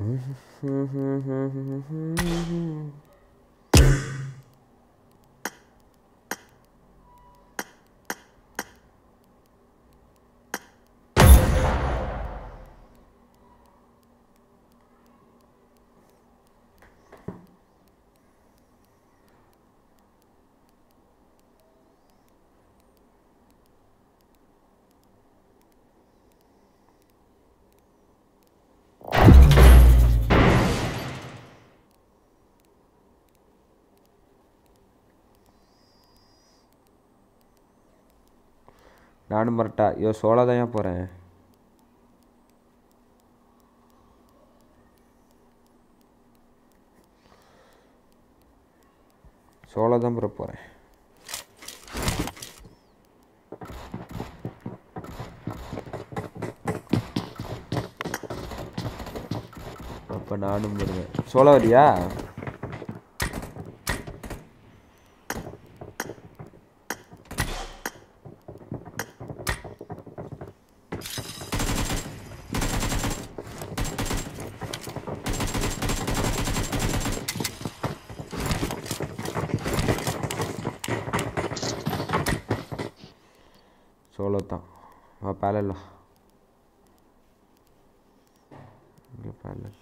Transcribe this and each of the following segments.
Mm-hmm. mm-hmm. mm-hmm. நானும் மரட்டா ஐயோ solo தான் போகிறேன் சோலோ தான் ப்ரோ போகிறேன் அப்போ நானும் வருவேன். சோலோ வரியா சோலோ தான் parallel பேலல் வா இங்கே பேலல்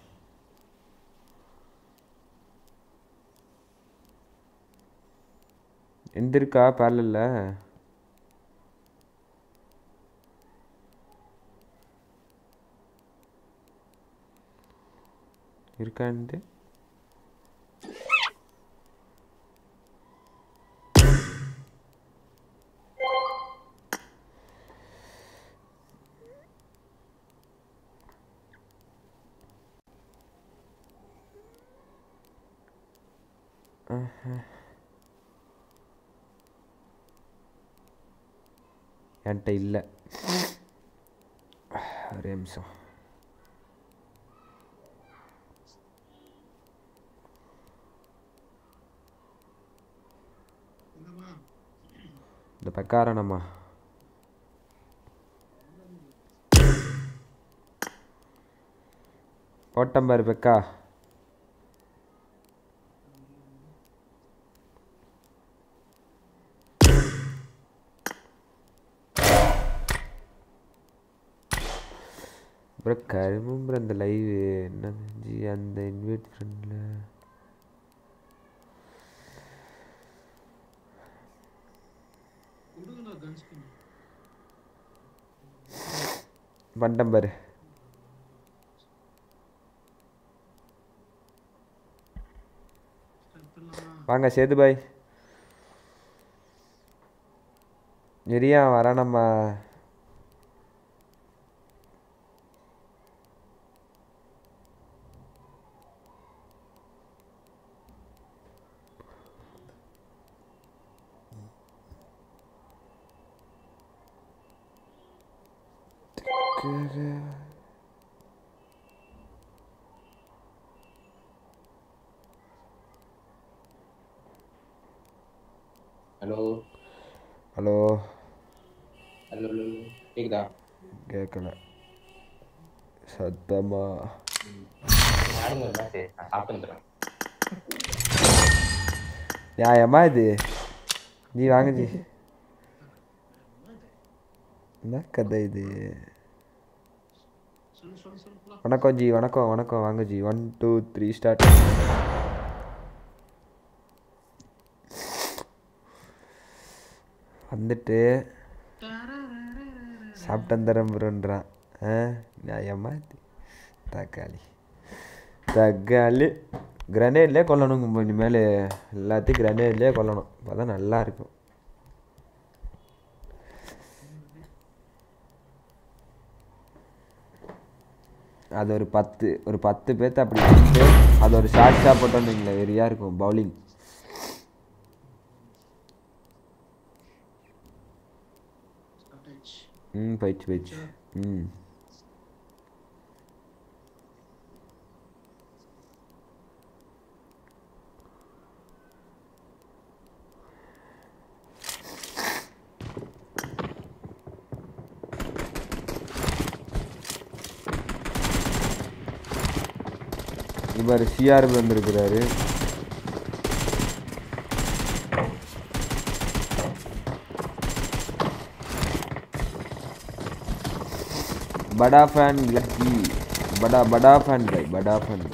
எந்திருக்கா? பேலல்ல. இருக்கான்ட்டு என்கிட்ட இல்லை. ஒரே நிமிஷம். இந்த பக்காரணம்மா போட்டம்பாரு பெக்கா ப்ரோ கருமம் ப்ரோ அந்த லைவ் என்ன ஜி கன் ஸ்கின் பண்ணிட்டேன் பாரு. வாங்க சேது பாய் நெறியா வரானம்மா ஹலோ ஹலோ ஹலோ ஹலோ கேக்குதா கேட்கல சத்தமா யாருங்க ஒரு மேட்ச் நான் சாப்பிட்டு வந்துடுறேன் நியாயமா இது ஜி வாங்க ஜி என்ன கதை இது சொல்லு சொல்லு சொல்லு போலாம். வணக்கம் ஜி வணக்கம் வணக்கம். வாங்க G. One two three start வந்துட்டு சாப்பிட்டு வந்துடுறேன் ப்ரோன்றான். ஆ நியாயமா? தக்காளி. தக்காளி. கிரனேட்லேயே கொல்லணும். இனிமேல் எல்லாத்தையும் கிரனேட்லேயே கொல்லணும். அப்போ தான் நல்லாயிருக்கும் அது ஒரு பத்து ஒரு பத்து பேர்த்த அப்படி வச்சுட்டு அது ஒரு ஷார்ட் ஷாட் போட்டோன்னு வைங்களேன் வெறியாக இருக்கும் பவுலிங். ம் போயிடுச்சு போயிடுச்சு. ம். இது மாதிரி வந்திருக்கிறாரு. படா ஃபேன் லக்கி. படா படா ஃபேன் கை படா ஃபேன்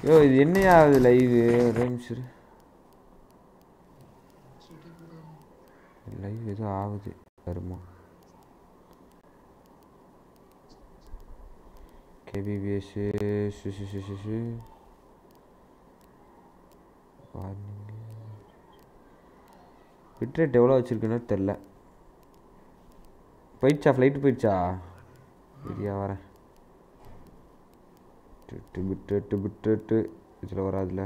ஐயோ இது என்னையா ஆகுதுல இது ஒரு நிமிஷம் லைவ் ஆகுது வருமா? கேபிபிஎஸ் பிட்ரேட் எவ்வளோ வச்சுருக்குன்னு தெரில. போயிடுச்சா ஃப்ளைட்டு போயிடுச்சா? சரியா வரேன் டு பிட்ரேட்டு பிட்ரேட்டு இதில் வராதுல.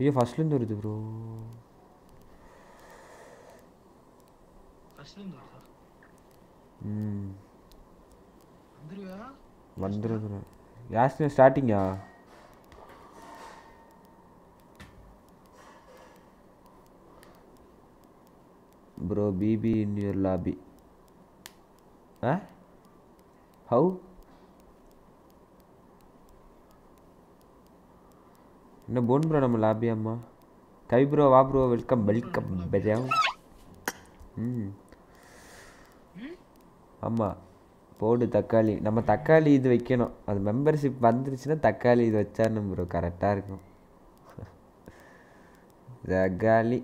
ஐயோ ஃபஸ்ட்லேருந்து வருது ப்ரோ ம். வந்துருவியா? வந்துடுது யாஸ்னே ஸ்டார்டிங்கா bro BB in your lobby ah? How என்ன போன் ப்ரோ நம்ம லாபி அம்மா? கவி ப்ரோ வா ப்ரோ வெல்கம் வெல்கம் பெரியாவும் ம். ஆமாம் போடு தக்காளி. நம்ம தக்காளி இது வைக்கணும். அது மெம்பர்ஷிப் வந்துருச்சுன்னா தக்காளி இது வச்சாருன்னு ப்ரோ கரெக்டாக இருக்கும். தக்காளி.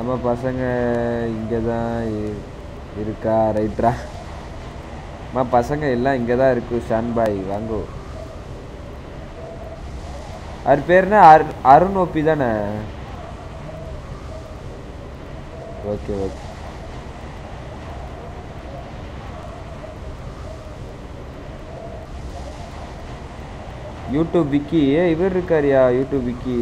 நம்ம பசங்க இங்கே தான் இருக்கா ரைட்ரா அம்மா பசங்க எல்லாம் இங்கே தான் இருக்கு ஷான் பாய் வாங்கோ அவர் பேர்னா அரு அருண் ஓபி தானே ஓகே ஓகே யூடியூப் விக்கி ஏ இவர் இருக்காருயா யூடியூப் விக்கி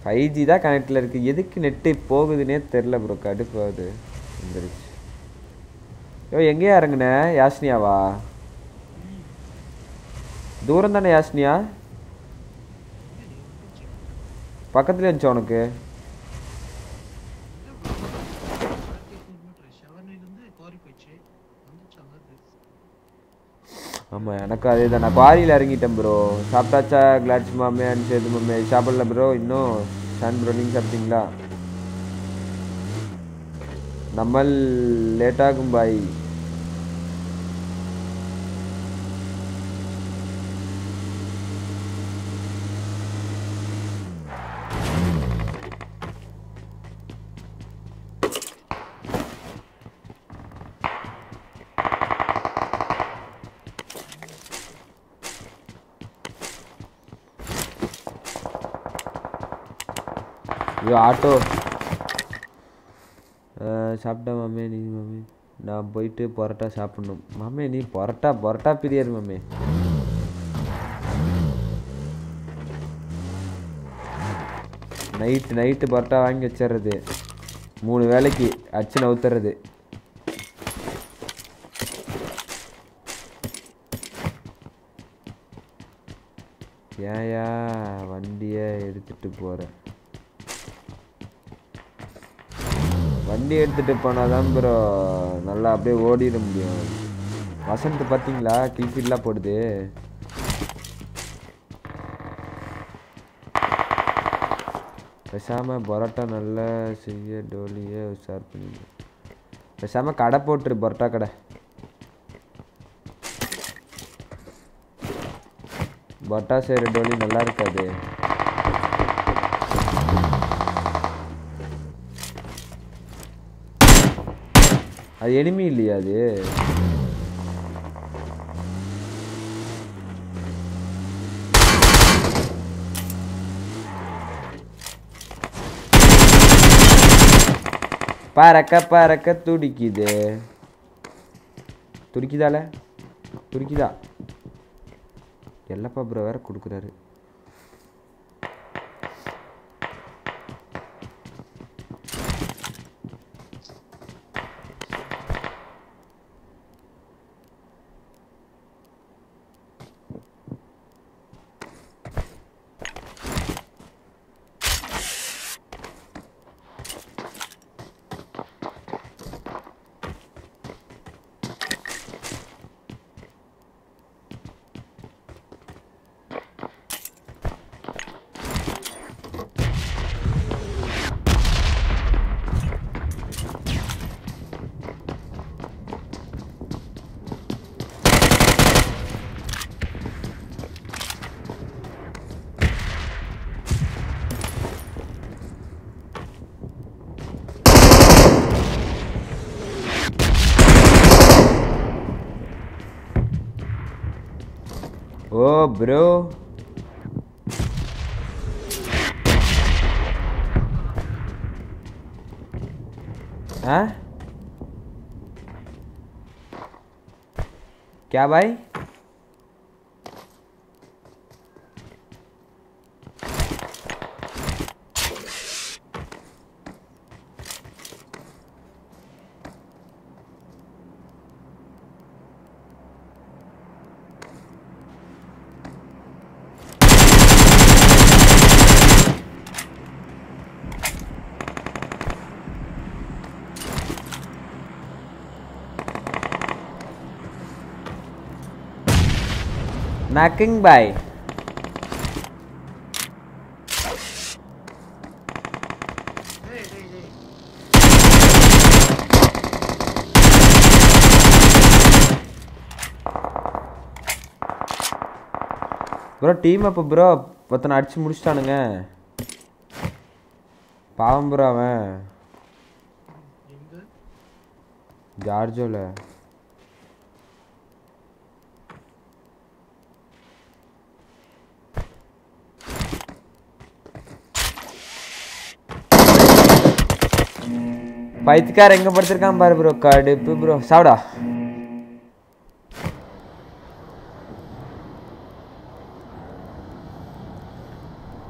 ஃபைவ் ஜி தான் கனெக்டில் இருக்குது எதுக்கு நெட்டு போகுதுன்னே தெரில ப்ரோ கடுப்பாகுது வந்துருச்சு ஐயோ எங்கேயா இறங்குன? யாஸ்னியாவா? தூரம் தானே யாஸ்னியா? பக்கத்துலேயே இருந்துச்சு உனக்கு கிலோமீட்டர் ஷவர்னிலிருந்து கோரி போயிடுச்சு வந்துச்சு அங்கே ஆமாம் எனக்கும் அதே தான் நான் குவாரியில் இறங்கிட்டேன் ப்ரோ சாப்பிட்டாச்சா கிளாட்ஸ் மாமே அனுப்பிச்சது மாமே. சாப்பிடல ப்ரோ இன்னும் சான் ப்ரோ நீங்கள் சாப்பிட்டீங்களா? நம்ம லேட்டாகும் பாய் ஐயோ ஆட்டோ. சாப்பிட்டேன் மாமே நீ மாமே. நான் போயிட்டு பரோட்டா சாப்பிடணும். மாமே நீ பரோட்டா பரோட்டா பிரியர் மாமே. நைட்டு நைட்டு பரோட்டா வாங்கி வச்சிடுறது மூணு வேளைக்கு அச்சு நவுத்துறது ஏயா வண்டியை எடுத்துகிட்டு போகிறேன் வண்டி எடுத்துட்டு போனாதான் ப்ரோ நல்லா அப்படியே ஓடிட முடியும். வசந்த் பார்த்தீங்களா? கில்ஃபீட்லாம் போடுது. பேசாமல் பரோட்டா நல்லா செய்ய டோலியை உஷார் பண்ணி பேசாமல் கடை போட்டுரு பரோட்டா கடை. பரோட்டா செய்கிற டோலி நல்லா இருக்காது. அது எனிமி இல்லையா அது? பறக்க பறக்க துடிக்குது. துடிக்குதால? துடிக்குதா? எல்லப்பா ப்ரோ வேற கொடுக்குறாரு. bro. हाँ क्या भाई Knocking by. ப்ரோ டீம் அப்போ ப்ரோ ஒருத்தனை அடிச்சு முடிச்சிட்டானுங்க. பாவம் ப்ரோ அவன். எங்க? ஜார்ஜோல எங்கே எங்க படுத்திருக்கான் பாரு ப்ரோ கடுப்பு ப்ரோ சாப்பிடா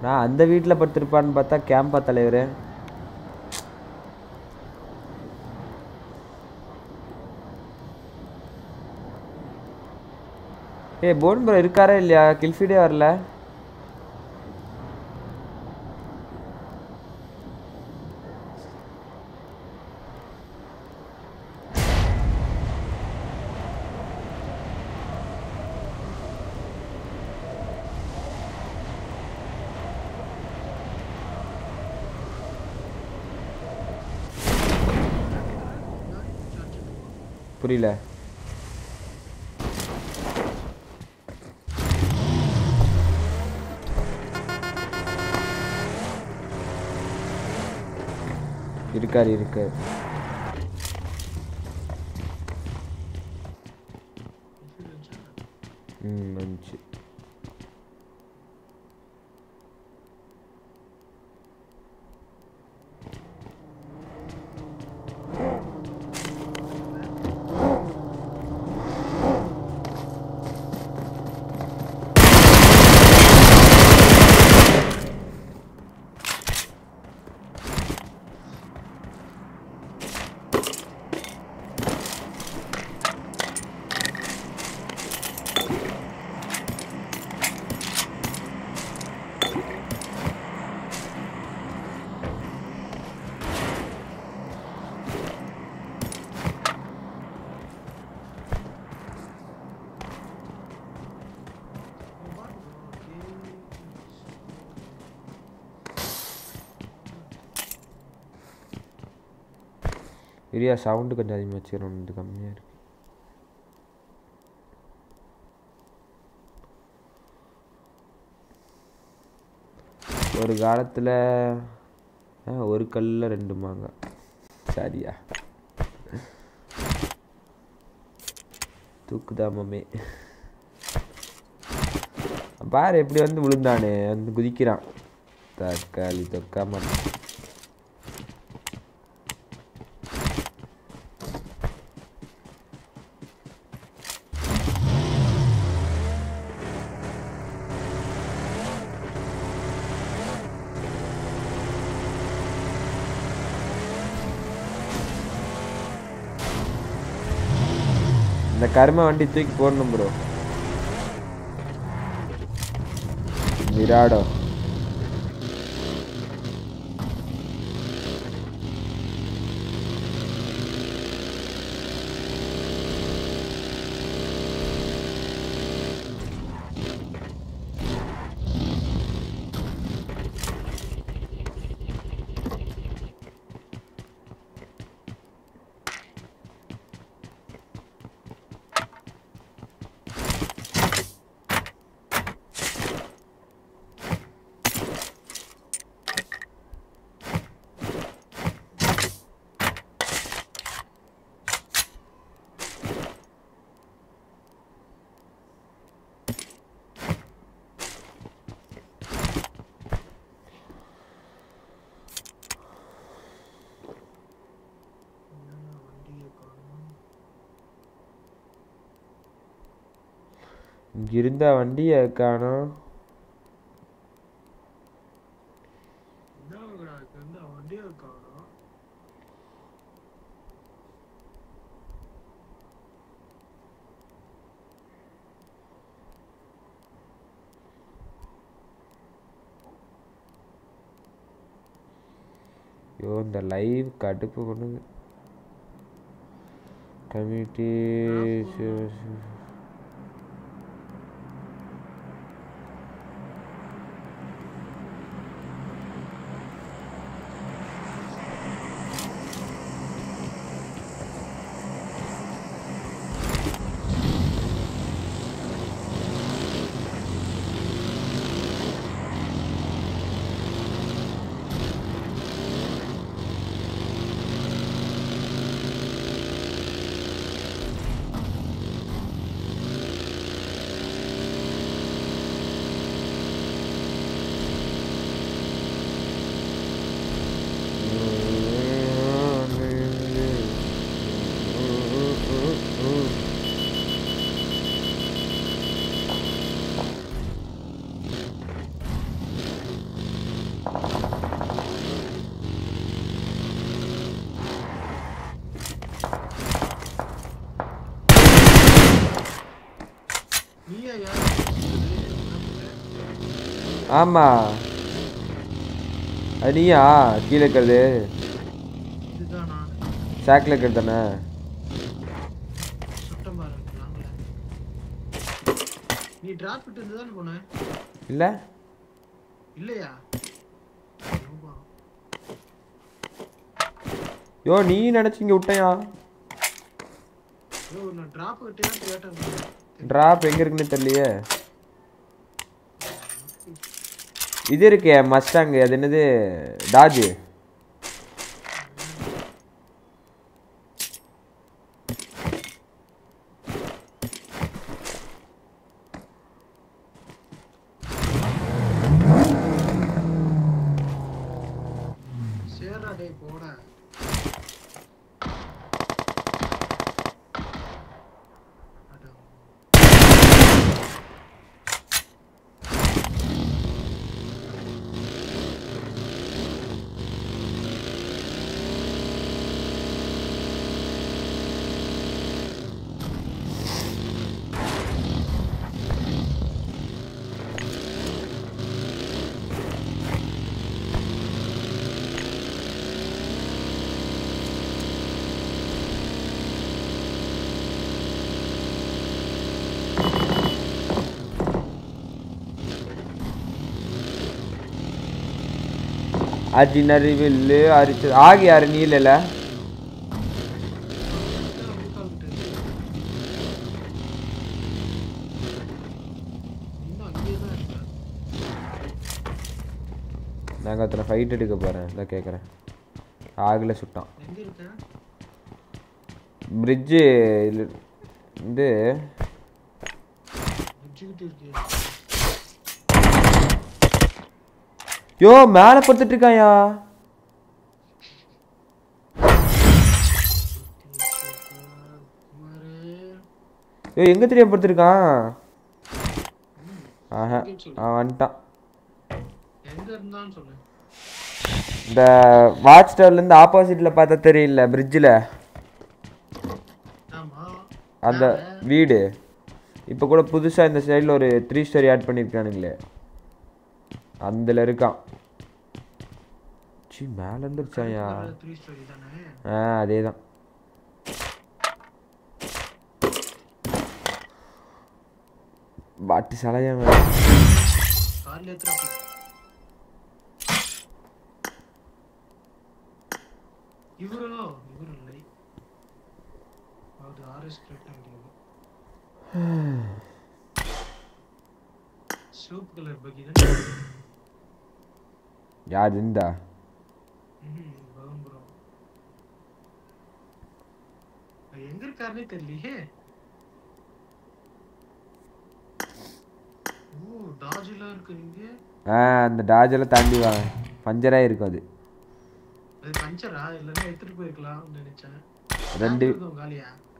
நான் அந்த வீட்டில் படுத்திருப்பான்னு பார்த்தா கேம்பா தலைவர். ஏய் போன் ப்ரோ இருக்காரா இல்லையா? கில்ஃபீடே வரல. புரியல. இருக்காரு இருக்காரு ம் வந்துச்சு இரியா சவுண்டு கொஞ்சம் அதிகமாக வச்சுக்கிறோம் இது கம்மியாக இருக்கு. ஒரு காலத்தில் ஒரு கல்லில் ரெண்டு மாங்காய். சரியா? தூக்குதா பாரு எப்படி வந்து விழுந்தானே. வந்து குதிக்கிறான். தக்காளி தொக்காமல் கருமை வண்டி தூக்கி போடணும் ப்ரோ மிராடோ என்னடா வண்டியை காணோம் இருந்த வண்டியை காணோம் ஐயோ இந்த லைவ் கடுப்பு பண்ணுது. கமிட்டி நீயா யார் ஆமா. அது நீயா? கீழே இருக்கிறது. சாக்கில் இருக்கிறது தானே? நீ டிராப் விட்டு இருந்து தானே போன? இல்லை. இல்லையா. யோ நீ நினச்சி இங்கே விட்டையா? ஐயோ நான் டிராப் விட்டியா கேட்டேன். ட்ராப் எங்கே இருக்குன்னு தெரியலையே. இது இருக்கே மஸ்டாங் அது என்னது? டாஜு சேர்றா டேய் போட அட அர்ஜினரி வில்லு அரிச்சு ஆகி யாரு நீ இல்லைல்ல நாங்கள் அத்தனை ஃபைட் எடுக்க போகிறேன் இதான் கேட்குறேன் ஆகல சுட்டான் எங்க இது வந்து வச்சுக்கிட்டு இருக்கேன் யோ மேலே படுத்துட்டு இருக்காயா யோ எங்கே தெரிய படுத்துருக்கான்? ஆஹா அவன் வந்துட்டான். இந்த வாட்ச் டவர்லேருந்து ஆப்போசிட்டில் பார்த்தா தெரியல பிரிட்ஜில் அந்த வீடு. இப்போ கூட புதுசாக இந்த சைடில் ஒரு த்ரீ ஸ்டோரி ஆட் பண்ணியிருக்கானுங்களே அதில் இருக்கான். சி மேலே இருந்துருச்சாயா ஆ அதே தான்? பாட்டு ஏத்துறாப்ல இவரோ? இவரு இல்லை. அவர் ஆர்எஸ் கேட்டாங்க சூப் கலர் பக்கி தான்? யார் இருந்தா எங்க இருக்காருன்னே தெரியலையே ஆ அந்த டாஜெல்லாம் தாண்டி வாங்க பஞ்சராக இருக்கும் அது ரெண்டு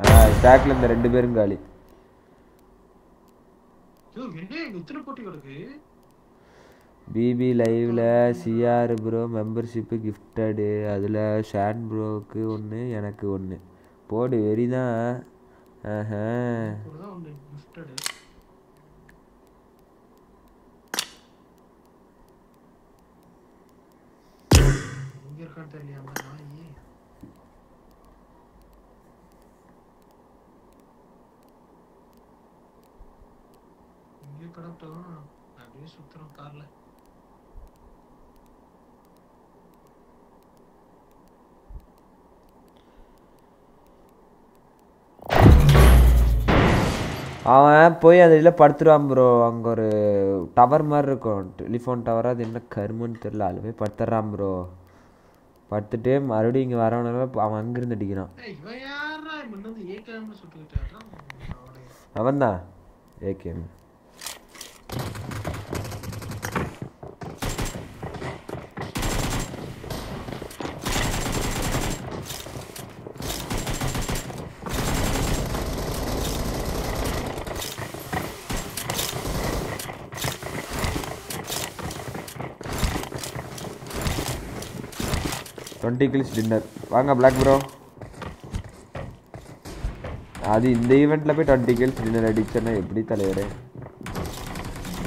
ஆ ஸ்டாக்ல இந்த ரெண்டு பேரும் காலி ஐயோ என்ன இங்க இத்தனை போட்டி கிடக்கு பிபி லைவில் சிஆர் ப்ரோ மெம்பர்ஷிப்பு கிஃப்டடு. அதில் ஷான் ப்ரோவுக்கு ஒன்று எனக்கு ஒன்று போடு வெறிதான். தான் ஒன்று அப்படியே சுத்துறோம் கார்ல. அவன் போய் அந்த இதில் படுத்துருவான் ப்ரோ அங்கே ஒரு டவர் மாதிரி இருக்கும். டெலிஃபோன் டவர் அது என்ன கருமுன்னு தெரில அதில் போய் படுத்துடுறான் ப்ரோ படுத்துட்டு மறுபடியும் இங்கே வரவனால அவன் அங்கேருந்து அடிக்கிறான். அவன் தான் ஏகேம் டுவெண்ட்டி கில்ஸ் டின்னர் வாங்க பிளாக் ப்ரோ அது இந்த ஈவெண்ட்டில் போய் டுவெண்ட்டி கில்ஸ் டின்னர் அடிச்சேன்னா எப்படி தலைவரே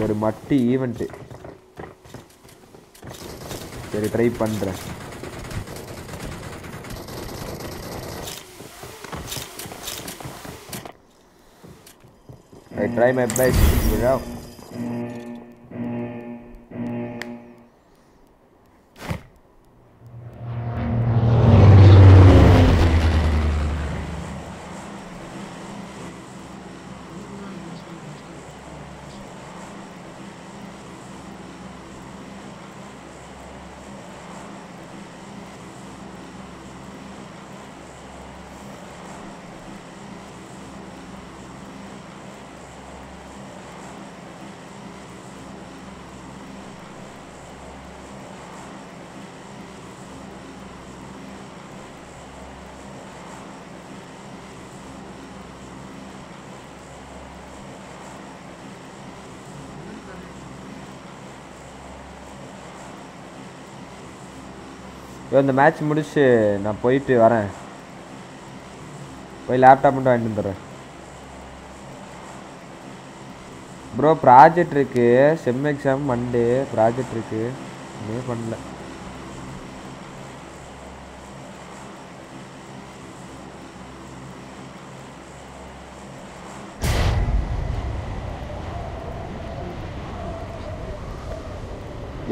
ஒரு மட்டி ஈவெண்ட்டு சரி ட்ரை பண்ணுறேன் I try my best, bro. இந்த மேட்ச் முடிச்சு நான் போயிட்டு வரேன். போய் லேப்டாப் மட்டும் வாங்கிட்டு வந்துடுறேன். ப்ரோ ப்ராஜெக்ட் இருக்கு. செம் எக்ஸாம் மண்டே ப்ராஜெக்ட் இருக்கு. ஒன்றுமே பண்ணல.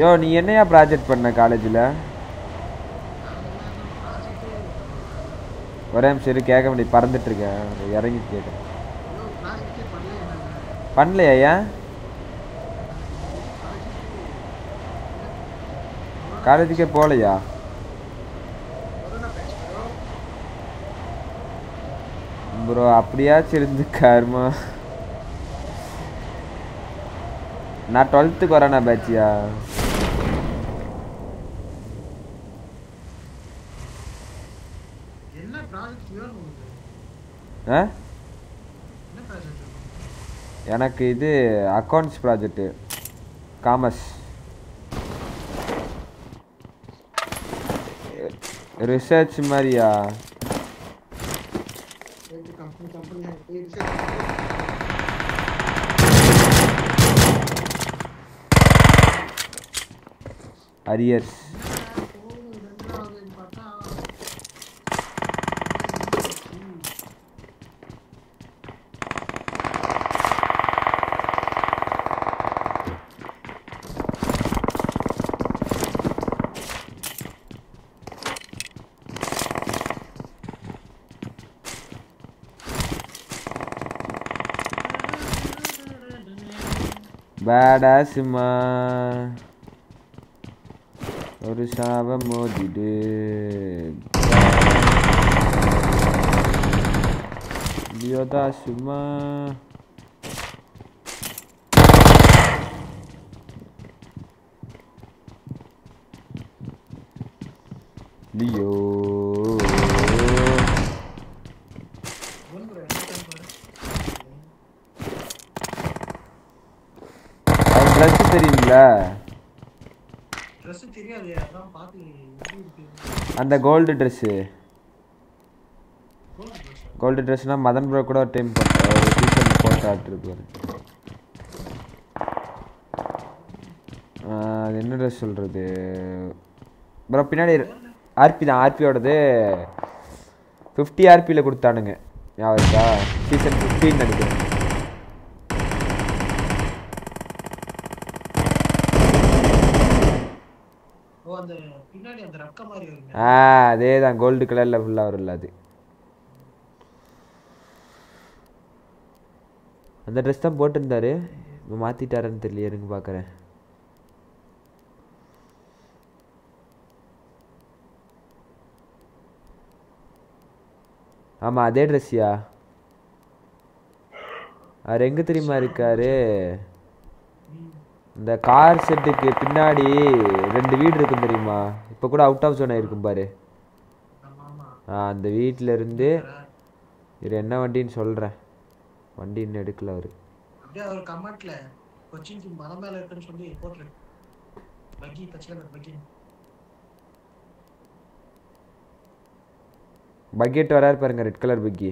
யோ நீ என்னையா ப்ராஜெக்ட் பண்ண காலேஜில் ஒரே நிமிஷம் இரு கேட்க முடியாது பறந்துட்டு இருக்கேன் இறங்கி கேட்குறேன் பண்ணலையா ஏன் காலேஜுக்கே போகலையா? ப்ரோ அப்படியாச்சும் இருந்து கர்மா. நான் டுவெல்த்துக்கு வரேண்ணா பேச்சியா என்ன ப்ராஜெக்ட் வேணும் உங்களுக்கு ஆ? எனக்கு இது அக்கௌண்ட்ஸ் ப்ராஜெக்ட்டு காமர்ஸ் ரிசர்ச் மாதிரியா? அரியர்ஸ் போகுது ரெண்டாவதுன்னு பார்த்தா ம். பேடாசுமா ஒரு சாபம் மோதிடு. சும்மா லியோ ஒன்று bro, என்ன time பாரு. அவன் ட்ரெஸ் தெரியுங்களா Dress தெரியாது அதான் பார்த்து எப்படி இருக்கு அந்த கோல்டு ட்ரெஸ்ஸு? கோல்டு ட்ரெஸ்னால் மதன் ப்ரோ கூட ஒரு டைம் போட்ட ஒரு டிஷர்ட் போட்டு ஆட்டிருப்பாரு அது என்ன ட்ரெஸ் சொல்கிறது ப்ரோ பின்னாடி ஆர்பி தான் ஆர்பியோடது ஃபிஃப்டி ஆர்பியில் கொடுத்தானுங்க. ஞாபகம் இருக்கா? சீசன் ஃபிஃப்டின் நினைக்கிறேன் ஓ அந்த பின்னாடி அந்த ரக்க மாதிரி வருங்க ஆ அதே தான் கோல்டு கலரில் ஃபுல்லாக வரும்ல அது. அந்த ட்ரெஸ் தான் போட்டிருந்தாரு. இப்போ மாற்றிட்டாருன்னு தெரியல இருங்க பார்க்குறேன் ஆமாம் அதே ட்ரெஸ்ஸியா அவர் எங்கே தெரியுமா இருக்காரு? இந்த கார் செட்டுக்கு பின்னாடி ரெண்டு வீடு இருக்கும் தெரியுமா? இப்போ கூட அவுட் ஆஃப் ஜோன் இருக்கும் பாரு. அந்த வீட்டில் இருந்து இது என்ன வண்டின்னு சொல்கிறேன் வண்டி இன்னும் எடுக்கல அவர். பக்கெட் வராரு பாருங்க ரெட் கலர் பக்கி.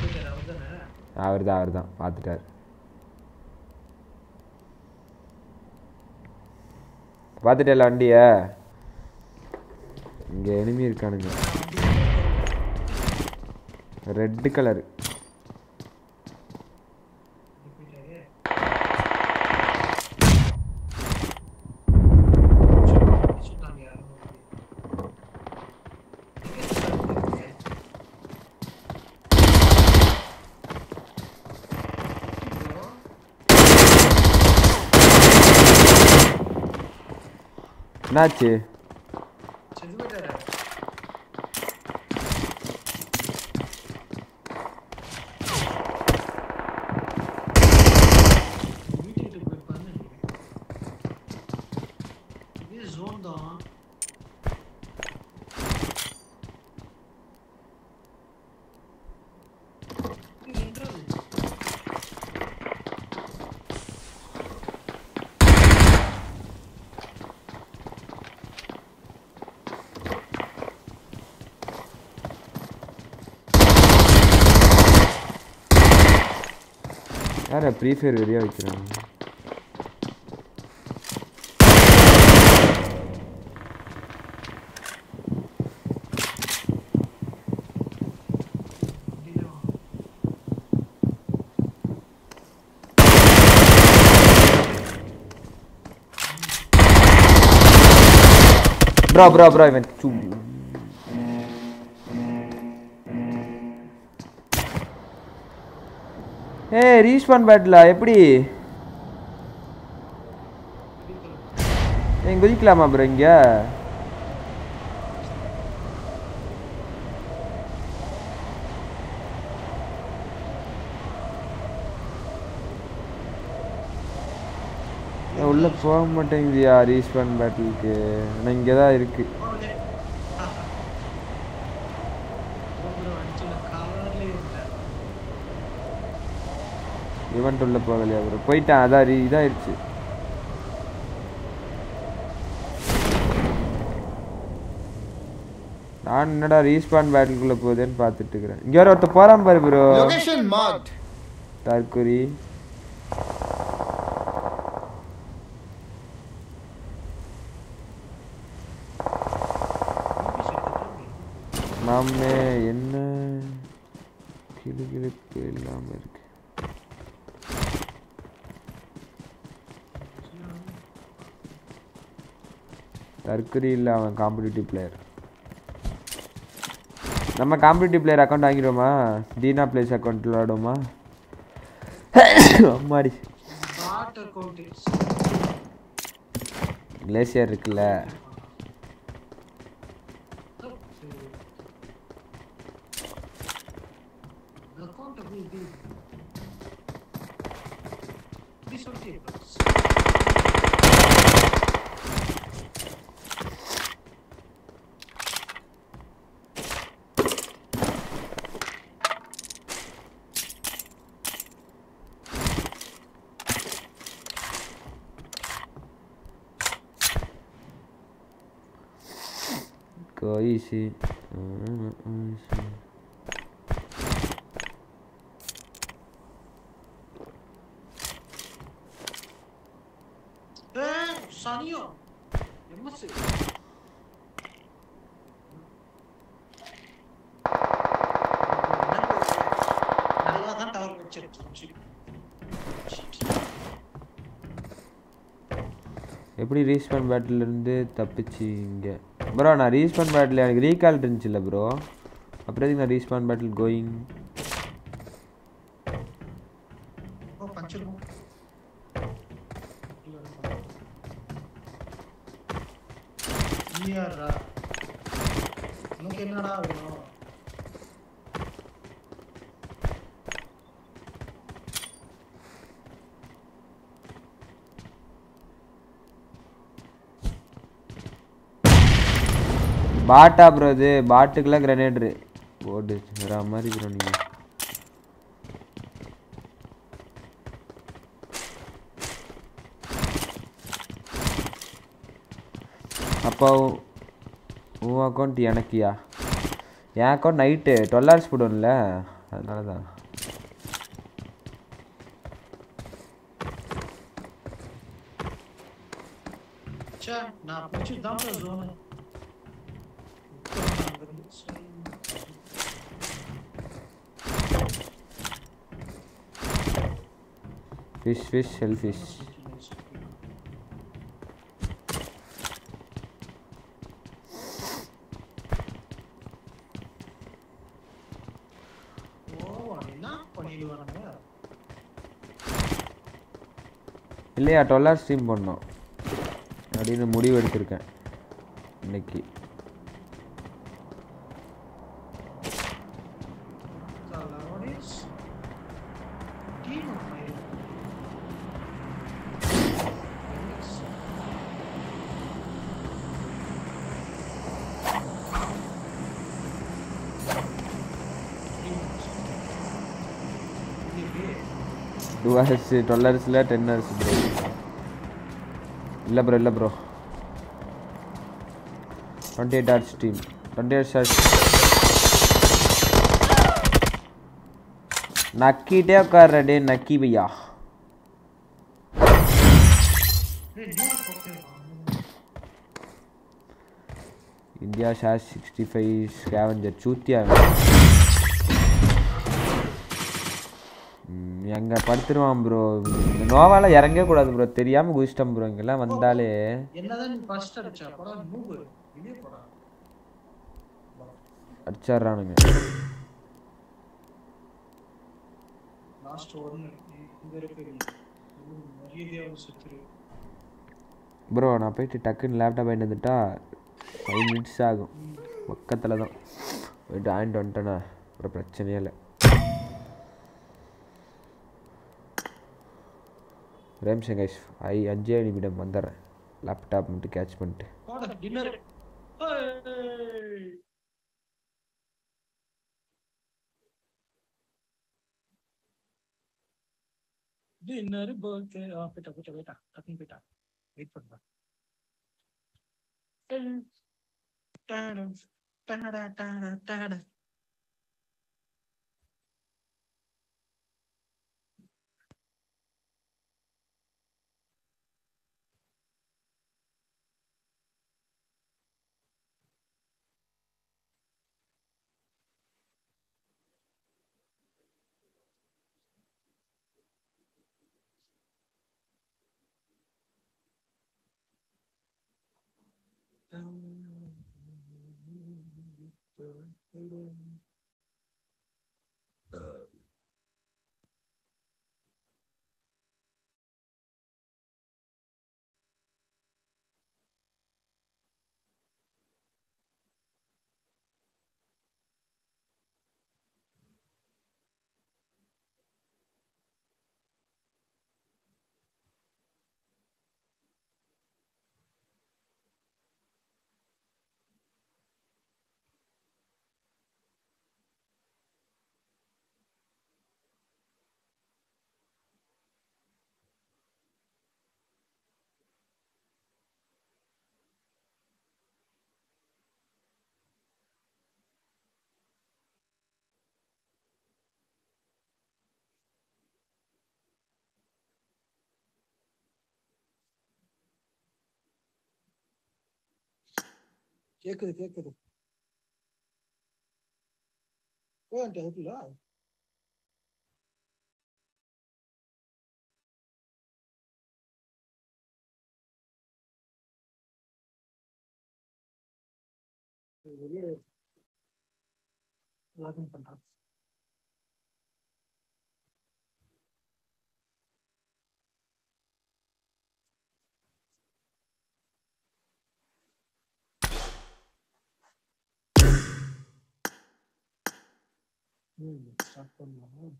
போயிட்டாரு அவர் தானே அவர் தான் பார்த்துட்டார். பார்த்துட்டேல வண்டிய? இங்கே எனிமி இருக்கானுங்க. ரெட் கலர் போயிட்டாரு சொன்னாங்க யாரும் என்னாச்சு செஞ்சு Preferiria ekranı. Bra bra bra event 2 respawn battle எப்படி? ஏன் குதிக்கலாமா ப்ரோ இங்கே? உள்ளே போக மாட்டேங்குதியா ரீஸ்பான் பேட்டிலுக்கு ஆனால் இங்கே தான் இருக்கு போகலே. ப்ரோ அடிச்சு கார்லயே இருந்தேன் ஈவெண்ட் உள்ள போகலையா ப்ரோ போயிட்டான் அதான் இதாயிருச்சு. நான் என்னடா ரீஸ்பான் பேட்டிலுக்குள்ளே போகுதுன்னு பார்த்துட்டு இருக்கிறேன். இங்கே வர ஒருத்த போகிறான் பாரு ப்ரோ. தற்குறி மாமே என்ன கிளு கிளிப்பு இல்லாமல் இருக்கு இல்லை அவன் காம்படிட்டிவ் பிளேயர் நம்ம காம்படிட்டிவ் பிளேயர் அக்கௌண்ட் வாங்கிடுவோமா? தீனா பிளேஸ் அக்கௌண்ட் விளாடுவோமா? அக்கௌண்ட் கிளேசியர் இருக்குல்ல அக்கௌண்ட் அப்படி இப்படி இப்படி சொல்லிட்டே Easy. Uh, தான் டவர் வச்சிருச்சு எப்படி ரீஸ்பான் பேட்டில் இருந்து தப்பிச்சு இங்கே? ப்ரோ நான் ரீஸ்பான் பேட்டில் எனக்கு ரீகால் இருந்துச்சுல்ல ப்ரோ அப்புறம் எதுக்கு நான் ரீஸ்பான் பேட்டில் கோயிங் ஓ பஞ்சமோ நீயாரா உனக்கு என்னடா வேணும் பாட்டா ப்ரோ இது பாட்டுக்கெல்லாம் கிரனேட்ரு போட்டு வேற மாதிரி ப்ரோ நீங்கள் அப்போ உ- உன் அக்கௌண்ட் எனக்கியா? என் அக்கௌண்ட் நைட்டு டுவெல் ஹவர்ஸ் போடுவோம்ல அதனால தான் நான் பிடிச்சி தான் zone fish fish shell fish இல்லையா டுவெல் ஹவர்ஸ் ஸ்ட்ரீம் பண்ணோம் அப்படின்னு முடிவு எடுத்திருக்கேன். இன்னைக்கு Colores. Team of my two hours twelve ஹவர்ஸில் டென் ஹவர்ஸ் ப்ரோ இல்லை ப்ரோ இல்லை bro twenty eight hours team twenty eight hours நக்கிட்டே உட்கார்ற டே நக்கி பையா. India share sixty five scavenger சூத்தியா எங்க படுத்துருவான் ப்ரோ இந்த நோவால இறங்கவே கூடாது ப்ரோ தெரியாம குதிச்சிட்டேன் ப்ரோ இங்கெல்லாம் வந்தாலே. அடிச்சிடுறானுங்க. இங்க ப்ரோ நான் போயிட்டு டக்குன்னு லேப்டாப் வாங்கிட்டு வந்துட்டா ஃபைவ் மினிட்ஸ் ஆகும். பக்கத்தில் தான் போயிட்டு வாங்கிட்டு வந்துட்டேனா. அப்புறம் பிரச்சனையே இல்லை. நிமிஷம் கைஸ் ஐ அஞ்சே நிமிடம் வந்துடுறேன். லேப்டாப் மட்டும் கேட்ச் பண்ணிட்டு. டின்னர் டின்னர் போக்கு ஆ போயிட்டா போயிட்டா போயிட்டா. டக்குனு போயிட்டா. வெயிட் பண்ணுறா டடா டடா டடா கேக்குது கேக்குது. போயிட்டு அதுக்குள்ள வெளியே லாகின் பண்றேன் ம் ஸ்டார்ட் பண்ணலாம்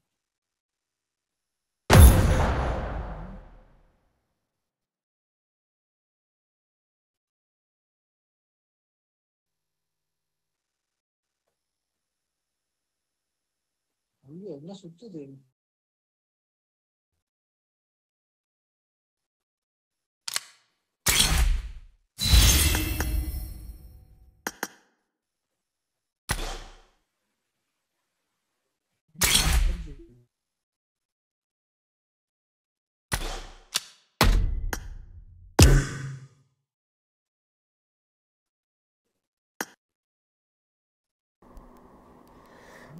ஐயோ என்ன சுத்துது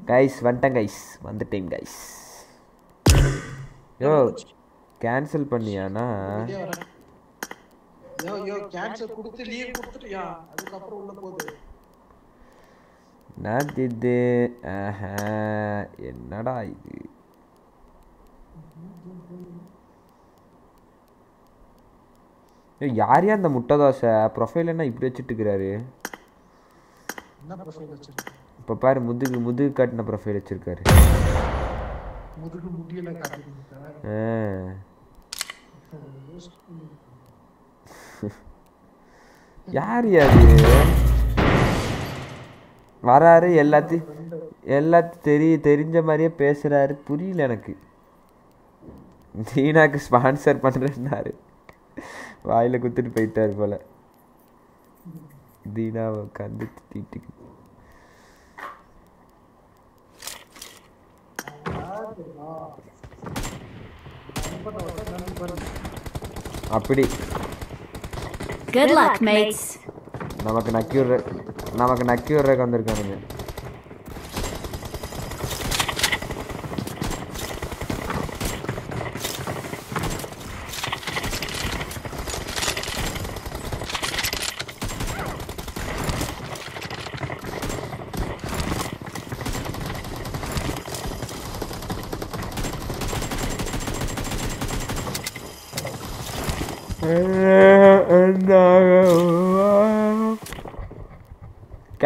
கைஸ் வந்துட்டேன் கைஸ் வந்துட்டேன் guys yo cancel yo yo cancel கொடுத்து லீவ் கொடுத்துட்டியா? உள்ள போகுது. நான் இது. என்னடா இது? ஏய், யார் யா அந்த முட்டை தோசை? ப்ரொஃபைல் என்ன இப்படி வச்சுட்டு இருக்கிறாரு? என்ன ப்ரொஃபைல் வச்சிருக்க இப்போ பாரு முதுகு முதுகு காட்டின ப்ரொஃபைல் வச்சிருக்காரு. யார் அது? வராரு எல்லாத்தையும் எல்லாத்தையும் தெரிய தெரிஞ்ச மாதிரியே பேசுறாரு. புரியல எனக்கு. தீனாக்கு ஸ்பான்சர் பண்றேன்னாரு. வாயில குத்துட்டு போயிட்டாரு போல. தீனாவை கண்டு திட்டிட்டு அப்படி. Good luck, mates. நமக்கு நக்கி விடுற நமக்கு நக்கி விடுறதுக்கு வந்திருக்கானுங்க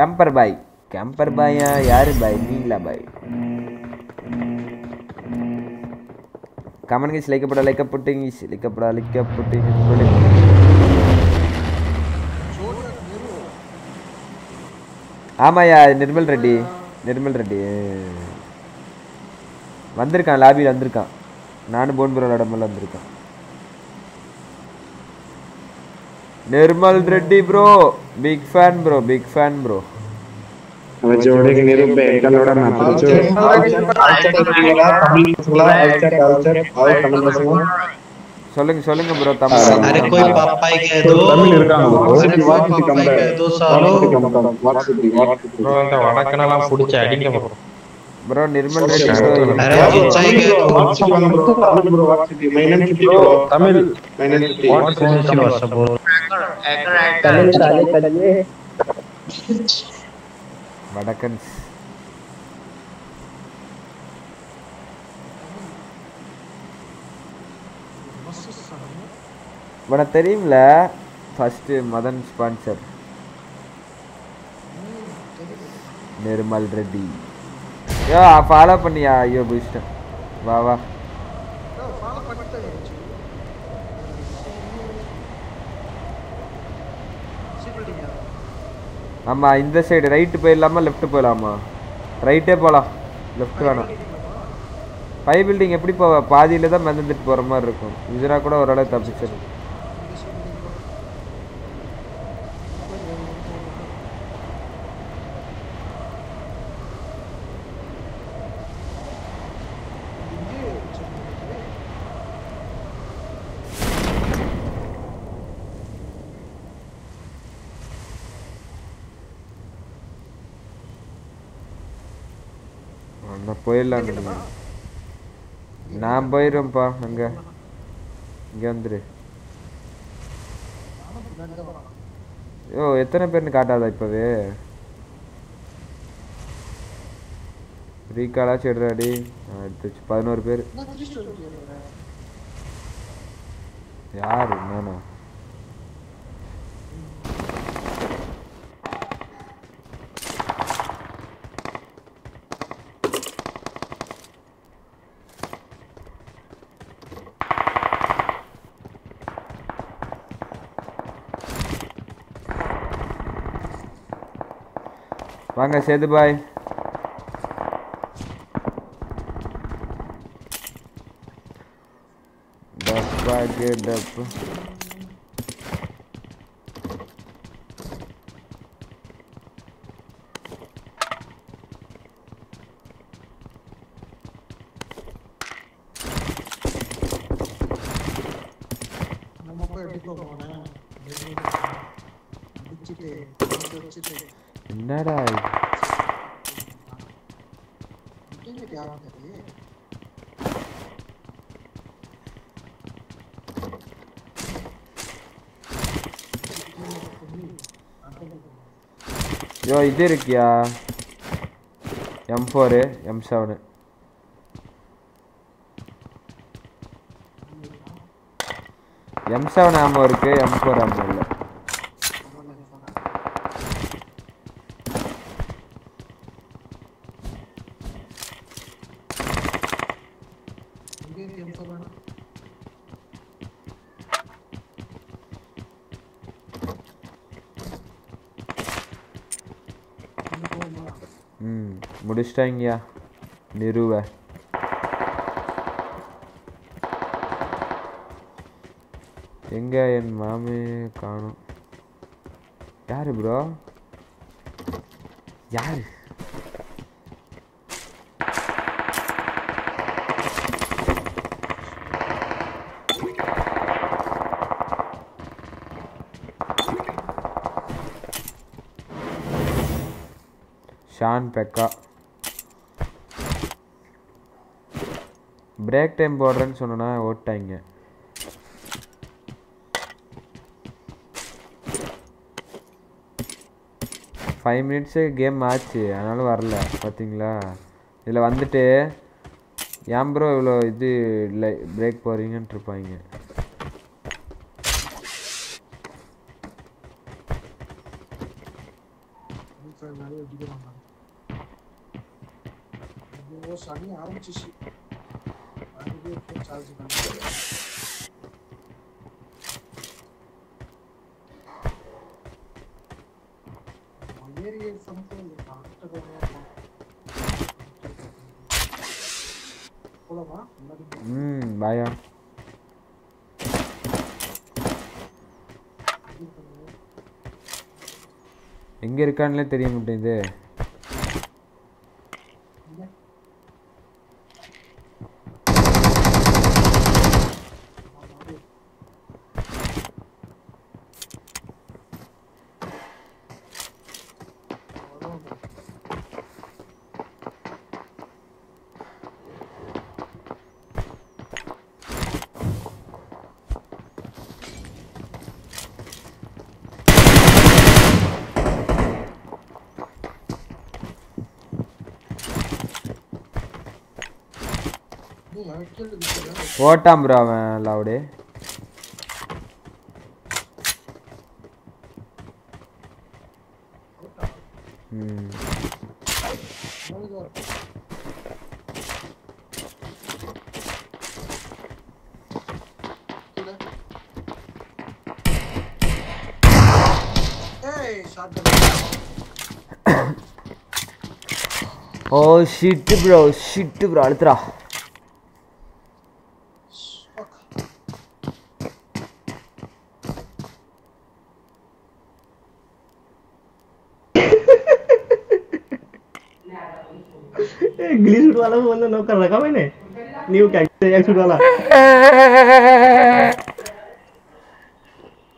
கேம்பர் பாய் கேம்பர் பாயா யாரு? பாய் நீங்களா பாய் கமெண்ட் கீஸ் லைக்கப்படா லைக்கப்பட்டீங்க லைக்கப்படா லைக்கப்பட்டீங்க ஆமாய்யா நிர்மல் ரெட்டி. நிர்மல் ரெட்டி. வந்திருக்கான் லாபியில் வந்திருக்கான். நானும் போன் ப்ரோ விளாடமெல்லாம் வந்திருக்கான். Nirmal Reddy bro big fan bro big fan bro હવે જોડે કે નીરુ બેન લોડા ના પડજો சொல்லுங்க சொல்லுங்க ப்ரோ தமிழ் अरे कोई पापाई कह दो तमिल இருக்காங்க ப்ரோ வாட்ஸ்அப் கம்ப दो सालो வாட்ஸ்அப் ப்ரோ அந்த வடக்கனலாம் புடிச்சு அடிங்க ப்ரோ ப்ரோ நிர்மல் ரெட்டி अरे ऊंचाई कह दो WhatsApp bro Tamil bro WhatsApp minus 50 bro Tamil minus 50 WhatsApp bro एकड़ एकड़ एकड़ तमिल साले कड़िए வடக்கன்ஸ். உனக்கு தெரியும்ல? First Madan sponsor Nirmal Reddy. Yo follow பண்ணியா ஐயோ பூஸ்டன் வா வா. ஆமாம் இந்த சைடு ரைட்டு போயிடலாமா லெஃப்ட் போயிடலாமா ரைட்டே போகலாம் லெஃப்ட் வேணாம். பை பில்டிங் எப்படி போவ? பாதியில் தான் மிதந்துட்டு போகிற மாதிரி இருக்கும். இதுனா கூட ஓரளவு தப்பிச்சிடும் நான் போயிடலாம் நான் போயிடுவேன்ப்பா அங்க. இங்க வந்துரு. யோ எத்தனை பேர்னு காட்டாதா இப்பவே? ரீகாலாச்சும் எடுறாடி எடுத்து வச்சு பதினோரு பேர். யாரு? நானா? வாங்க சேது பாய் டப்பாக்கு டப்பு நம்ம போய் எப்படி போனேன் அடிச்சுட்டு வச்சுட்டு என்னடா இது? விட்டுட்டு யாரும் தெரியும் ப்ரோ இது இருக்கியா? M four M seven M seven ஆமோ இருக்கு எம் ஃபோர் ஆமோ இல்லை எங்கே எம் சொல்லணும் ம் முடிச்சிட்டாங்கயா நிறுவ. எங்க என் மாமே காணும்? யாரு ப்ரோ யாரு ஷான் பெக்கா பிரேக் டைம் போடுறேன்னு சொன்னா ஓட்டாங்க. ஃபைவ் மினிட்ஸு கேம் ஆச்சு அதனால வரல பார்த்தீங்களா இதில் வந்துட்டு ஏன் ப்ரோ இவ்வளோ இது இல்லை பிரேக் போகிறீங்கன்ட்டு இருப்பாங்க வீட்டில் நிறைய அடிக்கிறாங்க ஐயோ சனி ஆரம்பிச்சிச்சு அது சார்ஜ் பண்ணி ஏரியா சம்திங் போலாமா முன்னாடி ம் பாயா எங்கே இருக்கான்லே தெரிய மாட்டேங்குது நீ எனக்கு கேள்வி போட்டான் ப்ரோ அவன் லவுடு ம் ஏய் shot oh shit bro shit bro அழுத்துறா அளவு வந்து મને નોકર રખાવે ને ન્યુ કે એક્સુડ વાળા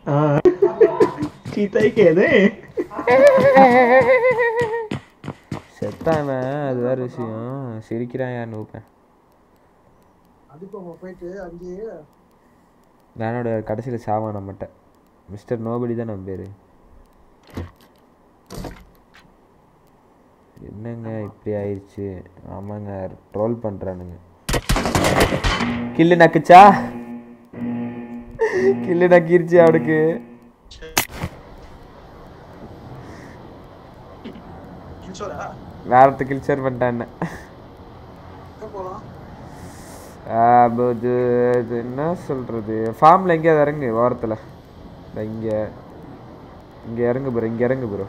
હા சீத்தாய் அது வேற விஷயம். சிரிக்கிறான் யார் நூப்பேன்? நானோட கடைசியில் சாவான் நம்மகிட்ட. மிஸ்டர் நோபடி தான் நம்ம பேரு. ஆயிடுச்சு ஆமாங்க ட்ரோல் பண்ணுறானுங்க கில்லு நக்குச்சா? கில்லு நக்கிருச்சு அவனுக்கு. வேற வேறத்து கில்ச்சர் பண்ணிட்டான் என்ன இது என்ன சொல்கிறது ஃபார்மில் எங்கேயாவது இறங்கு வாரத்தில் இங்கே இங்கே இறங்கு ப்ரோ இங்கே இறங்கு ப்ரோ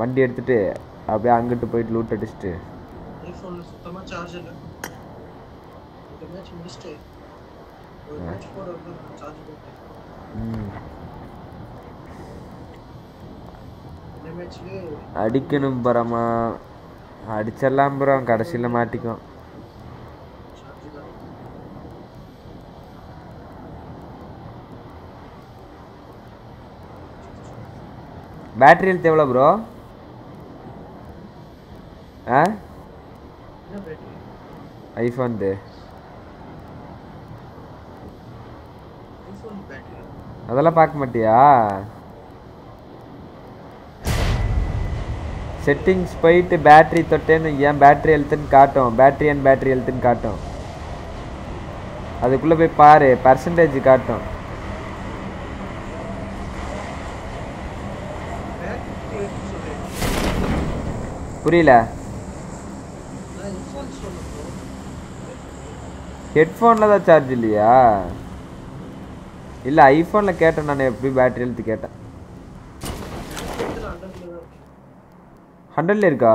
வண்டி எடுத்துட்டு அப்படியே அங்கிட்டு போயிட்டு லூட் அடிச்சுட்டு. அடிக்கணும் பரமா அடிச்சிடலாம் ப்ரோ கடைசியில் மாட்டிக்கும் பேட்டரி ஹெல்த் எவ்வளோ ப்ரோ ஆ என்ன பேட்டரி ஐஃபோன்து ஐஃபோன் டே அதெல்லாம் பார்க்க மாட்டியா? செட்டிங்ஸ் போயிட்டு பேட்டரி தொட்டேன்னு ஏன் பேட்டரி ஹெல்த்துன்னு காட்டும். பேட்டரி அண்ட் பேட்டரி ஹெல்த்துன்னு காட்டும். அதுக்குள்ளே போய் பாரு. பர்சன்டேஜ் காட்டும். புரியல நான் ஐஃபோன் சொல்லுறேன் ஹெட்ஃபோனில் தான் சார்ஜ் இல்லையா? இல்லை ஐஃபோனில் கேட்டேன் நான் எப்படி பேட்டரி எழுத்து கேட்டேன். ஹண்ட்ரட்ல இருக்கா?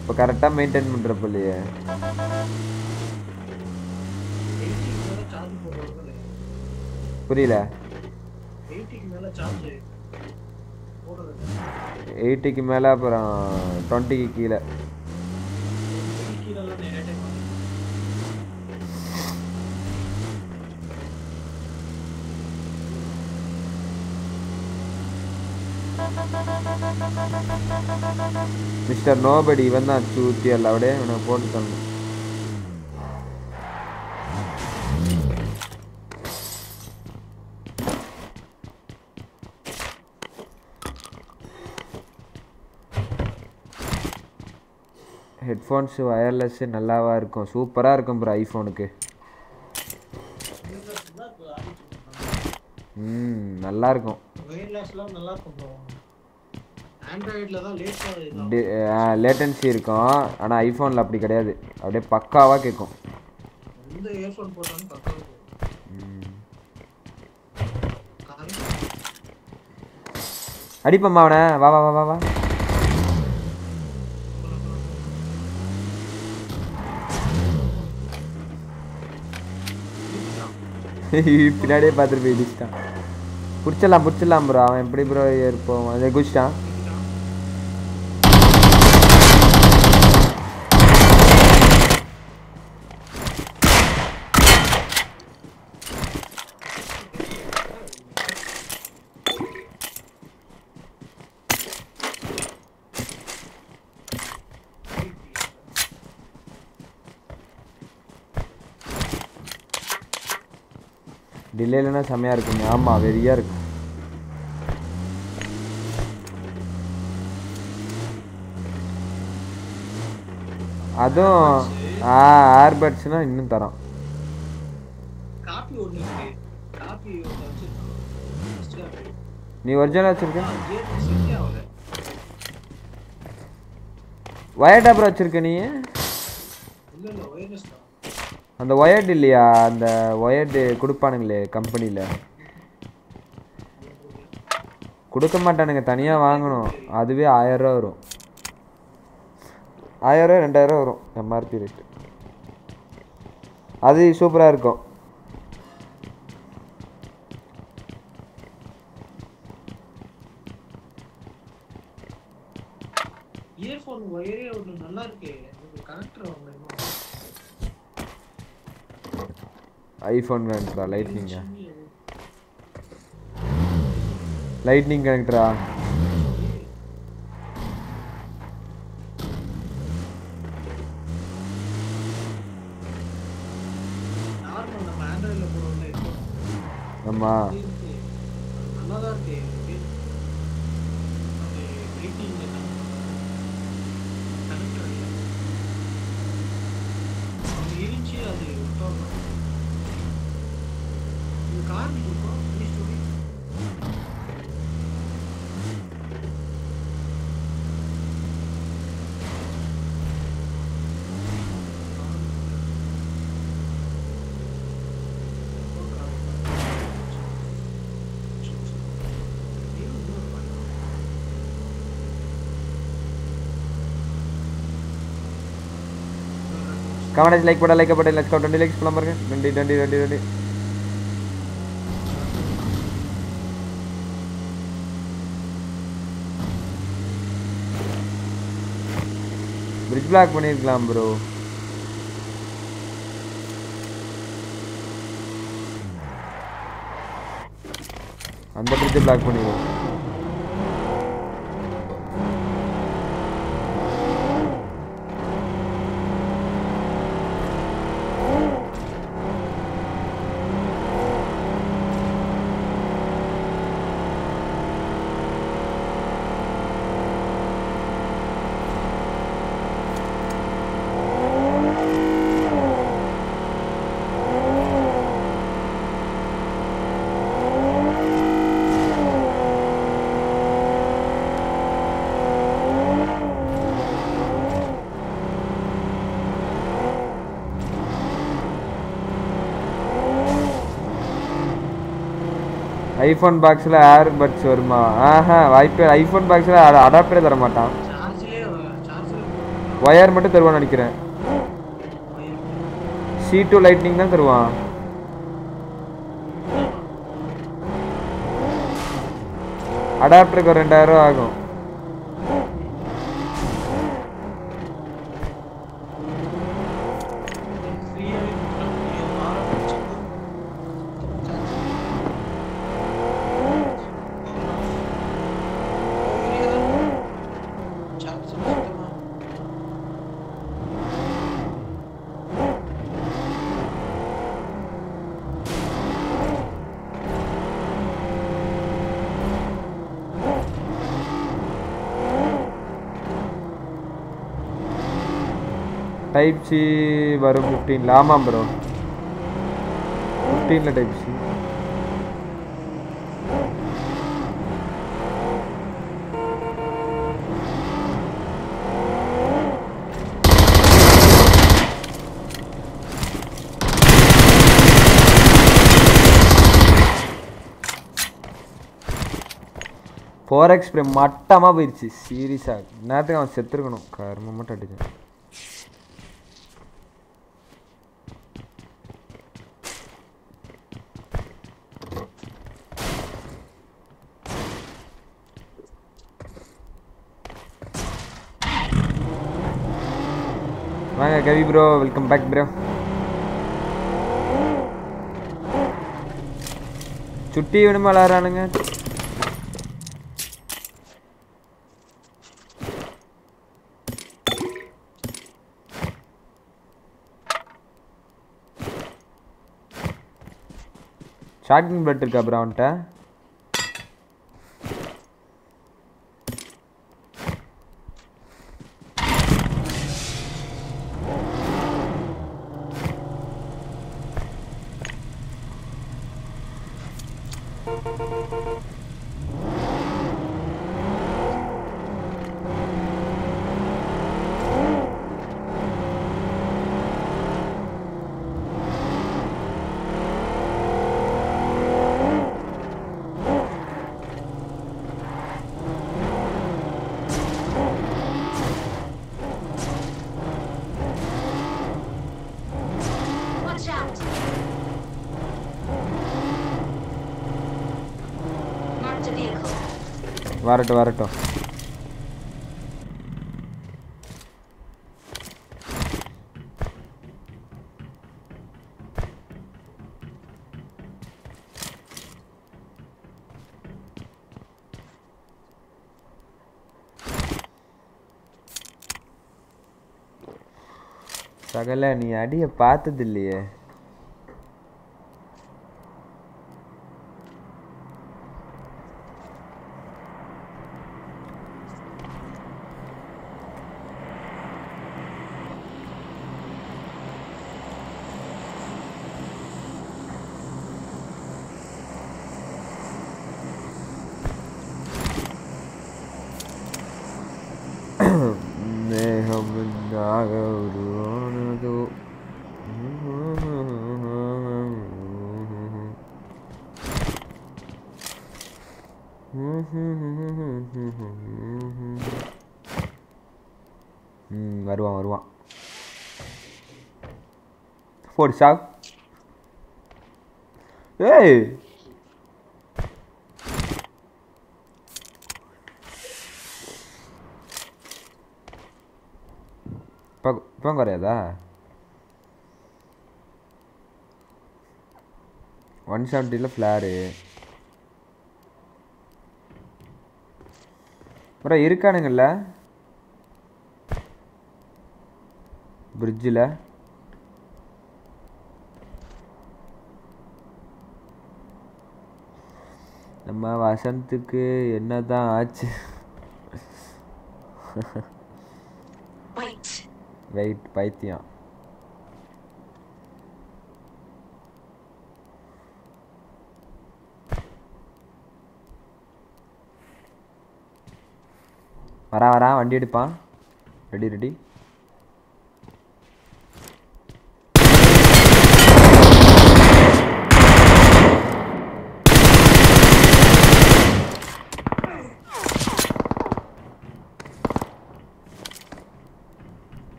இப்போ கரெக்டாக மெயின்டைன் பண்ணுறப்ப இல்லையே புரியல? எயிட்டிக்கு மேலே அப்புறம் டுவெண்ட்டிக்கு கீழே நிறைய டைம் மிஸ்டர் நோபடி இவன் தான் சூத்தி அல்ல அப்படியே இவனை போட்டு தரணும் ஹெட்ஃபோன்ஸு ஒயர்லெஸ்ஸு நல்லாவா இருக்கும். சூப்பராக இருக்கும் ப்ரோ ஐஃபோனுக்கு ம் நல்லா இருக்கும். லேட்டன்சி இருக்கும். ஆனால் ஐஃபோனில் அப்படி கிடையாது. அப்படியே பக்காவாக கேட்கும் அடிப்பம்மா அவனை. வா வா வா வா வா. பின்னாடியே பார்த்துட்டு போய் இடிச்சிட்டான். பிடிச்சிடலாம் பிடிச்சிடலாம் ப்ரோ அவன் எப்படி ப்ரோ இருப்போம்? அதை குடிச்சிட்டான் டிலே இல்லைன்னா செம்மையாக இருக்குங்க ஆமாம் வெறியாக இருக்கு. அதுவும் ஆ ஏர்பட்ஸ்னால் இன்னும் தரோம் நீ ஒரிஜினல் வச்சிருக்க? ஒயர்ட் அப்புறம் வச்சிருக்க நீ இல்லை இல்லை ஒயர்லெஸ் தான் அந்த ஒயர்டு இல்லையா? அந்த ஒயர்டு கொடுப்பானுங்களே கம்பெனியில் கொடுக்க மாட்டானுங்க தனியாக வாங்கணும். அதுவே ஆயிரரூவா வரும். ஆயிரரூவா ரெண்டாயிரரூவா வரும் எம்ஆர்பி ரேட்டு அது சூப்பராக இருக்கும். இயர்ஃபோன் ஒயரே ஒன்று நல்லா இருக்கு. கனெக்டர் ஒன்று ஐஃபோன் கனெக்டரா லைட்னிங்கா லைட்னிங் கனெக்டரா நம்ம ஆண்ட்ராய்டில் ஆமாம் இருக்கு நல்லா தான் இருக்கு அது வெயிட்டிங் கனெக்டர் இல்லை அது இருந்துச்சு அது விட்டோம் இது கார் இருக்கும் ப்ளீஸ் ஸ்டோரி கமெண்ட் லைக் போட லைக் போட லெட்ஸ் கோ டுவெண்ட்டி லைக்ஸ் பண்ண பாருங்க twenty twenty twenty twenty bridge block பண்ணியிருக்கலாம் ப்ரோ அந்த பிரிட்ஜை பிளாக் பண்ணிடுவோம் ஐஃபோன் பாக்ஸில் ஏர் பட்ஸ் வருமா? ஆஹா வாய்ப்பே ஐஃபோன் பாக்ஸில் அடாப்டரே தர மாட்டான் ஒயர் மட்டும் தருவான்னு நினைக்கிறேன். சி டூ லைட்னிங் தான் தருவான். அடாப்டருக்கு ஒரு ரெண்டாயிரம் ஆகும். டைப் சி வரும் ஃபிஃப்டீனில் ஆமாம் ப்ரோ ஃபிஃப்டீனில் டைப் சி ஃபோர் எக்ஸ் மட்டமாக போயிடுச்சு சீரியஸாக நேரத்துக்கு அவன் செத்துருக்கணும்? கர்மம் மட்டும் அடிச்சான் Kavi bro welcome back bro சுட்டி விடுமா விளாட்றானுங்க. ஷாக்கிங் பிளட் இருக்கா ப்ரோ அவன்கிட்ட Watch out! Marked a vehicle. வரட்டும் வரட்டும். சகல நீ அடியை பார்த்தது இல்லையே 45. Hey! இப்போ குறையாதா ஒன் செவன்ட்டியில் ஃப்ளாரு அப்புறம் இருக்கானுங்கள்ல பிரிட்ஜில் நம்ம வசந்துக்கு என்னதான் ஆச்சு. வெயிட் பைத்தியம். வரா வரா வண்டி எடுப்பான். ரெடி ரெடி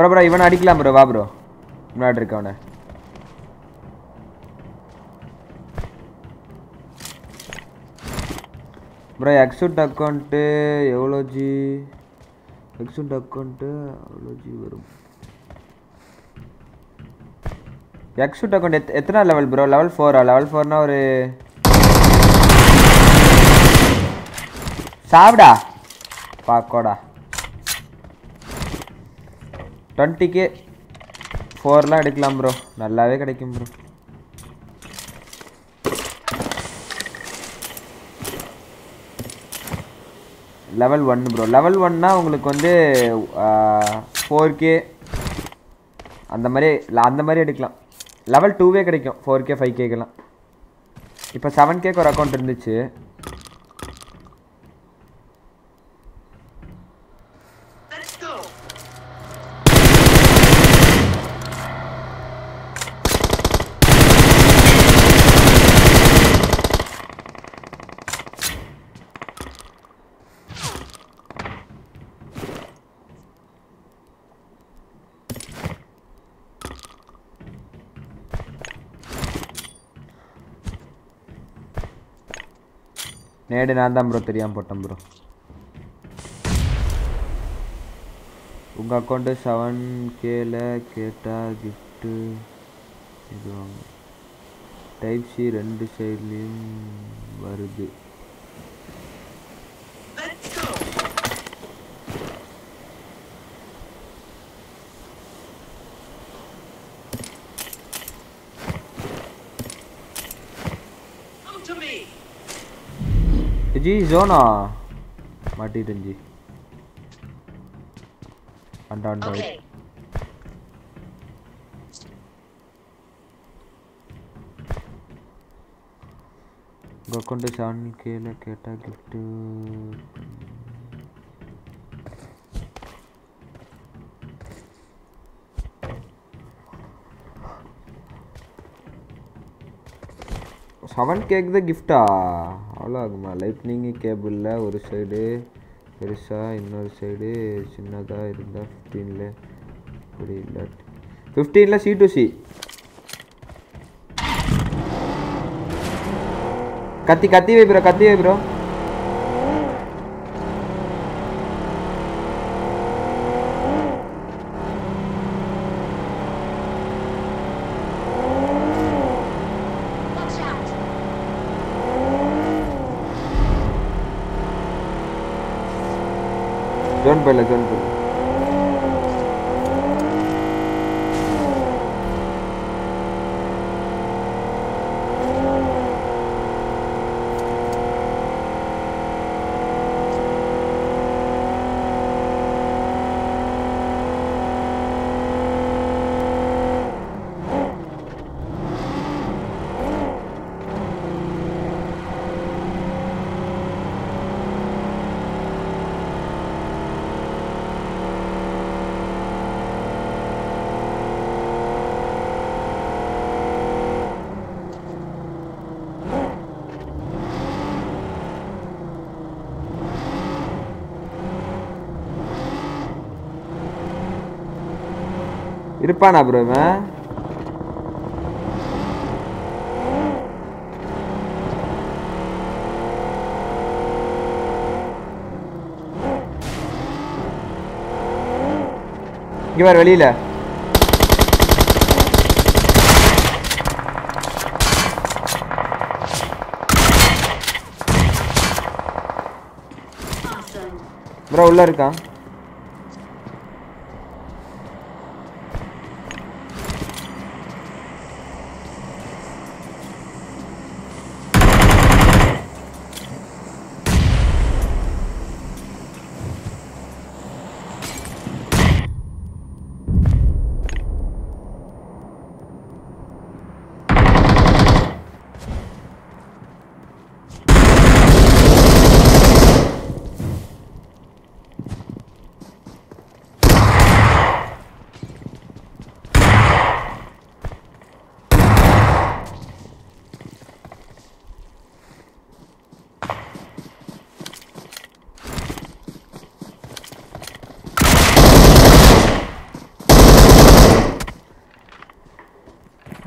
ப்ரோ ப்ரோ இவனை அடிக்கலாம் ப்ரோ வா ப்ரோ முன்னாடி இருக்கவனை. ப்ரோ எக்ஸூட் அக்கௌண்ட்டு எவ்வளோ ஜி எக்ஸூட் அக்கௌண்ட்டு அவ்வளோ ஜி வரும்? எக்ஸூட் அக்கௌண்ட் எத் எத்தனை லெவல் ப்ரோ லெவல் ஃபோரா லெவல் ஃபோர்னா ஒரு சாப்பிடா பாக்கோடா டுவெண்ட்டிக்கு ஃபோர்லாம் எடுக்கலாம் ப்ரோ நல்லாவே கிடைக்கும் bro level one bro level ஒன்னா உங்களுக்கு வந்து ஃபோர் கே அந்த மாதிரி அந்த மாதிரி எடுக்கலாம். லெவல் டூவே கிடைக்கும் ஃபோர் கே ஃபைவ் கேக்கெல்லாம் இப்போ செவன் கேக்கு ஒரு அக்கௌண்ட் இருந்துச்சு. நேடு நான் தான் ப்ரோ தெரியாமல் போட்டேன் ப்ரோ உங்கள் அக்கௌண்ட்டு செவன் கேல கேட்டால் கிஃப்ட்டு இது வாங்க. டைப் சி ரெண்டு சைட்லேயும் வருது. ஜி ஜோனா? மாட்டிட்டேன் ஜி. அண்டா அண்டா. அக்கௌண்ட்டு செவன் கேல கேட்டால் கிஃப்ட்டு செவன் கேக் தான் கிஃப்டா அவ்வளோ ஆகுமா லைட்னிங்கு கேபிளில் ஒரு சைடு பெருசாக இன்னொரு சைடு சின்னதாக இருந்தால் ஃபிஃப்டீனில் இப்படி இல்லை ஃபிஃப்டீனில் சி டு சி கத்தி கத்தி வை கத்தி வை ஜோன் போயில ஜோன் இருப்பானா ப்ரோ இவன்? இங்கே வேறு வெளியில. ப்ரோ உள்ள இருக்கான்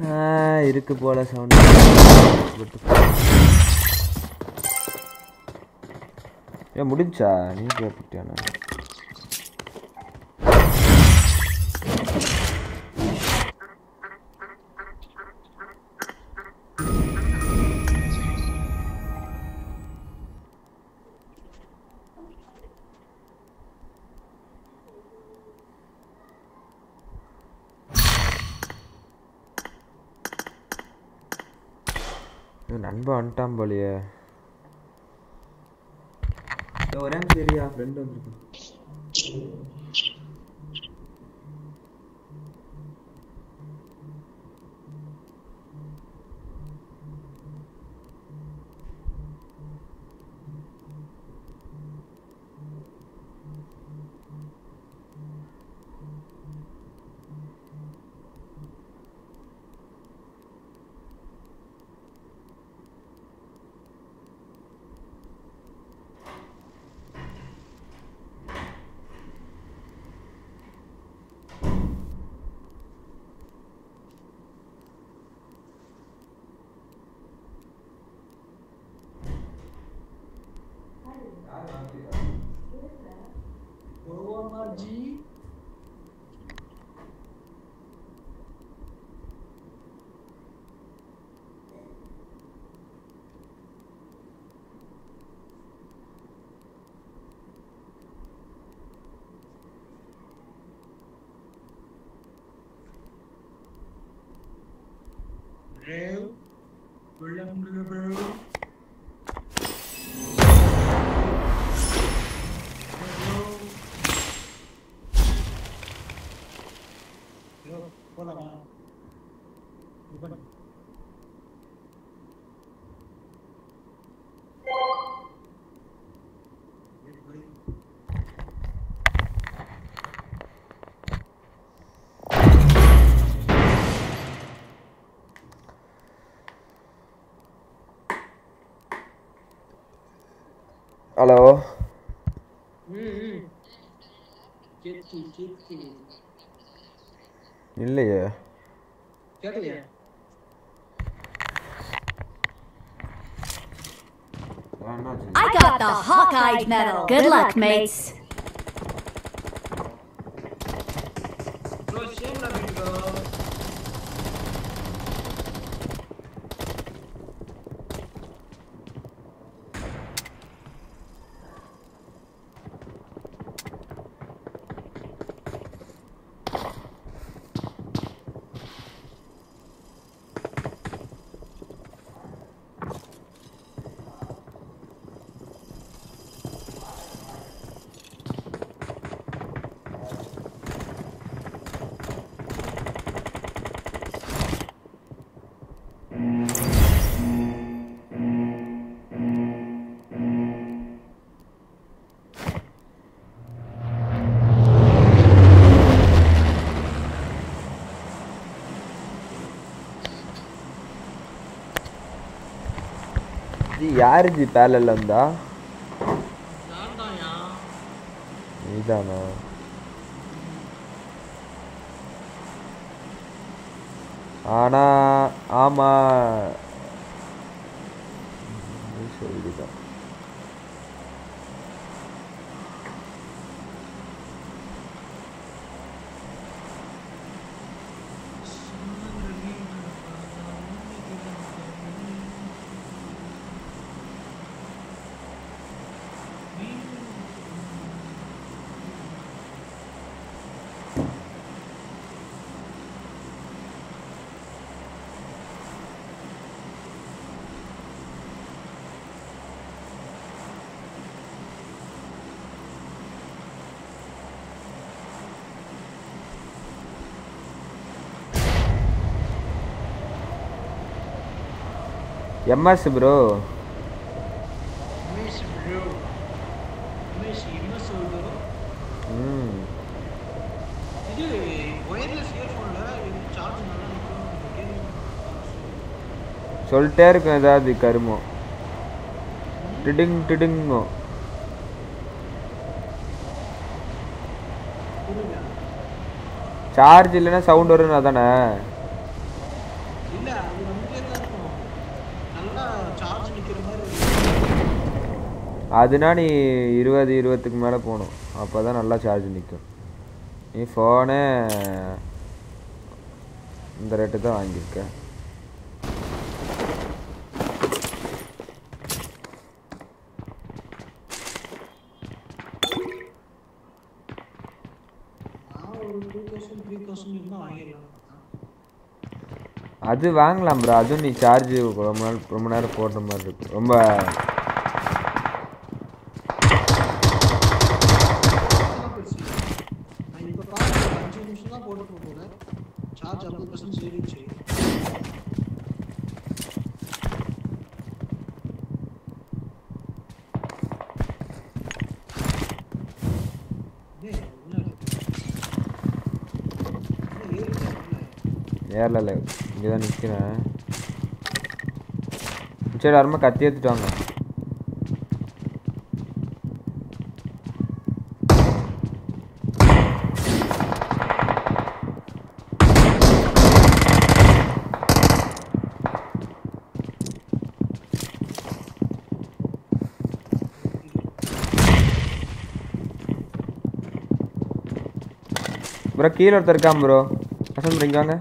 ஆ, விட்டு போல சவுண்ட் ஏன் முடிஞ்சா? நீ கேட்ப நண்பன் வந்துட்டான் போலியே ஒரே சரியா ஃப்ரெண்டு வந்துருக்கான் கோவாமாஜி Bro, William bro. ஹலோ ம் கேட்கு கேட்கு இல்லையே கேட்கலையா I got the Hawkeye medal. Good luck, mates. யாரு ஜி பேலல்ல இருந்தா நீதானா? ஆனா ஆமா நீ சொல்லிதான் MS bro Umesh bro Umesh என்ன சொல்றோ ம் இது ஒயர்லெஸ் இயர்ஃபோன்ல இது சார்ஜ் நல்லா நிக்கும் கேள்வி சொல்லிட்டே இருக்கும் ஏதாவது கருமம். டிடிங் புரியல சார்ஜ் இல்லைன்னா சவுண்ட் வரும் அதானே இல்ல அது வந்துட்டே தான் இருக்கும் நல்லா சார்ஜ் நிக்கிற மாதிரி இருக்கும். அதுனா நீ இருபது இருபத்துக்கு மேலே போகணும் அப்போ தான் நல்லா சார்ஜ் நிற்கும் நீ ஃபோனே இந்த ரேட்டு தான் வாங்கியிருக்க. அது வாங்கலாம் ப்ரோ அதுவும் நீ சார்ஜ் ரொம்ப நாள் ரொம்ப நேரம் போடுற மாதிரி இருக்கும். ரொம்ப தெரில இங்கே தான் நிற்கிறேன் சரி யாருமா கத்தி ஏற்றுட்டாங்க ப்ரோ கீழே ஒருத்தர் இருக்கான் ப்ரோ. அசன் பண்ணிங்க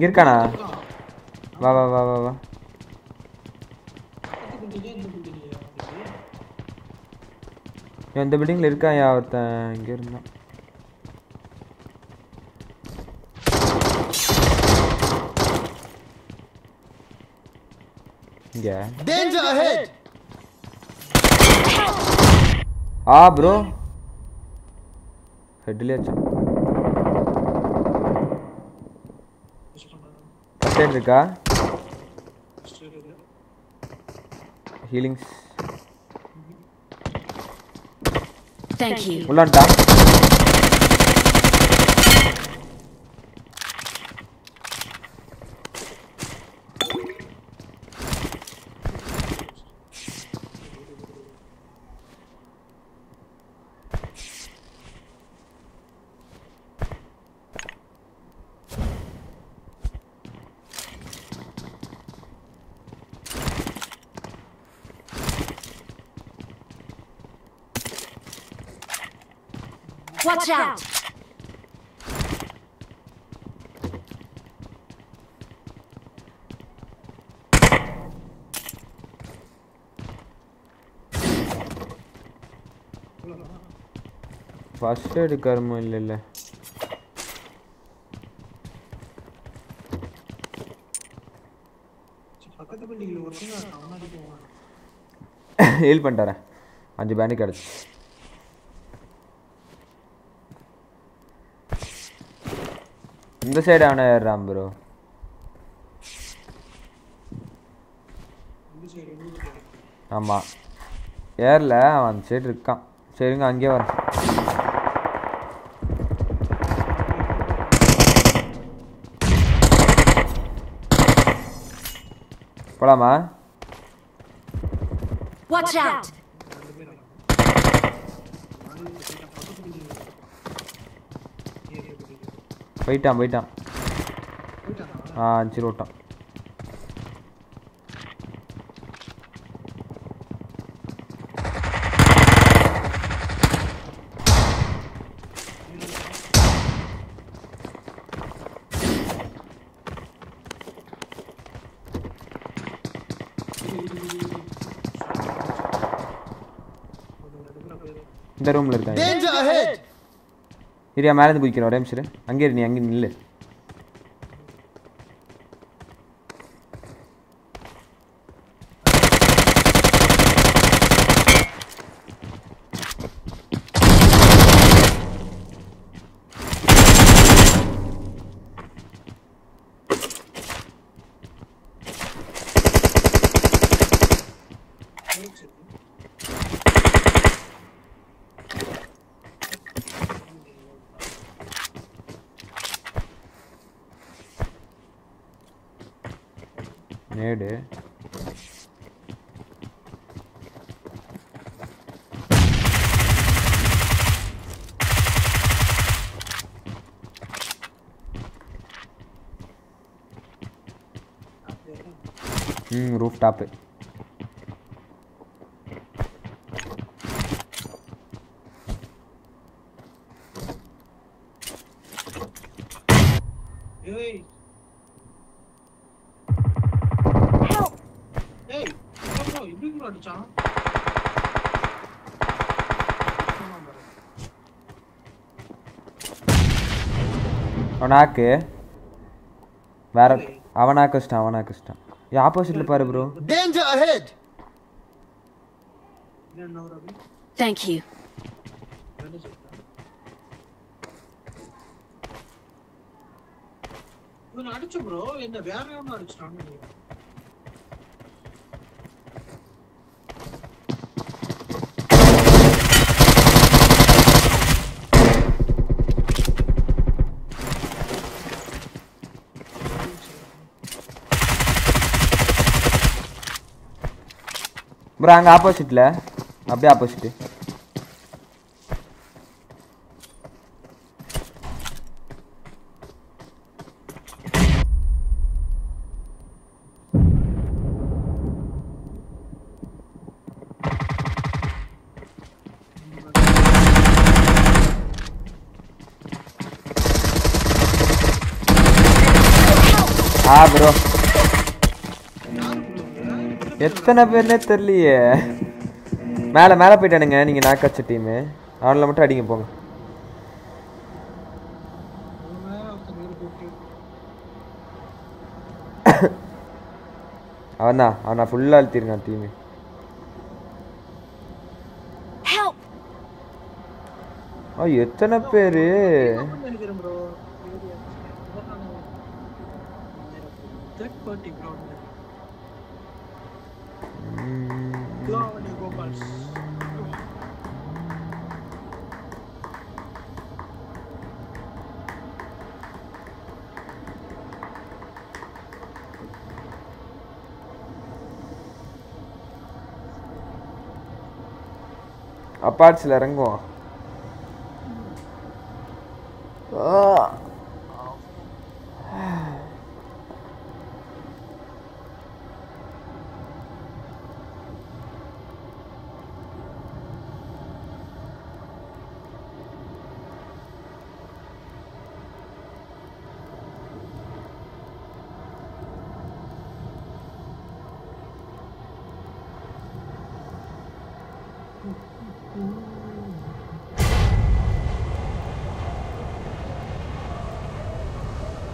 இங்க இருக்கானா? வா வா வா வா வா. இவன் இந்த பில்டிங்ல இருக்கான் யா ஒருத்தன். இங்க இருந்தான். இங்க. ஆ ப்ரோ ஹெட்லயே வச்சான் ஃபர்ஸ்ட் எய்ட் இருக்கா ஹீலிங்ஸ் Thank you. உள்ளான்ட்டா Watch out! ஃபர்ஸ்ட் எய்டு கருமம் இல்லை இல்லை பக்கத்து பில்டிங்ல ஒருத்தங்க அவன் அடிக்குவான் ஹீல் பண்ணிட்டாரேன் அஞ்சு பேண்டு கிடச்சி இந்த சைடு அவனை ஏறுறான் ப்ரோ ஆமாம் ஏறல அவன் அந்த சைடு இருக்கான் சரிங்க அங்கேயே வரேன் போலாமா? Watch out! போயிட்டான் போயிட்டான் ஆ சரி விட்டான் இந்த ரூம்ல இருக்காங்க இரியா மேலேருந்து குதிக்கிறேன் ஒரே நிமிஷம் அங்கே இரு நீ அங்கே நில்லு நேடு ம் ரூஃப் டாப்பு ஏய் ஏய் ப்ரோ இப்படி கூட அடிச்சான் அவனாக்கு வேற அவனாக்கு வச்சிட்டான் அவனாக்கு வச்சிட்டான் ஆப்போசிட்ல பாரு ப்ரோ you. வேலை செய்யலாம் இவன் அடிச்ச ப்ரோ என்ன வேற எவனும் அடிச்சிட்டான்னு அப்புறம் அங்கே ஆப்போசிட்டில் அப்படியே ஆப்போசிட்டு ஆ ப்ரோ எத்தனை பேர்னே தெரியலையே. மேலே மேலே போயிட்டானுங்க. நீங்கள் நாக்காச்ச டீமு அவங்கள மட்டும் அடிங்க போங்க. அவன் தான் அவனை ஃபுல்லாக அழுத்திருக்கான் டீமு எத்தனை பேர்? நினைக்கிறேன் ப்ரோ தேர்ட் பார்ட்டி ப்ரோ அப்பாட்ஸில் இறங்குவோம் ஆ.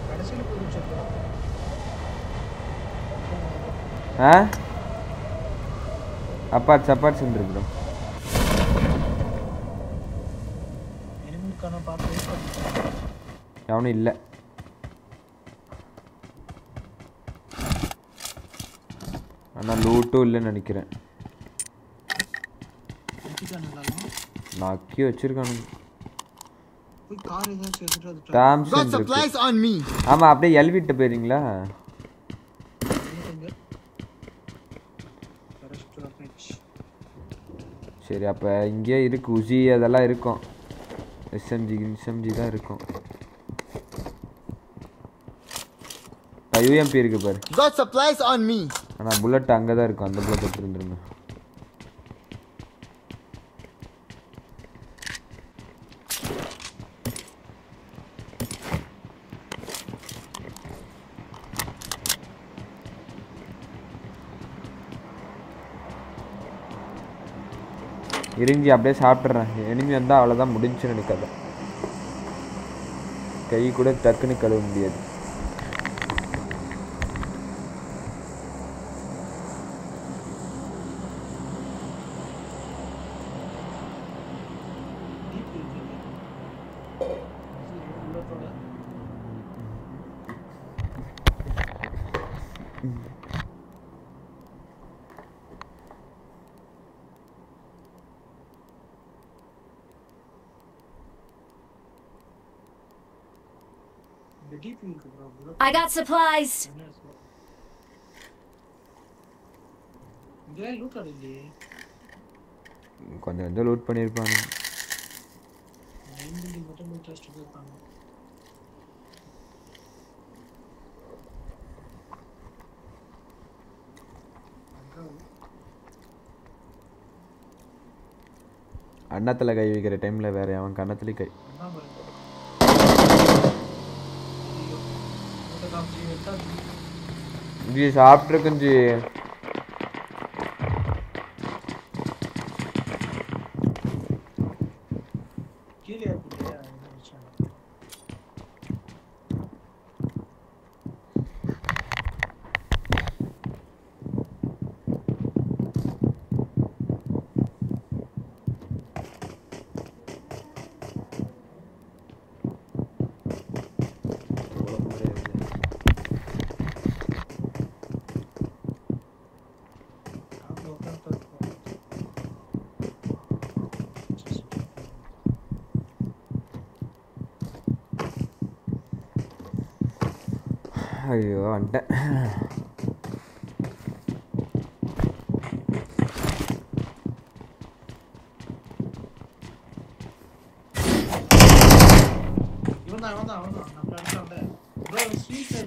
கடைசியில் புரிஞ்சு ஆ? அப்பாட்ஸ் அப்பாட்ஸ் wait பண்ணு. எவனும் இல்லை. ஆனால் லூட்டும் இல்லைன்னு நினைக்கிறேன். நக்கி me. ஆமாம் அப்படியே எல்விட்ட போயிருங்களா சரி அப்போ இங்கேயே இருக்கு உசி அதெல்லாம் இருக்கும். எஸ்எம்ஜி எஸ்எம்ஜி தான் இருக்கும். யூஎம்பி இருக்கு பாரு. Got supplies on me. ஆனால் புல்லட் அங்கே தான் இருக்கும். அந்த புல்லட் எடுத்துருந்துருங்க இருங்கி அப்படியே சாப்பிட்றேன் எனிமி வந்தால் அவ்வளோதான் முடிஞ்சுன்னு நினைக்காத. கை கூட டக்குன்னு கழுவ முடியாது Deep இருக்குங்க. இது உள்ளத்தோட. இந்த deep இருக்கு bro. bullet I got supplies. கொஞ்சம் கொஞ்சம் லூட் பண்ணியிருப்பாங்க அன்னத்தில் கை வைக்கிற டைமில் வேற அவன் கன்னத்துலேயும் கை என்ன பாருங்க. ஐயோ. மூட்டை காமிச்சு எடுத்தா ஜி சாப்பிட்ருக்கேன் ஜி கீழே இருக்கு என்ன விஷயம் காமில் உட்காந்து ஐயோ வந்துட்டேன்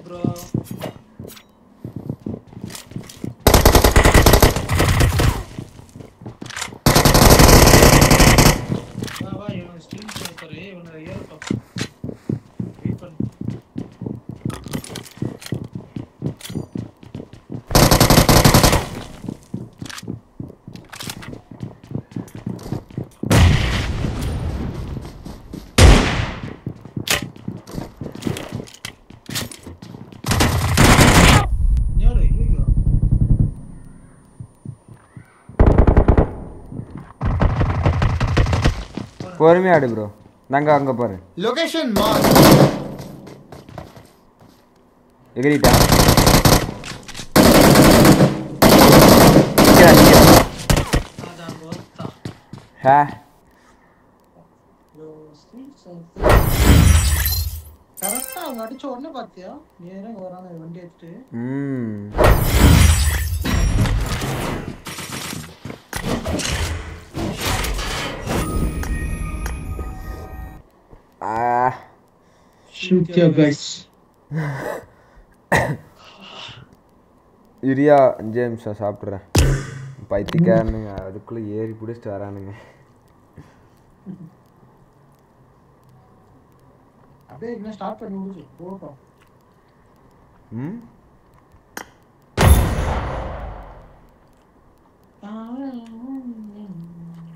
ப்ரோ வா வா இவன் ஸ்ட்ரீம் ஸ்னைப்பர் இவனை ஏறட்டும் வெயிட் பண்ணு யாரு ஐயோ பொறுமையா ஆடு ப்ரோ நாங்க அங்க பாரு. Location marked. எகிரிட்டா? ஹே. கரெக்டா அவங்க அடிச்ச உடனே பாத்தியா? நேரா வரான வண்டி எடுத்துட்டு. ம். ஷூட் யுவர் கைஸ் யூரியா அஞ்சு நிமிஷம் சாப்பிட்றேன். பைத்தியக்காரனுங்க அதுக்குள்ளே ஏறி பிடிச்சிட்டு வரானுங்க. அப்படியே இன்னும் ஸ்டார்ட் பண்ணி முடிச்சு. போட்டோம் ம்? இந்த அந்த செகண்ட் அக்கௌண்ட் வித்தா இந்த ஆயிரம் ரூபாய்க்கு போகுமா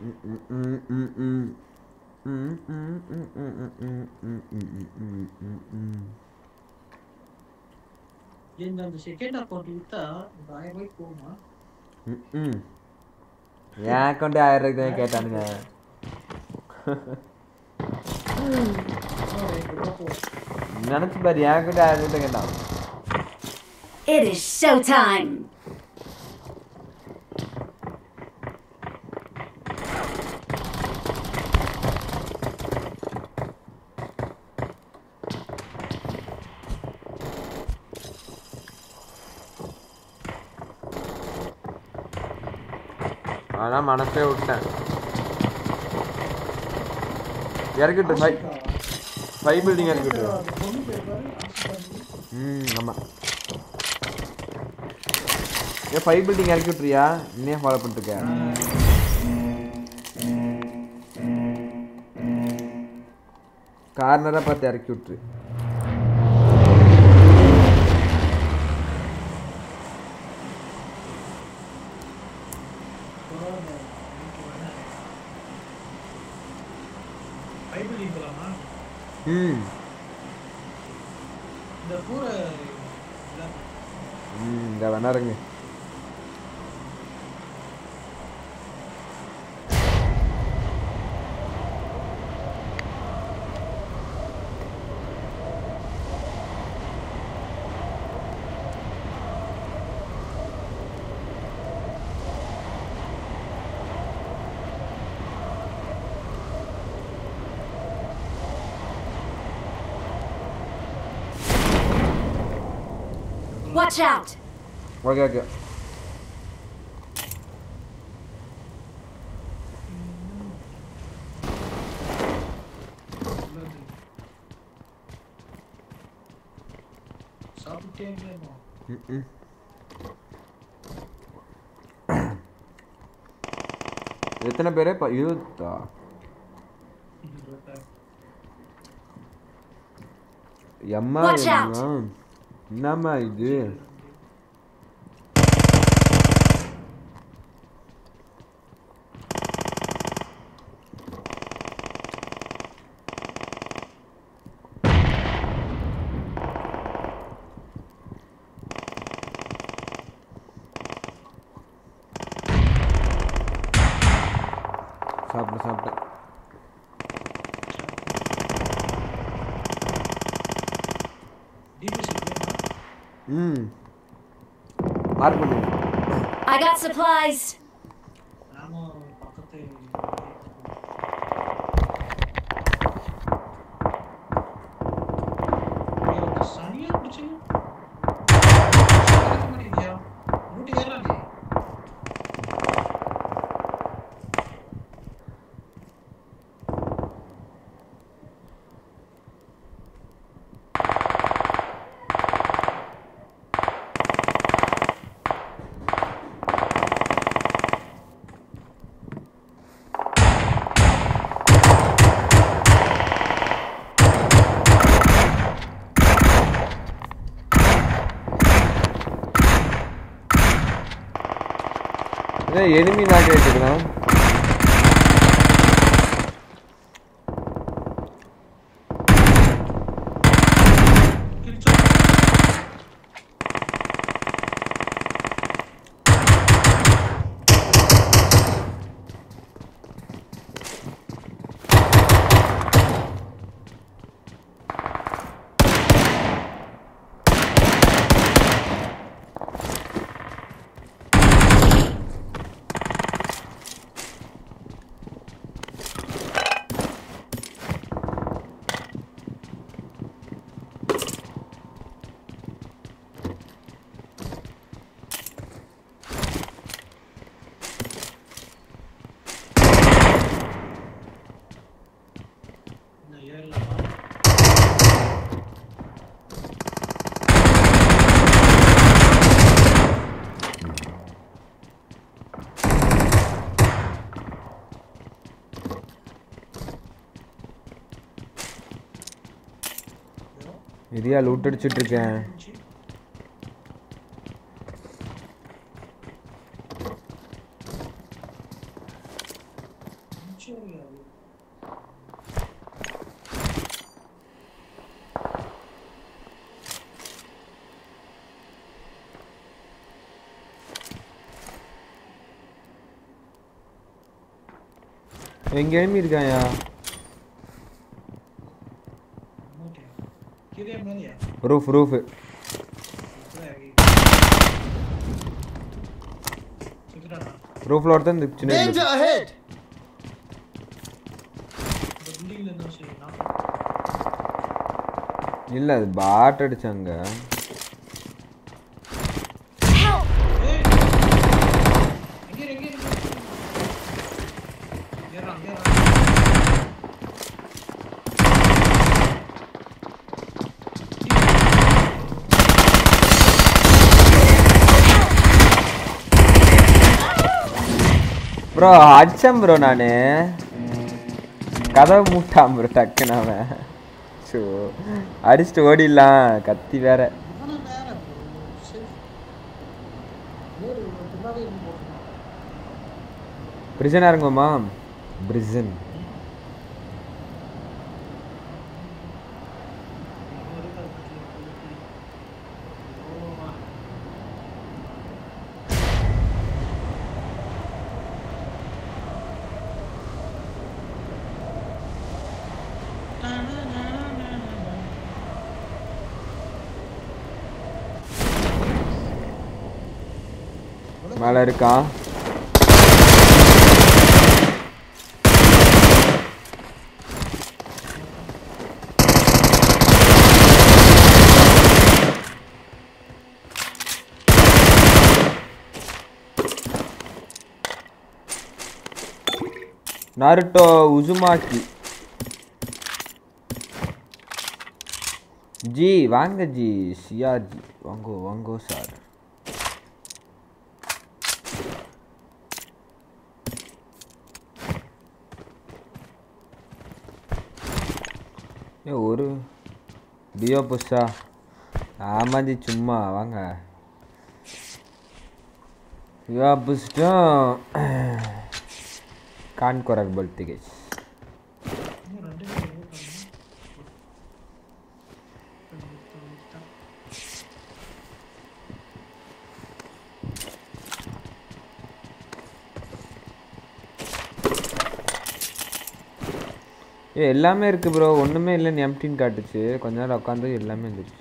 ம் என் அக்கௌண்ட்டு ஆயிரம் ரூபாய்க்கு தான் கேட்டானுங்க நினச்சி பாரு என் அக்கௌண்ட்டு ஆயிரம் ரூபாய் தான் கேட்டான் It is showtime. ஆனால் மனசே விட்டேன். இறக்கிட்டு ஃபைவ் ஃபைவ் பில்டிங் இறக்கிட்டு. ம் ஆமாம் ஏன் ஃபைவ் பில்டிங் இறக்கி விட்றியா இன்னே ஃபாலோ பண்ணிட்டுருக்க கார்னராக பார்த்து இறக்கி விட்ரு Watch out! ஓகே ஓகே உள்ளது. சாப்பிட்டே இருக்கணும் ம் எத்தனை பேர் இப்போ இருபத்தா எம்மா Na maioria. Supplies. Enemy knock ஆயிட்டுக்கிறான் Kill இரியா லூட் அடிச்சிட்டு இருக்கேன் இருந்துச்சு. சரி, அது எங்க எனிமி இருக்காயா ஓகே. கீழே மேலயா? Roof roof? ரூஃப்ல ஒருத்தன் சின்ன? இல்ல அது பாட் அடிச்சாங்க Help! ஏய்! எங்க இரு, எங்க இரு? ஏறுறா, அங்க ஏறுறா. ப்ரோ அடிச்சேன் ப்ரோ நானு. கதவை மூட்டான் ப்ரோ டக்குன்னு அவன். ஸோ அடிச்சுட்டு ஓடிடலாம். கத்தி வேற. ஆனா வேற பிரிஜன் சரி. ஏறு, இவன் பின்னாடி இருந்து போட்டுருக்கான். பிரிசனா இருங்கம்மா பிரிசன் இவன் இருக்காரு பக்கத்துல. ஓ, மேலே இருக்கான் நாருட்டோ உசுமாக்கி. ஜி வாங்க ஜி சியார் ஜி வாங்கோ வாங்கோ சார் ஏ ஒரு டியோ புஷா ஆமாஜி சும்மா வாங்க. யுவா புஷ்டும் கான்கொரக் பல்த்திகேஷ் இன்னும் ரெண்டு பேர் எங்க இருக்காங்க? ஒருத்தன் வந்துட்டான். ஏ எல்லாமே இருக்கு ப்ரோ ஒன்றுமே இல்லைன்னு எம்டின்னு காட்டுச்சு. கொஞ்ச நேரம் உட்காந்து எல்லாமே இருந்துச்சு?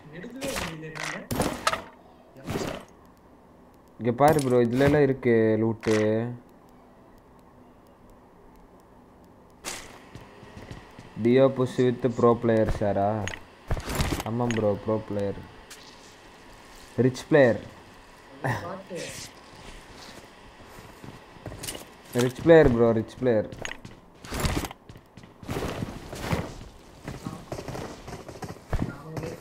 இங்கே பாரு ப்ரோ இதுல எல்லாம் இருக்கு loot duo push with bro player சாரா ஆமாம் bro bro player rich player. Rich player bro rich player நானூறு.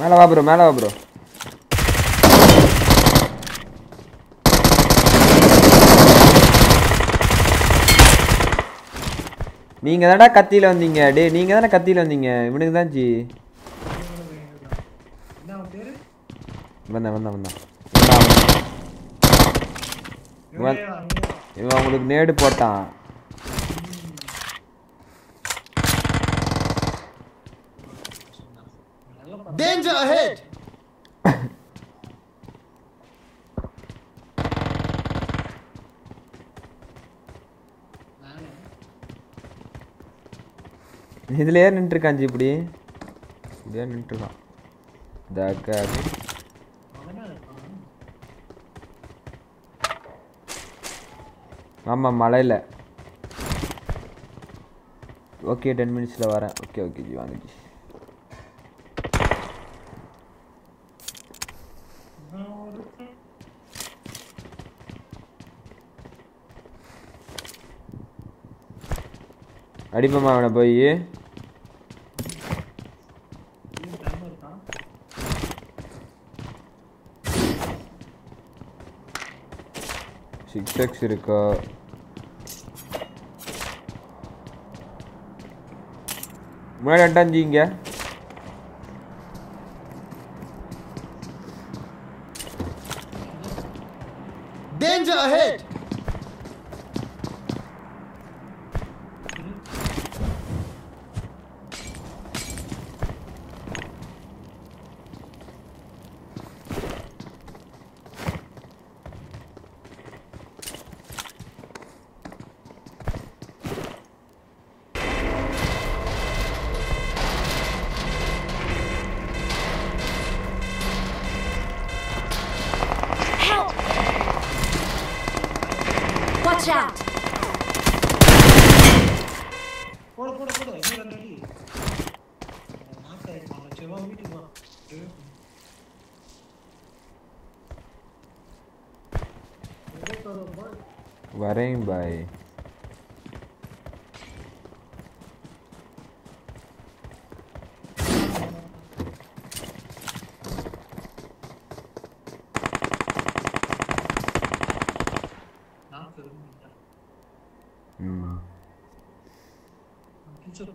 மேலே வா ப்ரோ மேலே வா ப்ரோ நீங்க தானடா கத்தியில வந்தீங்க. டே நீங்க தானே கத்தியில வந்தீங்க. இவனுக்கு தான் ஜி. வந்தேன் வந்தேன் வந்தேன் இவன் உங்களுக்கு நேடு போட்டான். Danger ahead! நானே. இதுலயே நின்றுருக்கான் ஜி இப்படி இப்படியே நின்றுருக்கான் தக்காது அவனா இருப்பான். ஆமாம் மழையில் ஓகே டென் மினிட்ஸில் வரேன் ஓகே ஓகே ஜி வாங்க ஜி இவன் ஒருத்தன். அடிப்பமா அவனை போய். சிக்ஸ் எக்ஸ் இருக்கா? முன்னாடி வந்துட்டான்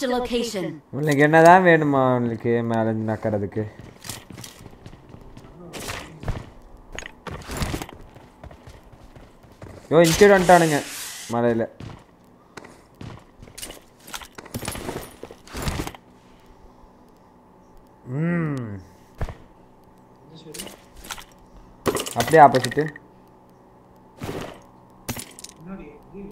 Marked a location. உங்களுக்கு என்னதான் வேணுமா உங்களுக்கு மேலே நக்கறதுக்கு யோ இன்சைடு வந்துட்டானுங்க மலையில். ம். அப்படியே ஆப்போசிட்டு முன்னாடி இது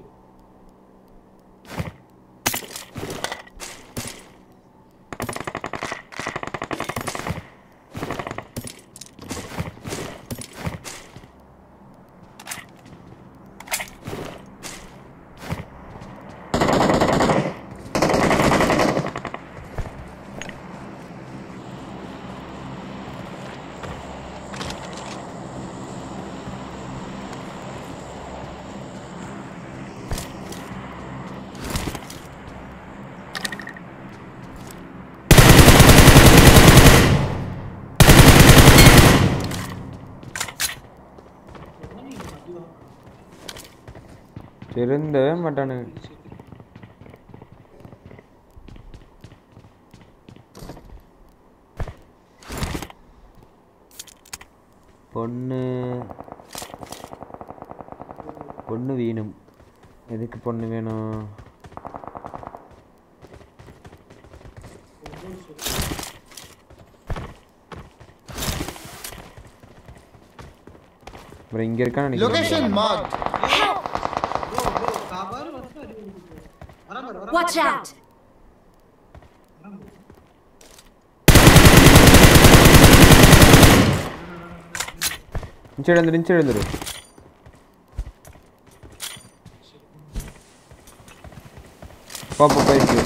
திருந்தவே மாட்டானுங்க பொண்ணு பொண்ணு வேணும் எதுக்கு பொண்ணு வேணும் அப்புறம் இங்க இருக்கான்னு நினைக்கிறேன் Location marked. ப்ரோ ப்ரோ போ போ போயிருக்கு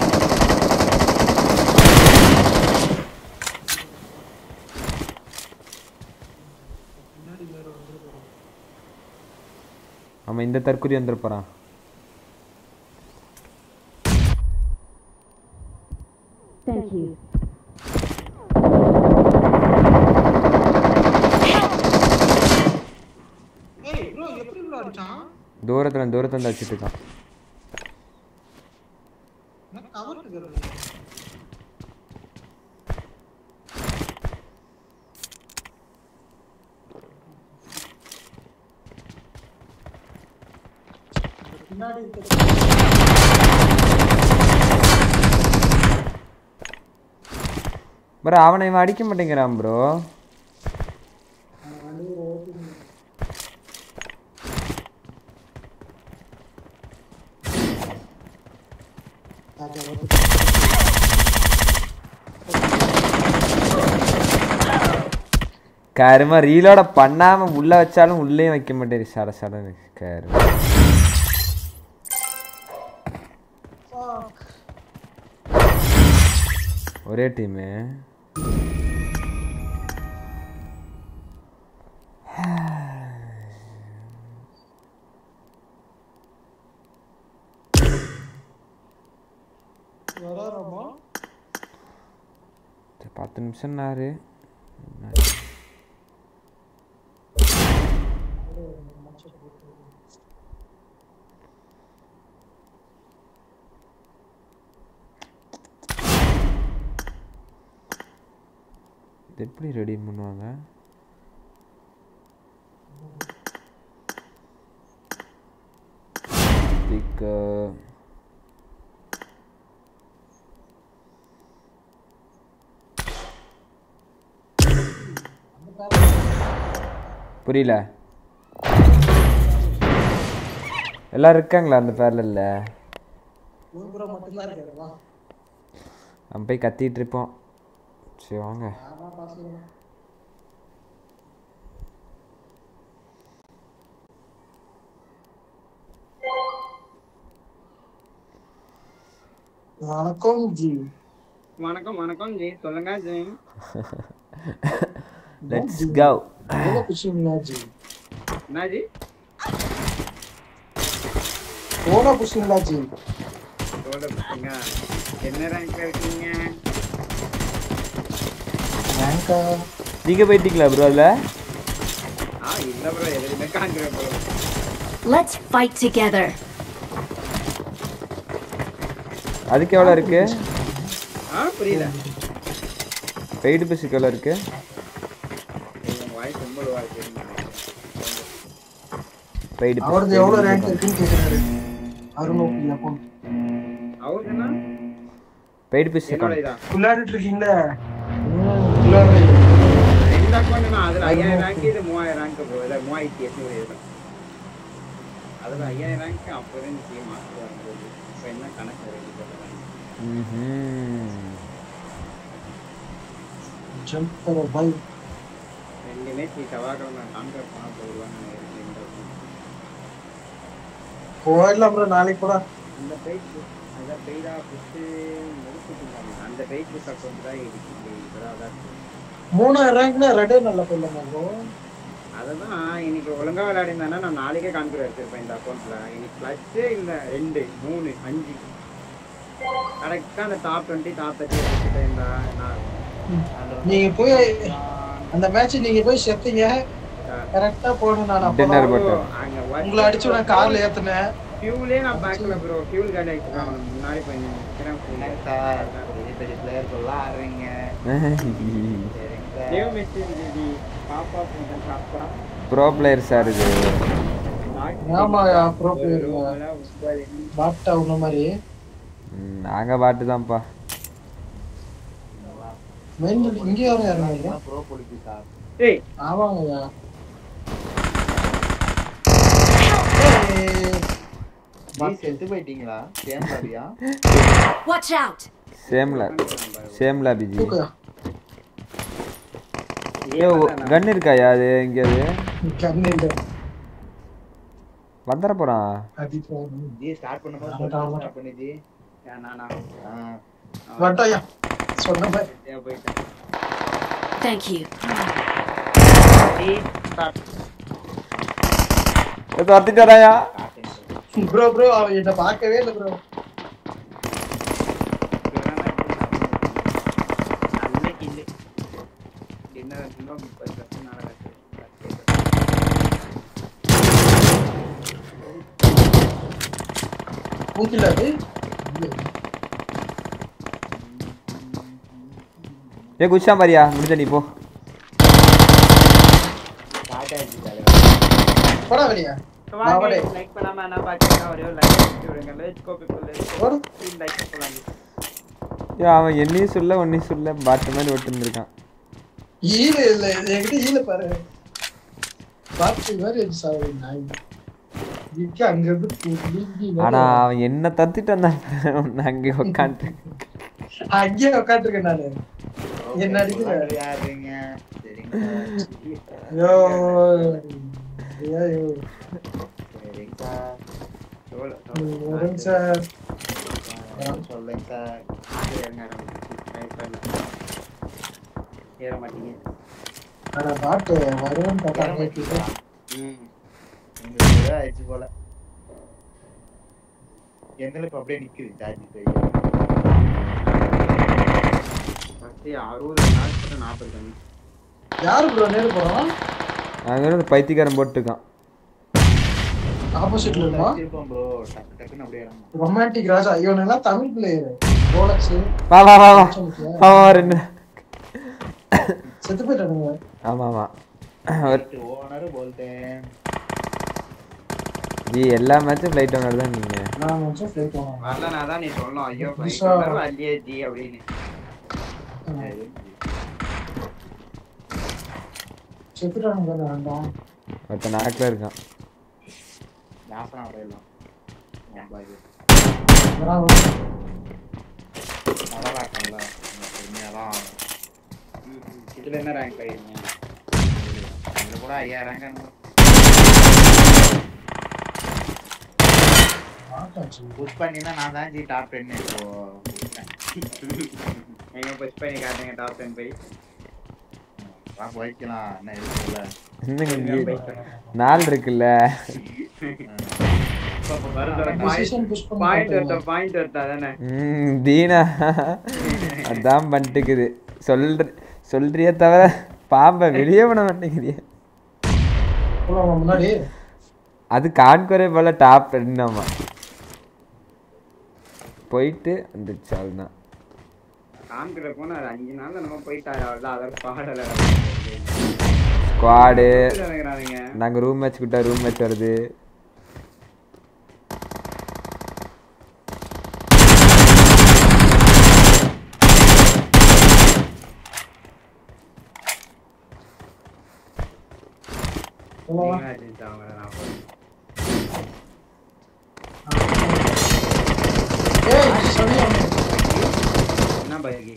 அவன் இந்த தற்குறி வந்துட போறான். Thank you. ஏய் ப்ரோ எப்படி ப்ரோ அடிச்சான்? தூரத்துல தூரத்துல அடிச்சிட்டு இருக்கான் நான் கவர் இருக்கிறது பின்னாடி இருக்கிறது ப்ரோ அவனை இவன் அடிக்க மாட்டேங்கிறான் ப்ரோ கருமா ரீலோட பண்ணாம உள்ள வச்சாலும் உள்ளேயும் வைக்க மாட்டேன் சட சடனு கருமா. ஒரே டீமு பத்து இது எப்படி ரெடி பண்ணுவாங்க? ஸ்பீக்கர் புரியல. எல்லாரும் இருக்காங்களா அந்த பேர்ல இல்ல ப்ரோ மட்டும்தான் இருக்காரு வா நம்ம போய் கத்திட்டு இருப்போம். சரி வாங்க. வணக்கம் ஜி. வணக்கம் வணக்கம் ஜி. சொல்லுங்க ஜி. லெட்ஸ் கோ எவ்வளோ குஷிங்களா ஜி என்ன ஜி எவ்வளோ குஷிங்களா ஜி சொல்லுங்க என்ன ரேங்க் இருக்கீங்க? ரேங்கா நீங்க போயிட்டீங்களா ப்ரோ அதுல? ஆ இல்ல ப்ரோ எதுவுமே காண்கிறேன் ப்ரோ Let's fight together. அதுக்கு எவ்வளோ இருக்கு? ஆ புரியல. பெய்டு பஸ்ஸுக்கு எவ்வளோ இருக்கு உங்க வாய்ஸ் ரொம்ப லோவா இருக்கு பெய்டு அவரது எவ்வளோ ரேங்க் இருக்குன்னு கேட்குறாரு அறுநூத்தி அப்போ. அவருக்குன்னா? பெய்டு பஸ் என்னோட இதா விளையாடிட்டு இருக்கீங்களே? ரெண்டு அக்கௌண்ட் தான் அதுல ஐயாயிரம் ரேங்க் இது மூவாயிரம் ரேங்க் ப்ரோ இல்ல மூவாயிரத்தி எட்நூறு இதுல அதுல ஐயாயிரம் ரேங்க் அப்போ இருந்துச்சு மாஸ்டர் வரும்போது. இப்போ என்ன கணக்கு ரெடி பண்ணுறாங்க ஜம்ப் கரோ பாய் ரெண்டு மேட்ச் செவ்வாய்க்கிழமை நினைக்கிறேன் இந்த account. போயிடலாம் ப்ரோ நாளைக்கு கூட அந்த பேஜ் அந்த பேஜா ஃபஸ்ட்டு முடிச்சுட்டு அந்த பேஜ் அக்கௌண்ட் தான் இப்போ அதான் மூணாயிரம் ரேங்க்னா ரெடே நல்லா போடலாமா அதுதான் இன்னைக்கு ஒழுங்கா விளையாடிருந்தேன்னா நான் நாளைக்கே கான்ஃபிகர் எடுத்திருப்பேன் இந்த அக்கௌண்ட்ல இன்னைக்கு ப்ளஸ்ஸே இல்லை ரெண்டு மூணு அஞ்சு. கரெக்டாக அந்த டாப் டுவெண்ட்டி டாப் தேர்ட்டி நான் நீங்க போய் அந்த மேட்ச் நீங்க போய் செத்தீங்க. கரெக்டா போடணும் நான். டின்னர் பட்டன் அங்க உங்களை அடிச்சு நான் கார்ல ஏத்துனேன். ஃபியூலே நான் பேக்ல ப்ரோ ஃபியூல் கார்டு ஆகிட்டு முன்னாடி போய் நிற்கிறேன் பெரிய பெரிய பிளேயர் சொல்லலாம் ஆடுறீங்க. தேவ மெஸ்ஸி ஜிஜி பாப்பா கொஞ்சம் சாப்பிட்டா. ப்ரோ பிளேயர் சார் இது. ஆமா ப்ரோ பிளேயர் பாட்டா உன்ன மாதிரி. நாங்க பாட்டு தான்ப்பா. மெயின் இங்க யாரும் இறங்குங்க ப்ரோ பொலிட்டிக்கா ஏய். ஆமாங்கய்யா. நீ செத்து போயிட்டீங்களா? சேம் சாரியா Watch out! Same lap same lap தூக்குயா ஏ கன் இருக்காயா அது? எங்கேயாவது கண்ணு இல்ல. வந்துட போறான். அடி போகணும் ஜி ஸ்டார்ட் பண்ணும்போது. ஸ்டார்ட் பண்ணி ஜி ஏன் நானா வட்டாயா சொன்ன மாதிரி ஏன் போயிட்டேன் Thank you. துரத்திட்டு வராயா ப்ரோ ப்ரோ அவன் என்ன பார்க்கவே இல்லை ப்ரோ நல்ல கில்லு டின்னர் இன்னும் முப்பது பர்சன்ட் நாளை மூக்கில அது ஏ குஷா பாரியா முடிஞ்ச நீ போ போடா வெளியா வாங்க லைக் பண்ணாம என்ன பாத்தீங்கன்னா ஒரே ஒரு லைக் பண்ணி விடுங்க let's go people let's go like பண்ணலாம் ஏ அவன். என்னையும் சொல்ல ஒன்னையும் சொல்ல பாட்டு மாதிரி ஒட்டு இருந்திருக்கான் ஈல இல்ல. இது என்கிட்ட ஈல பாரு. பார்த்து மாதிரி சாவு நாய். இதுக்கு அங்க இருந்து புடுங்கி ஆனா அவன் என்ன தத்திட்டு வந்தான் நான் அங்கே உட்காந்து அங்கேயே உட்காந்துருக்கேன் நானு என்ன அடிக்கிற யாருங்க சரிங்க ஐயோ ஐயோ சரிங்க சார் எவ்வளோ வருங்க சார் சொல்லுங்க சார் ஆடு இறங்க ட்ரை பண்ணல ஏற மாட்டீங்க ஆனா பாட்டு வருவேன்னு பார்த்தா கேட்டுட்டு ம் உங்களுக்கு ஏதோ ஆயிடுச்சு போல. எங்களுக்கு இப்ப அப்படியே நிக்குது சார்ஜ் அறுபது நாற்பது நாற்பது யாரு ப்ரோ நேரு போறோம் அங்கே இருந்து பைத்தியக்காரன் போட்டுருக்கான் ஆப்போசிட்ல இருப்போம் ப்ரோ டக்கு டக்குன்னு அப்படியே romantic Raja Tamil player Rolex வா வா வா வா. வா வா ரெண்டு. செத்து போயிட்டானுங்க. ஆமா ஆமா. ஓனர் ஜி எல்லா மேட்சும் ஃப்ளைட் ஓனர் தான் நீங்க. நான் நினைச்சேன் ஃபிளைட் போனோம் வரலனா தான். நீ சொல்லணும் ஐயோ புதுசா- பைக் வரலையே ஜி அப்படின்னு. செத்துட்டானுங்க வேண்டாம் ஒருத்தன் நாக்கில் இருக்கான். நாசனா வரையலாம் நல்லா இருக்கல பொறுமையாலாம் இதுல என்ன ரேங்க் ஆயிருங்க இதுல கூட ஐயாயிரம் புஷ் பண்ணினா நான் தான் ஜி டாப் டென் இப்போ எங்க புஷ் பண்ணி காட்டுங்க டாப் டென் போய். வா போய்க்கலாம். என்ன இருக்குல்ல? இன்னும் நாள் இருக்குல்ல? அதான் பண்ணிட்டுக்குது. சொல்ற சொல்றியே தவிர பாம்பை வெளியே பண்ண மாட்டேங்கிறியே போலாமா முன்னாடி. அது கான்குறை போல டாப் ரெண்டாமா போயிட்டு வந்துச்சு அதுதான் காமிக்கிற போனா அது அஞ்சு நாள் நம்ம போயிட்டாரு அவ்வளோ அதோட பாடல ஸ்குவாடு நாங்கள் ரூம் மேட்ச் கிட்ட ரூம் மேட்ச் வருது. போலாமா ஏய் சரியா என்ன பைக்கு என்னாச்சு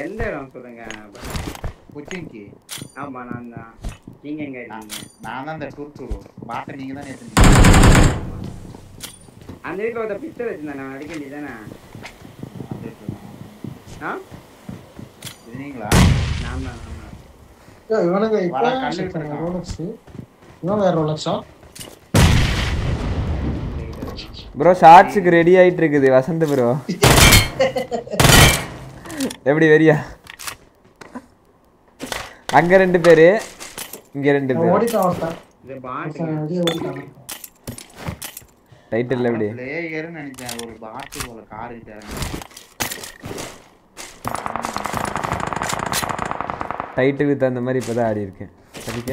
எந்த இடம் சொல்லுங்க? கொச்சின்க்கு ஆமா நான் தான். நீங்க எங்க இருக்கீங்க? நான் தான் இந்த டூர் டூர் பாட்டை நீங்க தான் நேற்று அந்த வீட்டில் ஒருத்த பிஸ்டல் வச்சிருந்தேன் நான் அடிக்க வேண்டியதானே ஆ? இது நீங்களா நான் தான். இவனுங்க இப்போ ரோலக்ஸ் இவன் வேற ரோலக்ஸா ப்ரோ ஷார்ட்ஸுக்கு ரெடி ஆயிட்டு இருக்குது. வசந்த் ப்ரோ எப்படி வெறியா? அங்க ரெண்டு பேரு இங்க ரெண்டு பேர். டைட்டில் எப்படி? பிளேயர்னு நினைச்சேன் ஒரு பாட்டு போல கார் கிட்ட டைட்டிலுக்கு தகுந்த மாதிரி இப்பதான் ஆடி இருக்கேன் சரிக்க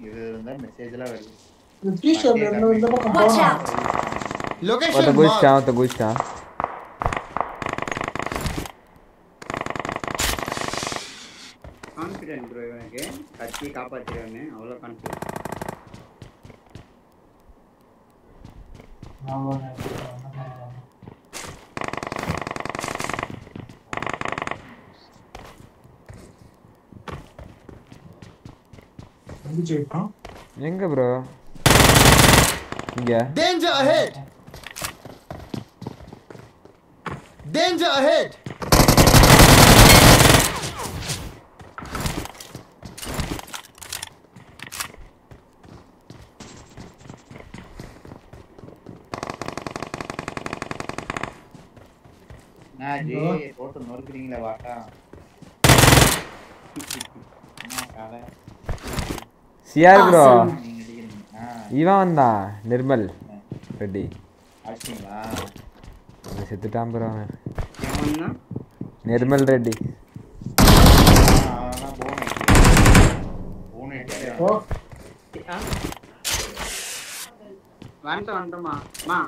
இது இருந்தா மெசேஜ் எல்லாம் வருது டீஷர்ட்ல இருந்து இந்த பக்கம் Watch போனா out! ஒருத்த குதிச்சிட்டான் ஒருத்த குதிச்சிட்டான் கான்ஃபிடென்ட் ப்ரோ இவனுக்கு கட்சி காப்பாற்றிடுவேன்னு அவ்வளோ கான்ஃபிடென்ட் எங்க ப்ரோ இங்க Danger ahead! Danger ahead! நான் ஜி போட்டு நொறுக்குறீங்களா வாட்டா என்ன கதை சிஆர் ப்ரோ நீங்க அடிக்கிறீங்க ஆ இவன் வந்தான் நிர்மல் ரெட்டி அவன் செத்துட்டான் ப்ரோ அவன். ஏன்னா நிர்மல் ரெட்டி வந்துட்டோம் வந்துட்டோமா மா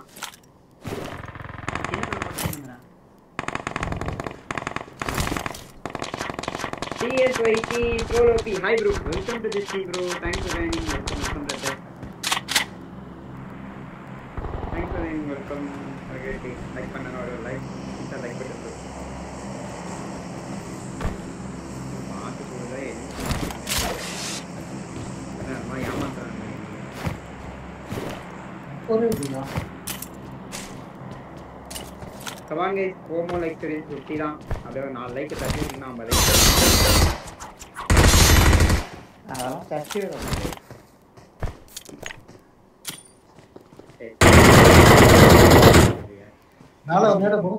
Pro. Hi bro, welcome to this stream bro. Thanks for joining. Welcome, welcome brother. Thanks for joining. Welcome. Okay, okay. Like பண்ணணும் ஒரு like. Insta like button bro. பார்த்து சொல்லுதே. என்ன அம்மா ஏமாத்துறாங்க. ஒரு இதுண்ணா. கவாங்க ஹோமோ லைக் சரி சுட்டி தான். அப்படியே ஒரு நாலு லைக் தட்டி ஐம்பது லைக் அதெல்லாம் தட்டி மேல ஒரு நேரம் போ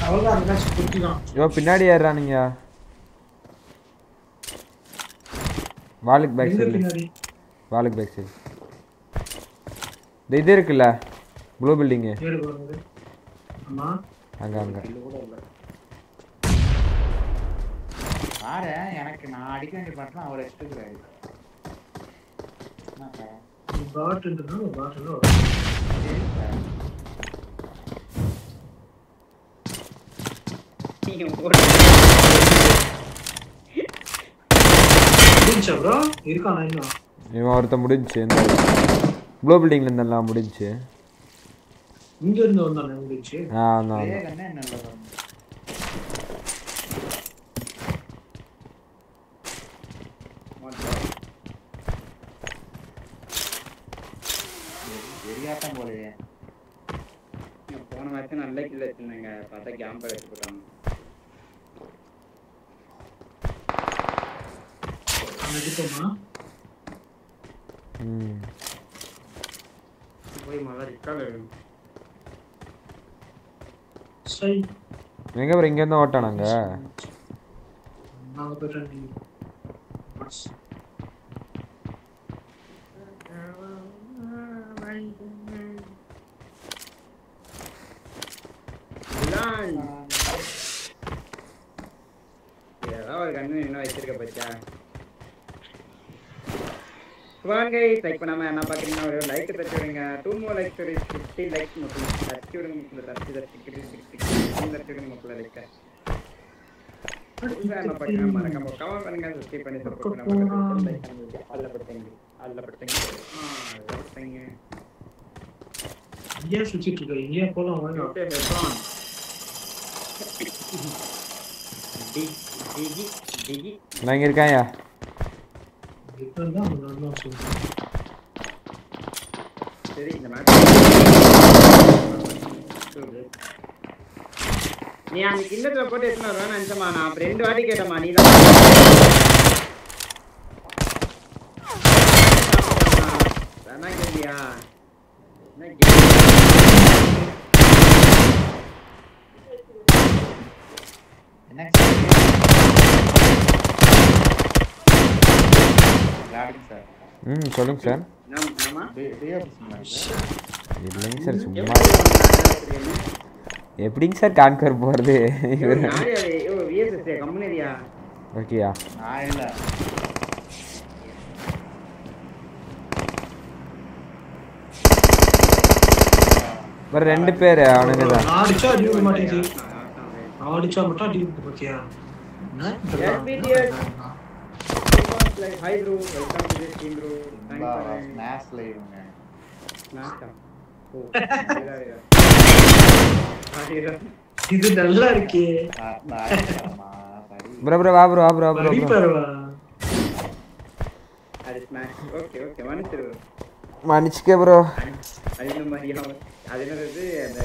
அவ்வளவுதான் அந்த மேட்ச் குட்டிதான் யோ பின்னாடி ஏறுறானுங்க வாலுக்கு பேக் சைடு வாலுக்கு பேக் சைடு இந்த இது இருக்குல்ல? ப்ளூ பில்டிங்கு அங்கே அங்கே. பாரு எனக்கு நான் அடிக்க வேண்டிய பாட்டுலாம் அவர் எடுத்துக்கிறாரு. பாட்டுன்றதுனால பாட்டுல முடிஞ்சா ப்ரோ இருக்கானா இன்னும்? இவன் இந்த ப்ளூ பில்டிங்ல இருந்தெல்லாம் முடிஞ்சுச்சு. இங்க இருந்து வந்தானே முடிஞ்சு ஆ போலயே. போன மேட்ச் நல்ல கில் வச்சிருந்தாங்க. பார்த்தா கேம்பர் வச்சு போட்டாங்க. எடுத்தோமா? போய் ரிக்கார்டு எடுக்கணும் சரி. எங்கே அப்புறம் இங்கேருந்து ஓட்டானாங்க நாங்க போயிட்டு இதான் ஏதாவது ஒரு கண்ணு என்ன வச்சிருக்க பச்சா வாங்க லைக் பண்ணாம என்ன பாக்குறீங்கன்னா ஒரு லைக் தட்டி விடுங்க. டூ மோ லைக் ஒரு ஃபிஃப்டி லைக் மட்டும் தட்டி விடுங்க. மக்கள். தட்டி தட்டி தட்டி தட்டி விடுங்க மக்கள். லைக் என்ன பாக்குறீங்க மறக்காம கமெண்ட் பண்ணுங்க. சப்ஸ்கிரைப் பண்ணி சப்போர்ட் பண்ணுங்க லைக் பண்ணுங்க. அதுல படுத்தீங்க. அதுல படுத்தீங்க. ஆ அதுல படுத்தீங்க. இங்கேயே சுத்திட்டு இருக்க? இங்கேயே போலாம் வாங்க. நான் இங்கே இருக்காயா இப்பதான் அவங்க அண்ணா சொல்லுங்க சரி இந்த மேட்ச் நீ அன்னைக்கு கிண்ணத்துல போட்டு எத்தனை வருவான்னு நினைச்சமா நான் அப்ப ரெண்டு வாட்டி கேட்டமா நீ தான் வேணா கேட்டியா என்ன கேள்வி? என்ன விளையாடுங்க சார் ம் சொல்லுங்க சார். இல்லைங்க சார் சும்மா? எப்படிங்க சார் கான்கர் போகிறது இவர் ஓகேயா? ஒரு ரெண்டு பேர் அவனுங்க தான். நான் அடிச்சா அடி விட மாட்டேங்குது அடிச்சா மட்டும் அடி இருக்கு பாத்தியா என்ன LBTS. இதெல்லாம்? Like, hi bro, welcome to the stream bro. Thanks for ஸ்நாக்ஸ்ல இவங்க Snap ஆ? ஓ, இதா, இதா. ஆ, இதா. இது நல்லா இருக்கே ப்ரோ ப்ரோ வா ப்ரோ வா ப்ரோ வா ப்ரோ படி ப்ரோ பாருவா அது smash. Okay, okay, மன்னிச்சிரு bro. மன்னிச்சுக்க ப்ரோ அது இந்த மாதிரி அவன் அது என்னது அந்த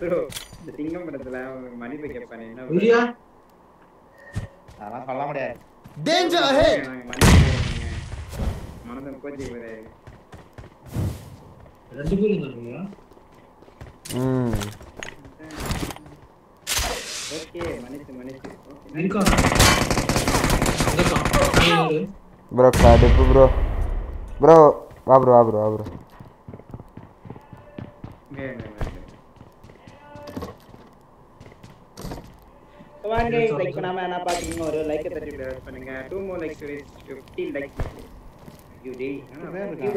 bro, இந்த சிங்கம் படத்துல அவன் மன்னிப்பு கேட்பானே என்ன bro? இல்லையா அதெல்லாம் சொல்ல முடியாது Danger ahead! Hmm. Bro, kadupu bro. Bro, wah bro, wah bro, wah bro. Yeah, yeah, yeah. வாங்க like பண்ணாம ஒரு லைக் தட்டி பண்ணுங்க two more likes fifty likes you டே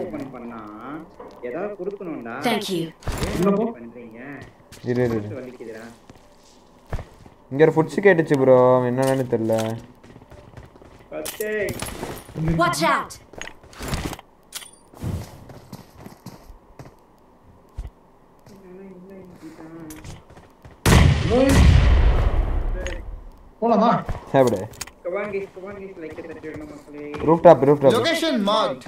ஓபன் பண்ணா ஏதாவது கொடுக்கணும்டா Thank you. என்ன பண்றீங்க இரு இரு இரு. மூச்சு வலிக்குதுடா இங்க ஒரு ஃபுட்ஸ் கேட்டுச்சு ப்ரோ என்னன்னு தெரியல ஃபர்ஸ்ட் Watch out! போலாமா சாப்பிடு come on guys come on guys like தட்டி விடணும் மக்களே roof top roof top Location marked.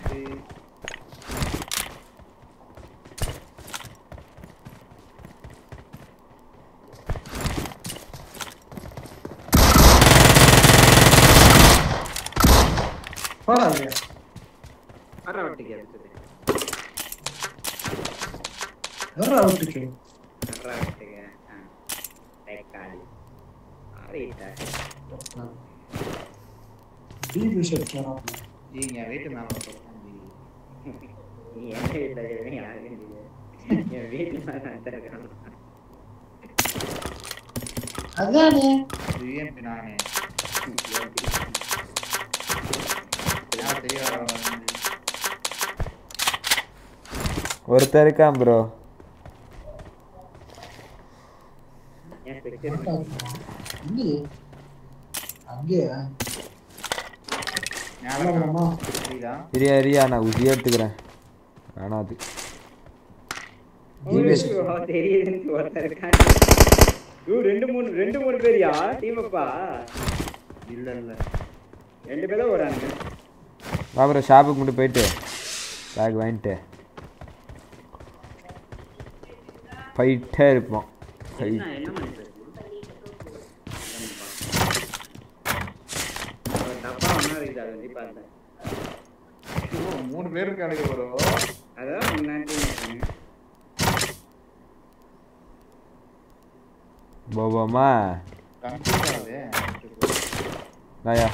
போலாம் இல்லையா அரை வட்டிக்கு அடுத்தது வேற அவுட்டுக்கு அரை வட்டிக்கு டிபி ஷர்ட் கேராம் நீங்க வீட்டு மேல வீட்டுல. என் வீட்டுல நான் தான் இருக்கேன் அதானே? யூஎம்பி நானே ஒருத்தர் இருக்கான் ப்ரோ என் அங்கேயா? இரியா இரியா நான் உசியா எடுத்துக்கிறேன். வேணாம் அது. ரெண்டு மூணு ரெண்டு மூணு பேரியா இல்ல இல்ல. ரெண்டு பேரும் ஷாப்புக்கு மட்டும் போயிட்டு பேக் வாங்கிட்டு. போயிட்டே இருப்போம் போய் என்ன என்ன மனுஷன் ஒரு டப்பா ஒன்றா இருக்குது அது வந்து பார்த்தேன் ஓ, மூணு பேர் இருக்கானுங்க ப்ரோ அதான் முன்னாடி போவோமா கன்ஃபியூஸ் ஆகுது நாயா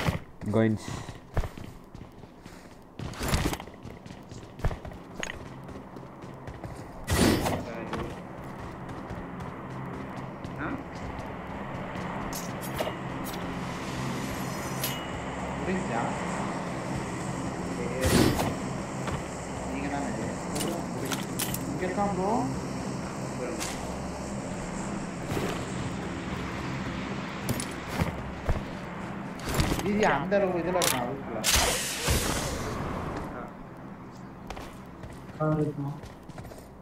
கோயின்ஸ் ஆ புரியுதா நீங்க தான் இங்க இருக்கான் ப்ரோ இது அந்த row இதுல இருக்கான் அதுக்குள்ள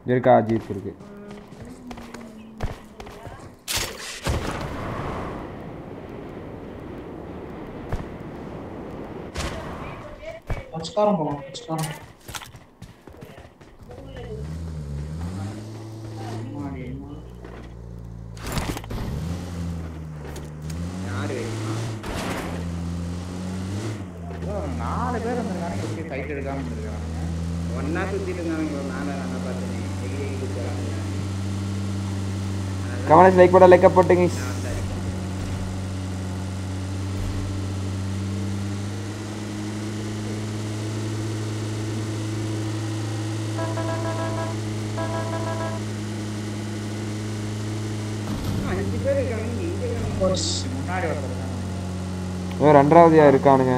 இருக்கா ஜீப் இருக்கு பச்சக்காரம் போலாம் பச்சக்காரம் யாரு வேணுமா ப்ரோ, நாலு பேர் இருந்திருக்காங்க எப்படி ஃபைட் எடுக்காம இருந்திருக்காங்க ஒன்னா சுத்திட்டு இருந்தாங்க ஒரு நாளை நான் பார்த்தேன் எகிரி எகிரி போறாங்க கமெண்ட்ஸ் லைக் போட லைக் போட்டுங்க அஞ்சு பேர் இருக்காங்க நீங்க எங்க இருக்காங்க? முன்னாடி ஒருத்தர் இருக்காங்க. இவன் ரெண்டாவதியா இருக்கானுங்க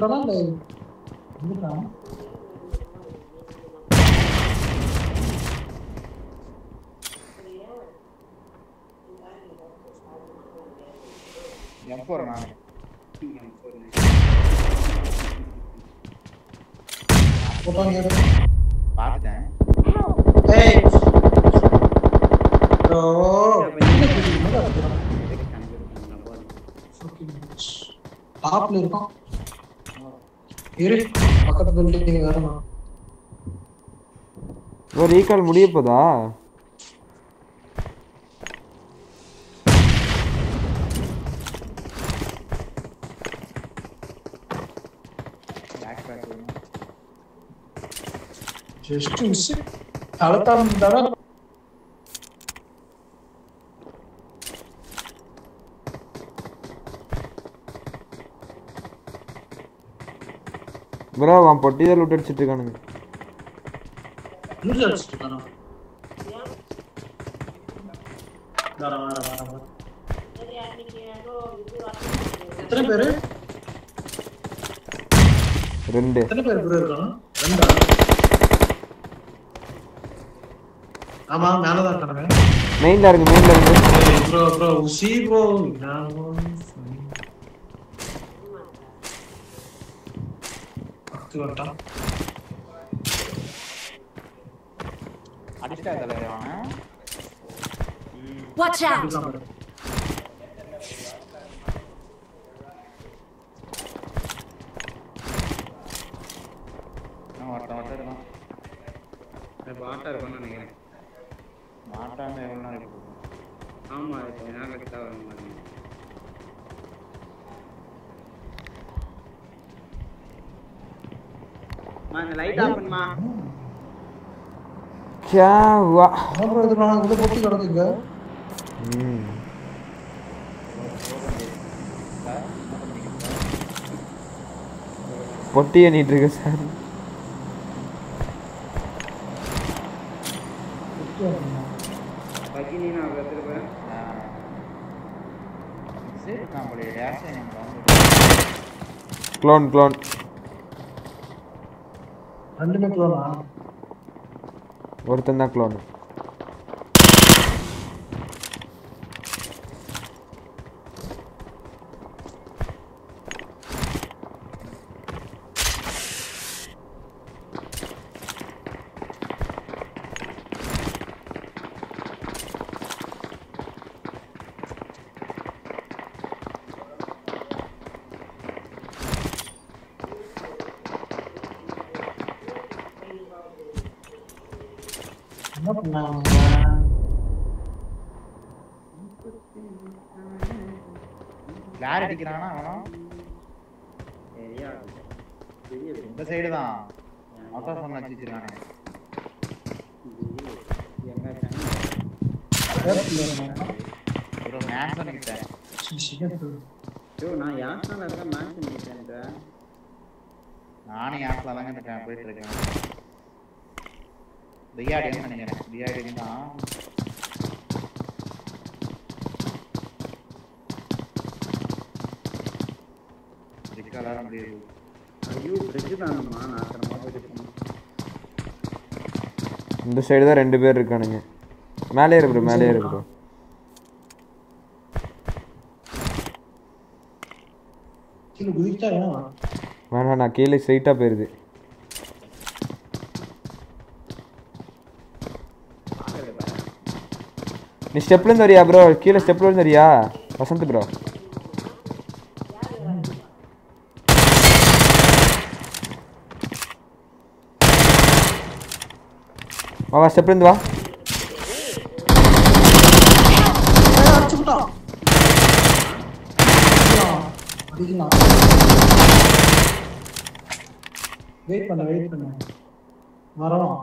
டாப்ல இருக்கானா இல்ல இருக்கான் எப்போ வரும் நான் போட்டாங்க பார்த்துட்டேன் ஏய் ப்ரோ டாப்ல இருக்கான் இரு பக்கத்து பில்டிங் வரணும் ஒரு ரீகால் முடிய போதா? ஜஸ்ட் மிஸ் அழுத்தாம இருந்தாடா ப்ரோ அவன் பொட்டி தான் லூட் அடிச்சிட்டு இருக்கானுங்க. லூஸ் அடிச்சிட்டு இருக்கானா வர வர வர வர எத்தனை பேரு ரெண்டு? எத்தனை பேர் கூட இருக்காங்க ரெண்டா ஆமா மேலதான் இருக்கானுங்க மெயின்ல இருக்கு மெயின்ல இருக்கு ப்ரோ ப்ரோ உசி ப்ரோ. Watch out! கேவா நான் இது போட்டு கிடக்குங்க பொட்டி எண்ணிட்டு இருக்கு சார். க்ளோன் க்ளோன் ரெண்டுமே க்ளோனா ஒருத்தன் தான் க்ளோன் என்ன பண்ணாங்க யார் அடிக்கிறானா சரியா இந்த சைடு தான். மொத்தம் சொன்ன வச்சிருக்கானே ஒரு மேன்சன் கிட்ட. ஐயோ நான் யாருனால இருக்க மேட்ச் பண்ணிட்டேன் நானும் யாஸ்ல தாங்க இருக்கேன் போயிட்டு இருக்கேன். பிஆர்டி நினைக்கிறேன் பிஆர்டி தான் விளாட முடியாது ஐயோ பிரிட்ஜ் தானம்மா நான் அத்தனை போயிட்டு இருக்கேன் இந்த சைடு தான் ரெண்டு பேர் இருக்கானுங்க. மேலே இரு ப்ரோ மேலே இரு ப்ரோ வேணாம். நான் கீழே ஸ்ட்ரைட்டாக போயிருது. நீ ஸ்டெப்ல இருந்து வரியா ப்ரோ கீழே ஸ்டெப்ல இருந்து வரியா? வசந்த் ப்ரோ வா வா ஸ்டெப்ல இருந்து வா. அடிச்சுட்டான் வெயிட் பண்ண வெயிட் பண்ண. வரோம்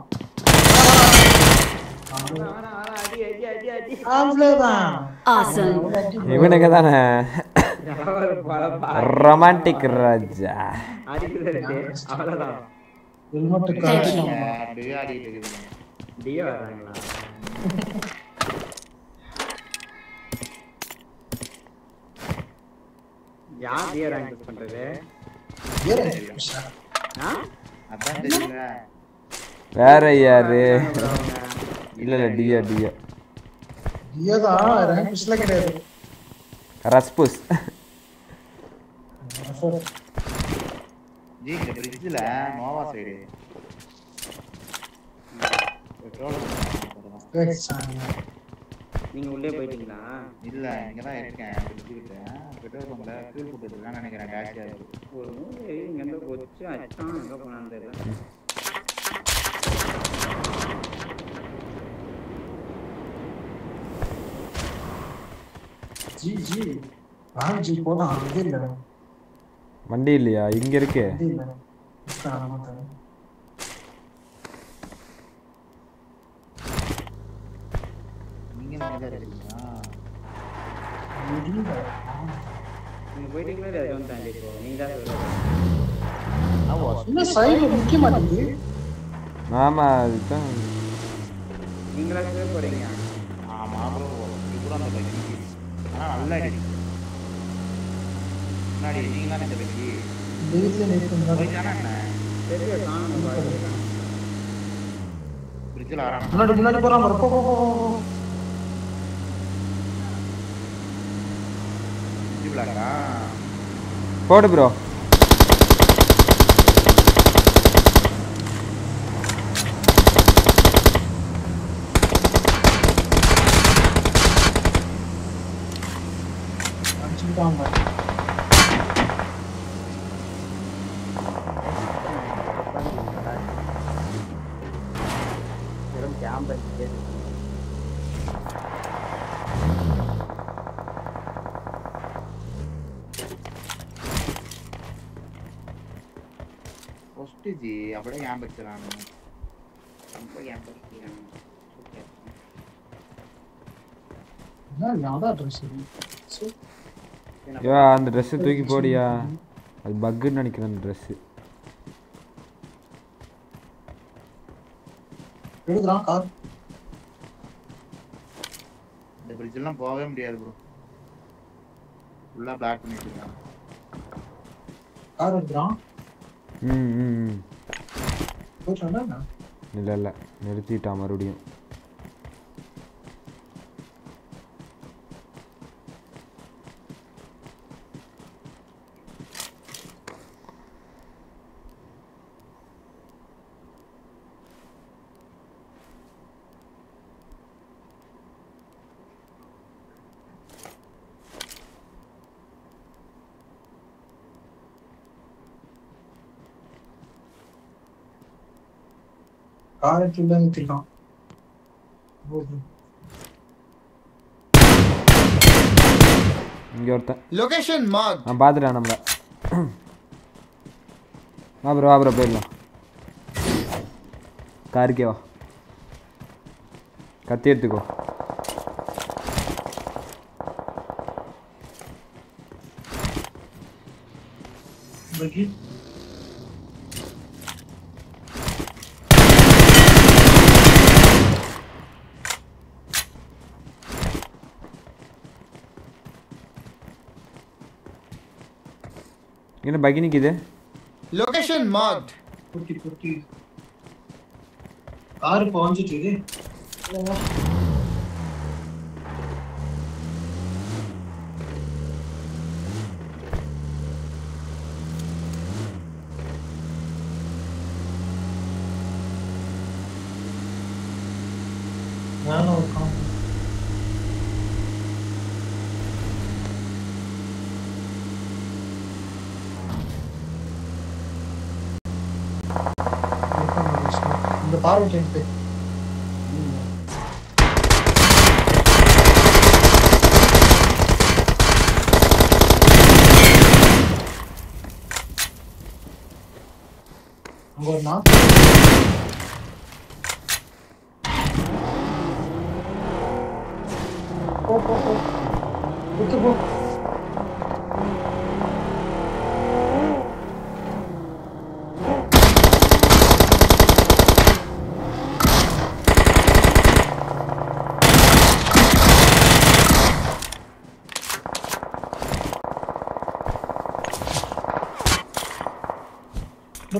தானே ரொமான்டிக் ராஜா. யார் டியோ ரேங்க் பண்றது வேற யாரு. இல்ல இல்ல டியோ டியோ. இதுதான் ரேங்க் புஷ்ல கிடையாது. ரஸ்புஸ் ஜி இந்த பிரிட்ஜில் நோவா சைடு பெட்ரோல் நீங்க உள்ளே போயிட்டீங்களா? இல்ல இங்க தான் இருக்கேன். பிரிட்ஜுக்கிட்ட பெட்ரோல் பங்க்ல போட்டுருக்கான்னு நினைக்கிறேன் ஒரு மூணு இங்க இருந்து கொச்சு அச்சான் எங்க போனான்னு தெரியல. G G. வாங்க ஜி போலாம். இது இல்ல. வண்டி இல்லையா? இங்க இருக்கு. இல்ல. ஆமா நீங்க இங்க தான் இருக்கீங்களா? இல்ல நீங்க போயிட்டீங்களா இல்லையா ஜோன் தாண்டி இப்போ? நீங்க தான் சொல்லுங்க என்ன சைடுல நிக்க மாட்டேங்குது. ஆமா அதுதான். நீங்களா போறீங்க? ஆமா இது கூட அந்த ஆனா நல்லா அடி முன்னாடி நீங்க தானே முன்னாடி முன்னாடி போறான். போ போ போடு ப்ரோ அடிச்சுட்டாங்க வெறும் கேம்பஸ் ஃபர்ஸ்ட் ஜி அப்படியே ஞாபகம் வச்சிடறாங்க ரொம்ப கேம்பஸ் சூப்பர் என்ன ஐயோ அந்த ட்ரெஸ்ஸை தூக்கி போடியா? அது பக்குன்னு நினைக்கிறேன் அந்த ட்ரெஸ்ஸு இந்த பிரிட்ஜெல்லாம் போகவே முடியாது ப்ரோ ஃபுல்லா பிளாக் கார் ம் ம் இல்லை இல்லை. நிறுத்திட்டான் மறுபடியும். கார் எடுத்துட்டு நிறுத்திருக்கான் ஓகே இங்கே ஒருத்தன். Location marked. நான் பார்த்துட்டேன் நம்மள. வா ப்ரோ வா ப்ரோ போயிடலாம். காருக்கே வா. கத்தி எடுத்துக்கோ. பக்கி என்ன பகி நிற்கிது Location marked. குட்டி குட்டி கார் இப்போ வந்துட்டு இந்த பார்வை டென்ட் அங்க ஒரு நாக்கு போ போ போ விட்டு போ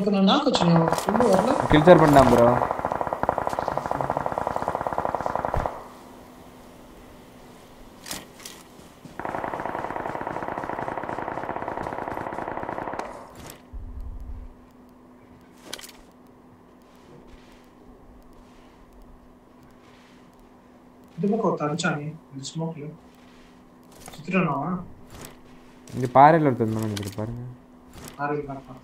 இப்போ நான் நாக்கு வரல. கில்ச்சர் பண்ணான் ப்ரோ ஒருத்தன் அடிச்சானே இந்த ஸ்மோக்ல சுத்திட்டானா? இங்கே பாறையில் ஒருத்தர் இருந்தான் நினைக்கிறேன் பாருங்க பார்ப்பான்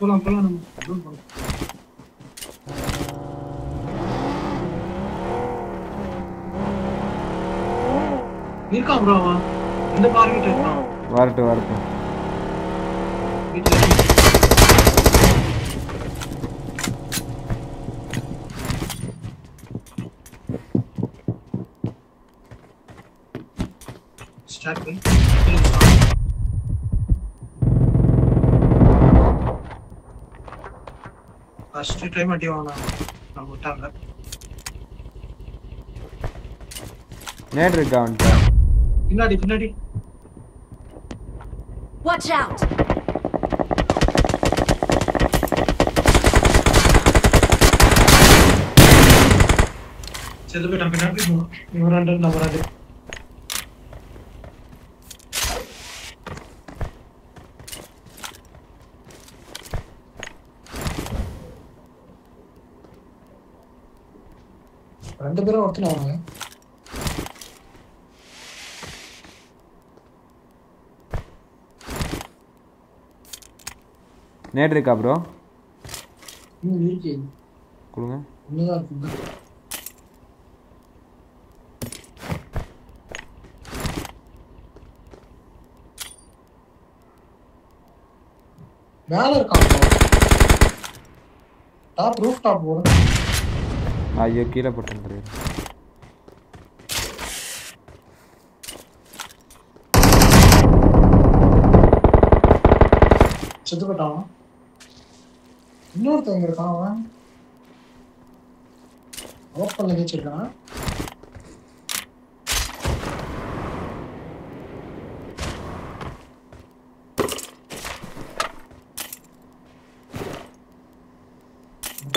போலாம் போலாம் நம்ம போலாம், போலாம். இருக்கான் ப்ரோ அவன் இந்த கார் கிட்ட இருக்கான் வரட்டும் வரட்டும் வீட்டுல இருக்கு. ஸ்டார்ட் பண்ணி ஃபர்ஸ்ட் டைம் அடி வாங்கினா நம்ம விட்டாங்க நேட் இருக்கா அவன்கிட்ட பின்னாடி பின்னாடி Watch out! செத்து போயிட்டான் பின்னாடி இவன் ரெண்டு நம்ம ரெண்டு ரெண்டு பேரும் ஒருத்தன அவங்க நேட் இருக்கா ப்ரோ ம் இருக்கு. கொடுங்க. ஒண்ணுதான் இருக்குங்க மேல இருக்கான் டாப் ரூஃப் டாப் போறேன் ஐயோ கீழே போட்டேன் போயிட்டான் அவன். இன்னொருத்தவங்க இருக்கான் அவன் ஓப்பன்ல வச்சிருக்கான்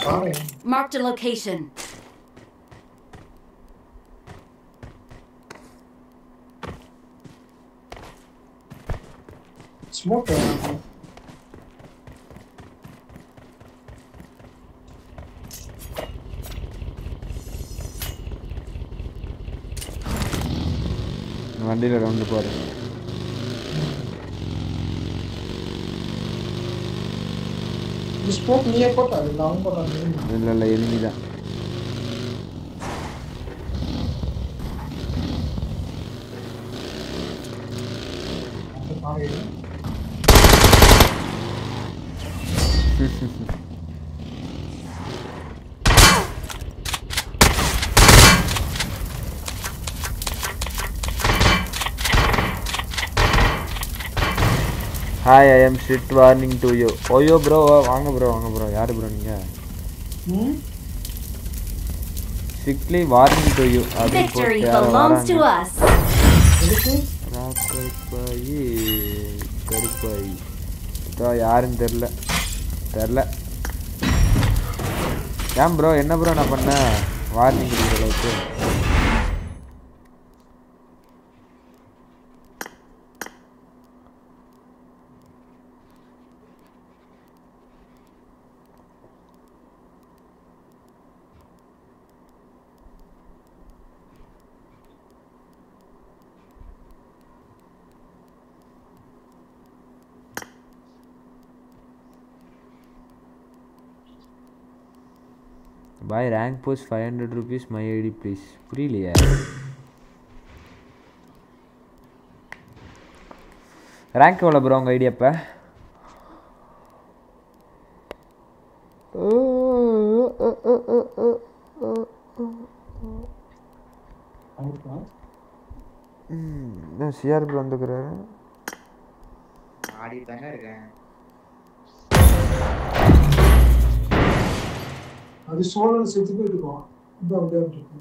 பாரு Marked a location. ஸ்மோக் வண்டியில் ரவுண்டு இந்த ஸ்மோக் நீயே போட்டா இல்லை அவன் போட்டான் இல்லை இல்லை தான் பாரு hi I am shit warning to you OYO bro வாங்க ப்ரோ வாங்க ப்ரோ யார் ப்ரோ நீங்கள் ஸ்ட்ரிக்ட்லி வார்னிங் டு யூ அப்படின்னு Victory போட்டு ராக்கப்பாயி கருப்பாயி. இதோ யாருன்னு தெரில. தெரில. ஏன் ப்ரோ என்ன ப்ரோ நான் பண்ணேன்? வார்னிங் கொடுக்குற அளவுக்கு. பாய் rank post five hundred rupees my ID please புரியலையே? ரேங்க் எவ்வளோ ப்ரோ உங்கள் ஐடி அப்போ? சிஆர் ப்ரோ வந்துக்கிறாரு. ஆடிட்டு தாங்க இருக்கேன். அது சோழன் செத்து போயிட்டு இருக்கோம் இது அப்படியே இருக்கும்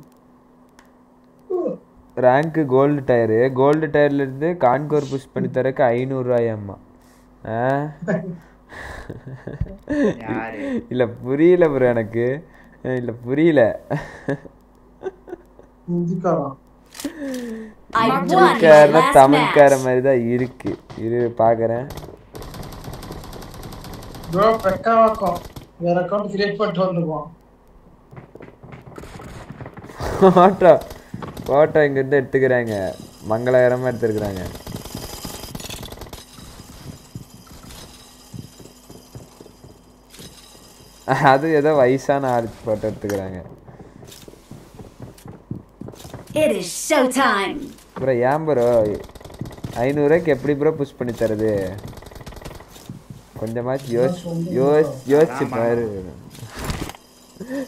ரேங்க்கு கோல்டு டயரு கோல்டு டயர்லேருந்து கான்கோர் புஷ் பண்ணி தரக்கு ஐநூறுரூவாயம்மா ஆ? யாரு? இல்லை புரியல ப்ரோ எனக்கு. இல்லை புரியல. last தமிழ்கார. மாதிரி தான் இருக்கு. இரு பார்க்குறேன் வேற அக்கௌண்ட் கிரியேட் பண்ணிட்டு வந்துருவோம். ஃபோட்டோ ஃபோட்டோ இங்கேருந்து எடுத்துக்கிறாங்க. மங்களகரமாக எடுத்துருக்குறாங்க அது ஏதோ வயசான ஆள் ஃபோட்டோ எடுத்துக்கிறாங்க. It is showtime. ப்ரோ ஏன் ப்ரோ? ஐநூறுரூவாய்க்கு எப்படி ப்ரோ புஷ் பண்ணி தரது? கொஞ்சமாச்சு யோசி யோசி யோசிச்சு பாரு.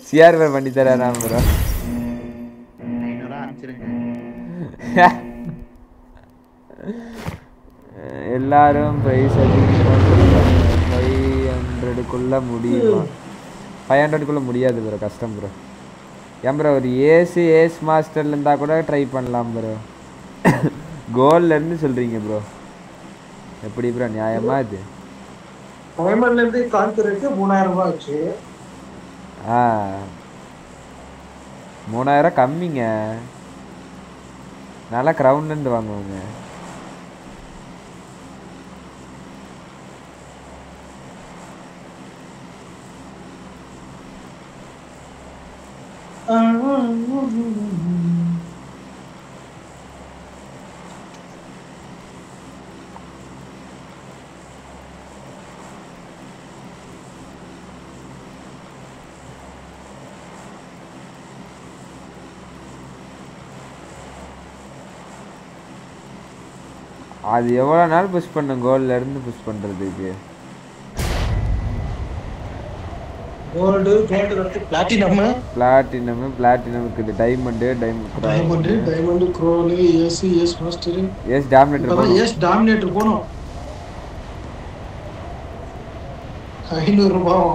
சிஆர் ப்ரோ பண்ணி தராராம் ப்ரோ ஐநூறுவா அனுப்பிச்சிருங்க. எல்லாரும் ப்ரைஸ் ஃபைவ் ஹண்ட்ரடுக்குள்ளே முடியுமா? ஃபைவ் ஹண்ட்ரடுக்குள்ளே முடியாது ப்ரோ கஷ்டம் ப்ரோ ஏன் ப்ரோ ஒரு ஏசி ஏஸ் மாஸ்டர்ல இருந்தால் கூட ட்ரை பண்ணலாம் ப்ரோ கோல்லேருந்து சொல்கிறீங்க ப்ரோ எப்படி ப்ரோ நியாயமா இது? டைமண்ட்ல இருந்து கான்கருக்கு மூணாயிரம் ரூபாய் ஆச்சு. ஆ. மூணாயிரம் கம்மிங்க. நல்லா க்ரௌண்ட்லேருந்து வாங்குவாங்க. அது எவ்வளோ நாள் புஷ் பண்ணும் கோல்ல இருந்து புஷ் பண்ணுறதுக்கு கோல்டு கோல்டு வந்து பிளாட்டினம் பிளாட்டினம் பிளாட்டினமுக்கு இது diamond diamond diamond diamond குரோலு ace ace master ace dominator ace dominator ஐநூறு ரூபாய்.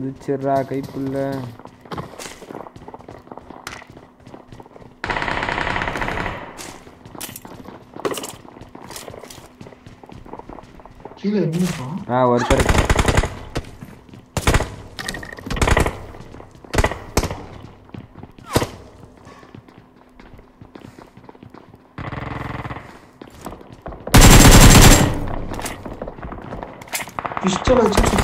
குதிச்சிட்றா கைப்புள்ள. ஆ ஒருத்தர் பிஸ்டல் வச்சு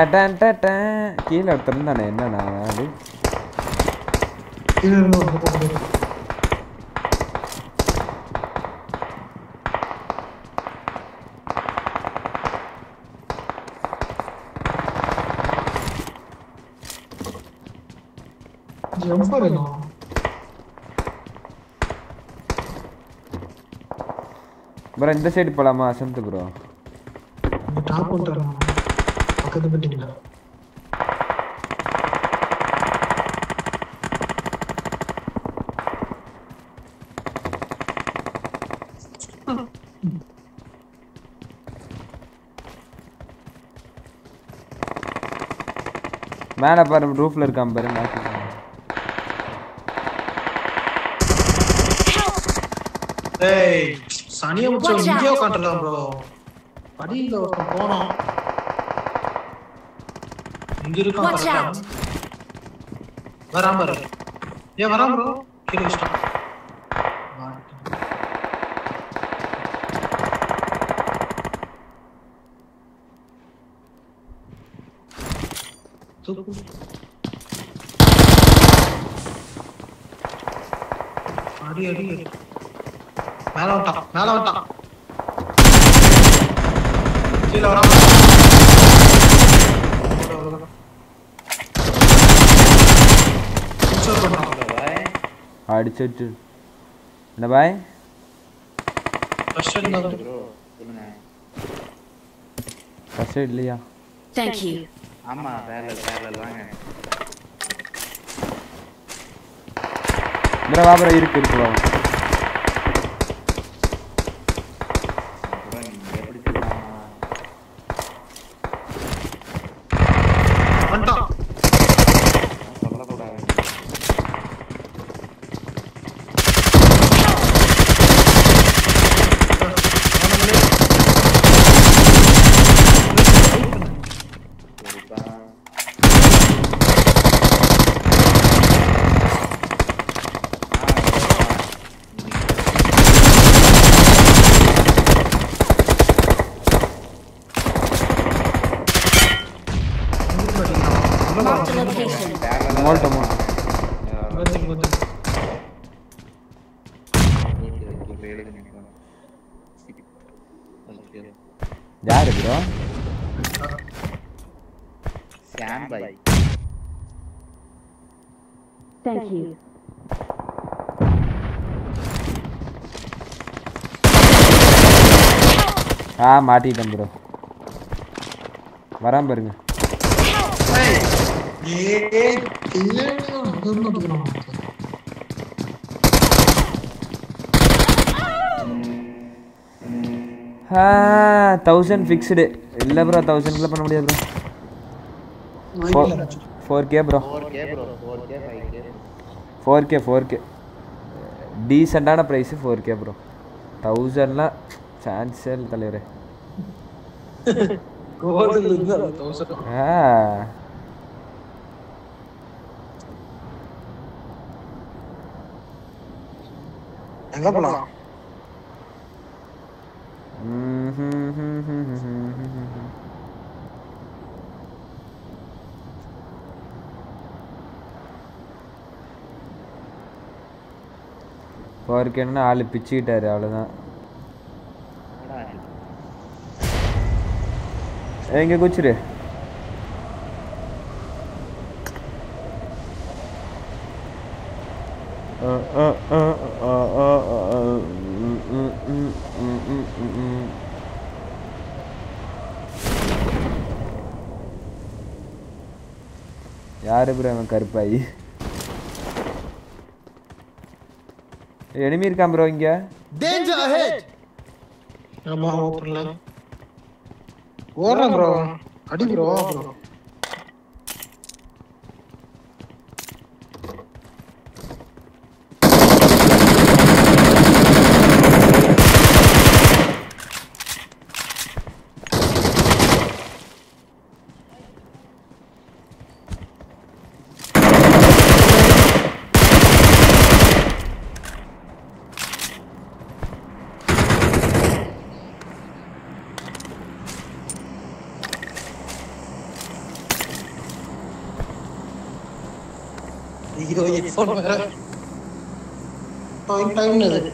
சுத்திருக்கோம் டேன் கீழே ஒருத்தர் என்னண்ணா அது ப்ரோ இந்த சைடு போகலாமா அசந்த் ப்ரோ டாப் பண்ணிட்டாங்க பக்கத்து பெட்டிங்களா மேலே பாரு ரூஃபில் இருக்கான் பாரு நாக்கு. ஏய் சனியை. இங்கேயே உட்காந்துருக்கான் ப்ரோ படியில ஒருத்தன் போனோம் இங்க இருக்கான் Watch correct ஆ. out. வராம பாரு ஏன் வராம ப்ரோ கீழே வச்சிட்டான் தூக்கு. அடி அடி அடி. மேல வந்துட்டான் மேல வந்துட்டான் கீழே வராம அவ்வளவுதான். Insert பண்றான். அடிச்சு அடிச்சு என்ன பாய்? ஃபர்ஸ்ட் இல்லையா? Thank you. ஆமா பேரல் பேரல் வாங்க ப்ரோ வா ப்ரோ இருக்கு இருக்கு நான் மாட்டிட்டேன் ப்ரோ வராம பாருங்க. தௌசண்ட் ஃபிக்ஸ்டு இல்லை ப்ரோ தௌசண்ட்ல பண்ண முடியாது bro four K bro four K four K டீசெண்டான ப்ரைஸு ஃபோர் கே ப்ரோ தௌசண்ட்லாம் சான்ஸே இல்லை தலைவரே. கோல்டுல இருந்து எங்க போலாம்? கேன்னா ஆள் பிச்சுக்கிட்டாரு அவ்வளோதான் எங்க குச்சிரு யாரு ப்ரோ அவன் கருப்பாயி எனிமி இருக்கான் ப்ரோ இங்க Danger ahead! ஆமா ஓப்பன்ல ஓடுறேன் ப்ரோ அடி ப்ரோ ப்ரோ ஐயோ ஹெட்ஃபோன் வேற டைம் டைம் அது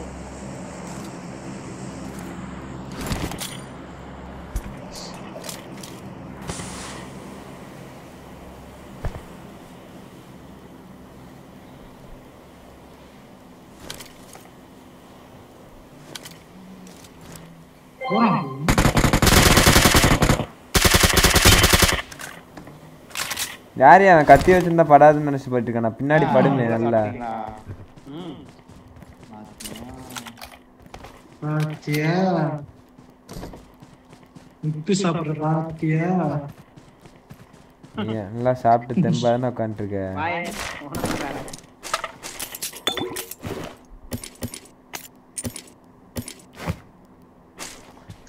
போறான் யாரு அவன் கத்தி வச்சிருந்தா படாதுன்னு நினைச்சு போயிட்டு இருக்கான் பின்னாடி படுமே நல்லா நல்லா. சாப்பிட்டு தெம்பா தானே உட்காந்துருக்க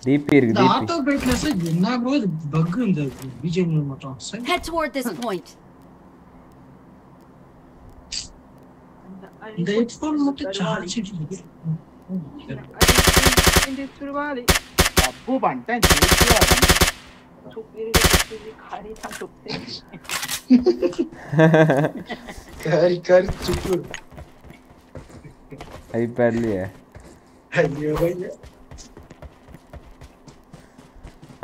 DP இருக்கு DP ஆட்டோ பைக்ல சார் என்ன ப்ரோ இது பக் இந்த பிஜேபி மட்டும் sir head toward this point இந்த ஹெட்ஃபோன் மட்டும் சார்ஜ் இருக்கு இந்த சுருவாலி அப்போ பண்டன் சேச்சியா कारी कारी चुप आई पैर लिया अयो भैया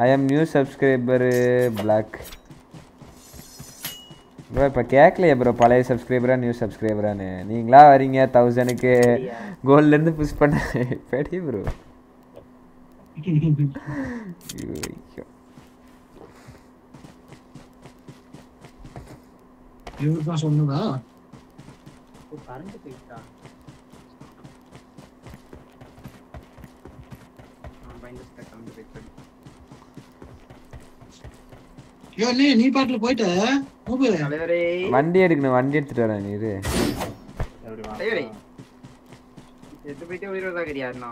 I am new subscriber block bro இப்போ கேட்கலையே ப்ரோ பழைய சப்ஸ்கிரைபரா நியூ சப்ஸ்கிரைபரான்னு நீங்களா வரீங்க தௌசண்ட்க்கு கோல்ட்லேருந்து புஷ் பண்ண. பெரிய ப்ரோ ஐயோ. இவரு தான் சொன்னதா கரண்ட் போயிட்டா? ஐயோ நீ நீ பாட்டுல போயிட்ட? வண்டி எடுக்கணும் வண்டி எடுத்துட்டு வரேன் நீ தலைவரே. எட்டு போயிட்டு உயிரோதா கிடையாதுண்ணா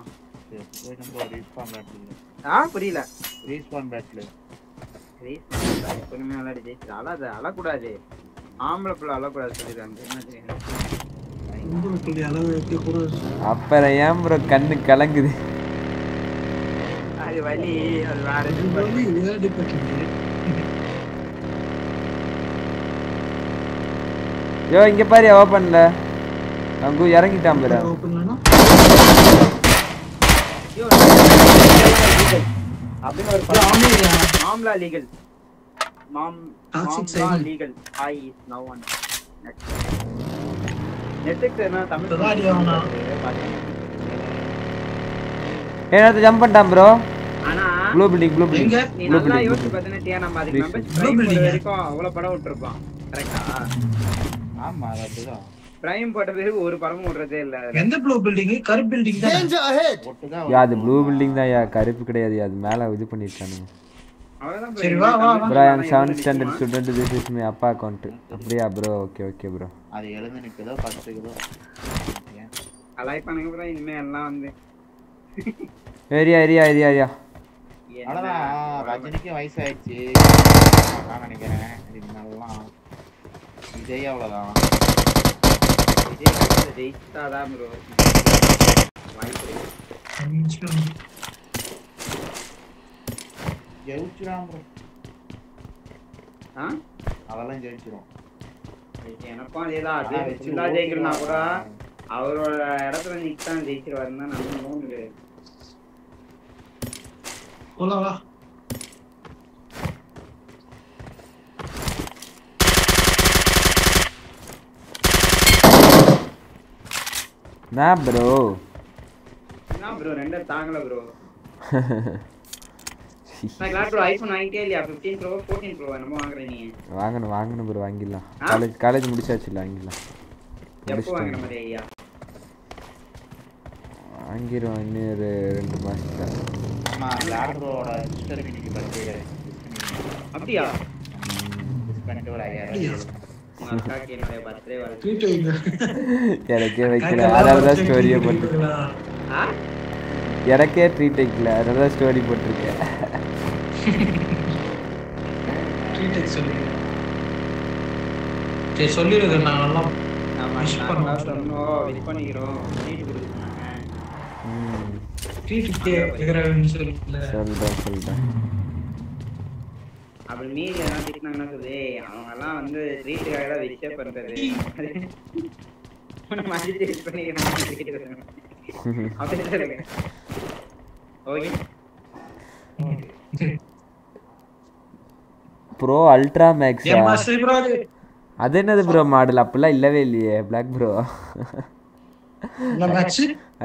ரீஸ்பான் ஆ புரியல. ரீஸ்பான் பேட்டில் பொறுமையா விளையாடி ஜெயிச்சு அழாத அழக்கூடாது. ஆம்பளை பிள்ளை அழக்கூடாது சொல்லிடுறாங்க. என்ன தெரியும்? அப்புறம் ஏன் ப்ரோ கண்ணு கலங்குது? அது வலி அது வேற இது எதுவும் வந்து இதே டிபார்ட்மெண்ட் யோ இங்க பாரு ஓப்பன்ல அங்கு இறங்கிட்டான் பாரு ஐயோ, legal. அப்படின்னு ஒரு மாம்லா legal mom. Legal I is now one என்ன தமிழ் ஜம்ப் பண்ணிட்டான் ப்ரோ ஆனா ப்ளூ பில்டிங் ப்ளூ பில்டிங் நீ நல்லா யோசிச்சு நம்ம அதுக்கு. மெம்பர்ஸ். வரைக்கும் அவ்வளவு படம் விட்டுருப்பான். கரெக்டா ஆமா அது அப்படிதான். பிரைம் போட்ட பிறகு ஒரு படமும் விடுறதே இல்ல. எந்த ப்ளூ பில்டிங் கருப்பு பில்டிங் தான்? யா அது ப்ளூ பில்டிங் தான் யா கருப்பு கிடையாது அது மேல இது பண்ணிருக்கானுங்க சரி. வா, வா. Bro I am? Standard student this is my அப்பா அப்படியா ப்ரோ ஓகே ஓகே ப்ரோ அது எழுந்து நிக்குதோ படுத்துக்குதோ? அலாய் பண்ணுங்க bro, இனிமே எல்லாம் வந்து. Area area area area. ரஜினிக்கு வயசாயிடுச்சு. நான் நினைக்கிறேன். இதுக்கு மேலாம் விஜய் அவ்வளவுதான் விஜய். வாய்ப்பு இருக்கு. ஜெயிச்சிடும் ப்ரோ ஆ? அதெல்லாம் ஜெயிச்சிரும் எனக்கும் அதேதான் அது ஆனா வச்சு ஃபுல்லா ஜெயிக்கணும்னா கூட. அவரோட இடத்துல நிக்கான் ஜெயிச்சிருவாருன்னு தான் நம்ம போலாம் நான் ப்ரோ என்ன ப்ரோ ரெண்டே தாங்கல ப்ரோ நான் ப்ரோ ஐபோன் வாங்கிட்டே இல்லையா? 15 ப்ரோ 14 ப்ரோ என்னமோ வாங்குறேன் நீ. வாங்கணும் வாங்கணும் ப்ரோ வாங்கிடலாம்? காலேஜ் காலேஜ் முடிச்சாச்சுல வாங்கிடலாம். எப்போ வாங்குற முடிச்சிட்டோம் மாதிரி ஐடியா? வாங்கிடுவோம் இன்னும் ஒரு ரெண்டு மாசத்துல. ஆமா லாட் ப்ரோவோட சிஸ்டர் இன்னைக்கு பர்த்டே அப்படியா? மிஸ் பண்ணிட்டு ஒரு ஐயாயிரம் எனக்கே வைக்கல. அதனால தான் ஸ்டோரியே போட்டிருக்கேன். எனக்கே ட்ரீட் வைக்கல. அதனால தான் ஸ்டோரி போட்டிருக்கேன். சரி சொல்லிடுங்க. நான் நல்லா. சொன்னோம். பண்ணிக்கிறோம். ட்ரீட் கொடுக்குறாங்க ட்ரீட் சொல்லுங்க. அப்படி மீறி எல்லாம் திட்டினாங்கன்னா சொல்லு அவங்க எல்லாம் வந்து ட்ரீட்டுக்காக தான் விஷயம் பண்றது. மாதிரி ட்ரீட் பண்ணிக்கிறாங்க அப்படி சொல்லுங்க. ஓகே ப்ரோ அல்ட்ரா மேக்ஸா அது? என்னது ப்ரோ மாடல் அப்படிலாம் இல்லவே இல்லையே black bro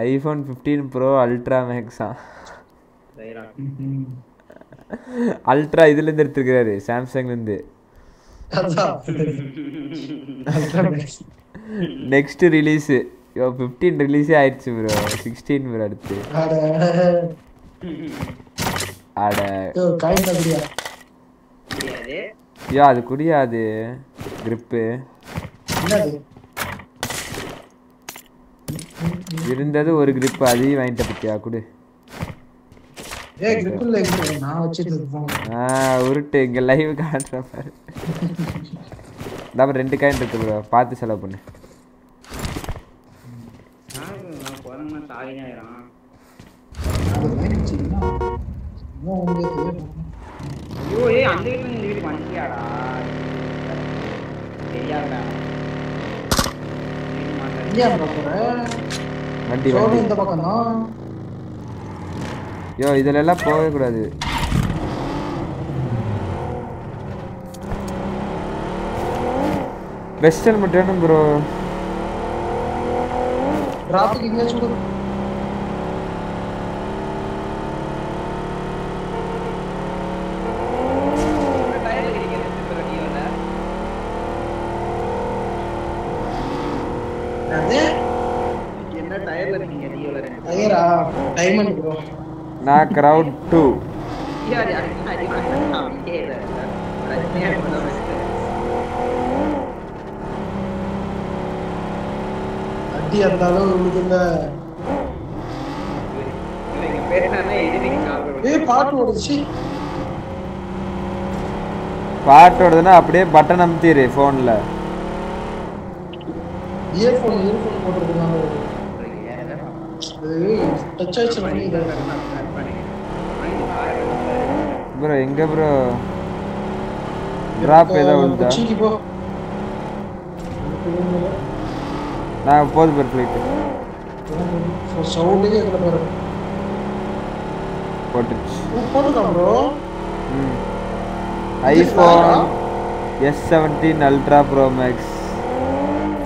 iPhone fifteen bro ultra மேக்ஸா ultra இதுலேருந்து எடுத்துருக்கிறாரு சாம்சங்லேருந்து நெக்ஸ்ட் ரிலீஸு யோ ஃபிஃப்டீன் ரிலீஸே ஆயிடுச்சு ப்ரோ சிக்ஸ்டீன் ப்ரோ அடுத்து. அட. அட. யோ, அது குடியாது. கிரிப்பு என்னது? இருந்தது ஒரு கிரிப் அதையும் வாங்கிட்ட பத்தியா? குடு ஏய் கிரிப்பில் இருக்கு நான் வச்சிட்டு போன் ஆ உருட்டு இங்க லைவ் காட்டுற பாரு ரெண்டு காயின் இருக்கு ப்ரோ பார்த்து செலவு பண்ணு. வண்டி இந்த பக்கம் தான் யோ இதுல எல்லாம் போகவே கூடாது. பெஸ்ட் ஹெல்மெட் வேணும் ப்ரோ இருக்கீங்க டியோல டயரா டைமண்ட் நான் கிரவுட் டூ அடி அந்த அளவு விழுதுல பாட்டோடதுன்னா அப்படியே பட்டன் அமுத்திடு ஃபோனில் இயர்ஃபோன் இயர்ஃபோன் போட்டுருக்காங்க டச் ப்ரோ எங்க ப்ரோ டிராப் ஏதோ போ. நான் போது பேர் ஃப்ளைட்டு சவுண்டே கேட்கல பாரு. போட்டுச்சு. போட்டுருக்கான் ப்ரோ ம். IPhone S seventeen ultra pro max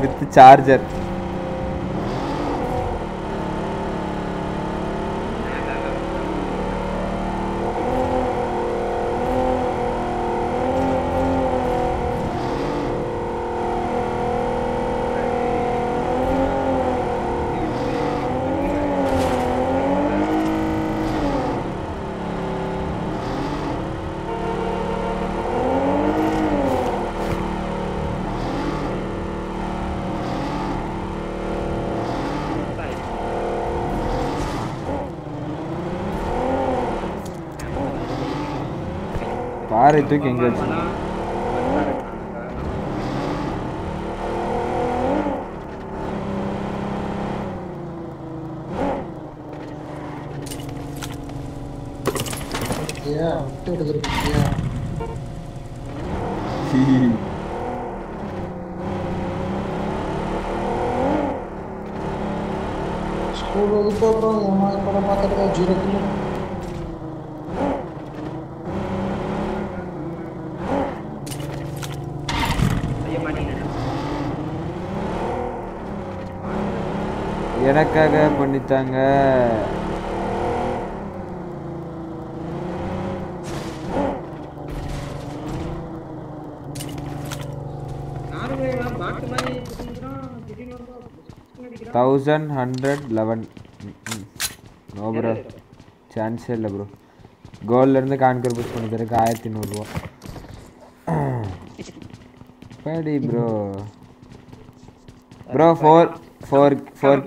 with charger. பாறை தூக்கி எங்க வச்சு ஏன் விட்டு எடுக்கிறீங்க ஸ்கூல் வகுப்பு அப்புறம் மூணாவது படம் பார்த்துட்டு ஜீரோ கிலோ எனக்காக பண்ணித்தாங்க. Thousand hundred eleven no bro சான்ஸே இல்லை ப்ரோ கோல்ட்லேருந்து கான்கர் புஷ் பண்ணி தரக்கு ஆயிரத்தி நூறுரூவா படி bro bro four four four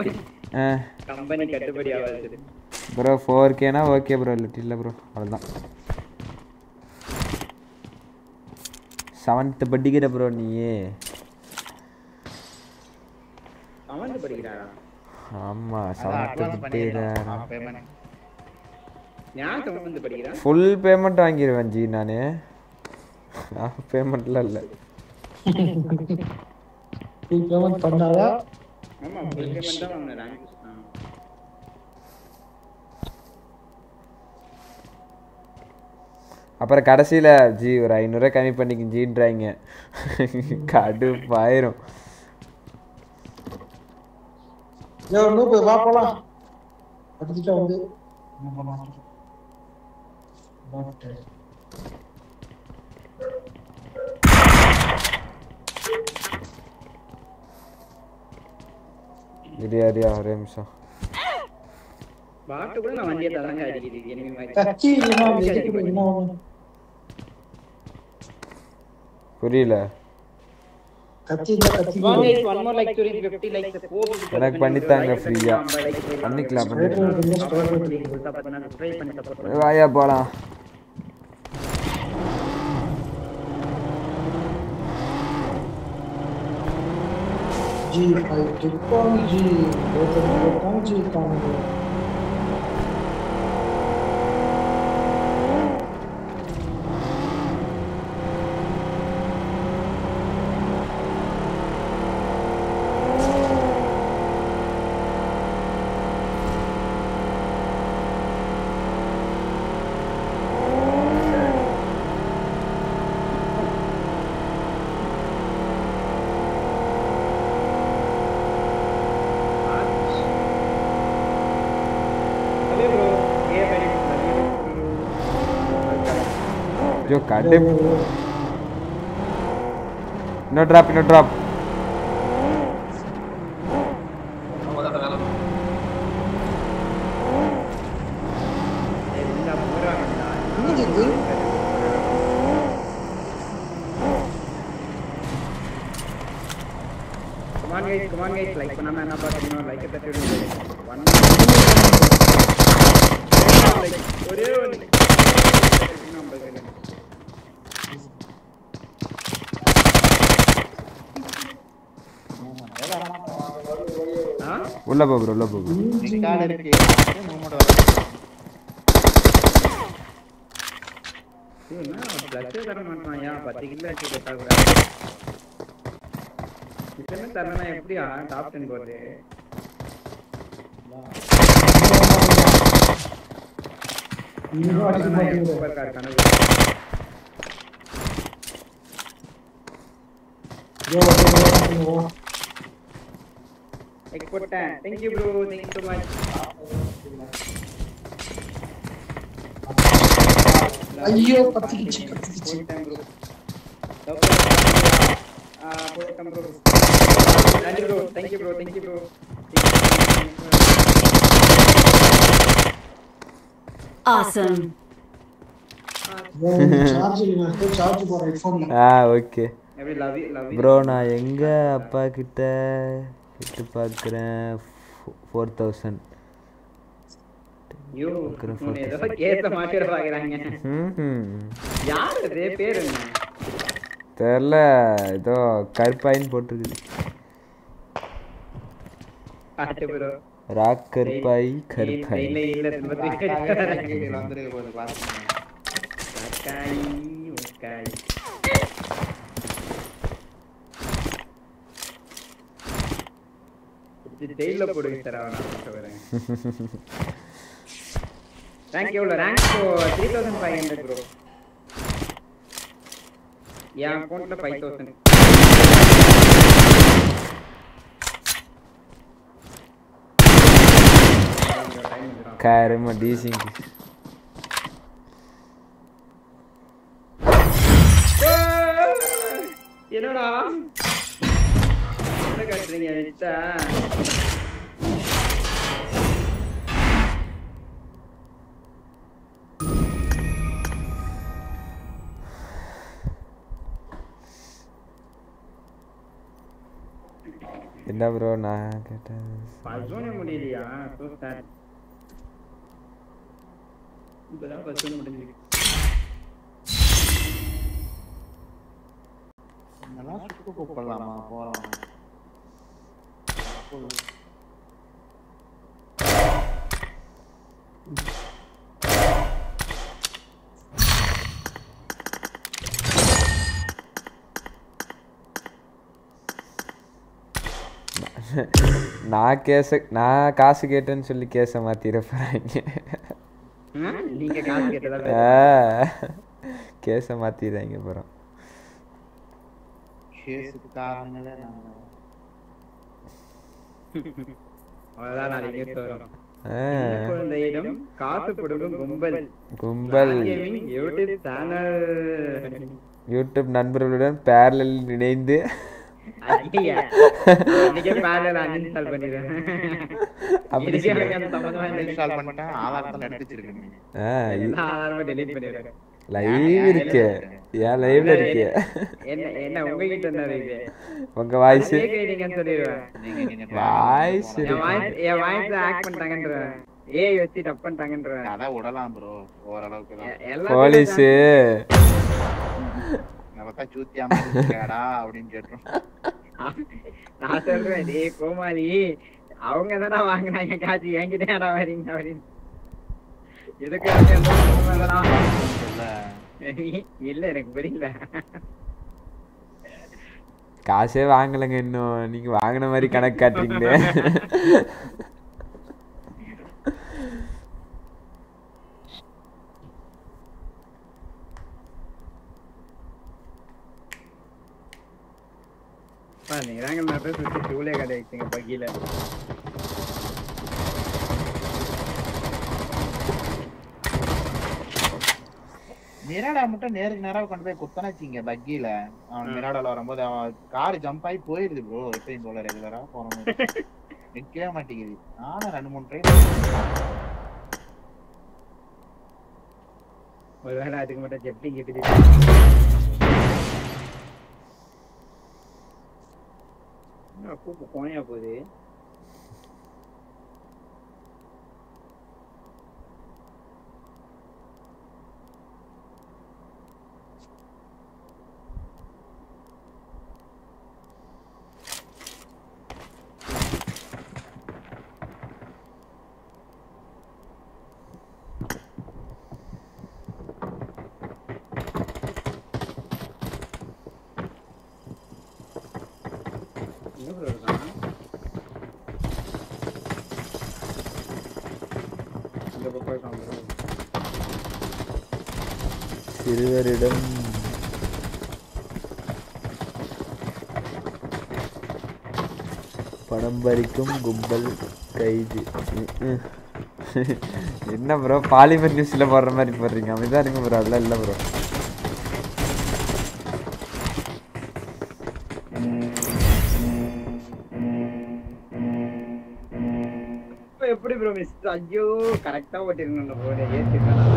company கட்டுப்படி ஆகாது. ப்ரோ ஃபோர் கேனா ஓகே ப்ரோ இல்லை இல்லை ப்ரோ அவ்வளோதான் செவன்த்து படிக்கிற ப்ரோ நீயே. படிக்கிறாரா? செவன்த்து படிக்கிற ஞான் வந்து படிக்கிறான் ஃபுல் பேமெண்ட் வாங்கிடுவேன் ஜி நான். பேமெண்ட்லாம் இல்லை. ஃபுல் பேமெண்ட் பண்ணாதா? ஆமா தான் ரேங்க் அப்புறம் கடைசியில் ஜி ஒரு ஐநூறுரூவா கம்மி பண்ணிக்க ஜின்றாங்க கடுப்பாயிரும். வந்து என்ன பண்ணலாம் பாட்டு. இடியா இடியா ஒரே நிமிஷம் பாட்டு கூட நான் வண்டியை தரங்க அடிக்குது enemy மாதிரி என்ன ஒண்ணு புரியல கத்தி இருந்தா கத்தி One போடு. is one जी फाइव कौन जी दो तो कौन जी कौन जो काटे नो ड्रॉप नो ड्रॉप ஆ உள்ள போ ப்ரோ உள்ள போ bro. நிக்கால் இருக்கு மூவ்மெண்ட் வர என்ன பிளஸ் தர மாட்டான் ஏன் பத்து கிலோ அடிச்சு கொடுத்தா கூட இத்தனை தரனா எப்படியா டாப் டென் போறது இன்னும் அடிக்க மாட்டேங்குது சூப்பர் கார் கனவு யோ யோ யோ லைக் போட்டேன் thank you bro thank you so much ஐயோ பத்திக்கிச்சு பத்திக்கிச்சு போட்டேன் ப்ரோ ஆ போட்டேன் ப்ரோ நன்றி bro thank you bro thank you bro Awesome. Charge நான் சார்ஜ் போடுறேன் ஹெட்ஃபோன்ல ஆ ஓகே எப்படி love you love you bro நான் எங்க அப்பா கிட்ட கிட்ட பார்க்குறேன் ஃபோர் தௌசண்ட் ஐயோ உன்னை ஏதோ கேட்ட மாட்டிட பாக்குறாங்க யார் அது பேர் என்ன தெரில ஏதோ கருப்பாயின்னு போட்டிருக்குது பாட்டு ப்ரோ ராக் கருப்பாய் கருப்பாய் இல்ல இல்ல திரும்ப வந்துருக்கு போது பாத்துக்கோங்க உக்காய் உக்காய் ஜெயில போடுங்க சார் அவன் வரேன் ரேங்க் எவ்வளோ? Rank three thousand five hundred bro என் அக்கௌண்ட்ல ஃபைவ் தௌசண்ட் கருமா டீசிங் என்னடா? என்ன கட்டுறீங்க விட்டா என்ன ப்ரோ நான் கேட்டேன். பசோனே முடியலையா? சூப்பர் இப்பதான் பசோனே முடிஞ்சிருக்கு. இதெல்லாம் சுட்டு கூப்பிடலாமா? போறோம். நான் கேஸ நான் காசு கேட்டேன்னு சொல்லி கேஸை மாத்திர போறாங்க. காசு மாத்திடுறாங்க அப்புறம். அவ்வளவுதான் குழந்தையிடம் கொடுக்கும் கும்பல். கும்பல். Gaming YouTube channel. யூடியூப் நண்பர்களுடன் பேரலில் இணைந்து. ஆதாரத்தில் எடுத்து வச்சிருக்கேன் லைவ் இருக்கே. ஏன் லைவ்ல இருக்கே. என்ன என்ன உங்ககிட்ட என்ன இருக்கு உங்க வாய்ஸ் அதே கேட்டீங்கன்னு சொல்லிடுவேன். வாய்ஸ் என் வாய்ஸ் என் வாய்ஸ் ஆக்ட் பண்ணிட்டாங்கன்ற ஏய் வச்சு டப் பண்ணிட்டாங்கன்ற அதான் விடலாம் ப்ரோ ஓரளவுக்கு போலீஸு. நமக்கா சூத்தியாம இருக்கேடா அப்படின்னு கேட்டோம் நான் சொல்றேன் டேய் கோமாளி அவங்க தானே வாங்கினாங்க காசு என்கிட்ட வரீங்க அப்படின்னு. இல்ல. இல்ல எனக்கு புரியல. காசே வாங்கலைங்க இன்னும். நீங்க வாங்கின மாதிரி கணக்கு காட்டுறீங்களே. நீங்க தாங்க நான் போய் சுத்தி டூலே கடை வச்சுங்க பக்கில மிராடா மட்டும் நேருக்கு நேரா கொண்டு போய் குத்தனாச்சிங்க பக்கில அவன் மிராடால வரும்போது அவன் கார் ஜம்ப் ஆகி போயிருது ப்ரோ எப்பயும் போல ரெகுலரா போன மாதிரி நிக்கவே மாட்டேங்குது. நானும் ரெண்டு மூணு ட்ரெயின் ஒருவேளை அதுக்கு மட்டும் ஜெப்டி கிட்டி கூப்பு கோணையா போகுது எங்க bro இருக்கான்? இந்த பக்கம் இருக்கான் bro. மனிதரிடம் பணம் பறிக்கும் கும்பல் கைது. என்ன ப்ரோ பாலிமர் நியூஸ்ல போடுற மாதிரி போடுறீங்க. அப்படிதான் இருங்க ப்ரோ அதெல்லாம் இல்லை ப்ரோ எப்படி ப்ரோ மிஸ் ஐயோ கரெக்டா ஓட்டிருந்தோம் ப்ரோ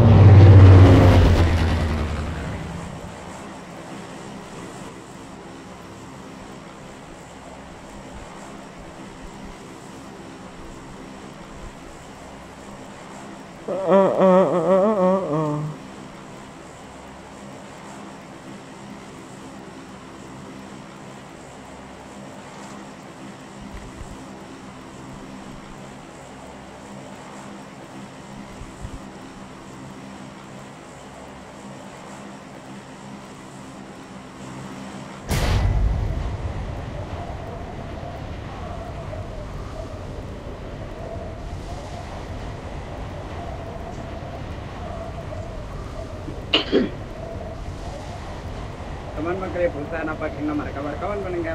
கமெண்ட் மக்களே புதுசா மறக்காம கமெண்ட் பண்ணுங்க.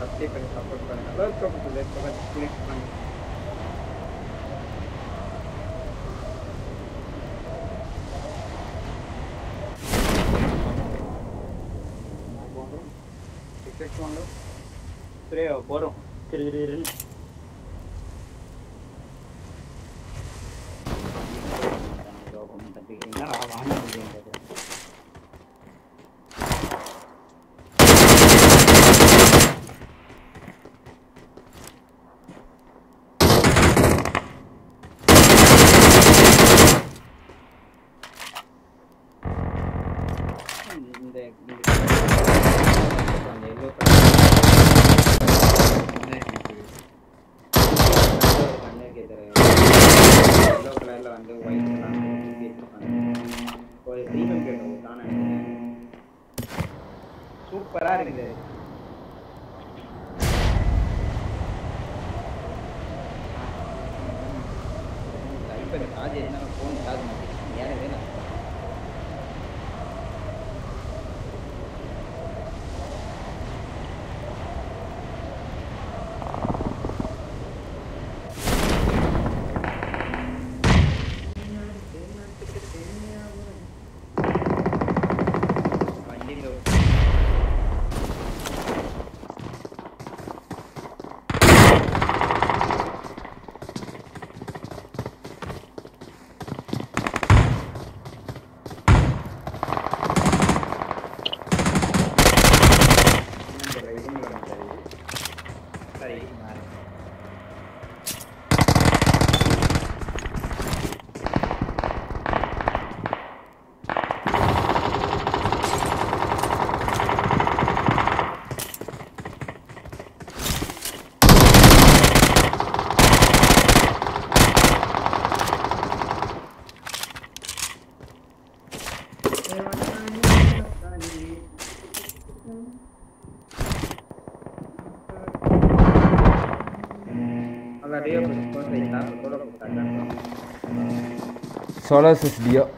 சப்ஸ்கிரைப் பண்ணி சப்போர்ட் பண்ணுங்க. scoliosis bio.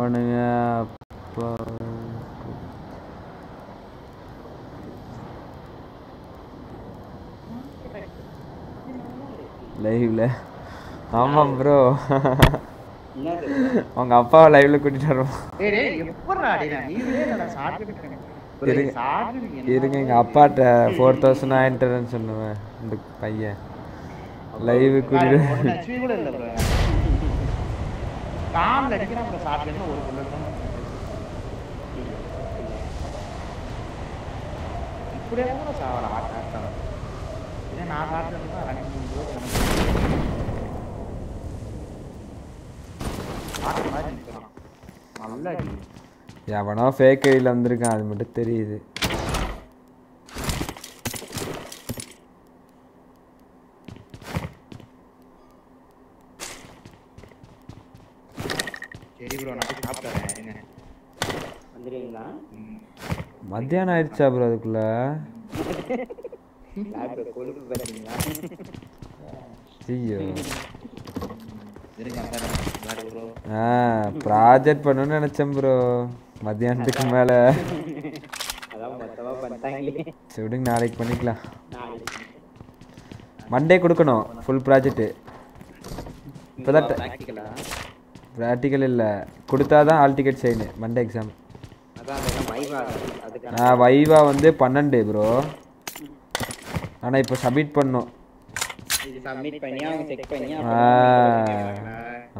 அவனுங்க அப்பா. லைவ்ல ஆமாம் ப்ரோ அவங்க அப்பாவை லைவ்ல கூட்டிட்டு வருவோம். இருங்க. எங்க அப்பாட்ட ஃபோர் தௌசண்ட் ஆயிட்டுறேன்னு சொன்னுவேன் இந்த பையன். லைவ் கூட்டிட்டு காம்ல அடிக்கிறான் அந்த சாப்பிட்டு ஒரு புல்லட் தான். இப்படியே கூட சாவற ஆட்டா இதே நான் சாப்பிட்டு ரன்னிங் ஆட்ட எவனோ ஃபேக் கையில் வந்திருக்கான் அது மட்டும் தெரியுது சரி ப்ரோ நான் போய் சாப்பிட்டு இருங்க வந்துடுவீங்களா மத்தியானம் ஆயிடுச்சா ப்ரோ அதுக்குள்ள ப்ராஜெக்ட் பண்ணணும்னு நினச்சேன் ப்ரோ மத்தியானத்துக்கு மேலே. விடுங்க நாளைக்கு பண்ணிக்கலாம். மண்டே கொடுக்கணும் ஃபுல் இப்போதான் ப்ராக்டிக்கலா ப்ராக்டிக்கல் இல்லை. கொடுத்தா தான் ஆல் டிக்கெட் செய்யணும் மண்டே எக்ஸாம் நான் வைவா வந்து பன்னெண்டு ப்ரோ ஆனால் இப்போ சப்மிட் பண்ணோம்.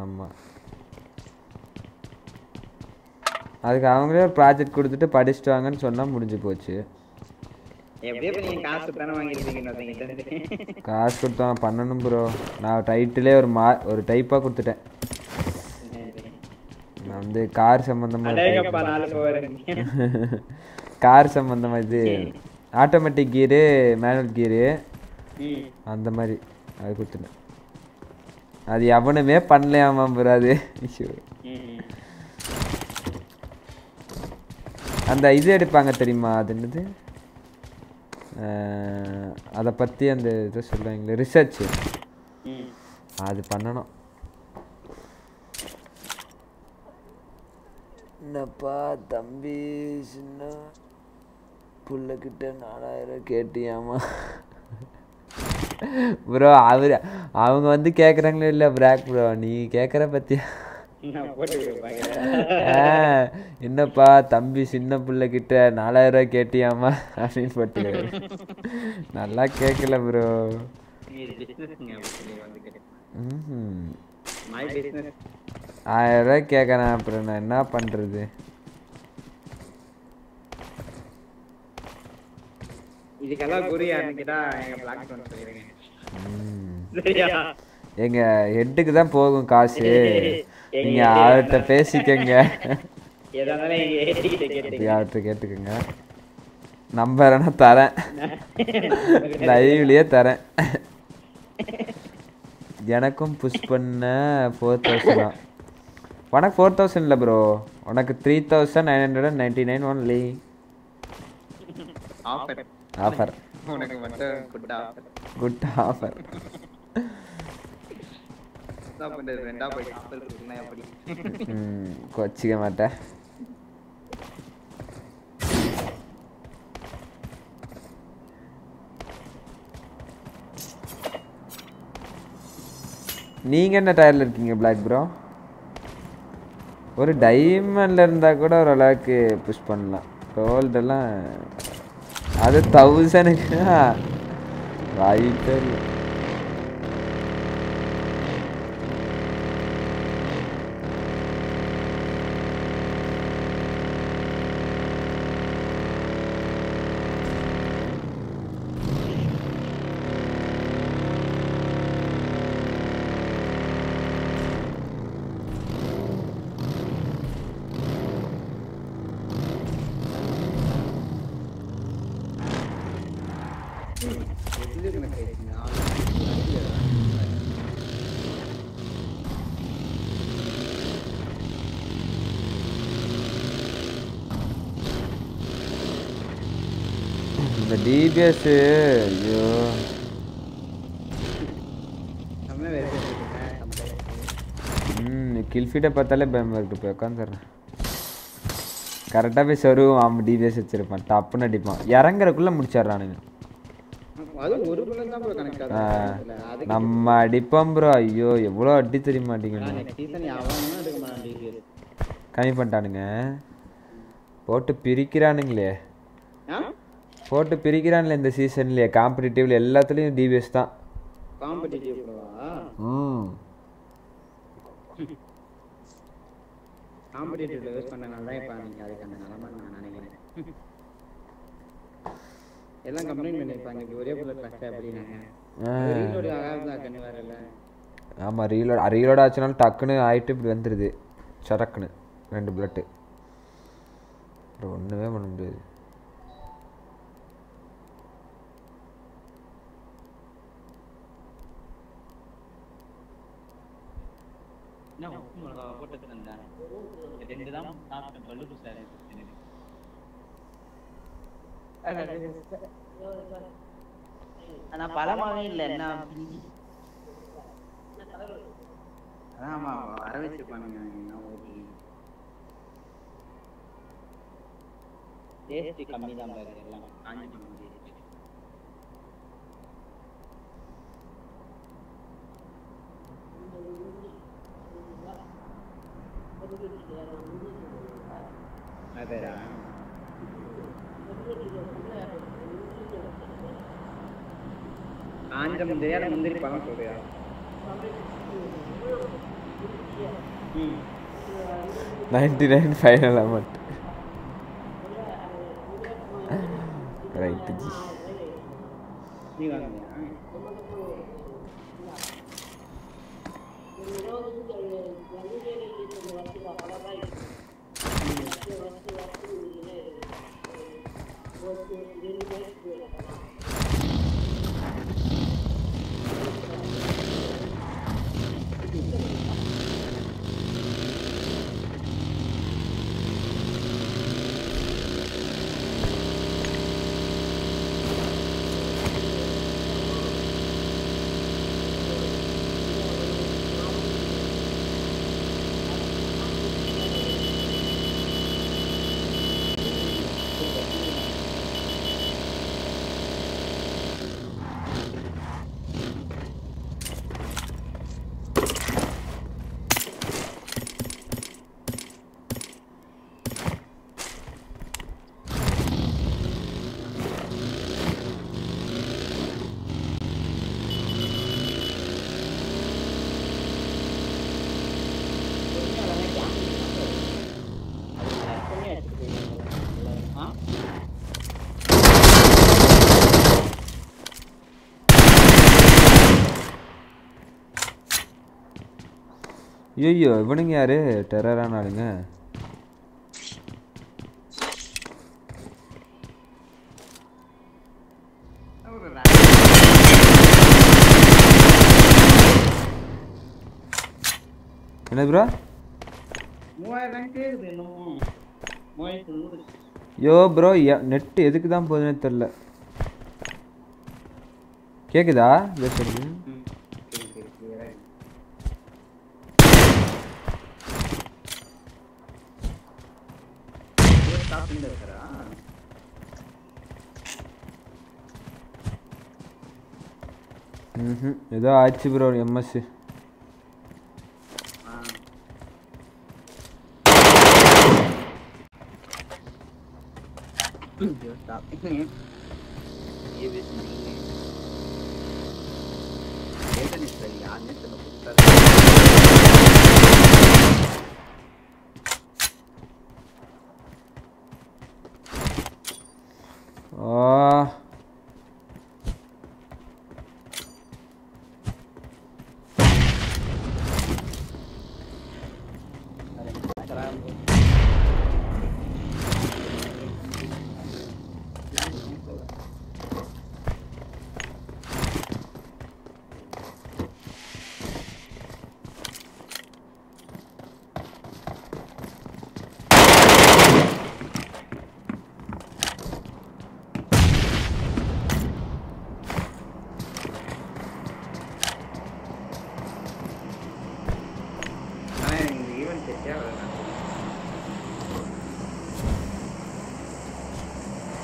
ஆமாம் அதுக்கு அவங்களே ஒரு ப்ராஜெக்ட் கொடுத்துட்டு படிச்சுட்டு வாங்கன்னு சொன்னால் முடிஞ்சு போச்சு. காசு கொடுத்தோம் பண்ணணும் ப்ரோ நான் டைட்டிலே ஒரு மா ஒரு டைப்பாக கொடுத்துட்டேன். நான் வந்து கார் சம்மந்தமாக கார் சம்மந்தமாக இது ஆட்டோமேட்டிக் கீரு மேனுவல் கீரு ம். அந்த மாதிரி. அது கொடுத்துட்டேன். அது எவனுமே பண்ணலையாமா ப்ரோ அது அந்த இது எடுப்பாங்க தெரியுமா? அது என்னது? அதை பற்றி அந்த இது சொல்லுவாங்களே ரிசர்ச் ம். அது பண்ணணும். என்னப்பா தம்பி சின்ன புள்ளக்கிட்ட நாலாயிரம் கேட்டியாமா ப்ரோ அவர் அவங்க வந்து கேட்குறாங்களோ இல்லை பிராக் ப்ரோ நீ கேட்குற ஆ, என்னப்பா தம்பி சின்ன பிள்ளைகிட்ட நாலாயிரம் ரூபாய் கேட்டியாமா அப்படின்னு போட்டு நல்லா கேட்கல ப்ரோ ஆயிரம் ரூபாய் கேட்குறேன் அப்புறம் நான் என்ன பண்ணுறது இதுக்கெல்லாம் குறி யாருன்னு எங்க பிளாக் பண்ண எங்க ஹெட்டுக்கு தான் போகும் காசு. நீங்க அவர்கிட்ட பேசிக்கங்க. அவர்கிட்ட கேட்டுக்கோங்க. நம்பர் வேணா தரேன். லைவ்லயே தரேன். எனக்கும் புஷ் பண்ண ஃபோர் தௌசண்ட் உனக்கு ஃபோர் தௌசண்ட் இல்லை ப்ரோ உனக்கு three thousand nine hundred and ninety nine only offer offer உனக்கு மட்டும் குட் ஆஃபர் குட் ஆஃபர் கொச்சிக்க மாட்டேன் நீங்க என்ன டயர்ல இருக்கீங்க பிளாக் ப்ரோ ஒரு டைமண்ட்ல இருந்தா கூட ஓரளவுக்கு புஷ் பண்ணலாம். கோல்டெல்லாம் அது தௌசண்ட்க்கு வாய்ப்பே இல்லை இந்த டிபிஎஸ் ஐயோ. ம் கில்ஃபீட்டை பார்த்தாலே பயமாக இருக்கு. போய் உட்காந்துடுறேன் கரெக்டாக போய் சொருவும் அவன் டிபிஎஸ் வச்சிருப்பான். டப்புன்னு அடிப்பான். இறங்குறக்குள்ளே முடிச்சிடுறானுங்க நம்ம அடிப்போம் ப்ரோ ஐயோ எவ்வளோ அடி தெரிய மாட்டேங்குது கம்மி பண்ணிட்டானுங்க. போட்டு பிரிக்கிறானுங்களே. போட்டு பிரிக்கிறானுங்களே இந்த சீசன்லேயே காம்படிட்டிவ்ல எல்லாத்துலேயும் டிபிஎஸ் தான். காம்படிட்டிவ் ப்ரோவா ம். காம்படிட்டிவ்ல யூஸ் பண்ணனால தான் இப்போ நீங்கள் அதுக்கு அந்த நிலமை நான் நினைக்கிறேன். எல்லாம் கம்ப்ளைண்ட் பண்ணியிருப்பாங்க இப்படி ஒரே புல்லட் கிளாஸ் அப்படின்னாங்க. ஆ. ரீலோடு ஆகாது கண்ணு வரல ஆமாம் ரீலோட் ரீலோட் ஆச்சுனாலும் டக்குன்னு ஆயிட்டு இப்படி வந்துடுது சடக்குன்னு ரெண்டு பிளட்டு ஒன்றுமே பண்ண முடியாது. என்ன உப்பு மிளகா போட்டு தந்தேன் ரெண்டு தான் சாப்பிட்டேன் பல்லு சார் ஆனா பழமாவே இல்லை என்ன? ஆமா வர வச்சிருப்பானுங்க என்ன ஓடி டேஸ்ட் கம்மி தான் பாரு எல்லாம் காஞ்சி போன taste. அதேடா காஞ்ச முந்திரியா முந்திரி பழம் சொல்றியா ம் ninety nine final amount right ji நீ வாங்கினியா ஐயோ இவனுங்க யாரு? டெரரான ஆளுங்க. என்ன ப்ரோ யோ ப்ரோ நெட்டு எதுக்கு தான் போகுதுன்னு தெரில கேக்குதா? பேசுறது ம் சரி சரி clear ஆ இருக்கு. இது stop பண்ணிட்டு இருக்கிறா? ம் ஏதோ ஆச்சு ப்ரோ எம்எஸ் ஆ. ஐயோ, stop.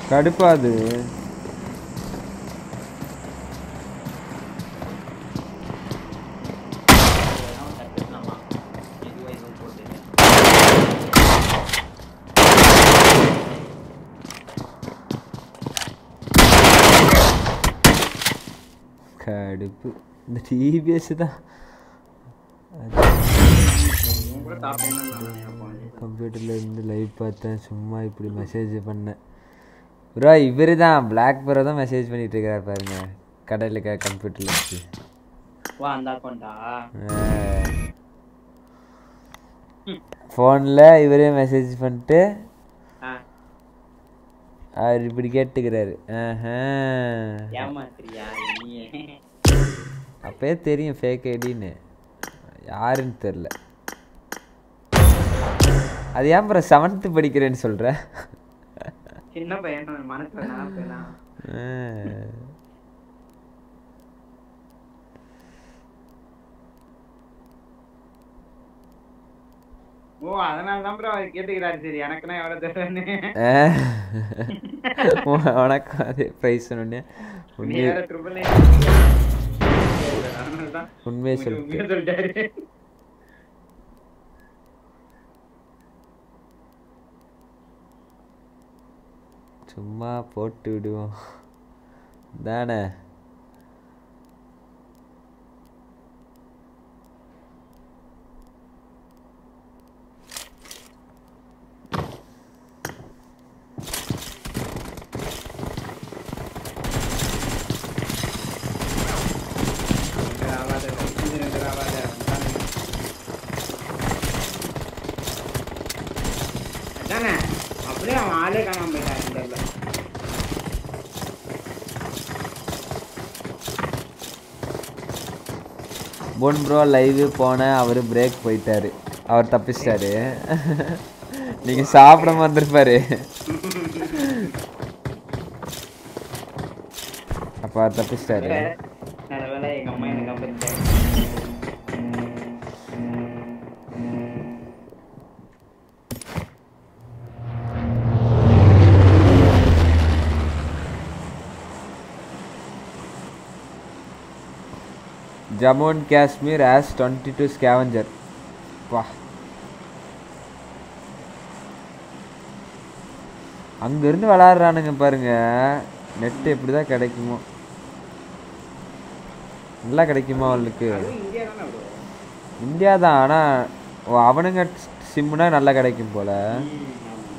கடுப்பாது. கடுப்பு. இந்த டிபிஎஸ் தான். கம்ப்யூட்டரில் இருந்து லைவ் பார்த்தேன். சும்மா இப்படி மெசேஜ் பண்ணேன். ப்ரோ இவர் தான் பிளாக் ப்ரோ தான் மெசேஜ் பண்ணிட்டு இருக்கிறார் பாருங்க. கடையில் க கம்ப்யூட்டரில் வச்சு. வா அந்த அக்கௌண்டா ஃபோனில் இவரே மெசேஜ் பண்ணிட்டு அவர் இப்படி கேட்டுக்கிறாரு. அப்பயே தெரியும் ஃபேக் ஐடின்னு யாருன்னு தெரில அது ஏன் ப்ரோ செவன்த்து படிக்கிறேன்னு சொல்கிற சின்ன பையன் மனசுல ஓ அதனால தான் ப்ரோ அவர் கேட்டுக்கிறாரு. சரி எனக்குன்னா எவ்வளவு தருவேன்னு வணக்கம். அதே ப்ரைஸ் நீ உண்மையை உண்மையை உண்மையை சொல்லிட்டு சொல்லிட்டாரு. சும்மா போட்டு விடுவோம். தானே ரெண்டு ஆவாத இது ரெண்டு ஆவாத அதானே அப்படியே அவன் ஆளே காணாம போயிட்டான் இந்த இடத்துல. பொன் ப்ரோ லைவ் போனேன் அவர் பிரேக் போயிட்டாரு. அவர் தப்பிச்சிட்டாரு. நீங்க சாப்பிடாம வந்திருப்பாரு அப்ப அவர் தப்பிச்சிட்டாரு. Jammu and Kashmir as twenty two scavenger வா அங்கேருந்து விளாட்றானுங்க பாருங்க. நெட்டு எப்படி தான் கிடைக்குமோ. நல்லா கிடைக்குமா அவளுக்கு? இந்தியா தான் ஆனால் அவனுங்க சிம்முனா நல்லா கிடைக்கும் போல ம், ஆமா.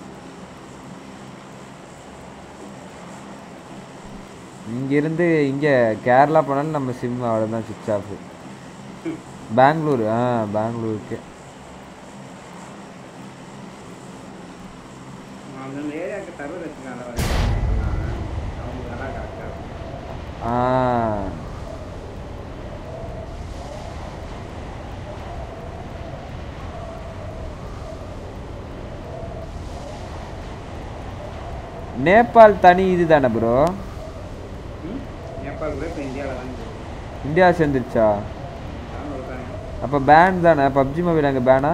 இங்கேருந்து இங்கே கேரளா போனாலும் நம்ம சிம் அவ்வளோதான் சுவிட்ச் ஆஃப் பெங்களூர் ஆ பெங்களூருக்கு. ஆ. நேபாள் தனி இது தானே ப்ரோ? நேபாள் கூட இப்போ இந்தியாவில் தான் இருக்கு. இந்தியா சேர்ந்துருச்சா. அப்போ பேன் தானே? பப்ஜி மொபைல் அங்கே பேனா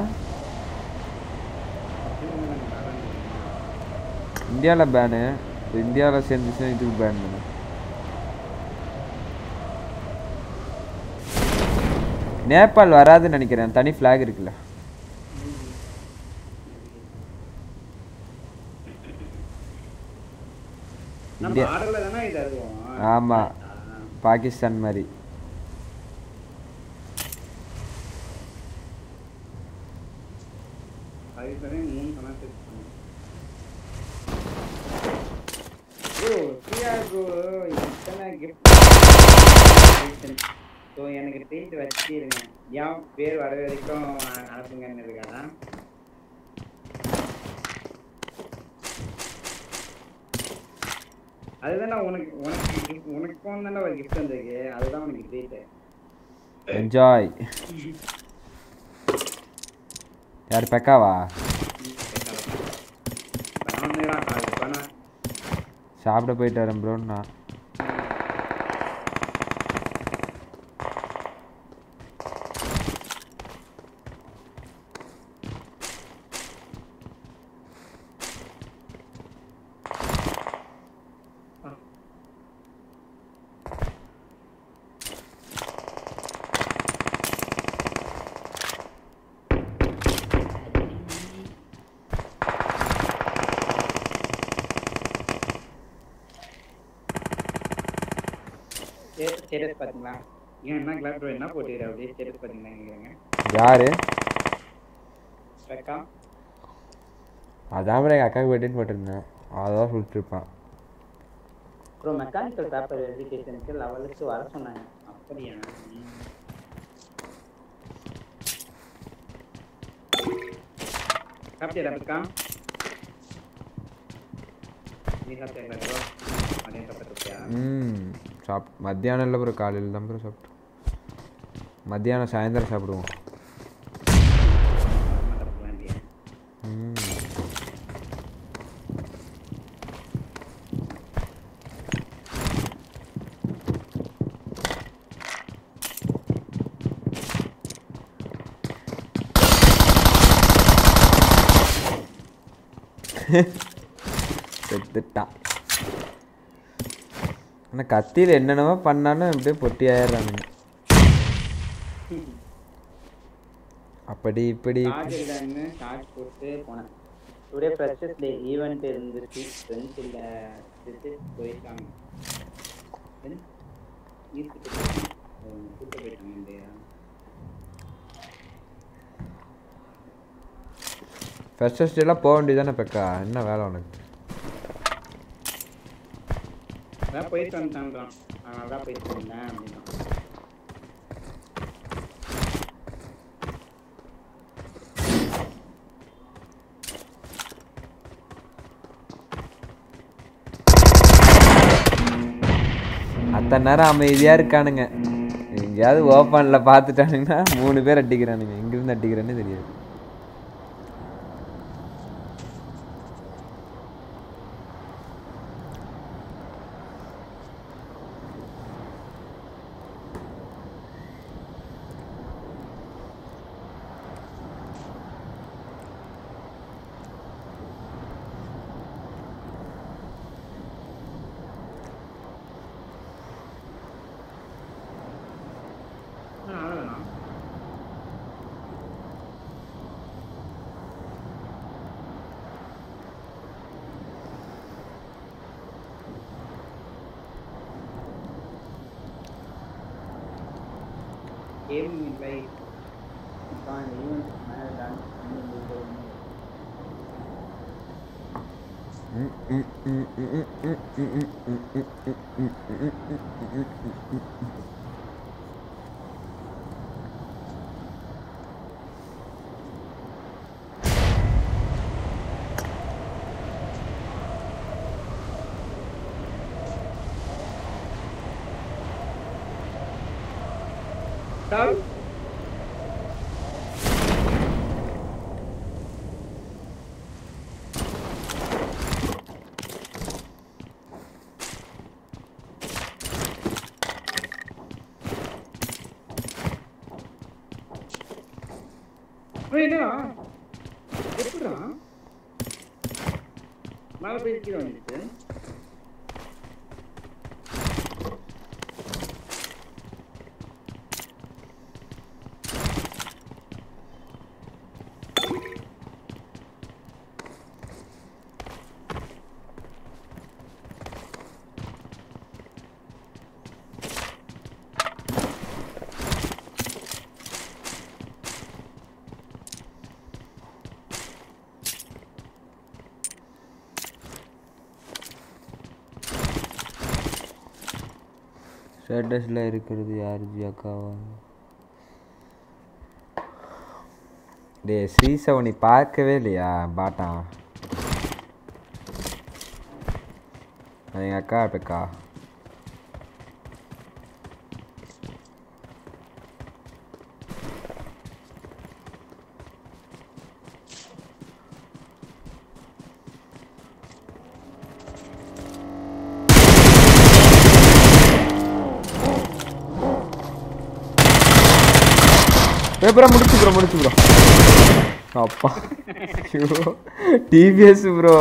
இந்தியாவில் பேனு இந்தியாவில் சேர்ந்துச்சுன்னா இதுக்கு பேன் தானே? நேபாள் வராதுன்னு நினைக்கிறேன். தனி ஃப்ளாக் இருக்குல்ல. ஆமாம் பாகிஸ்தான் மாதிரி. ஸோ எனக்கு ட்ரீட் வச்சிருங்க ஏன் பேர் வர வரைக்கும் அனுப்புங்கன்னு இருக்கானா? அதுதானே உனக்கு உனக்கு உனக்கும் தானே ஒரு கிஃப்ட் வந்திருக்கு. அதுதான் உனக்கு ட்ரீட்டு என்ஜாய் யார் பெக்காவா? சாப்பிட போயிட்டு வரேன் ப்ரோண்ணா ஏன் என்ன கிளாஸ் ப்ரோ என்ன போட்டுக்கிற அப்படியே ஸ்டேட்டஸ் பார்த்தீங்களா கேட்குறாங்க யாரு? ஸ்பெக்கா அதான் ப்ரோ எங்கள் அக்காவுக்கு வெட்டின்னு போட்டிருந்தேன். அதான் சொல்லிட்டுருப்பான். ப்ரோ மெக்கானிக்கல் பேப்பர் எஜுகேஷனுக்கு லெவலுக்கு வர சொன்னாங்க. அப்படியா. சாப்பிட்டியா ரபிகா நீ சாப்பிட்டியா ப்ரோ மதியம் சாப்பிட்டுருக்கியா ம் சாப் மத்தியானம் இல்லை ப்ரோ காலையில் தான் ப்ரோ சாப்பிட்டோம். மத்தியானம் சாயந்தரம் சாப்பிடுவோம் ம் செத்துட்டான் ஆனால் கத்தியில் என்னென்னவோ பண்ணாலும் அப்படியே பொட்டி ஆயிடுறானுங்க அப்படி இப்படி டுடே ஃப்ரெஷர்ஸ் டே ஈவெண்ட் இருந்துச்சு ஃப்ரெண்ட்ஸ் இல்லை போயிட்டாங்க ஈஸ்ட் கூட்ட போயிட்டாங்க இல்லையா? எல்லாம் போக வேண்டியதானே பெக்கா? என்ன வேலை உனக்கு? அதான் போயிட்டு வந்துட்டான்றான் அதனால தான் போயிட்டு வந்தேன் அப்படின்னா. அத்தனை நேரம் அமைதியாக இருக்கானுங்க. எங்கேயாவது ஓப்பனில் பார்த்துட்டானுங்கன்னா மூணு பேர் அடிக்கிறானுங்க. எங்கேருந்து அடிக்கிறேன்னு தெரியாது அவ்வளோதான் கேம் இல்லை தான் ஈவெண்ட் மேலே டான்ஸ் பண்ணி முடிக்கிறது Stop. ஏய், என்னடா எப்படிடா மேல போய் கீழே வந்துச்சு ஸ்டேட்டஸில் இருக்கிறது யார் ஜி அக்காவா? டேய் ஸ்ரீசவ நீ பார்க்கவே இல்லையா பாட்டா? எங்கள் அக்கா பெக்கா? ப்ரோ முடிச்சு ப்ரோ முடிச்சு ப்ரோ அப்பா. ஐயோ. டிவிஎஸ் ப்ரோ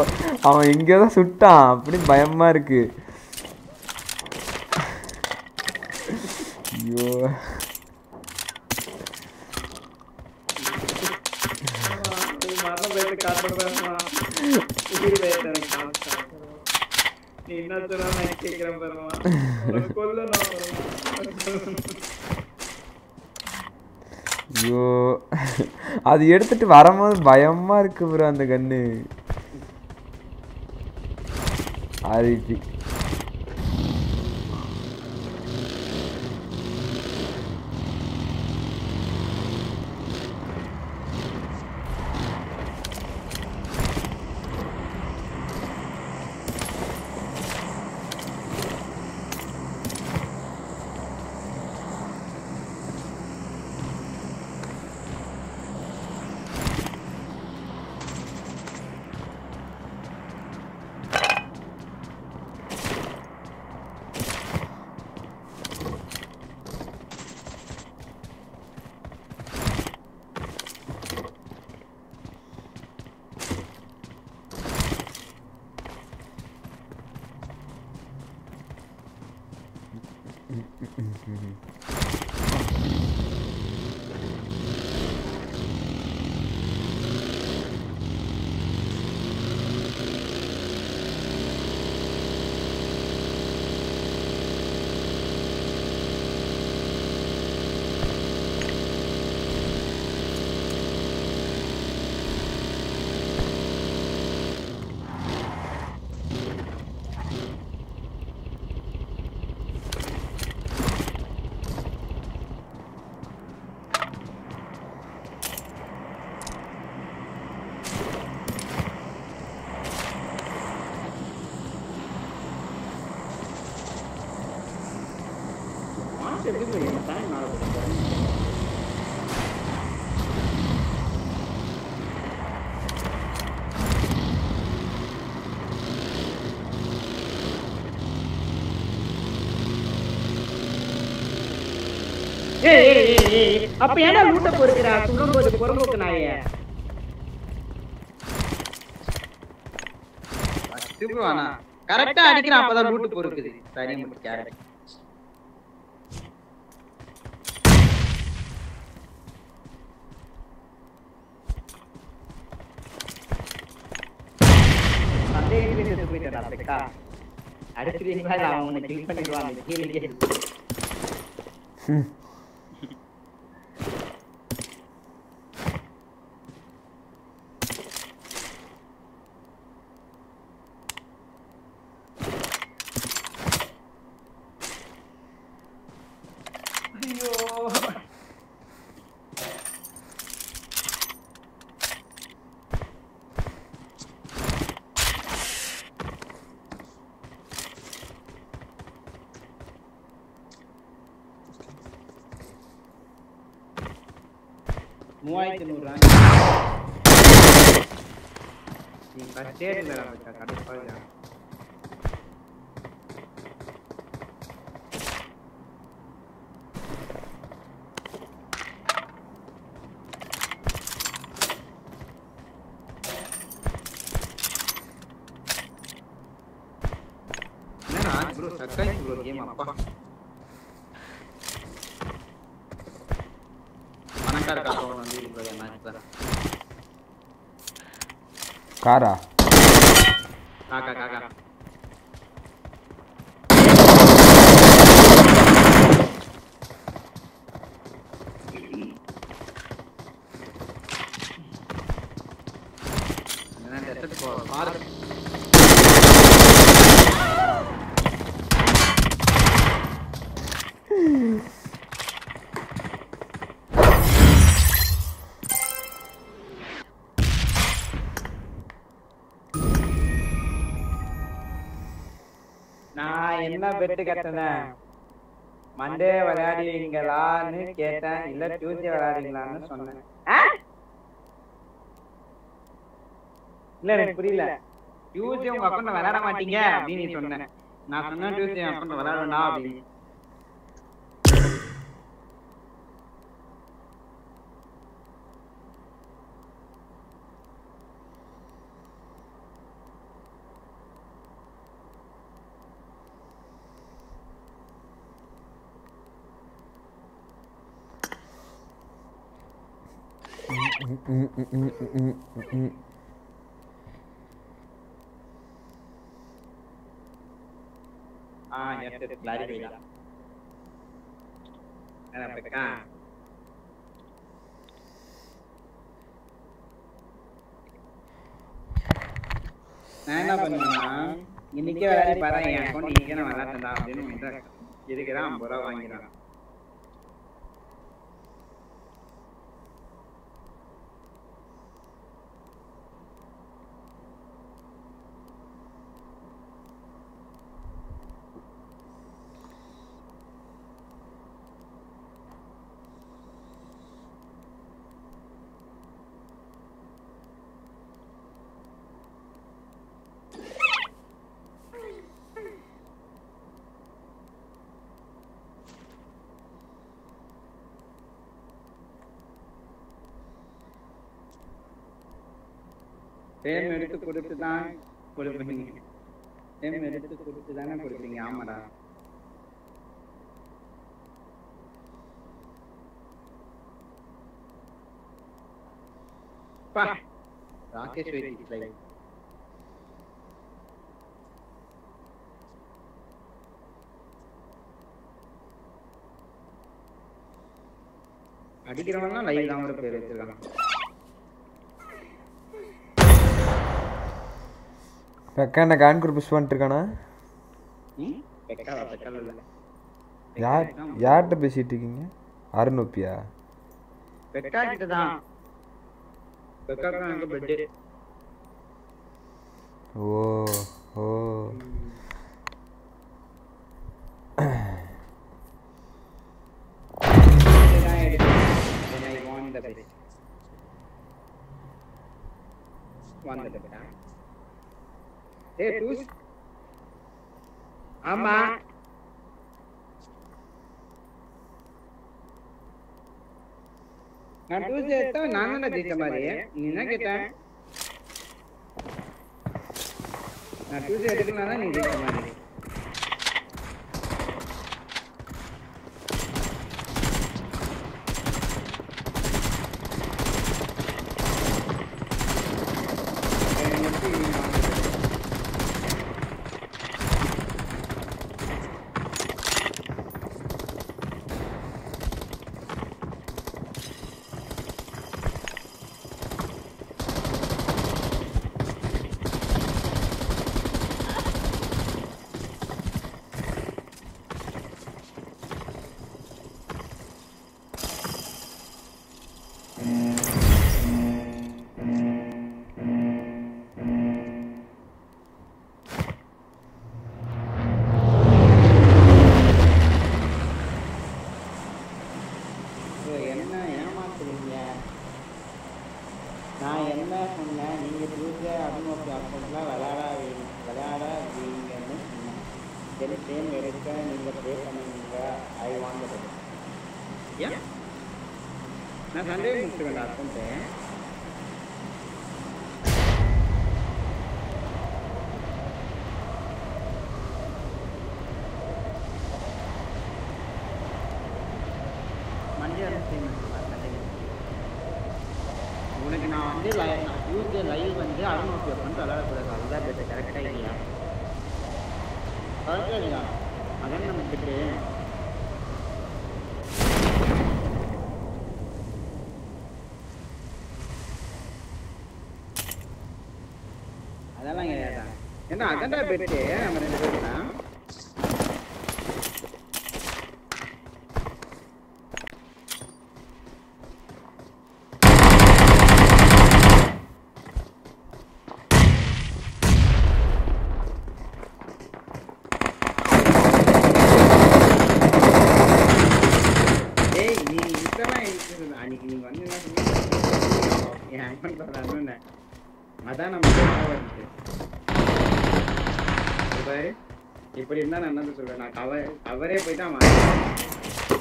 அவன் இங்கே தான் சுட்டான். அப்படி பயமாக இருக்கு ஐயோ மரண பயத்தை காட்டுறதா உயிர் பயத்தை எனக்கு காமிச்சா. நீ என்ன சொன்னா நான் கேட்கிறேன் பாருமா உனக்கு கொல்லணும் ஐயோ அது எடுத்துட்டு வரும்போது பயமா இருக்கு ப்ரோ அந்த கண்ணு. ஆர்இபி மாசம் எப்படி போய் என் டைம் மேலே போட்டு ஏய் ஏய் ஏய் ஏய் அப்ப ஏன்டா லூட்ட பொறுக்கிற? சுடும்போது பொறும்போக்கு நாயே திருப்புவானா கரெக்டா அடிக்கிறான் அப்பதான் லூட்டு பொறுக்குது. சரி மட்டும் அடுத்துறீங்களா இல்ல அவன் உன்னை கில் கீழே डेढ़ मेरा बच्चा काट पड़ जा ಸಕ್ಕತ್ತಾಗಿ ಬ್ರೋ ಗೇಮ್ ಅಪ್ಪ ಮನಕಾರ ಕಾರ್ ಕಾರಾ என்ன பெட்டு கட்டினேன். மண்டே விளையாடுவீங்களான்னு கேட்டேன். இல்ல டியூஸ்டே விளையாடுவீங்களான்னு சொன்னேன்? இல்ல எனக்கு புரியல. டியூஸ்டே உங்க அக்கௌண்ட்ல விளையாட மாட்டீங்க அப்படின்னு நீ சொன்னேன் நான் சொன்னேன் டியூஸ்டே அக்கௌண்ட்ல விளையாடணும்டா அப்படின்னு. ஆ எஸ் எஸ் கிளாரிஃபை தான் என்ன பெக்கா நான் என்ன பண்ணுவேன்னா இன்னைக்கே விளையாடி பாரு என் அக்கௌண்ட் இன்னைக்கே நான் விளையாட்டா அப்படின்னு இதுக்கு தான் ஐம்பது ரூபா வாங்கிடுறான் டேம் எடுத்து கொடுத்து தான் கொடுப்பீங்க. டேம் எடுத்து கொடுத்து தானே கொடுப்பீங்க. ஆமாடா. பா. Rakesh wait live. அடிக்கிறவன்லாம் லைவ் தான் ஒரு பேர் வச்சிருக்கான். பெக்கா என்ன கான்கூர் புஷ் பண்ணிட்டு இருக்கானா யார் யார்கிட்ட பேசிட்டு இருக்கீங்க? அருணோப்பியா? பெக்கா கிட்ட தான். பெட் ஓ ஓ. Hey, Tush. ஆமா நான் டூஸ்டே எடுத்தா நான் தானே ஜெயிச்ச மாதிரி நீ என்ன கேட்ட நான் டூஸ்டே எடுக்கலாம் நீ ஜெயிச்ச மாதிரி bro, என்ன ஏமாத்துறீங்க நான் என்ன சொன்னேன் நீங்க புதுசா அபிநோக்கி அக்கௌண்ட்ல விளையாடாதீங்க விளையாடாதீங்கன்னு சொன்னேன் சரி சேம் எடுக்க நீங்க பே பண்ணுவீங்க ஐ வாங்க ஏன் நான் சண்டே முடிச்சு வேண்டாம் அக்கௌண்ட்டு மண்டே வந்து ஸ்ட்ரீம் உனக்கு நான் வந்து டியூஸ்டே லைவ் வந்து அறுநூத்தி வந்து விளையாடக்கூடாது அதுதான் பெட்டர் கரெக்டாக இல்லையா கரெக்டாக இல்லையா அதான் நம்ம பெட்டு அதெல்லாம் கிடையாதா என்ன அதான்டா பெட்டு. நம்ம ரெண்டு பேரும் ஏய் நீ இதெல்லாம் இருக்குது அன்னைக்கு நீங்க வந்து என்ன சொன்னீங்க என் அக்கௌண்ட் சொல்றாங்க அதான் நம்ம இருந்துச்சு பாரு இப்படி இருந்தா நான் என்ன சொல்றேன் நான் கவர் கவரே போயிட்டு அவன்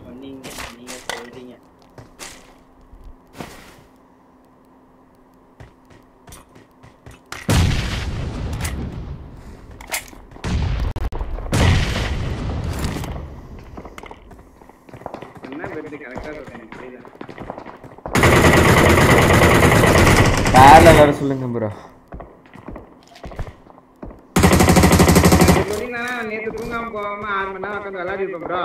சொன்னீங்க நீங்க சொல்றீங்க என்ன பெட்டு கரெக்டா சொல்றேன் எனக்கு புரியல காரில் வர சொல்லுங்க ப்ரோ சொன்னீங்கன்னா நேத்து தூங்காம போகாம ஆறு மணி நேரம் உட்காந்து விளையாடி இருப்போம் ப்ரோ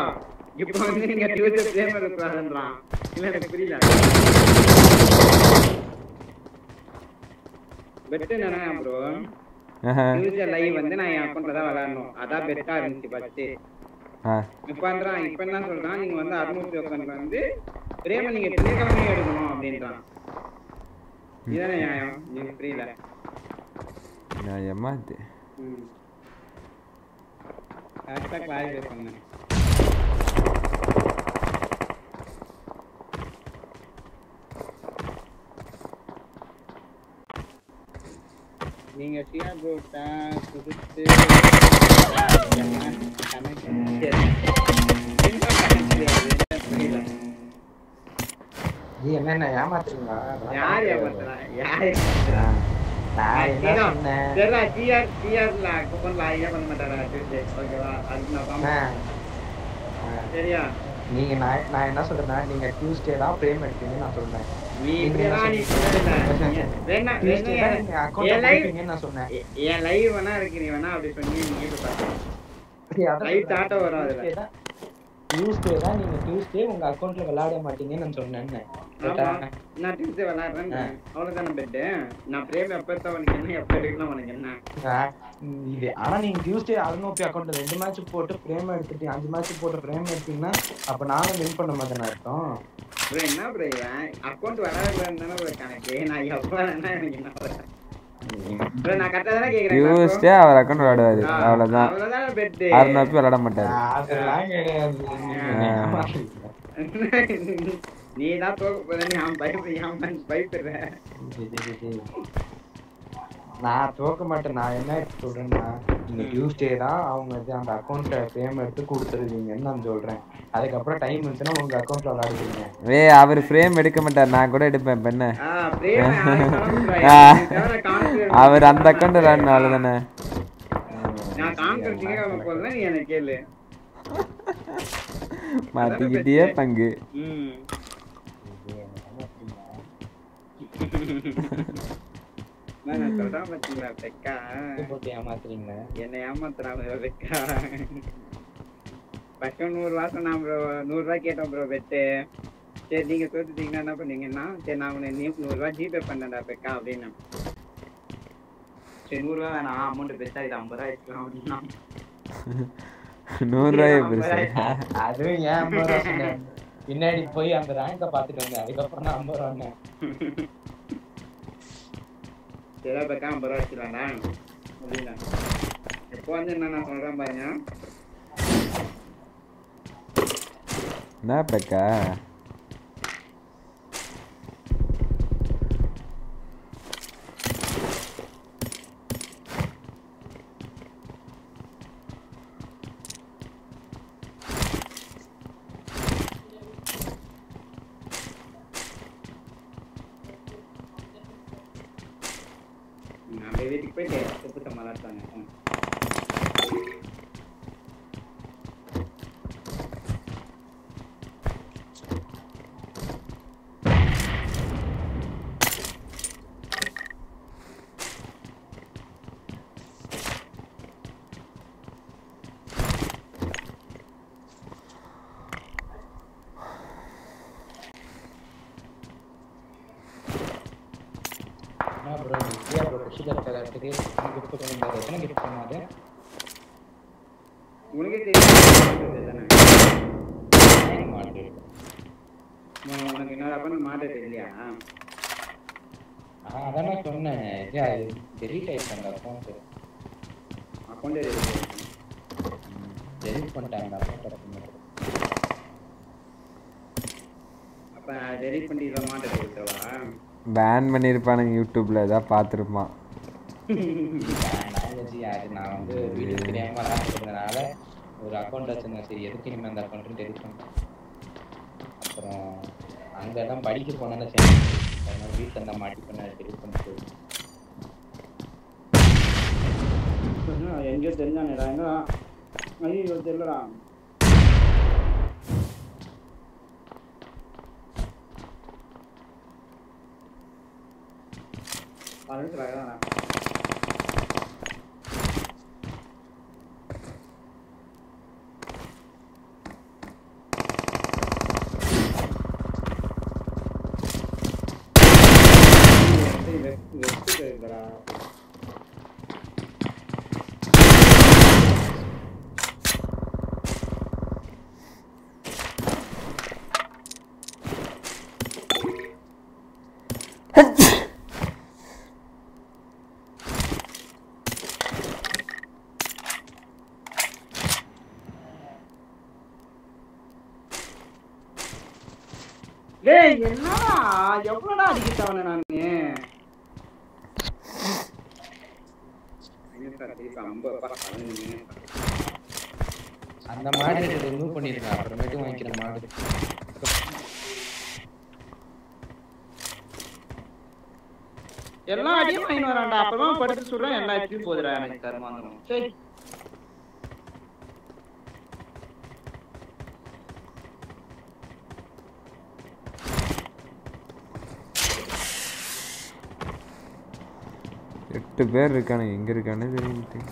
இப்போ வந்து நீங்க டியூசர் கேம் இருக்கக்கூடாதுன்றான் இல்ல எனக்கு புரியல. பெட் என்னன்னா ப்ரோ டியூசர் லைவ் வந்து நான் என் அக்கௌண்ட்ல தான் விளையாடணும். அதான் பெட்டா இருந்துச்சு ஃபர்ஸ்ட் இப்ப என்ன சொல்றான்? நீங்க வந்து அறுநூத்தி உட்காந்து வந்து பிரேம நீங்க எடுக்கணும் அப்படின்றான். நியாயம்? எனக்கு புரியல. கிளாரிஃபை பண்ணேன் நீங்க சியா ப்ரோட்டா கொடுத்து நீ என்ன ஏமாத்துறீங்களா? யார் ஏமாத்துறா? யார் ஏமாத்துறா? நீங்க நான் என்ன சொல்றேன்னா நீங்க டியூஸ்டே தான் பிரேம் எடுப்பீங்கன்னு நான் சொல்றேன். என் லைவ் வேணா இருக்கு நீ வேணா அப்படி சொல்லி டியூஸ்டே தான் நீங்க டியூஸ்டே உங்க அக்கவுண்ட்ல விளையாட மாட்டீங்கன்னு நான் சொன்னேன். நான் டியூஸ்டே விளையாடுறேன். அவ்வளவுதானே பெட்டு நான் பிரேம் எப்ப எடுத்தா உனக்கு என்ன எப்ப எடுக்கணும் உனக்கு என்ன? இது ஆனா நீங்க டியூஸ்டே அறுநூத்தி அக்கௌண்ட்ல ரெண்டு மேட்ச் போட்டு பிரேம் எடுத்துட்டு அஞ்சு மேட்ச் போட்டு பிரேம் எடுத்தீங்கன்னா அப்ப நானும் வின் பண்ண மாட்டேன் அர்த்தம். ப்ரோ என்ன ப்ரோ இவன் அக்கௌண்ட் விளையாடக்கூடாதுன்னு தானே ப்ரோ கணக்கு நான் எப்ப வேணா எனக்கு என்ன டியூஸ்டே அவர் அக்கௌண்ட் விளையாடுவாரு. அவ்வளவுதானே. அறுநூறு பேர் விளையாட மாட்டாரு. நீ தான் தோக்க அவன் நான் தோக்க மாட்டேன். நான் என்ன சொல்றேன்னா நீங்க டியூஸ்டே தான் அவங்க அந்த அக்கௌண்ட்ல எடுத்து கொடுத்துருவீங்கன்னு நான் சொல்றேன். அதுக்கப்புறம் டைம் இருந்துச்சுன்னா உங்க அக்கௌண்ட்ல விளையாடுவீங்க. ஏய் அவர் ஃப்ரேம் எடுக்க மாட்டார். நான் கூட எடுப்பேன் காமிக்கிறது அவர் அந்த அக்கௌண்ட் விளையாடணும் கேளு. மாத்திக்கிட்டே பங்கு. நான் நான் சொல்றேன் பாத்தீங்களா பெக்கா போட்டு ஏமாத்துறீங்களா? என்ன ஏமாத்துறான் bro பெக்கா பக்கம் நூறு ரூபா சொன்னான் ப்ரோ நூறு ரூபாய் கேட்டோம் ப்ரோ பெட்டு சரி நீங்க தோத்துட்டீங்கன்னா என்ன பண்ணீங்கன்னா சரி நான் உனக்கு நீ நூறு ரூபாய் ஜிபே பண்ணேன்டா பெக்கா அப்படின்னு. சரி நூறு ரூபாய் வேணாம் அமௌண்ட் பெருசா இது ஐம்பது ரூபாய் வச்சுக்கலாம் அப்படின்னா. நூறுரூவாயே பெருசு. அதுவும் ஏன் ஐம்பது ரூபா பின்னாடி போய் அந்த ரேங்க பாத்துட்டு வந்தேன் அதுக்கப்புறம் தான் ஐம்பது ரூபா சரி பெக்கா ஐம்பது ரூபா வச்சுக்கலாம்டா அப்படின்னா இப்போ வந்து என்ன நான் சொல்றேன் பாருங்க என்ன பெக்கா நான் அப்படியே வீட்டுக்கு போயிட்டு உப்புட்ட மலாட்டாங்க என்ன ப்ரோ இந்தியா ப்ரோ குஷிதர் கலாட்டுக்கு கிஃப்ட் பண்ணியிருந்தாரு எத்தனை கிஃப்ட் பண்ணாரு உனக்கே தெரியும் தானே மாட்டு உனக்கு இன்னொரு பண்ண மாட்டே தெரியலையா ஆ அதானே சொன்னேன் டெலிட் ஆயிடுச்சு அந்த அக்கௌண்ட் அக்கௌண்டே டெலிட் பண்ணிட்டாங்க அக்கௌண்ட் அப்ப டெலிட் பண்ணி இதை மாட்டே கொடுத்தவா பேன் பண்ணியிருப்பானுங்க யூடியூப்ல ஏதாவது பார்த்துருப்பான் நான் வந்து வீடியோ தெரியாம விளாண்டுருந்தனால ஒரு அக்கௌண்ட் வச்சிருந்தேன். சரி எதுக்கு இனிமே அந்த அக்கௌண்ட் டெலிட் அப்புறம் அங்கே தான் படிக்க போனால சரி அதனால வீட்டில் இருந்தால் மாட்டி பண்ண டெலிட் பண்ணிட்டு. எங்கேயோ தெரிஞ்சானேடா எங்க? ஐயோ தெரியலடா. டேய் என்னடா? எவ்வளோடா நானு? அந்த மாடு ரிமூவ் பண்ணிருக்கேன் அப்புறமேட்டு வாங்கிக்கிற மாடு எல்லா அடியும் வாங்கிட்டு வரான்டா. அப்புறமா படுத்து சொல்றேன் எல்லா அடியும் போதுடா எனக்கு கருமாந்தரம் சரி. எட்டு பேர் இருக்கானு எங்கே இருக்கானே தெரியுது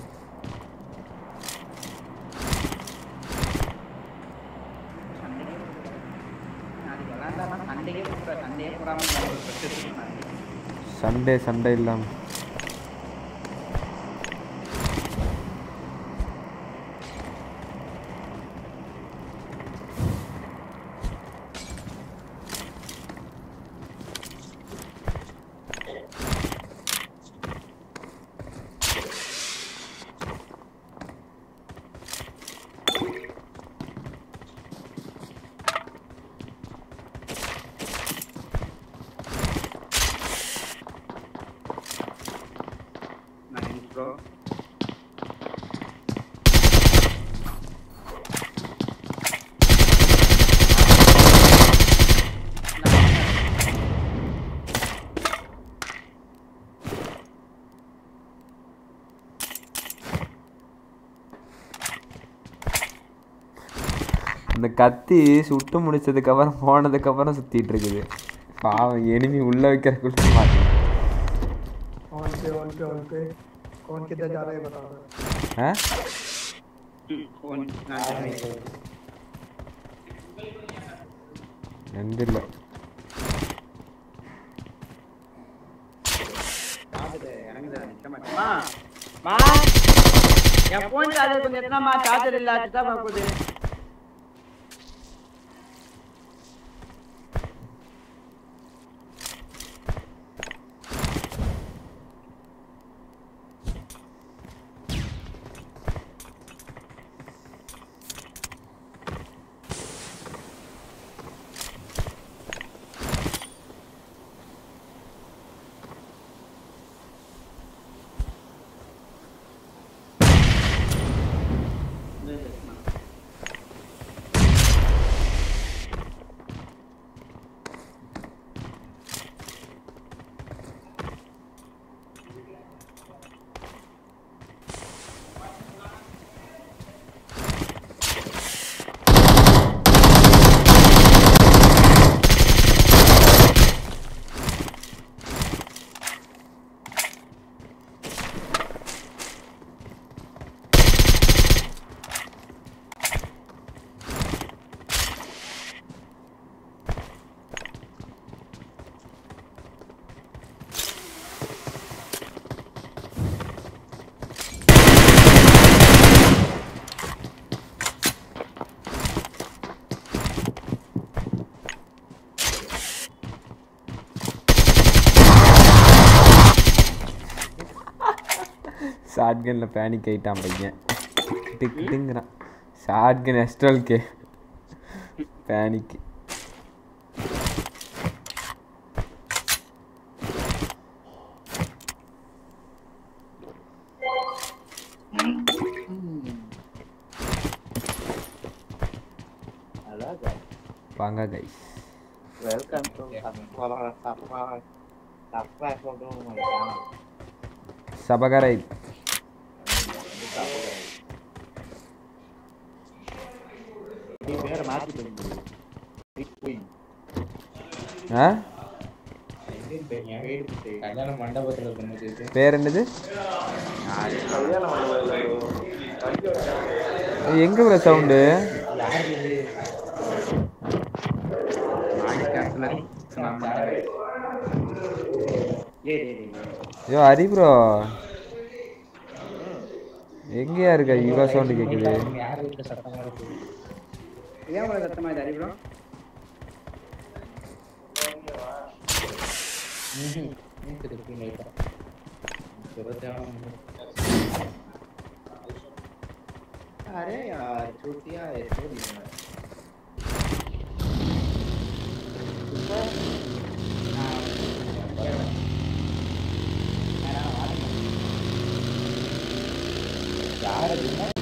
சண்டே சண்டே இல்லாமல் சுற்றி சுட்டு முடிச்சதுக்கப்புறம் போனதுக்கப்புறம் சுற்றிட்டு இருக்குது. பாவம் எனிமி உள்ள வைக்கிறதுக்குள்ள மாட்டேன். ரெண்டு மா. என் போன் சார்ஜர் கொஞ்சம் எத்தனை மா சார்ஜர் இல்லாச்சுதான் போகுது. ஷார்ட் கன்ல பேனிக் ஆயிட்டான் பையன் டிக் டிங்கிறான் ஷார்ட் கன் எஸ்ட்ரல்கே பேனிக் அதான் guys. வாங்க கைஸ் my channel. சபகரை நீ பேரை மாத்திட்டு Big Queen. ஆ கல்யாண மண்டபத்துல பண்ணுது பேர் என்னது எங்க ப்ரோ சவுண்டு ஐயோ ஹரி ப்ரோ எங்கேயா இருக்க? இவ்வளோ சவுண்டு கேட்குது ஏன் இவ்வளவு சத்தமா இது அறிவு ம்ஹும். மூக்கு இருக்கு லைட்டா. இருபத்தி अरे यार छोटिया है छोटी है யார் அது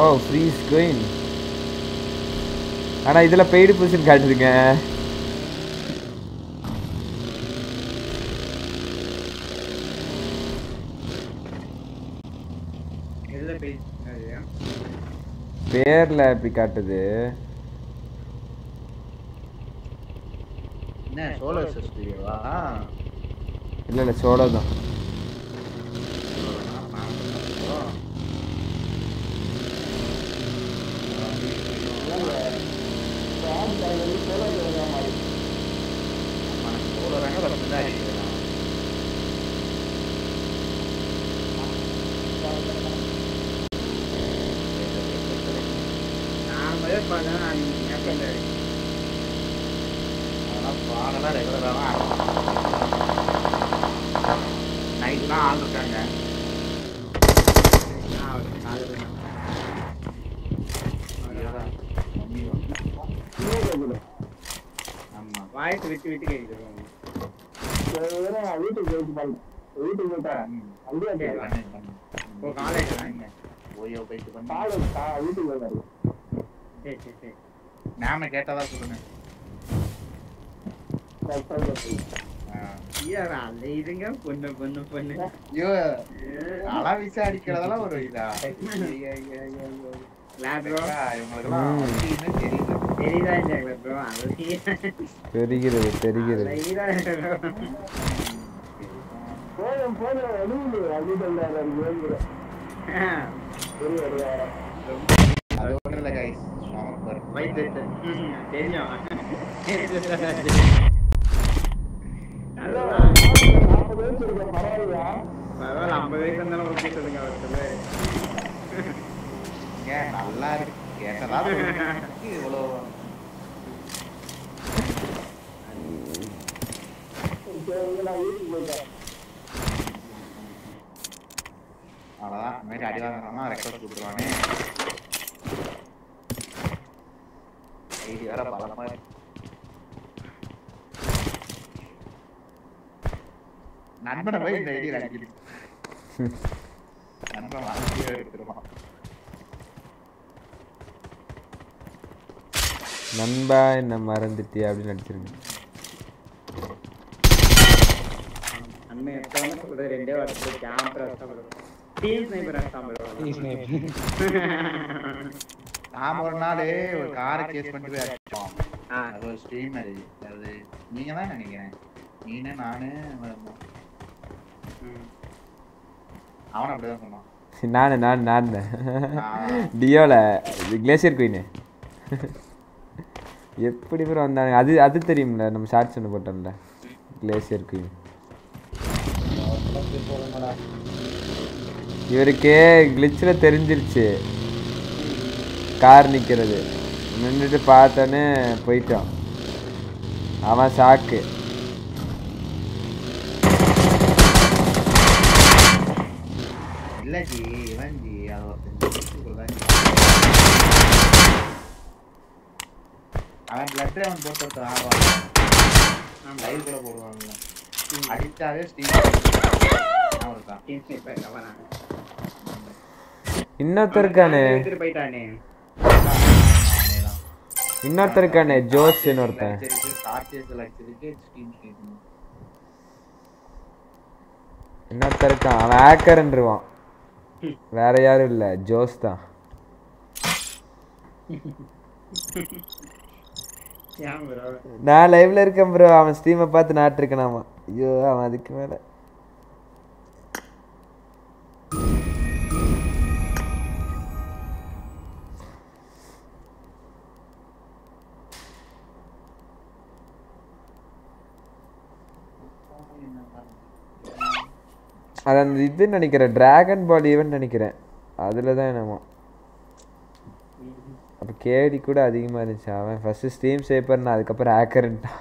ஓ ஃப்ரீ ஸ்க்ரீன் ஆனால் இதில் பெய்டு பொசிஷன் காட்டுதுங்க பேரில் எப்படி காட்டுது? என்ன சோலோ ஸ்டுடியோவா இல்லை இல்லை சோலோ தான் சோலோ ரங்க பசங்க நான் முதல்ல பார்த்தேன் நான் ஏப்பல்ல அதெல்லாம் பாடலாம் ரெகுலராக நைட்லாம் ஆள் இருக்காங்க. வாய்ஸ் விட்டு விட்டு கேக்குது. ஓ காலேஜ் ஓயோ போயிட்டு பண்ணி. சரி சரி சரி. நாம கேட்டதா சொல்லுங்க. இதுங்க பொண்ணு பொண்ணு பொண்ணு. ஐயோ அள விசாரிக்கிறதெல்லாம் ஒரு இதா? அது தெரிகிறது தெரிகிறது அது ஒண்ணும் இல்ல கைஸ் வயிற்று தெரியும் பரவாயில்ல ஐம்பது வயசு இருந்தாலும் ஓகே சொல்லுங்க அவர் சொல்லு ஏன் நல்லா இருக்கு கேட்டதா சொல்லுங்க. இவ்வளவு அவ்வளவுதான் இந்த மாதிரி அடி வாங்குறோம்னா ரெக்கார்ட் கொடுத்துருவானே ஐடி வேற பலமா இருக்கு நண்பனை போய் இந்த ஐடி அடிக்குது நண்பன் வாங்கியே எடுத்துருவான் நண்பா என்ன மறந்துட்டியா அப்படின்னு நடிச்சிருங்க. நாம ஒரு நாள் ஒரு காரை கேஸ் பண்ணிட்டு போய் அடிச்சோம் அது ஒரு ஸ்ட்ரீமர் அது நீங்க தான் நினைக்கிறேன். நீனு நானு அவன் அவன் அப்படிதான் சொன்னான். நான் நான் நான். டியோல கிளேசியர் குயின் எப்படி பேர் வந்தாங்க? அது அது தெரியும்ல நம்ம ஷார்ட்ஸ் ஒன்று போட்டோம்ல. கிளேசியருக்கு இவருக்கு இவருக்கே கிளிச்சில் தெரிஞ்சிருச்சு. கார் நிற்கிறது நின்றுட்டு பார்த்தோன்னே போயிட்டான் அவன் சாக்கு இல்லை ஜி அவன் பிளட் அவன் போட்டு ஒருத்தன் ஆடுவான் லைவ் கூட போடுவாங்க அடிச்சாவே ஸ்டீவ் அவன் இருக்கான் டீம் ஸ்னைப்பர் அவனா இன்னொருத்தர் இருக்கானே எடுத்துட்டு போயிட்டானே. இன்னொருத்தர் இருக்கானே ஜோஸ்ன்னு ஒருத்தன். கார்டியஸ்ல அடிச்சதுக்கு ஸ்டீம் ஸ்டீம் இன்னொருத்தர் இருக்கான் அவன் ஹேக்கர்ன்றுவான் வேற யாரும் இல்லை ஜோஸ் தான்? நான் லைவ்ல இருக்கேன் ப்ரோ அவன் ஸ்ட்ரீமை பார்த்து நாட்டிருக்கனாமா. ஐயோ அவன் அதுக்கு மேல. அது அந்த இதுன்னு நினைக்கிறேன். டிராகன் பால் ஈவென்ட் நினைக்கிறேன். அதில் தான் என்னமோ. அப்போ கேடி கூட அதிகமாக இருந்துச்சு. அவன் ஃபஸ்ட்டு ஸ்ட்ரீம் சேப்பர்னா அதுக்கப்புறம் ஹேக்கர்ன்ட்டான்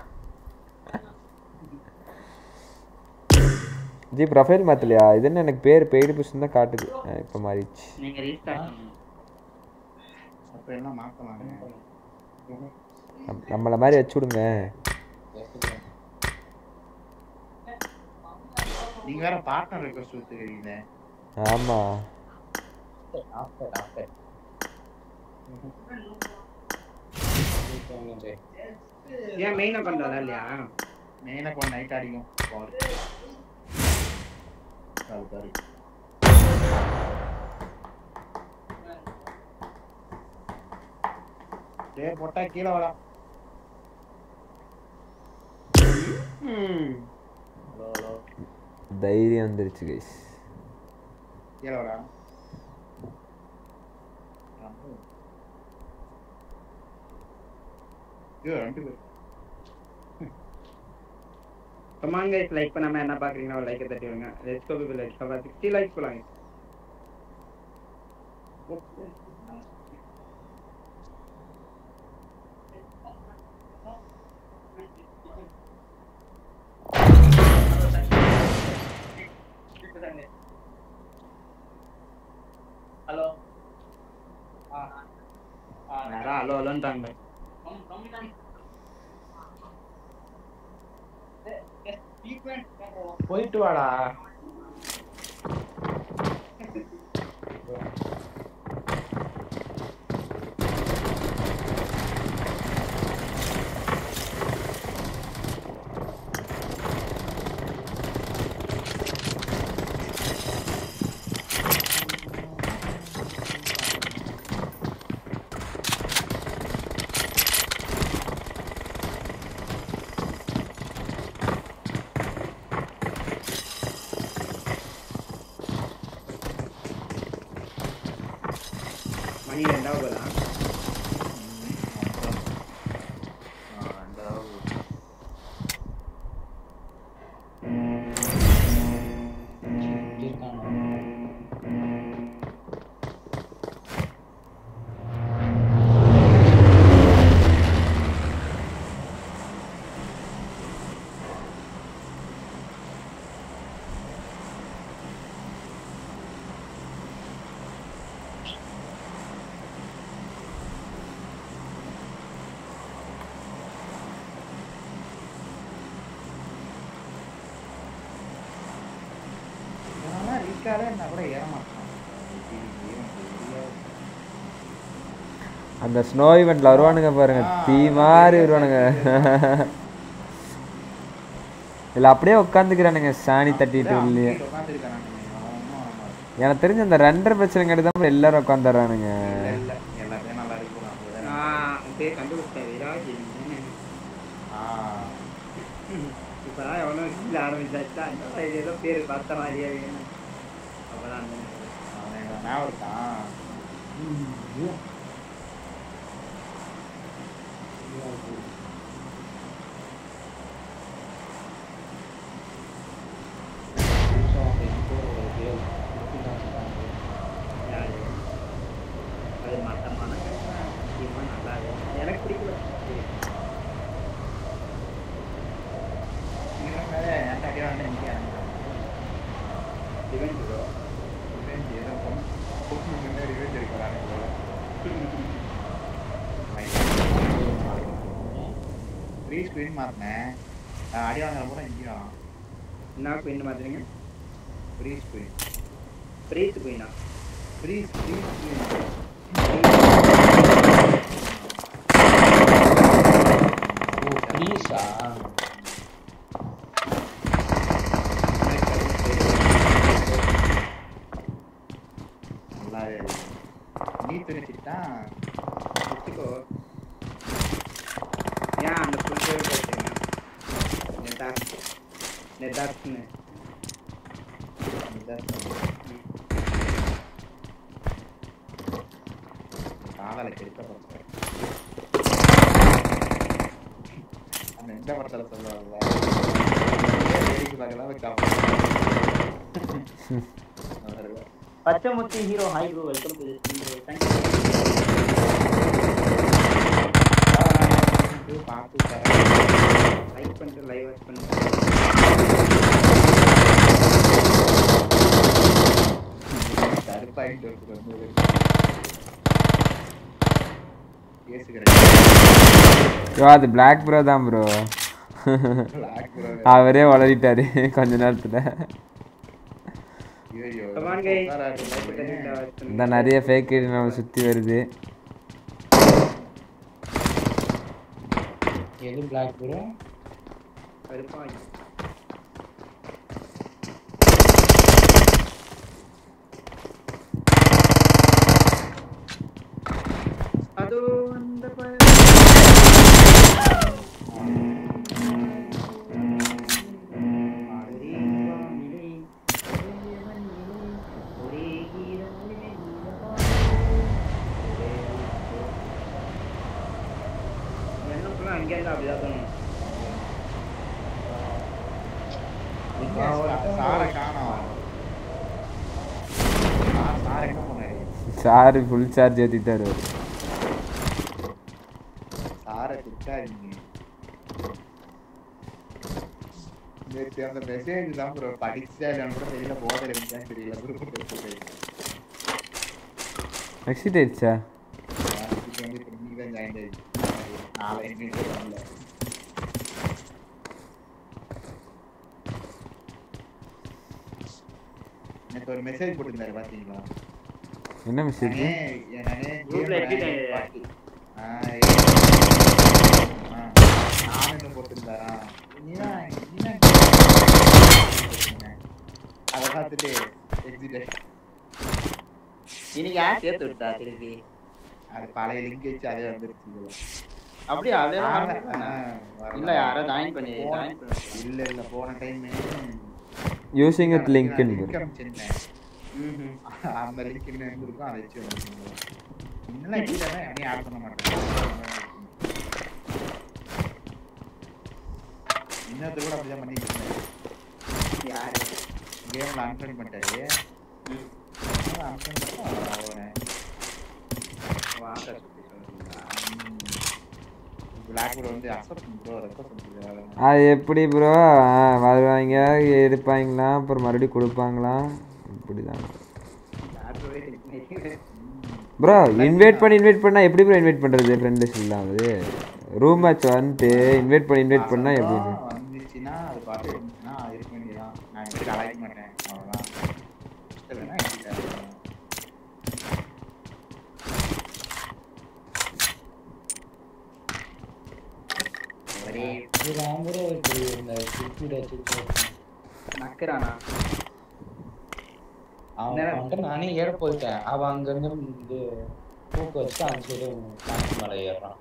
ஜி ப்ரொஃபைல் மாற்றலையா இது என்ன எனக்கு பேர் பெய்டு புஷன் தான் காட்டுது. இப்போ மாறிடுச்சு. நீங்க ரீஸ்டார்ட் பண்ணுங்க. அப்ப என்ன மாத்தலாம் நம்- நம்மள மாதிரி வச்சு விடுங்க. நீங்க வேற பார்ட்னர் ரெக்வஸ்ட் கொடுத்துருக்கீங்க ஆமாம் ஆஃபர் ஆஃபர் ஏன் மெயின் அக்கௌண்ட் இல்லையா? மெயின் அக்கௌண்ட் நைட் அடிக்கும். அது பாரு. டேய் போட்டா கீழே வாடா. தைரியம் வந்துருச்சு கைஸ் கீழே வாடா ஐயோ ரெண்டு பேர் கமான் கைஸ் லைக் பண்ணாம என்ன பாக்குறீங்கன்னா லைக் தட்டி விடுங்க let's go people like cover 60 likes போலாம் ஹலோ நேரா ஹலோ ஹலோன்றாங்க போயிட்டு வாடா மணி ரெண்டாவது தான் இதெல்லாம் ரீக்காலே என்ன கூட ஏற மாட்டான் அந்த ஸ்னோ ஈவெண்ட்ல வருவானுங்க பாருங்க. தீ மாதிரி வருவானுங்க. இல்ல அப்படியே உட்காந்துக்கிறானுங்க சாணி தட்டிட்டு உட்காந்துருக்கான் எனக்கு தெரிஞ்ச அந்த ரெண்டரை பிரச்சனை தான் எல்லாரும் உட்காந்துறானுங்க இல்ல எல்லாத்தையும் நல்லா இருக்கும் நான் பேர் கண்டுபிடிச்சேன் விராஜ் இப்பதான் எவனோ கீழ ஆரம்பிச்சாச்சா என்னடா இது ஏதோ பேர் பார்த்த மாதிரியே வேணும் அப்பதான் அந்த ஞாபகம் இருக்கான் வந்து இங்கே இறங்குறான். Revenge bro. Revenge ஏதோ பொண்ணு- பொண்ணு முன்னே revenge எடுக்கிறானுங்க போல. Free screen மாத்தினேன். நான் அடி வாங்குற கூட இங்கேயும் வரான். என்ன queen மாத்துறீங்க? Free screen. Priest queen ஆ? Free- free screen. ஓ ப்ளீஸா நல்லாவே இருக்கு. நீ துணிச்சிட்டான் வச்சுக்கோ. ஏன் அந்த full save போட்டீங்க? நெதாக். நெதாக்னு. காதலை கெடுக்க போறேன் அந்த எந்த படத்துல சொல்லுவாங்கல்ல வேடிக்கை பார்க்கலாம் வைக்காம பச்சைமுத்தி hero hi bro welcome to thank you பார்த்து லைக் பண்ணிட்டு லைவ் வாட்ச் பண்ணுங்க கருப்பாயிட்டு ப்ரோ அது பிளாக் ப்ரோ தான் ப்ரோ. அவரே வளரிட்டாரு கொஞ்ச நேரத்துல ஐயோ Come on guys. லைக் பண்ணிட்டு watch பண்ணுங்க. இந்த நிறைய ஃபேக் ஐடி நம்ம சுத்தி வருது. எது black bro sir full charge ஏற்றிட்டாரு அவரு. சாரை திட்டாதீங்க நேத்து அந்த மெசேஜ் தான் ப்ரோ படிச்சா இல்லைன்னு கூட தெரியல போதை இருந்துச்சான்னு தெரியல ப்ரோ எக்ஸிட் ஆயிடுச்சா இதுக்கு வந்து இப்போ நீங்க தான் ஜாயின் ஆயிடுச்சு நாளை எங்கிட்ட வரல நேத்து ஒரு மெசேஜ் போட்டிருந்தாரு பாத்தீங்களா என்ன மெசேஜ் நானே நானே Group ல எடுத்துட்டேன். பாட்டி ஆ நான் என்ன போட்டிருந்தாரா நீதான் நீதான் அதை பார்த்துட்டு எக்ஸிட் இன்னைக்கு யார் சேர்த்து விட்டா திருப்பி அது பழைய லிங்க் வச்சு அதே வந்துருச்சு. அப்படியா. வரல. இல்ல யாரோ ஜாயின் பண்ணி போன- ஜாயின் பண்ணி இல்ல இல்ல போன டைம் யூசிங் லிங்க்னு ம்ஹும். அந்த லிங்க் என்ன இருந்திருக்கும் அதை வச்சு இன்னும் கீழே நீ ஆட் பண்ண மாட்டேன். இன்னொருத்தர் கூட அப்படிதான் பண்ணிட்டு இருந்தாரு. யாரு? கேம்ல அன்ஃபன் பண்ணிட்டாரு. அன்ஃபன் பண்ணி அவனை வாங்க அது எப்படி ப்ரோ வருவாங்க எடுப்பாங்களா? அப்புறம் மறுபடியும் கொடுப்பாங்களா? இப்படி தான் யாரோட டெக்னிக் ப்ரோ இன்வைட் பண்ணி இன்வைட் பண்ணால் எப்படி ப்ரோ இன்வைட் பண்ணுறது ஃப்ரெண்டு இல்லாமல். ரூம் மேட்ச் வந்துட்டு இன்வைட் பண்ணி இன்வைட் பண்ணால் எப்படி வந்துச்சுன்னா அது பாட்டு இருந்துச்சுன்னா அது இருக்க வேண்டியதான் நான் மாதிரி அழைக்க மாட்டேன். அவ்வளோதான் எப்படி இது இப்படி அவன் அவன்கிட்ட நானே ஏற போயிட்டேன். அவன் அங்க இருந்து இது தூக்க வச்சு சைடு காஞ்சி மலை ஏறான்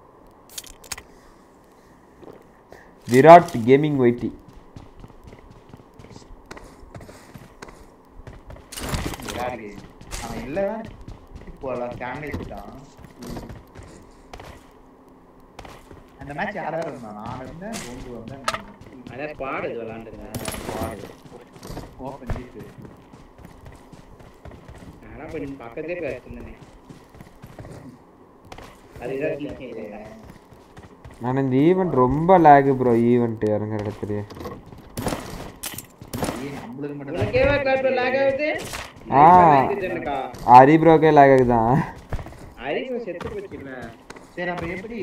விராட் கேமிங் விளையாடு அவன் இல்லைதான் போடலாம் கேமரா வச்சுட்டான் அந்த மேட்ச் யாரா இருந்தான் நான் இருந்தேன் வந்தேன். அதான் இது விளாண்டுங்க ஓப்பன் ஜீட்டு ஆனா இப்ப நீ பக்கத்தே பேசுனே ஆனால் இந்த ஈவெண்ட் ரொம்ப லேகு ப்ரோ ஈவெண்ட் இறங்குற இடத்துலயே. ஏய், நம்மளுக்கு மட்டும் உனக்கேவா கால் ப்ரோ லாக் ஆகுது? ஆ. எனக்கா ஹரி ப்ரோக்கே லாக் ஆகுதான் செத்து சரி அப்ப எப்படி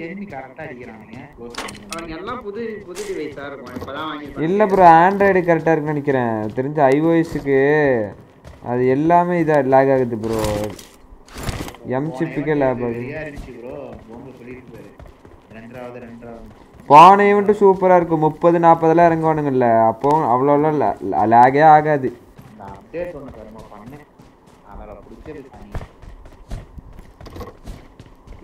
எல்லாம் புது புது டிவைஸா இருக்கும். இப்பதான் வாங்கி இல்லை ப்ரோ ஆண்ட்ராய்டு கரெக்டாக இருக்குன்னு நினைக்கிறேன். தெரிஞ்ச ஐஓஎஸ்க்கு அது எல்லாமே இதாக லாக் ஆகுது ப்ரோ எம் சிப்புக்கே லேப் ஆகுது. போன ஈவெண்ட்டு சூப்பராக இருக்கும். முப்பது நாற்பதெல்லாம் இறங்குவானுங்கல்ல. அப்போ அவ்வளோலாம் லேகே ஆகாது. அப்டேட் தனி.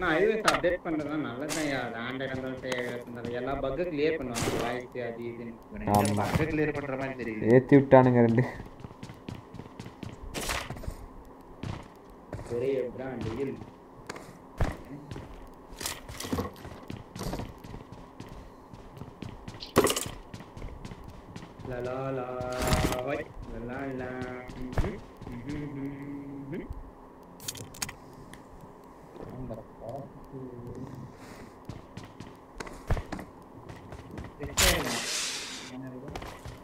நான் ஐஓஎஸ் அப்டேட் பண்றது நல்லதான் ஆண்ட்ராய்டு இருந்தாலும் சரி இருந்தாலும் எல்லா பக்கு கிளியர் பண்ணுவாங்க வாய்ஸ் அது இதுன்னு. ஆமா. பக்க கிளியர் பண்ற மாதிரி தெரியுது. ஏற்றி விட்டானுங்க ரெண்டு. பெரிய பிராண்டியில். லலா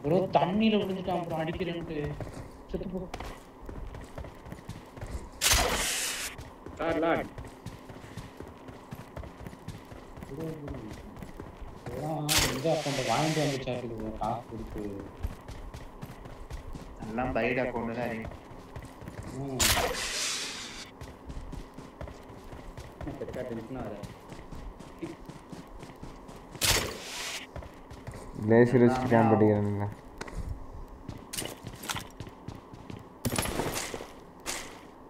ப்ரோ தண்ணியில விழுந்துட்டான் அப்புறம் அடிக்கிறேன்ட்டு. செத்து போ. லார்ட் லார்ட் வாங்கிட்டு வந்துச்சா காசு கொடுத்து எல்லாம் பைட் அக்கௌண்ட் தான் இருக்கு ம். பெருசா டென்ஷன் வச்சு கேம்ப் அடிக்கிறானுங்க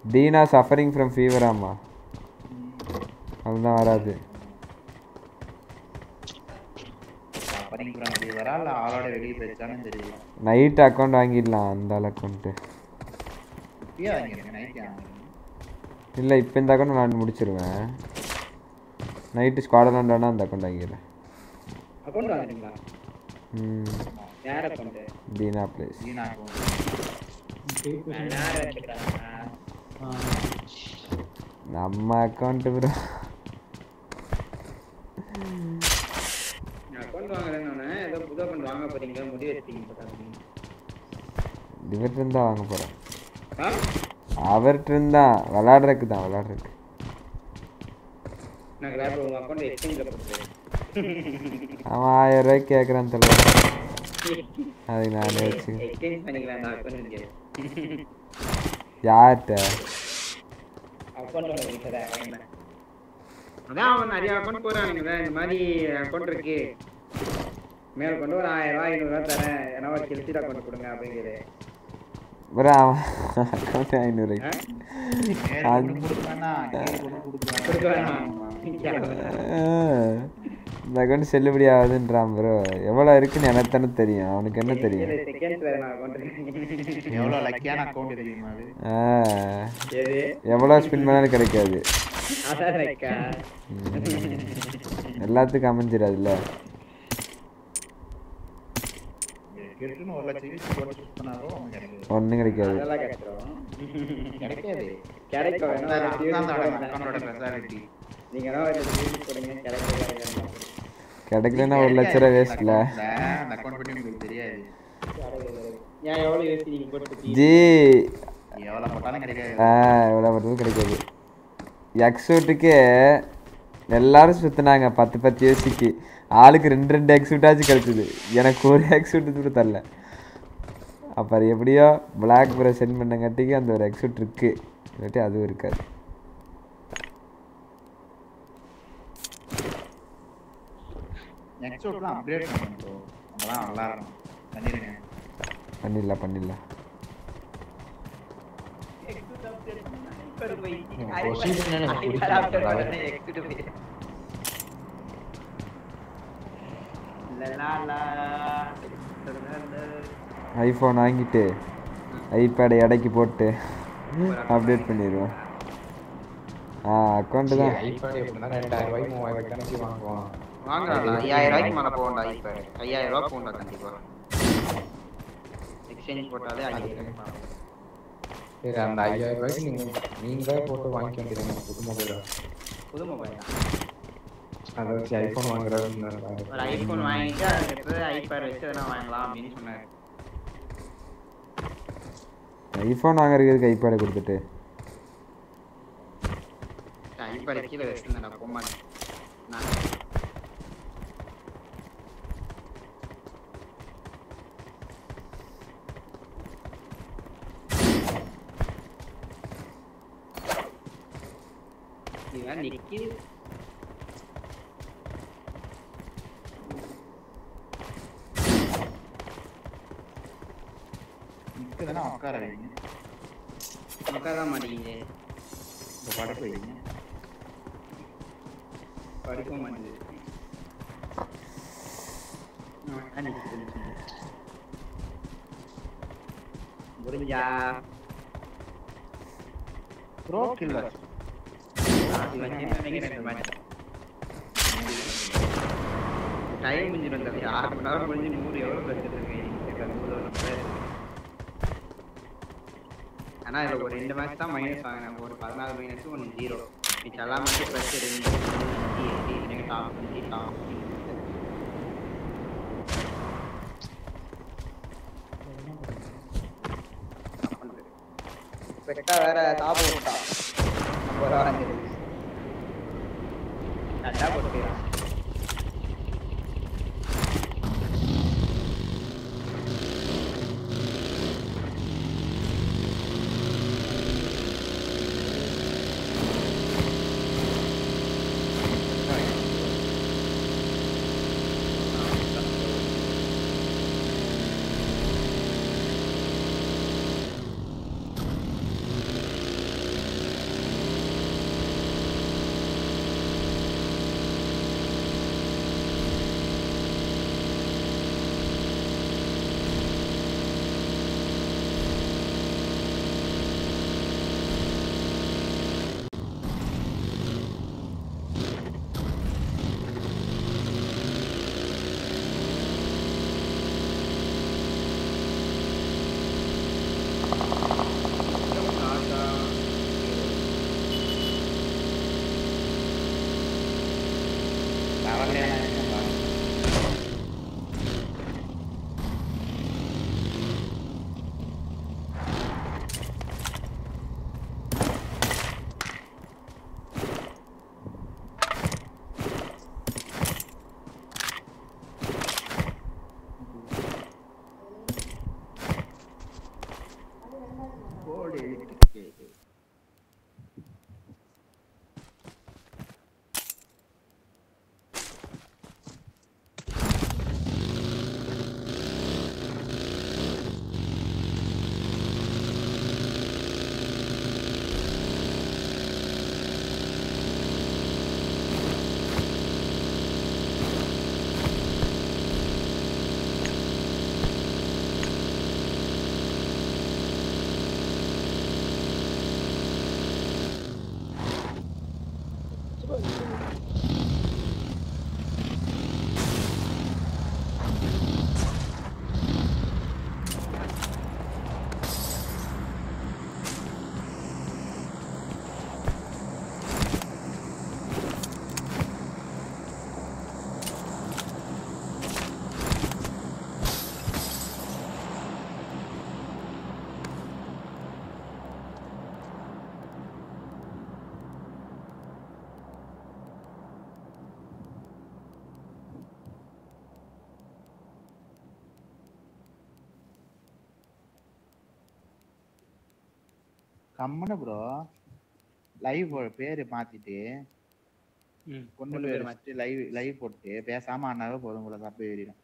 டீனா சஃபரிங் ஃப்ரம் ஃபீவராமா அதுதான் வராது. நைட் அக்கௌண்ட் வாங்கிடலாம் அந்த அக்கௌண்ட்டு வாங்கிருக்கேன் நைட் இல்லை இப்போ இந்த அக்கௌண்ட் நான் முடிச்சிருவேன். நைட்டு ஸ்குவாடலாண்ட் வேணா அந்த அக்கௌண்ட் வாங்கிடுறேன். ம். டீனா பிளேஸ் நம்ம அக்கௌண்ட்டு ப்ரோ அக்கௌண்ட் வாங்குறேன்னு ஏதோ புது அக்கௌண்ட் வாங்க போறீங்க முடிவு எடுத்தீங்க போட்டாங்க இவர்கிட்ட இருந்தா வாங்க போகிறேன் ஆ? அவர்கிட்ட இருந்தா விளாட்றதுக்கு. தான் போட்டுருக்கேன் அவன் ஆயிரம் ரூபாய்க்கு கேட்குறான்னு தெரியல. நானே வச்சு யார்கிட்ட? அதான் அவன் நிறைய அக்கௌண்ட் போறானுங்களே இந்த மாதிரி அக்கௌண்ட் இருக்கு. மேல் கொண்டு ஒரு ஆயிரம் ரூபாய் ஐநூறுரூவா தரேன். ஏன்னா ஒரு கில்சிட் அக்கௌண்ட் கொடுங்க அப்படிங்கிறது. அவன். அக்கௌண்ட் ஐநூறு. கொடுக்க வேணாம் இந்த அக்கௌண்ட் செல்லுபடி ஆகுதுன்றான் ப்ரோ எவ்வளோ இருக்குன்னு எனக்கு தானே தெரியும் அவனுக்கு என்ன தெரியும் எவ்வளோ ஸ்பின் பண்ணாலும் கிடைக்காது எல்லாத்துக்கும் அமைஞ்சிடாதுல்ல ஒன்றும் கிடைக்காது கிடைக்காது நீங்க ஒரு போடுங்க கிடைக்கலன்னா ஒரு லட்ச ரூபா வேஸ்ட்ல அந்த அக்கௌண்ட் பத்தி உங்களுக்கு தெரியாது. ஏன் எவ்வளவு யோசி நீங்க போட்டு ஜி. எவ்வளவு போட்டாலும் கிடைக்காது. ஆ எவ்வளோ மட்டும் கிடைக்காது. எக்ஸூட்டுக்கே எல்லாரும் சுற்றினாங்க பத்து பத்து யோசிக்கு. ஆளுக்கு ரெண்டு ரெண்டு எக்ஸூட்டாச்சும் கிடச்சிது. எனக்கு ஒரு எக்ஸூட்டு கூட தரல. அப்புறம் எப்படியோ பிளாக் ப்ரோ சென்ட் பண்ணங்காட்டிக்கு அந்த ஒரு எக்ஸூட் இருக்கு. இல்லாட்டி அதுவும் இருக்காது. நெக்ஸ்ட் பண்ணணும் நல்லா இருக்கும் பண்ணிருங்க. பண்ணிடலாம் பண்ணிடலாம். ஐஃபோன் வாங்கிட்டு ஐபேடை எடைக்கு போட்டு அப்டேட் பண்ணிடுவோம். ஆ அக்கௌண்ட்டு தான். ஐபேட் எப்படின்னா ரெண்டாயிரம் ரூபாய்க்கு மூவாயிரம் ரூபாய்க்கு தானே வாங்குவான் வாங்கலாம் ஐயாயிரம் ரூபாய்க்கு மேல போகண்டா இப்ப ஐயாயிரம் ரூபாய் போகண்டா கண்டிப்பா. எக்ஸ்சேஞ்ச் போட்டாலே ஐயாயிரம். ரூபாய் சரி அந்த ஐயாயிரம் ரூபாய்க்கு நீங்க நீங்களே போட்டு வாங்கிக்க வேண்டியது புது மொபைல் புது மொபைல் அதை வச்சு ஐபோன் வாங்குறது ஒரு ஐபோன் வாங்கிட்டு ஐபேட் வச்சு அதெல்லாம் வாங்கலாம் அப்படின்னு சொன்னாரு. ஐஃபோன் வாங்குறதுக்கு கைப்பேடை கொடுத்துட்டு? கைப்பட கீழே வச்சிருந்தேன் போக மாட்டேன் நான் இவன் நிக்கிது நிக்கதானே உட்கார வைங்க உட்கார மாட்டேங்குது இந்த படத்தை வைங்க படுக்க மாட்டேங்குது ஆ, நிக்குது, நிக்குது. புரிஞ்சா ப்ரோ கில்லர் டைம் முடிஞ்சிடும் தம்பி. ஆறு மணி நேரம் முடிஞ்சு நூறு எவ்வளோ வச்சுருக்கேன் ஆனால் இதில் ஒரு ரெண்டு மேட்ச் தான் மைனஸ் வாங்கினேன் ஒரு பதினாலு மைனஸ் ஒன்று ஜீரோ மிச்சம் எல்லா மேட்சும் ப்ளஸ் ரெண்டு எனக்கு டாப் நூற்றி டாப் பெட்டா வேற டாப் கம்முனு ப்ரோ லைவ் பேரு மாத்திட்டு பொண்ணு பேர் வச்சுட்டு லைவ் லைவ் போட்டு பேசாம ஆனாவே போதும் கூட தப்பு ஏறிடும்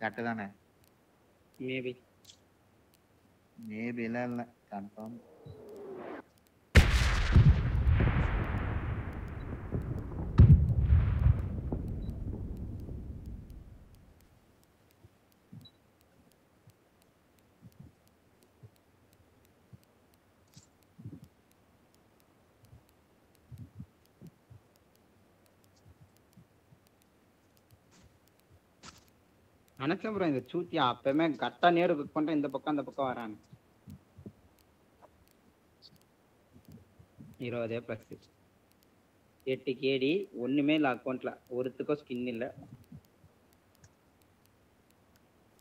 கரெக்டு தானே? மேபி மேபி எல்லாம் இல்லை கன்ஃபார்ம் நினைச்சேன் ப்ரோ இந்த சூத்தியா அப்பயுமே கரெக்டா நேரு குக் பண்ணிட்டு இந்த பக்கம் அந்த பக்கம் வராங்க இருபதே பிளஸ் எட்டு கேடி ஒண்ணுமே இல்லை அக்கௌண்ட்ல ஒருத்துக்கும் ஸ்கின் இல்ல.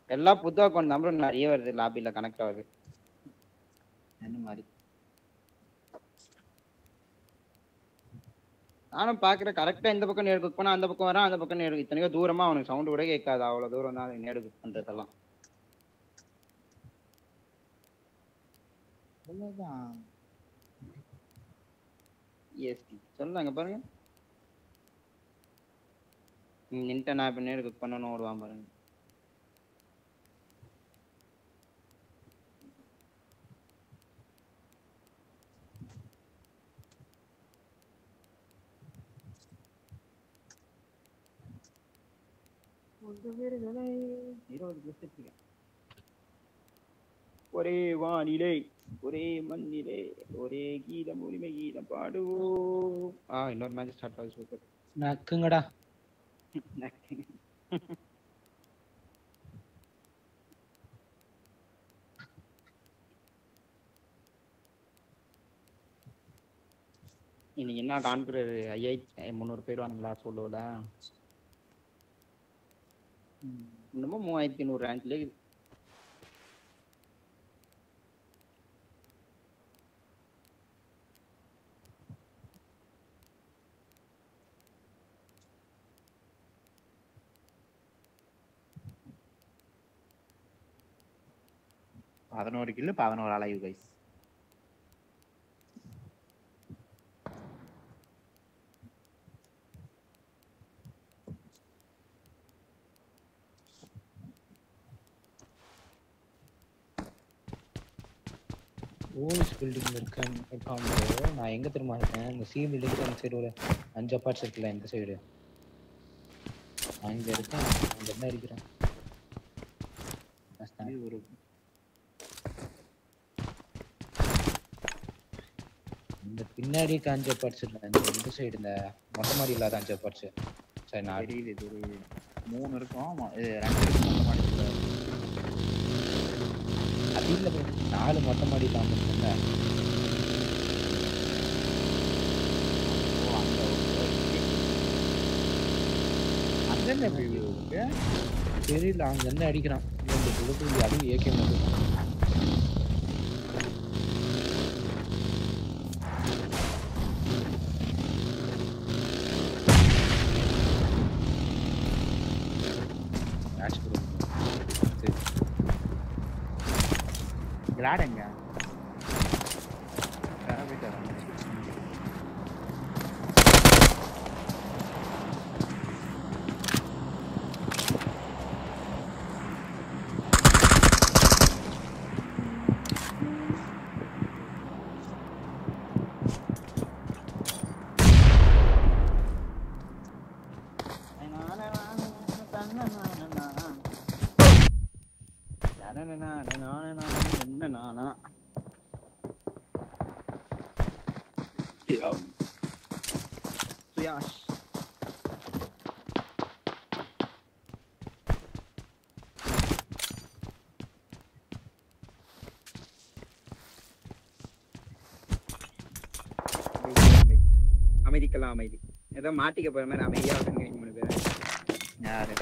எல்லாம் புது அக்கௌண்ட் தான் bro. நிறைய வருது லாபில கனெக்ட் ஆகுது. என்ன மாதிரி? நானும் பாக்குறேன். கரெக்டா இந்த பக்கம் நேருக்கு குக் பண்ணா அந்த பக்கம் வரான் அந்த பக்கம் நேடு இத்தனையோ தூரமா அவனுக்கு சவுண்ட் கூட கேட்காது. அவ்வளவு தூரம் தான் நேடு குக் பண்றதெல்லாம். எஸ்டி சொல்லுங்க பாருங்க. நின்ட்ட நான் இப்ப நேடு குக் பண்ணணும் ஓடுவான் பாருங்க. ஒரே வானிலை ஒரே மண்ணிலே ஒரே கீதம் உரிமை கீதம் பாடுவோம். ஆ இன்னொரு மேட்ச் ஸ்டார்ட் ஆகுது சூப்பர் நக்குங்கடா. இன்னைக்கு என்ன கான்குரர் ஐயாயிரத்தி முந்நூறு பேர் வாங்களா சொல்லுவல இன்னமும் மூவாயிரத்தி நூறு ரேங்க்ல பதினோரு கில்லு பதினோரு அலைவு கைஸ் போலீஸ் பில்டிங்ல இருக்கேன் இருக்கான் bro. நான் எங்க தெரியுமா இருக்கேன்? இந்த சி பில்டிங் அந்த சைடு ஒரு அஞ்சு அப்பார்ட்ஸ் இருக்குல்ல இந்த சைடு அங்க இருக்கேன். அங்க என்ன இருக்கிறேன். ஒரு இந்த பின்னாடி காஞ்ச இல்லை இந்த சைடு இந்த மொட்டை மாடி இல்லாத அஞ்சு அப்பார்ட்ஸ் சரி நான் தெரியுது தெரியுது மூணு இருக்கும். இது ரெண்டு அடிச்சுல. அது இல்லை நாலு மொட்டை மாடி தான் இருக்குல்ல ஓ, தெரியல. அங்க என்ன அடிக்கிறான்? இந்த புழுப்புள்ளி அதுவும் ஏகே மட்டும் மேட்ச் சரி விளையாடுங்க வேற போயிட்டு வரேன். என்ன நானா சுயாஷ் அமைதிக்கலாம் அமைதி. ஏதோ மாட்டிக்க போற மாதிரி அமைதியா மூணு பேர் யாரு?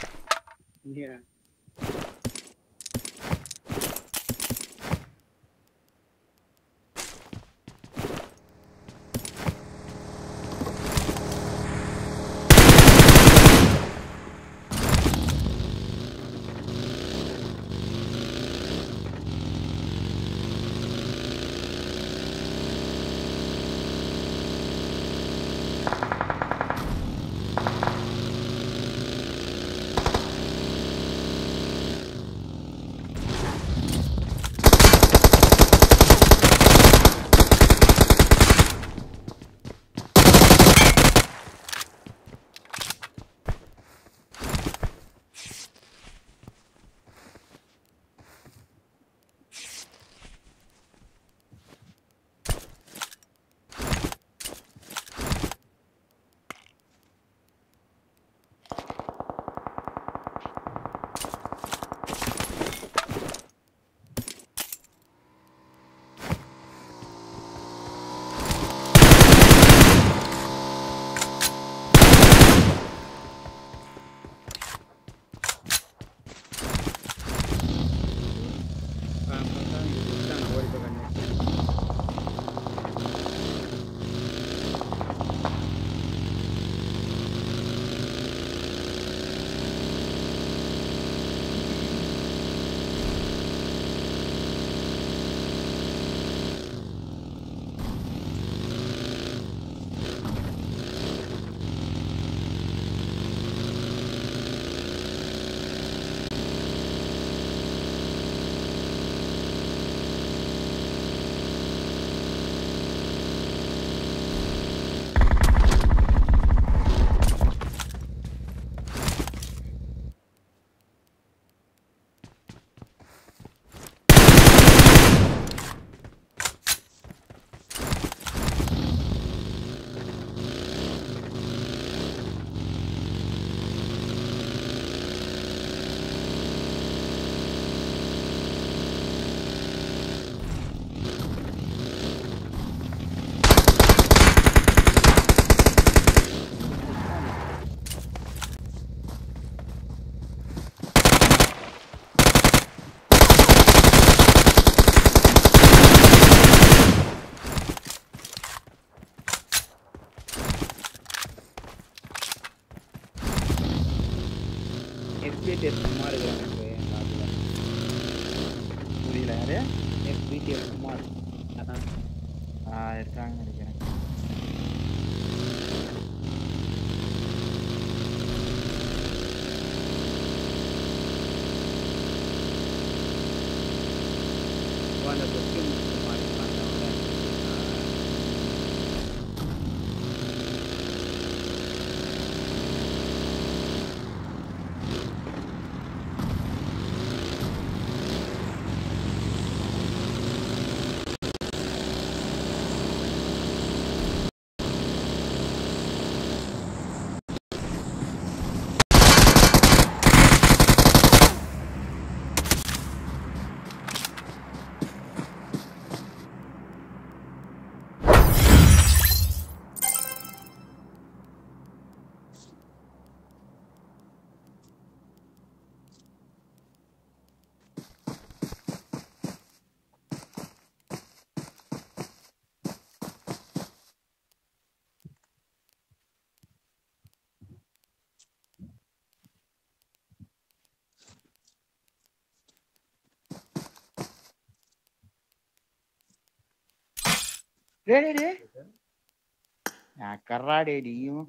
நீயும்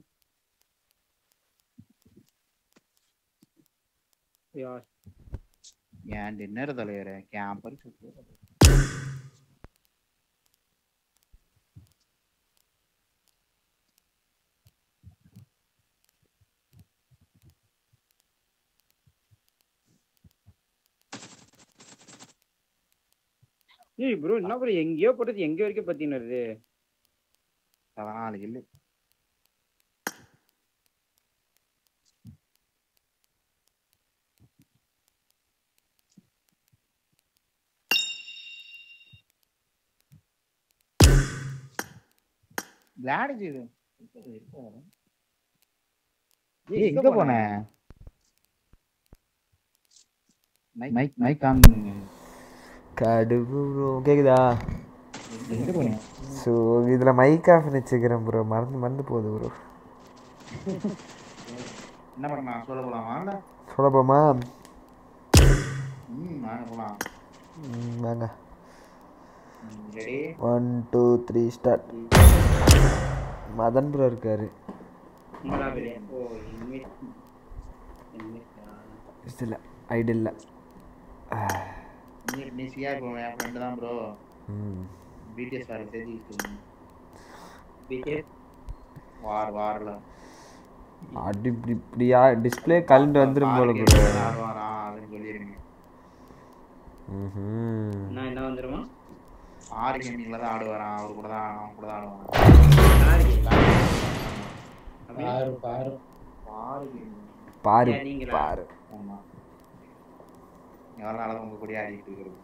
யார்? ஏன் டின்னர் தலைவரே ஏய் ப்ரோ என்ன ப்ரோ எங்கேயோ போட்டது எங்க வரைக்கும் பத்தின்னு வருது? கில்லு விளையாடுச்சு இது. ஏய் எங்க போன? மைக் மைக் ஆன் கடுகு ப்ரோ கேக்குதா? ஸோ இதில் மைக் ஆஃப் வச்சுக்கிறேன் ப்ரோ மறந்து மறந்து போகுது ப்ரோ என்ன பண்ணலாம் சொல்ல போலாமா? இல்ல? சொல்லப்போமா ம் வாங்க one two three start Madan bro இருக்காரு. இல்லை. ஐடி இல்லை. நீ சியா இப்போ என் ஃப்ரெண்டு தான் ப்ரோ ம் பிடிஎஸ் பிகேஸ் வார் வார்ல அப்படி இப்படி இப்படியா? டிஸ்பிளே கலண்டு வந்துடும் போல ப்ரோ ஆடுவாரா அதுன்னு சொல்லிருங்க ம் நான் என்ன வந்துருமா? ஆறு கேமிங்ல தான் ஆடுவாராம் அவர் கூட தான் அவன் கூட தான் ஆடுவான். பாரு பாரு பாரு ஏன் நீங்களா? பாரு. ஆமா. எவ்வளோ நாளாக உங்க கூட ஆடிட்டு இருக்கிறது.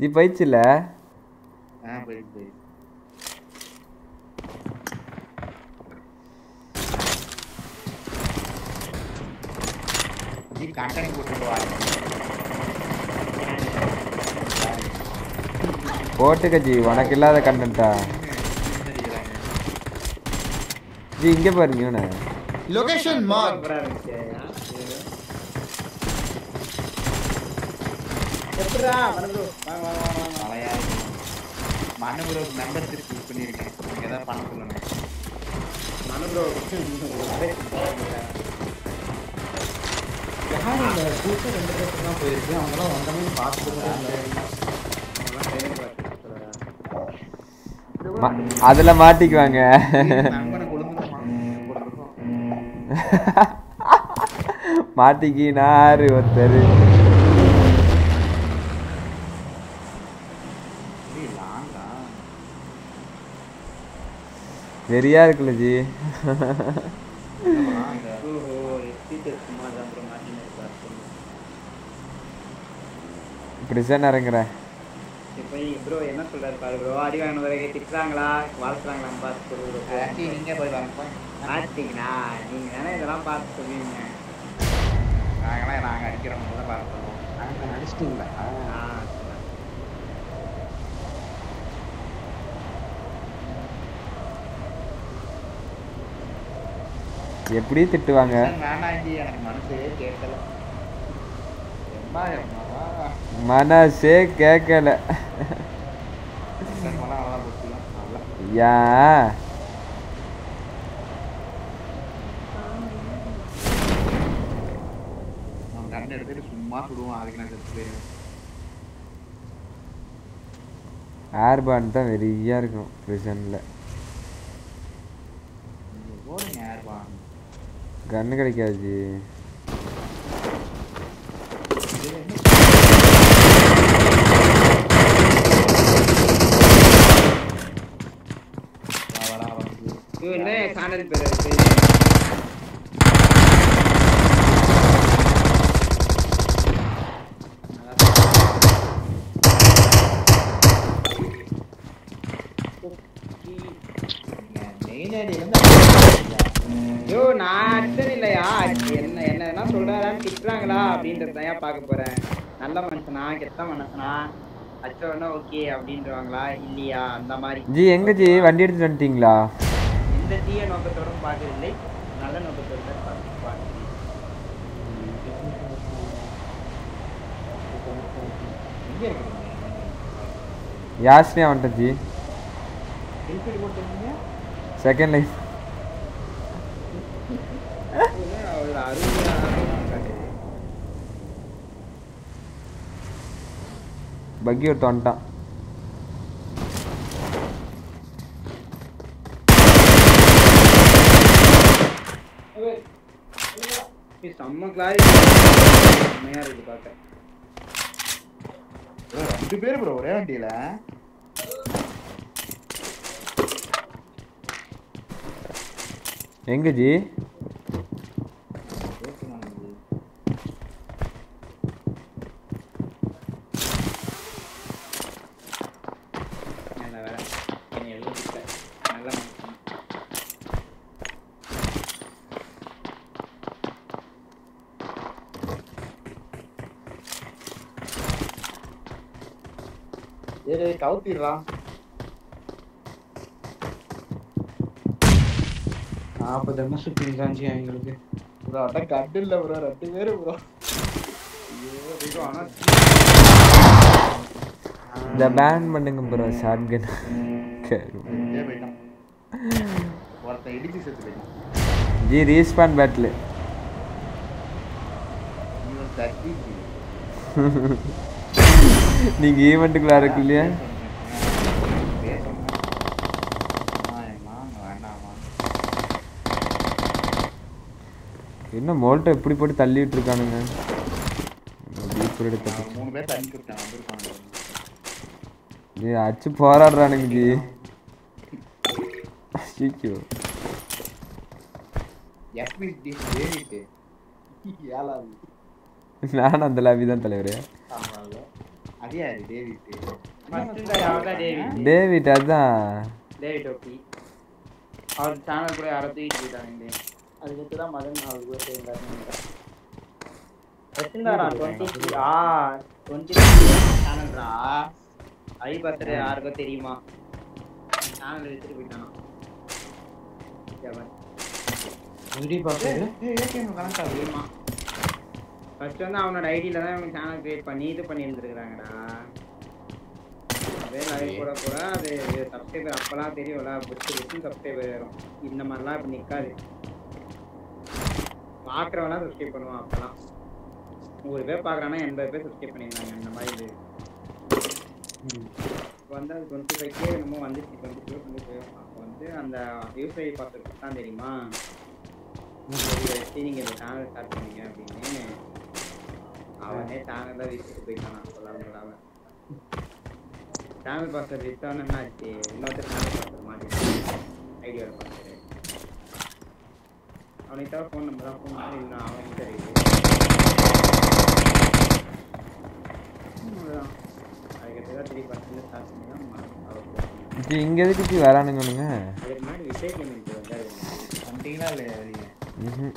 ஜி போயிடுச்சுல ஆ ஜி போட்டுட்டு வா. போட்டுக்க ஜி உனக்கு இல்லாத கண்டென்ட்டா ஜி இங்கே பாருங்க இவனை. Location marked. எப்படா மனது வாங்க வாங்க வாங்க வாங்க தலையா இருக்கும் மண்ணு ப்ரோ நம்பர் திருப்பி பண்ண சொல்லுங்க. மனு ப்ரோ யார் இந்த புதுசா ரெண்டு பேருக்கு தான் போயிருக்கு அவங்களாம் வந்தவங்க பார்த்துட்டு அதுல மாட்டிக்குவாங்க. மாட்டிக்கினாரு ஒருத்தர் வெறியா இருக்குல்ல ஜி. ஓஹோ டீச்சர் சும்மா தான் ப்ரோ மாட்டின்னு இருக்காரு இப்படிதான் இறங்குறேன் இப்போ ப்ரோ என்ன சொல்றாரு பாரு ப்ரோ அடி வாங்கின வரைக்கும் திட்டுறாங்களா? வாழ்த்துறாங்களான்னு பார்த்து சொல்லு ப்ரோ நீங்கள் போய் வாங்க மாட்டிங்களா நீங்க தானே இதெல்லாம் பார்த்து சொல்லுவீங்க. நாங்களாம் நாங்கள் அடிக்கிறவங்க தான் பார்ப்போம் நாங்கள் நடிச்சிட்டீங்களா? ஆ. எப்படி திட்டுவாங்க? மனசே கேட்கல. எம்மா எம்மா மனசே கேட்கல சினிமாலாம் நல்லா போச்சுலாம் நல்லா ஏன் கண்ணு எடுத்துட்டு சும்மா சுடுவான் அதுக்கு நான் செத்து போயிருவேன் ஏர்பான் தான் வெறியா இருக்கும் ப்ரிசனில் போடுங்க யாருப்பான் கண்ணு கிடைக்காது. ஜி. இது என்ன சேனல் பேர் திட்டுறாங்களா அப்படின்றத தான் பார்க்க போறேன்? நல்ல மனுஷனா கெட்ட மனுஷனா? அச்ச உடனே ஓகே அப்படின்றவாங்களா? இல்லையா? அந்த மாதிரி. ஜி எங்க ஜி? வண்டி எடுத்துட்டு வந்துட்டீங்களா? எந்த தீய நோக்கத்தோடும் பார்க்கவில்லை. நல்ல நோக்கத்தோடு யாஸ்னியா வந்துட்டேன் ஜி. செகண்ட் லைஃப் இது ஒரு அருமையான காட்டுது. பக்கி ஒருத்த வந்துட்டான். இது செம்ம கிளாரிட்டி செம்மையா இருக்கு பார்க்க. bro, ரெண்டு பேர் ப்ரோ ஒரே வண்டியில. எங்க ஜி நல்ல வேலை என்னை எதுவும் திட்டல. நல்ல மனுஷன் ஏறு கவுத்திடுறான் நாற்பது எம்எஸ் பிஞ்சாஞ்சி எங்களுக்கு ப்ரோ அதான் கட்டு இல்ல ப்ரோ ரெண்டு பேரு ப்ரோ ஐயோ, ஆனா இந்த பேன் பண்ணுங்க ப்ரோ ஷார்ட் கன் ரெண்டே போயிட்டான் ஒருத்தன் இடிச்சு செத்து போயிட்டான் ஜி ரீஸ்பான் பேட்டில் இவன் தட்டி நீங்க ஈவெண்ட்டுக்குள்ள இருக்கு என்ன மோல்ட்டை எப்படி போட்டு தள்ளிட்டு இருக்கானுங்க எடுத்து மூணு பேர் அச்சு போராடுறானுங்க ஜி ஐயோ எஃபி டேவிட் நானும் அந்த லாபி தான் தலைவரே. டேவிட் அதான். டேவிட் ஓகி. அவர் சேனல் கூட யாரோ தூக்கிட்டு போயிட்டாங்க அதுக்கு தான் மதன் அவர் கூட சேர்ந்தாரு வச்சிருந்தாரா டுவெண்ட்டி ஆ டுவெண்ட்டி சேனல்ரா ஐ பர்த்டே யாருக்கும் தெரியுமா? சேனல் எடுத்துட்டு போயிட்டானா? ஃபர்ஸ்ட் வந்து அவனோட ஐடியில தான் இவங்க சேனல் கிரியேட் பண்ணி இது பண்ணி இருந்திருக்காங்கடா அப்படியே லைவ் கூட கூட அது சப்ஸ்கிரைபர் அப்பெல்லாம் தெரியும்ல புடிச்சு புடிச்சு சப்ஸ்கிரைபர் வரும் இந்த மாதிரிலாம் இப்போ நிற்காது பார்க்குறவனா சப்ஸ்கிரைப் பண்ணுவான் அப்பெல்லாம் நூறு பேர் பார்க்குறானா எண்பது பேர் சப்ஸ்கிரைப் பண்ணியிருந்தாங்க இந்த மாதிரி இது. இப்போ வந்து அது டுவெண்ட்டி ஃபைவ் கே என்னமோ வந்துச்சு டுவெண்ட்டி ஃபைவ் டுவெண்ட்டி ஃபைவ் அப்போ வந்து அந்த யூஸ்ஐ பார்த்துட்டு தான் தெரியுமா? சரி வச்சு நீங்கள் இந்த சேனல் ஸ்டார்ட் பண்ணீங்க அப்படின்னு. அவனே சேனலில் வீட்டுக்கு போயிட்டான் சொல்லாம சொல்லாம சேனல் பாஸ்டர் வித்தவன என்ன ஆச்சு இன்னொருத்தர் சேனல் பாஸ்டர் மாட்டிட்டான் ஐடியாவில் பார்த்துட்டு அவனுக்கு தவிர ஃபோன் நம்பர் தான் ஃபோன் நம்பர் இன்னும் அவன் தெரியுது அவ்வளோதான் அதுக்கடுத்து தான் த்ரீ பர்சன்ட் ஸ்டார்ட் பண்ணி தான் அவர் போகணும். ஜி இங்க எதுக்கு ஜி வரானுங்கனுங்க அதுக்கு முன்னாடி விஜய் கேமிங் வந்தாரு வந்துட்டீங்களா இல்லையா வெளியே ம்ஹும்.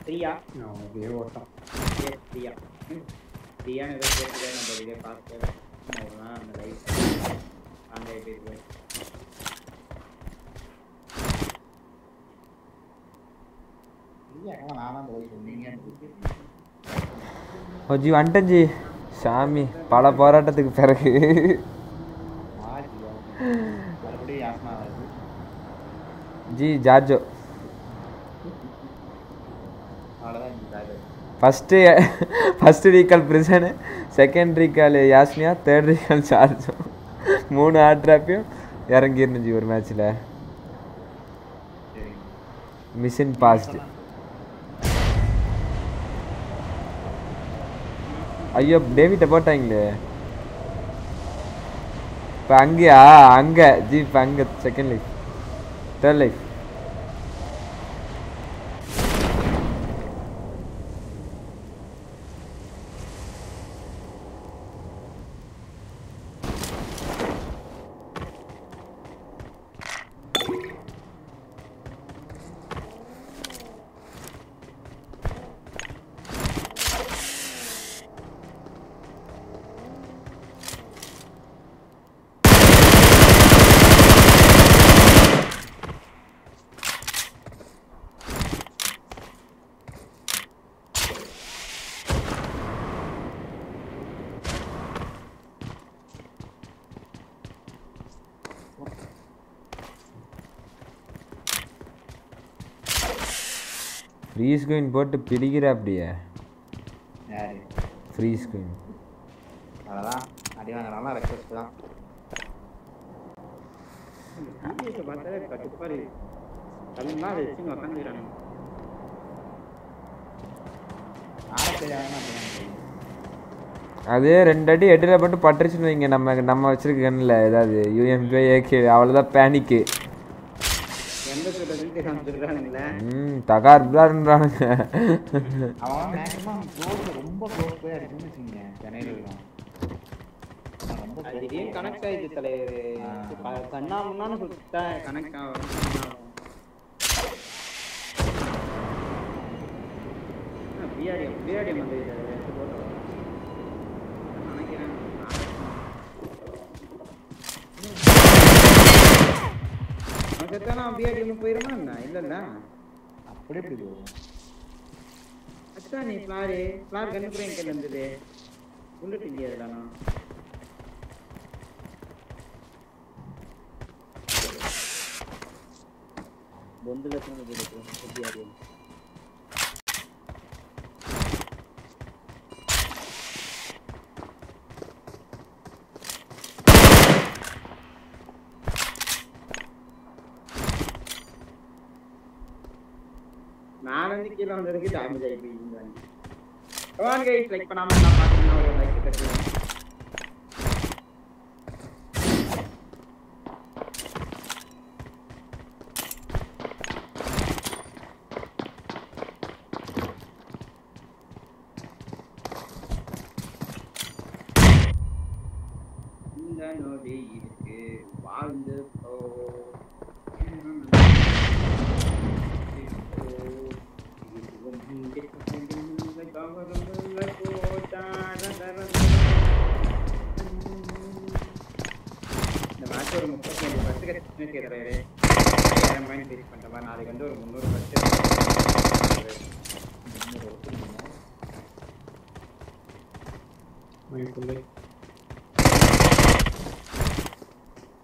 பிரியா அப்படியே ஓட்டம் பிரியா பிரியான்னு ஏதோ கேட்டு நம்ம வெளியே பார்த்து அவ்வளோதான் அந்த லைஃப் அங்கே போயிட்டு நானும் அந்த வழி சொன்னீங்க ஓ ஜி வந்துட்டேன் ஜி சாமி பல போராட்டத்துக்கு பிறகு மறுபடியும் யாசனா வருது ஜி ஜார்ஜோ அவ்வளோதான் இந்த ஜாதகம் ஃபஸ்ட்டு ஃபஸ்ட்டு ரீகால் பிரிசனு செகண்ட் ரீகால் யாஸ்னியா தேர்ட் ரீகால் சார்ஜோ மூணு ஆட்ராப்பையும் இறங்கிருந்துச்சு ஜி ஒரு மேட்ச்சில் மிஷின் பாஸ்ட் ஐயோ டேவிட்ட போட்டாங்களே இப்போ அங்கேயா அங்கே ஜி இப்போ அங்கே second life third life freeze coin போட்டு பிடிக்கிற அப்படியே யாரு? ஃப்ரீஸ் கோயின் அதான் அடி வாங்குறாங்களா ரெக்வஸ்ட் தான். பார்த்தாலே கட்டுப்பாடு அதை வச்சு அப்படிதான் அது ரெண்டு அடி எட்டில் போட்டு பட்டுருச்சுன்னு வைங்க. நம்ம நம்ம வச்சிருக்க கண்ணில். ஏதாவது யூஎம்பி ஏகே அவ்வளோதான் பேனிக்கு எந்த சொல்றதுன்னு தெரியாம சொல்றானுங்களே ம் தகார் பிளான்றானுங்க அவன் மேக்ஸிமம் க்ளோஸ் ரொம்ப க்ளோஸ் போய் வச்சுங்க சென்னையில் இருக்கும் கனெக்ட் ஆயிடுச்சு தலைவர். கண்ணா முன்னான்னு சுத்தா கனெக்ட் ஆகும் பிஆர்எம் பிஆர்எம் வந்து இதை எடுத்து போட்டோம் நினைக்கிறேன் அவன் செத்தானா பிஆர்எம் போயிருமா என்ன? இல்லைல்ல அப்படி எப்படி போகும் அச்சா நீ ஃப்ளாரு ஃப்ளார் கண்டுபிடி எங்கே இருந்தது. புல்லட் இல்லையா அதுலண்ணா பொந்து லட்சம் பிஆர்எம் நான் வந்து கீழே வந்ததுக்கு டேமேஜ் ஆகி போயிருந்தேன் கமான் கைஸ் லைக் பண்ணாம நான் பாத்தீங்கன்னா ஒரு லைக் தட்டுங்க இந்த நொடி இருக்கு வாழ்ந்து போ இந்த மேட்ச் ஒரு முப்பத்தி அஞ்சு பத்து கட்சி கேட்கறாரு ஐயாயிரம் பாயிண்ட் ஃபேஸ் பண்ணிட்டப்பா நாளைக்கு வந்து ஒரு முந்நூறு பத்து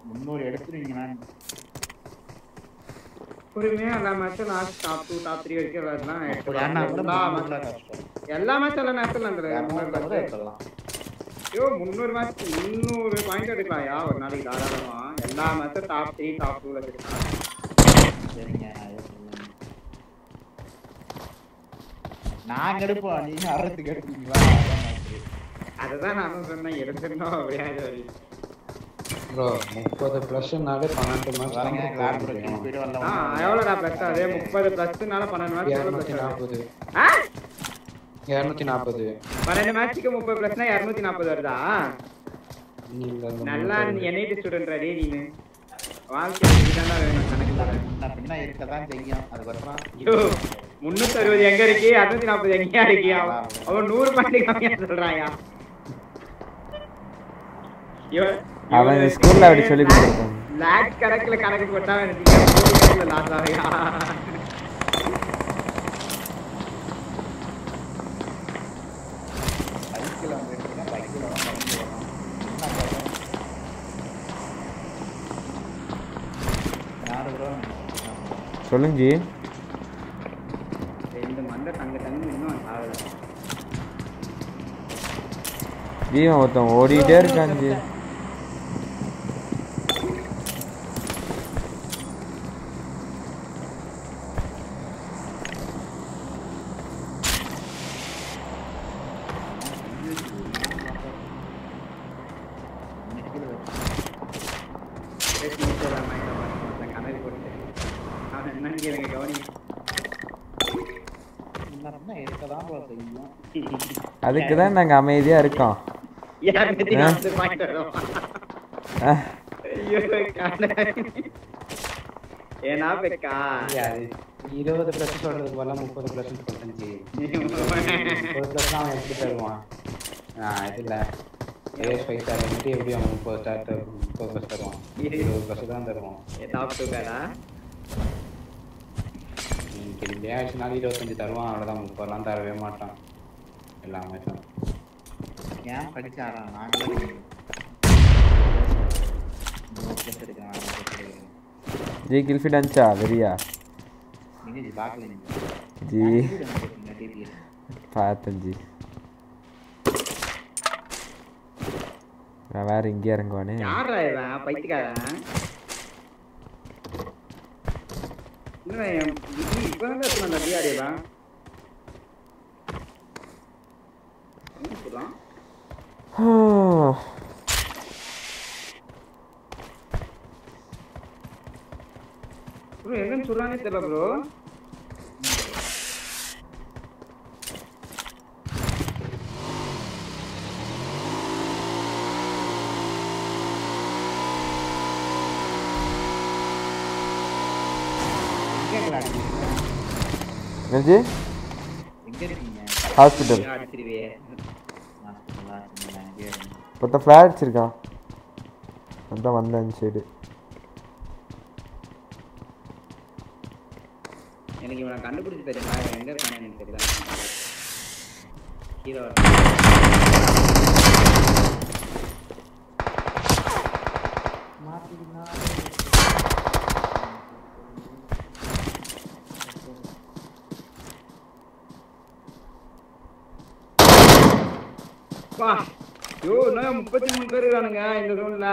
முன்னூறு எடுத்துருவீங்களா பொறுமையா எல்லா மேட்சும் லாஸ்ட் டாப் வரைக்கும் வரலாம் எல்லா எல்லா ஐயோ மேட்ச் பாயிண்ட் எடுக்கலாம்யா ஒரு நாளைக்கு தாராளமா? எல்லா மேட்சும் டாப் த்ரீ டாப் டூல எடுக்கலாம் சரிங்க நான் இதை சொல்லுங்க. நாங்க எடுப்போம் நீங்க அறத்துக்கு எடுப்பீங்களா? அதுதான் நானும் சொன்னேன் எடுத்துருந்தோம் அப்படியாது வழி ப்ரோ முப்பது ப்ளஸ்னாலே பன்னெண்டு வரங்க மேட்ச் லாபுரத்துக்கு போயிட்டு ஆ எவ்வளோடா ப்ளஸ் அது முப்பது ப்ளஸ்னால பன்னெண்டு மேட்ச் எவ்வளோ ப்ளஸ் நாற்பது ஆ? இரநூத்தி நாற்பது பன்னெண்டு மேட்ச்சுக்கு முப்பது ப்ளஸ்னா இரநூத்தி நாற்பது வருதா? நல்லா என்ஐடி ஸ்டூடெண்ட் ரெடி நீனு? வாழ்க்கை இதுதான்டா வேணும் கணக்கு தரேன் ஐயோ முன்னூத்தி அறுபது எங்க இருக்கு? அறுநூத்தி நாற்பது எங்கயா இருக்கியா அவன் நூறு பாயிண்ட் கம்மியா சொல்றாயா? இவன் அவன் ஸ்கூல்ல அப்படி சொல்லி கொடுத்துருக்கான். லேக் கணக்குல கணக்கு போட்டா எனக்கு லாஸ் ஆகையா சொல்லுங்க ரெண்டு மண்டை தங்க தங்க இன்னும் ஆகல. ஜி அவன் ஒருத்தன் ஓடிட்டே இருக்கான் ஜி கணக்கு போட்டு அவன் என்னன்னு கேளுங்க கவனி என்ன இருக்க தான் ப்ரோ செய்யும் அதுக்கு தான் நாங்கள் அமைதியாக இருக்கோம். ஏன்னா பெக்கா அது இருபது பிளஸ் சொல்றதுக்கு பதிலா முப்பது பிளஸ் சொல்லிட்டு முப்பது பிளஸ் அவன் எப்படி தருவான் ஆஹ் இதுல. ஏஎஸ் ஃபைவ் ஸ்டார் வந்துட்டு எப்படி அவன் முப்பது ஸ்டார் முப்பது பிளஸ் தருவான். இருபது பிளஸ் தான் தருவான். திரும்பியா ஆச்சுனாலும் இருபத்தஞ்சு தருவான் அவ்வளோதான் முப்பதுலாம் தரவே மாட்டான். எல்லாமே. தான் ஏன் படிச்சாரா நாங்களே வெறியா? நீங்க பார்க்கல ஜி. பார்த்தேன் ஜி. நான் வேற இங்கே இறங்குவானே. யாரா இவன்? பைத்தியக்காரன். என்ன இப்பதான் பேசுறான் அந்த பிஆடியவா என்ன சொல்றான் ப்ரோ எங்கன்னு சொல்றானே தெரியல ப்ரோ என்னஜி எங்க இருக்கீங்க ஹாஸ்பிட்டல் அடிச்சிருவே ஹாஸ்பிட்டலா இருக்கீங்களா அங்கேயே இருங்க. ஒருத்தன் ஃப்ளாட் அடிச்சிருக்கான். அதான் வந்தேன் சைடு எனக்கு இவனை கண்டுபிடிச்சு தெரியுமா எங்க இருக்கானே எனக்கு தெரியல. யோ என்ன முப்பத்தி மூணு பேர் இருக்கானுங்க இந்த ரூம்ல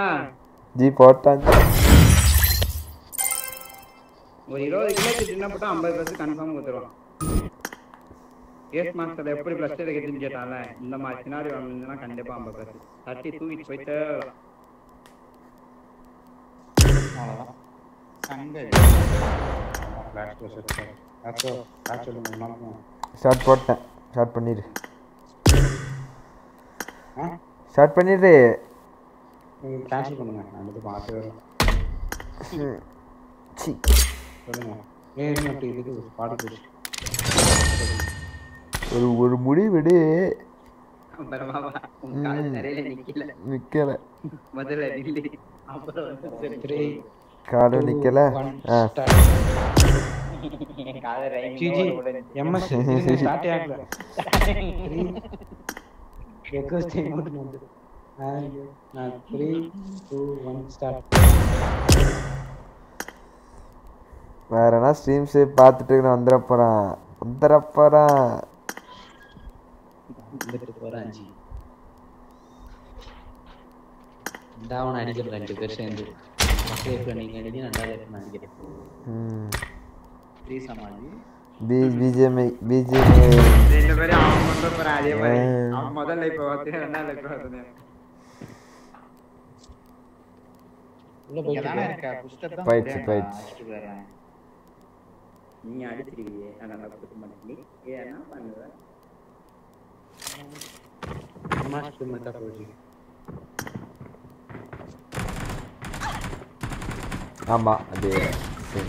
ஜி ஒரு இருபது கிலோ சின்ன போட்டா ஐம்பது பர்சன்ட் கன்ஃபார்ம் கொடுத்துருவான் ஏஸ் மாஸ்டர் எப்படி ப்ளஸ் எடுக்கிறதுன்னு கேட்டால இந்த மாதிரி சினாரி கண்டிப்பா ஐம்பது பர்சன்ட் தட்டி தூக்கிட்டு போயிட்டு. ஸ்டார்ட் போட்டேன். ஸ்டார்ட் பண்ணிடு ஆ? ஸ்டார்ட் பண்ணிடு. கேன்சல் பண்ணுங்க. நான் வந்து பார்த்து வரேன். சி. சொல்லுங்க. ஏன் மட்டும் இதுக்கு பாடு போச்சு ஒரு ஒரு முடிவெடு நிக்கல. நிக்கல. முதல்ல காலும் நிக்கல. எம்எஸ் ஸ்டார்ட் ஆகல. ரெக்வஸ்ட் மட்டும் வந்து டூ ஒன் ஸ்டார்ட் வேற என்ன ஸ்ட்ரீம்ஸ் பார்த்துட்டு நான் வந்துட போறான். வந்துட போறான். வந்துட்டு போறேன் ஜி இந்தாவன அடிக்கிற ரெண்டு பேர் சேர்ந்து. நீங்க லைஃப்ல நான் அடிக்கிறேன். ம். அவன் மாதிரி. அவன் முதல்ல இப்ப வந்து ரெண்டாவது இப்ப வந்து உள்ள தானே இருக்க போயிடுறேன். நீ அடிச்சிருவியே அதனால பண்ணுவ மாஸ்டர் மெத்தா போச்சு ஆமா அது சரி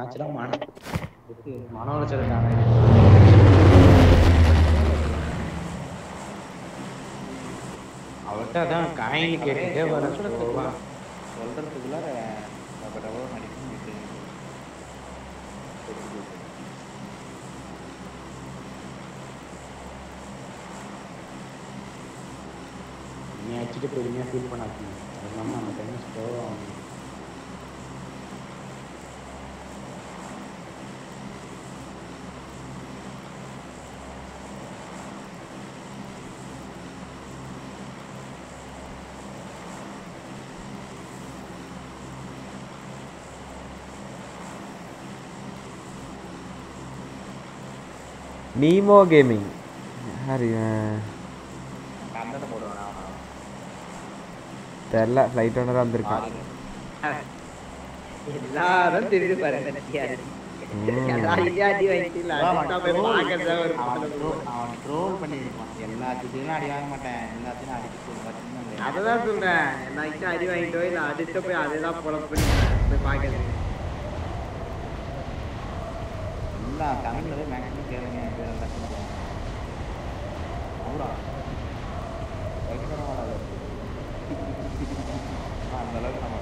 மேட்ச்லாம் மன மன உளைச்சலுக்கான அவர்கிட்ட அதான் காயின் கேட்டுட்டே வர. சொல்லுவான் சொல்றதுக்குள்ள டப டப நடிக்கும் நீ அடிச்சுட்டு பொறுமையாக ஃபீல் பண்ணாதீங்க. அது இல்லாமல் நம்ம டைம் ஸ்டோர் ஆகும் நீமோ கேமிங் யார் தெரில ஃப்ளைட் ஓனராக வந்திருக்கான் எல்லாரும் தெரிஞ்சு. எல்லாரும் இங்கே அடி வாங்கிட்டு அடிச்சா போய் பார்க்கறதா ஒரு அவன் ட்ரோல் பண்ணிருப்பான் எல்லாத்துக்கும் அடி வாங்க மாட்டேன் எல்லாத்தையும் அடிச்சு பார்த்தீங்கன்னா அததான் சொல்றேன் நான் இங்க அடி வாங்கிட்டோ இல்ல அடிச்ச போய் அதேதான் பொழப்பு போய் பாக்குறது எல்லா தமிழ்ல மேக்ஸிமம் கேளுங்க அவ்வளோ பயங்கரமா வராது. ஆனா, அந்த அளவுக்கு நம்ம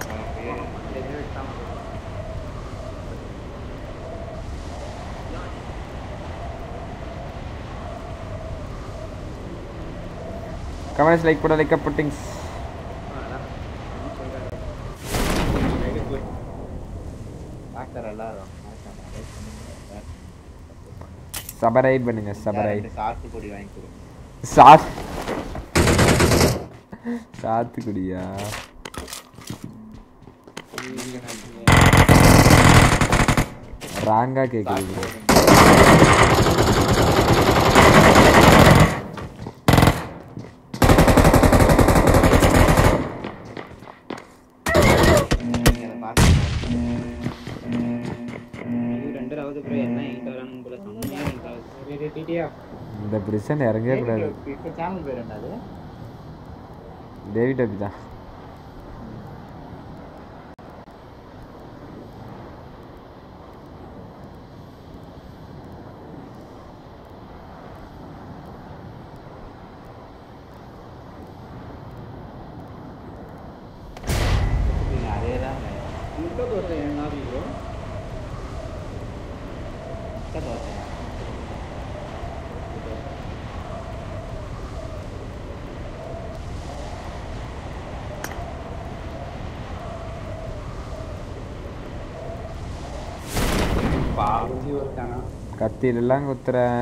கமெண்ட்ஸ் லைக் போட லைக் புட்டிங்ஸ் சபரைட் பண்ணுங்க சபரைட் சாத்துக்குடி வாங்கி கொடுங்க சாத் சாத்துக்குடியா ராங்கா கேக்குது இந்த பிரிசன் இறங்கவே கூடாது. டேவிட் அபி தான் அதே தான் முட்டை தோசை என்ன ப்ரோ முட்டை தோசை பாவதி ஒருத்தானா கத்தியிலலாம் குத்துறேன்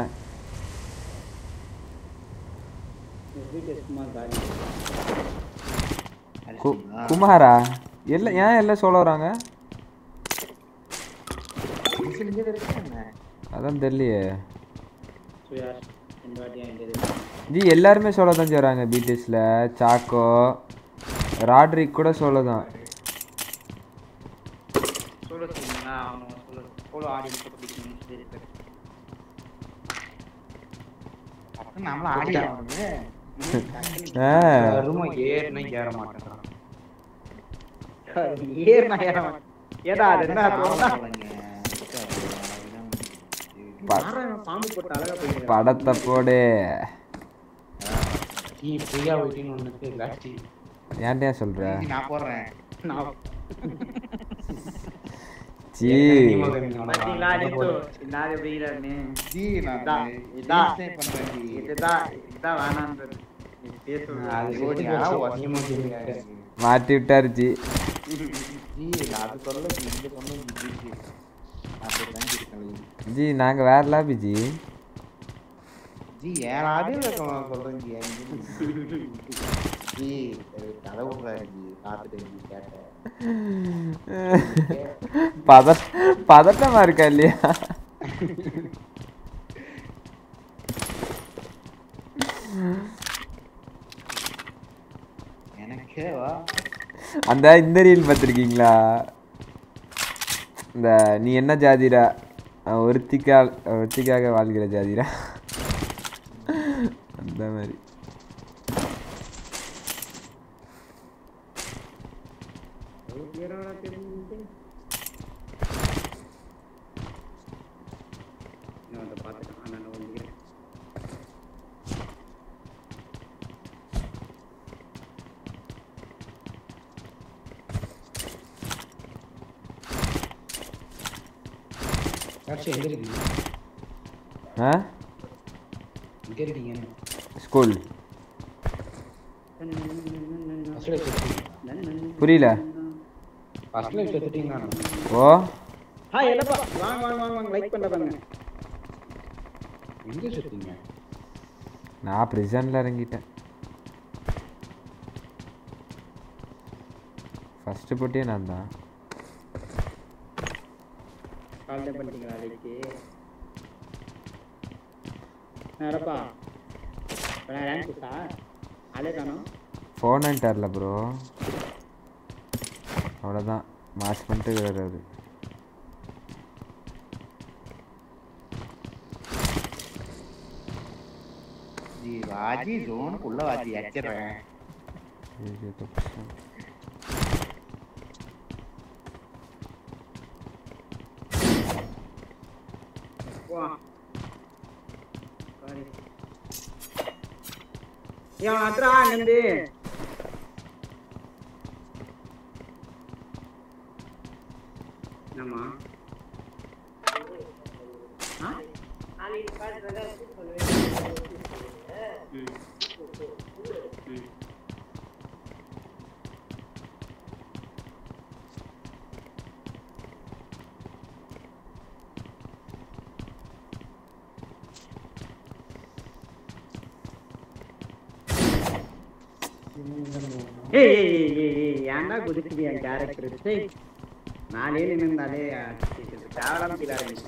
குமாரா எல்லாம் ஏன் எல்லாம் சொல்ல வராங்க அதான் தெரியலையே ஜி எல்லாருமே சொல்ல தான் செய்கிறாங்க பிடிஎஸில் சாக்கோ ராட்ரிக் கூட சொல்ல தான் சொல்ல சொன்னீங்களா அவனை சொல்ல போல ஆடி பிடிக்கணும் சரி ஏடா அது என்ன பாம்பு போட்டு அழகா படத்தை போடு. ஃப்ரீயா வெயிட்டிங் லாஸ்டி. ஏன்டா சொல்ற? நான் போடுறேன். நான் ஜி பாத்தீங்களா நீத்தோ இன்னாரு எப்படிங்கிறாருன்னு ஜி நான் இதான் இதான் இதான் பண்றேன் ஜி இதுதான் இதுதான் வேணான்றது நீ பேசுறது அது ஐயோ, செத்து யாரோ போச்சு, ஒசியமா ஒசியமா சொல்லிருக்காரு. மாட்டி விட்டாரு ஜி ஜி நான் அது சொல்ல ஜி இங்க சொன்ன ஜி ஜி நான் போய் தங்கியிருக்கேன் ஜி நாங்கள் வேற லாபி ஜி ஜி யாராவது சொல்றேன் ஜி எங்க ஜி ஒரு கதை விடுறாரு ஜி பார்த்துட்டேன் ஜி கேட்டேன் பத பதட்டமா இருக்கா இல்லையா? அந்த இந்த ரீல் பார்த்துருக்கீங்களா? இந்த நீ என்ன ஜாதிடா? அஹ் ஒருத்திக்கா ஒருத்திக்காக வாழ்கிற ஜாதிடா? அந்த மாதிரி. எங்க இருக்கீங்க ஆ? எங்க இருக்கீங்க ஸ்கூல். ஃபர்ஸ்ட் புரியல. ஃபர்ஸ்ட் லைஃப் எடுத்துட்டீங்களா ஓ. ஆ என்னப்பா? வாங்க வாங்க வாங்க வாங்க லைக் பண்ண பாருங்க. எங்க சுத்தீங்க? நான் ப்ரிசனில் இறங்கிட்டேன். ஃபஸ்ட்டு போட்டியே நான் தான் கால் டைம் பண்ணிட்டீங்களா நேரப்பா இப்போ நான் ரேங்க் கொடுத்தா அலே காணும் ஃபோன் தரல ப்ரோ அவ்வளோதான் மாஸ் பண்ணிட்டு ஜி வாஜி ஜோனுக்குள்ள வாஜி அடிச்சிடுறேன் ஐயோ, தப்பிச்சேன். வா சாரி ஏன் அத்ரா நின்று என்னம்மா ஆ? ம். ஏய் ஏய் ஏய் ஏன்டா குதிச்சுது என் கேரக்டர் சரி நானே நின்றுந்தாலே தேவலாம் ஃபீல் ஆரம்பிச்சு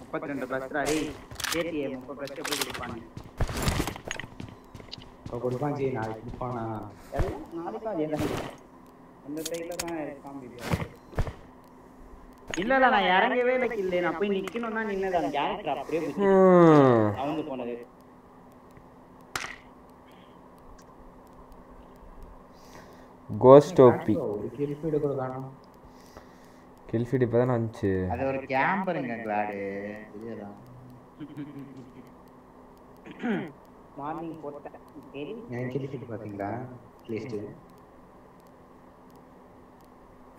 முப்பத்தி ரெண்டு ப்ளஸ் ரே ஏடிஏ முப்பது ப்ளஸ் எப்படி கொடுப்பாங்க இப்போ கொடுப்பான் ஜி நாளைக்கு கொடுப்பானா? எல்லாம் நாளைக்கு அதே தான் அந்த சைடில் தான் இருக்கான் இல்ல இல்ல நான் இறங்கவே இல்லை இல்லை நான் போய் நிக்கணும் தான் நின்னது அந்த கேரக்டர் அப்படியே. அவங்க போனது. கோஸ்ட் ஓபி ஒரு கில்ஃபீடு கூட காணும். கில்ஃபீட் இப்போ தானே வந்துச்சு. அது ஒரு கேம்பருங்க கிளாடு தெரியாதா? மார்னிங் போட்டேன். சரி. என் கில்ஃபீடு பார்த்தீங்களா? லிஸ்ட்டு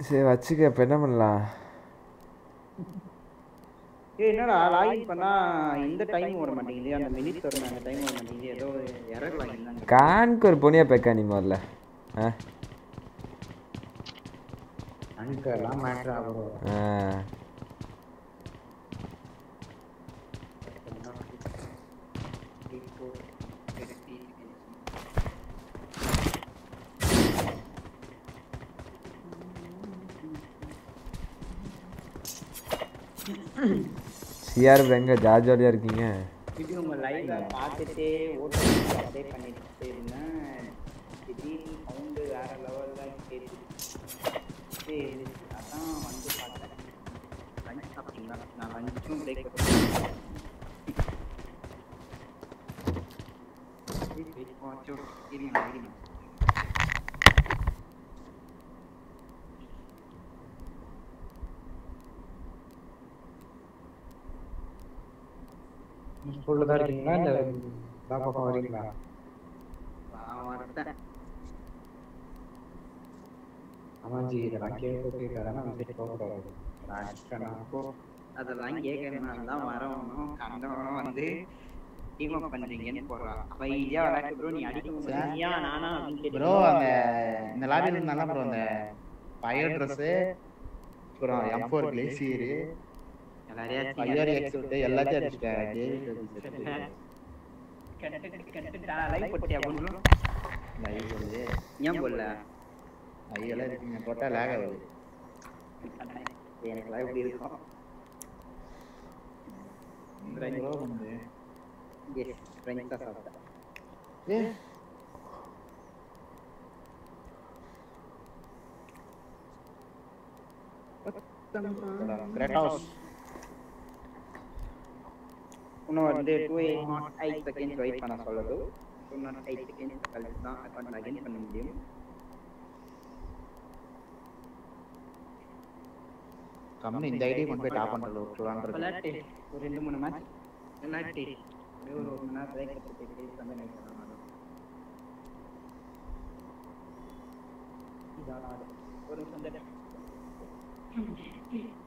சரி வச்சுக்க. இப்போ என்ன பண்ணலாம்? ஏய் என்னடா லாகின் பண்ணா இந்த டைம் வர மாட்டேங்குது. அந்த மினிட் வரும் அந்த டைம் வர மாட்டேங்குது. ஏதோ எரர் லாகின் கான்க்கு ஒரு பொனியா பெக்கா நீ முதல்ல? ஆ? அங்கெல்லாம் மேட்ரு ஆகும் சிஆர் எங்க ஜாலி ஜாலியாக இருக்கீங்க. இது உங்க லைவ்ல பார்த்துட்டு ஓட்டு அப்டேட் பண்ணிட்டு இருந்தேன் திடீர்னு சவுண்டு வேற லெவல்ல கேட்டுச்சு சரி அதான் வந்து பார்த்தேன் லஞ்ச் சாப்பிட்டீங்களா நான் லஞ்சும் பிரேக் இருங்க ஸ்கூலில் தான் இருக்கீங்களா? இல்லை எல்லா பக்கம் வரீங்களா நான் வரட்டேன் ஆமாம் ஜி இதெல்லாம் கேட்டு தரேன் வந்துட்டு போகக்கூடாது. நான் அடிச்சிட்டேன்னா அதெல்லாம் கேட்கறதுனால தான் வரவனும் கண்டவனும் வந்து டீம் அப் பண்றீங்கன்னு போடுறான். வையா விளையாட்டு ப்ரோ நீ அடிக்க முடியா நானா அப்படின்னு ப்ரோ அந்த இந்த ப்ரோ அந்த ஃபயர் அப்புறம் எம் ஃபோர் கிளேசியரு ஃபயர் எக்ஸூட் எல்லாத்தையும் அடிச்சிட்டேன் லைவ் போட்டியா பொண்ணு லைவ் வந்து ஏன் போடல ஐயெல்லாம் இருக்குங்க போட்டால் லேக் ஆகுது எனக்கு லைவ் எப்படி இருக்கும் ப்ரோ வந்து Yes, French தான் சாப்பிட்டேன். கிரேட் ஹவுஸ் இன்னும் வந்து two eight not eight seconds wait பண்ண சொல்லுது டூ நாட் எயிட் செகண்ட்ஸ் கழிச்சு தான் அக்கௌண்ட் லாகின் பண்ண முடியும் இந்த ஐடி கொண்டு போய் டாப் பண்றது விளையாட்டு ஒரு ரெண்டு மூணு மேட்ச் விளையாட்டு ஒரு ஒரு மணி நேரம் பிரேக் எடுத்துட்டு வந்து நினைக்கிறேன் ஒரு நிமிஷம்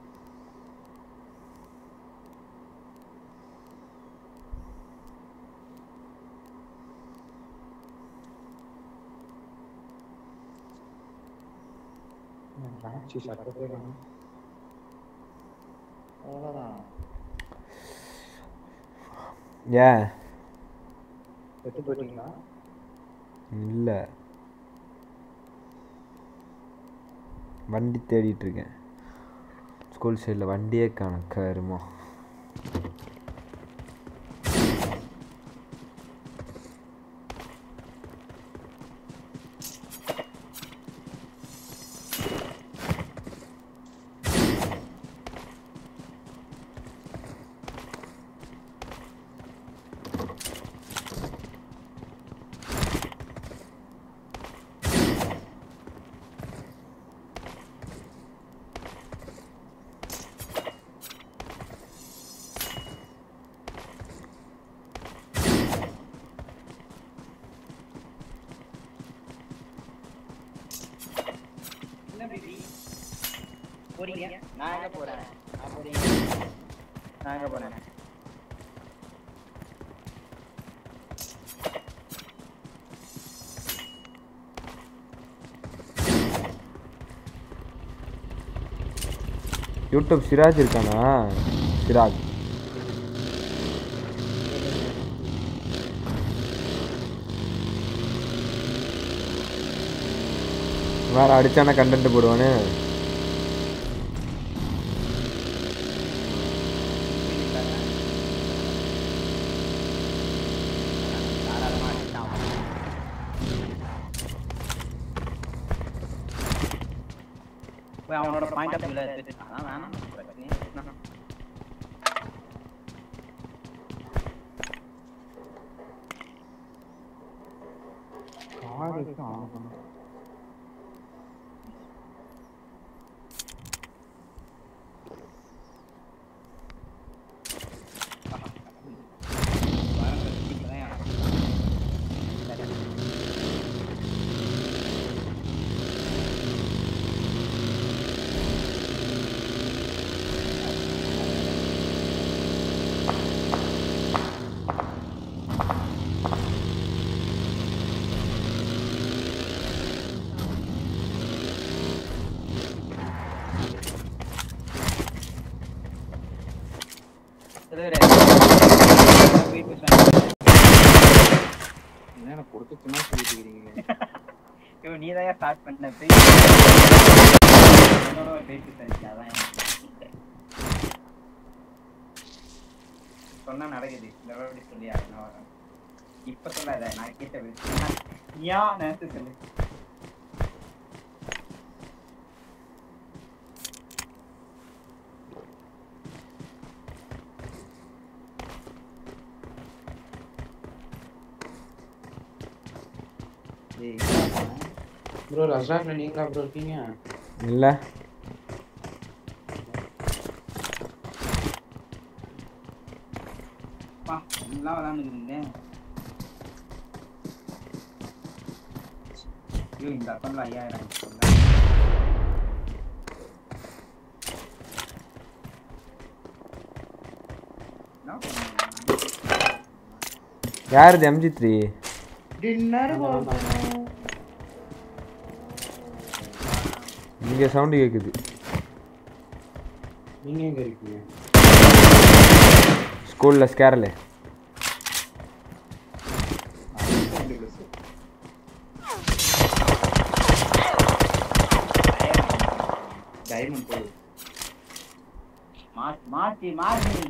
ராட்சி சட்டத்தை அவ்வளோதான் ஏன்? செத்து போயிட்டீங்களா? இல்லை. வண்டி தேடிட்டு இருக்கேன். ஸ்கூல் சைடில் வண்டியே காணும் கருமோ யூடியூப் சிராஜ் இருக்கானா? சிராஜ். வேற அடித்தான கண்டென்ட் போடுவானே போய் அவனோட பாயிண்ட் ஆஃப் வியூல எடுத்துட்டு அதான் வேணாம் பிரச்சனையே இல்லை. காருக்கு ஆகணும் என்ன எனக்கு கொடுத்துச்சுன்னா சொல்லிட்டு இருக்கிறீங்க ஐயோ நீ தான் ஸ்டார்ட் பண்ண போய் என்னோட ஒரு பேசி சரிச்சு அதான் எனக்கு. சொன்னா நடக்குது இந்த தடவை சொல்லி நான் வரேன் இப்ப சொல்லாத நான் கேட்ட விஷயம் ஏன் நேரத்து சொல்லு ப்ரோ ரஸ்டாக்ல நீங்களா ப்ரோ இருக்கீங்க இல்லை பா எல்லாம் விளாண்டுக்கிறீங்க ஐயோ இந்த அக்கௌண்ட்ல ஐயாயிரம் சொல்ல என்ன பண்ணுவீங்க? யார் இது எம்ஜி த்ரீ டின்னர் இங்கே சவுண்டு கேட்குது நீங்க எங்க இருக்கீங்க ஸ்கூலில் ஸ்கேரலு டைமண்ட் போடு மாத்தி மாத்தி மாத்தி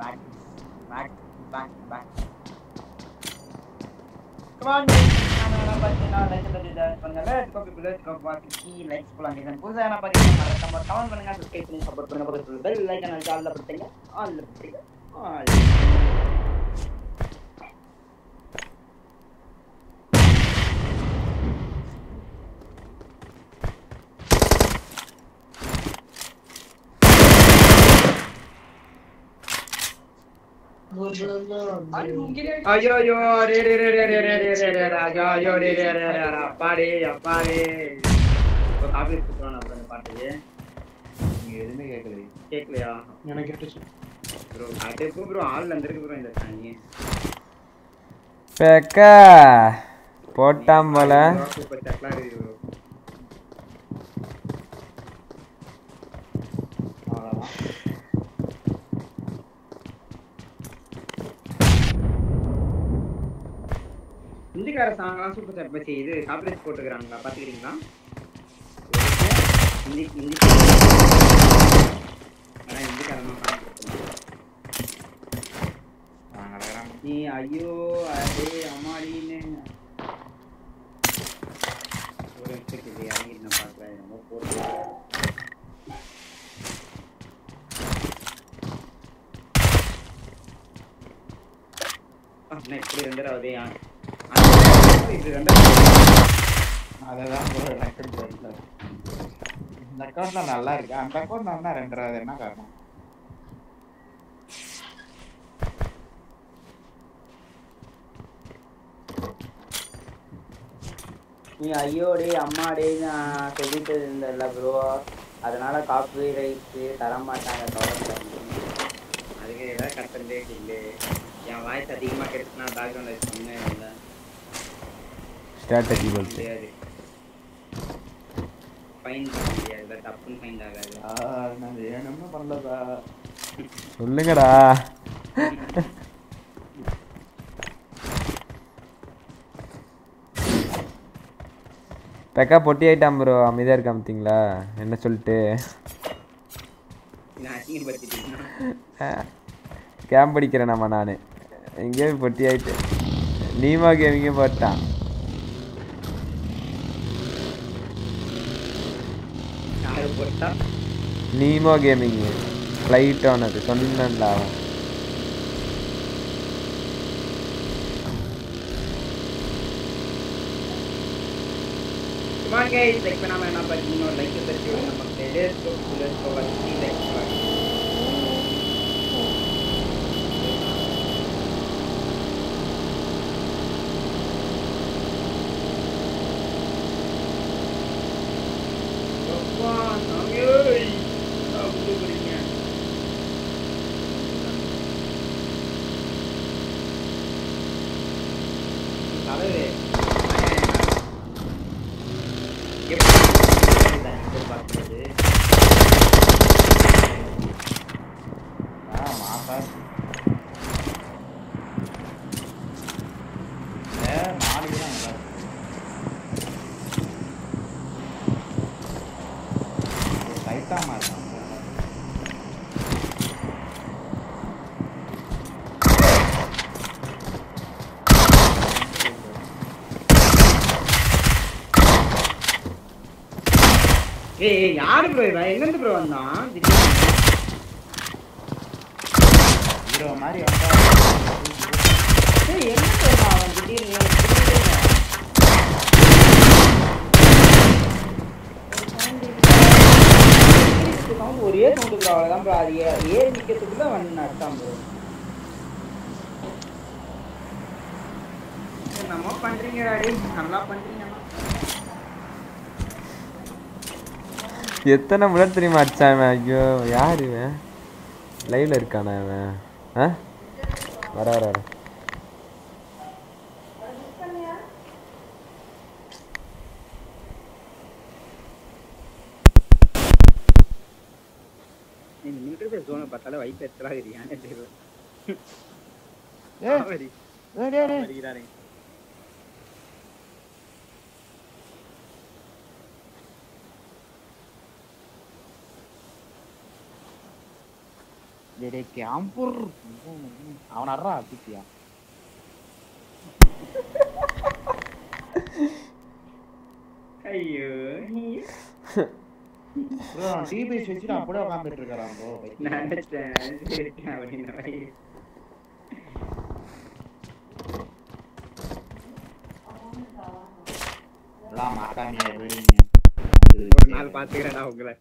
back back back back Come on, guys. நாம என்ன பார்த்தீங்கன்னா, like பத்தி dance பண்ணுங்க. Let's go, people. Let's go. பாக்கி likes போலாம். நீங்க புதுசா என்ன பார்த்தீங்கன்னா, மறக்காம comment பண்ணுங்க, subscribe பண்ணி support பண்ணுங்க. பக்கத்துல உள்ள bell icon அழுத்தி all ல கொடுத்துருங்க. All ல கொடுத்துருங்க. All. ஐயோ ஐயோ ரே ரே ரே ரே ரே ரே ரே ரே ரே ராஜா ஐயோ ரே ரே ரே ரே ரே அப்பாடே அப்பாடே இப்போ காபி குடுறான் அப்புறம் இந்த பாட்டு நீங்க எதுவுமே கேட்கல கேட்கலையா எனக்கு கேட்டுச்சு. ப்ரோ அது ப்ரோ ஆள்ல இருந்திருக்கு ப்ரோ இந்த சாங்கி பெக்கா போட்டாம் போல. ஹிந்திக்கார சாங்லாம் சூப்பர் சாட் பத்தி இது காப்பிரைட் போட்டுக்கிறாங்களா? ஹிந்தி ஹிந்தி ஆனா ஹிந்திக்காரன் தான் நாங்கள் நீ ஐயோ அடே அம்மாடின்னு ஒரு நிமிஷத்துக்கு இது இறங்கி நான் பார்க்குறேன் ரொம்ப போட்டு இப்படி ரெண்டாவது இது ரெண்டாவது இந்த அக்கௌண்ட்ல நல்லா இருக்கு. அந்த அக்கௌண்ட் நல்லா ரெண்டாவது என்ன காரணம் நீ ஐயோ டே அம்மா டே நான் சொல்லிட்டு இருந்தேன்ல ப்ரோ அதனால காப்பி ரைட்ஸு தர மாட்டாங்க அதுக்கு ஏதாவது கட்டுறதே இல்லை என் வாய்ஸ் அதிகமாக கெடுத்துனா பேக்ரவுண்ட் லைட் சொன்னேன் இல்லை. ஸ்ட்ராட்டஜி முடியாது. சொல்லுங்கடா. தக்கா பொட்டி ஆயிட்டான் ப்ரோ அமைதியா இருக்காமத்தீங்களா என்ன சொல்லிட்டு? கேம் படிக்கிறேன் நம்ம நான் எங்கேயும் பொட்டி ஆயிட்டு. நீமா கேமிங்க போட்டான் நீமோ கேமிங் ஃப்ளைட் ஆனது. சொன்னேன்டா அவன். வாங்க லைக் பண்ணாமல் என்ன பார்த்தீங்கன்னா லைக் தெரிஞ்சு நம்ம டெலிஸ்கோப் லைக் யாரு ப்ரோ இவன் எங்க இருந்து ப்ரோ வந்தான்? ஹீரோ மாதிரி வந்தா. ஏய் ப்ரோ அவன் திடீர்னு ஒரே சவுண்டு ப்ரோ அவ்வளோதான் ப்ரோ அது ஏ- ஏறி நிற்கிறதுக்குள்ள வந்து நட்டான் ப்ரோ என்னமோ பண்றீங்க நல்லா பண்றீங்க. எத்தனை முறை தெரியுமா அடிச்சான் இவன்? ஐயோ யார் இவன்? லைவ்ல இருக்கானா இவன்? ஆ? வர வர வர. பார்த்தாலே வயிற்று எத்தலாக டேய், கேம்பூர். அவன் அட்றா பிசியா ஐயோ ப்ரோ டிபிஎஸ் வச்சுட்டு அப்படியே உட்காந்துட்டு ப்ரோ. நினைச்சேன் மாட்டாங்க ஒரு நாள் பாத்துக்கிறேன்டா உங்களை.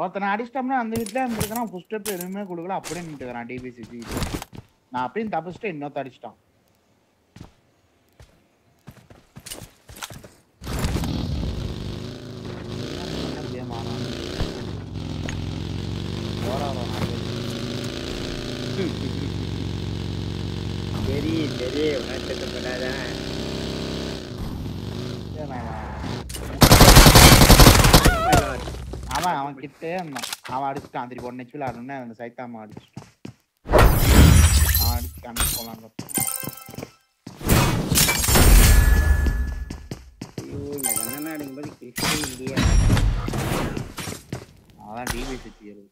ஒருத்தனை அடிச்சிட்டோம்னா அந்த வீட்டுல இருந்திருக்கான் ஃபுல் ஸ்டெப் எதுவுமே கொடுக்கல. அப்படியே நின்றுக்கிறான் வச்சு நான் அப்படியும் தப்பிச்சுட்டு இன்னொருத்த அடிச்சிட்டான். சரி சரி உணர்த்தப்படாதான் அவன் அவன் கிட்டே இருந்தான். அவன் அடிச்சுட்டான். திருப்பி ஹெச்பில் ஆடணும்னு அந்த சைத்தாமா அடிச்சுட்டான். அவன் ஆடும்போது கிறிஸ்டி இல்லையா. அதான் டிவி சுத்தியது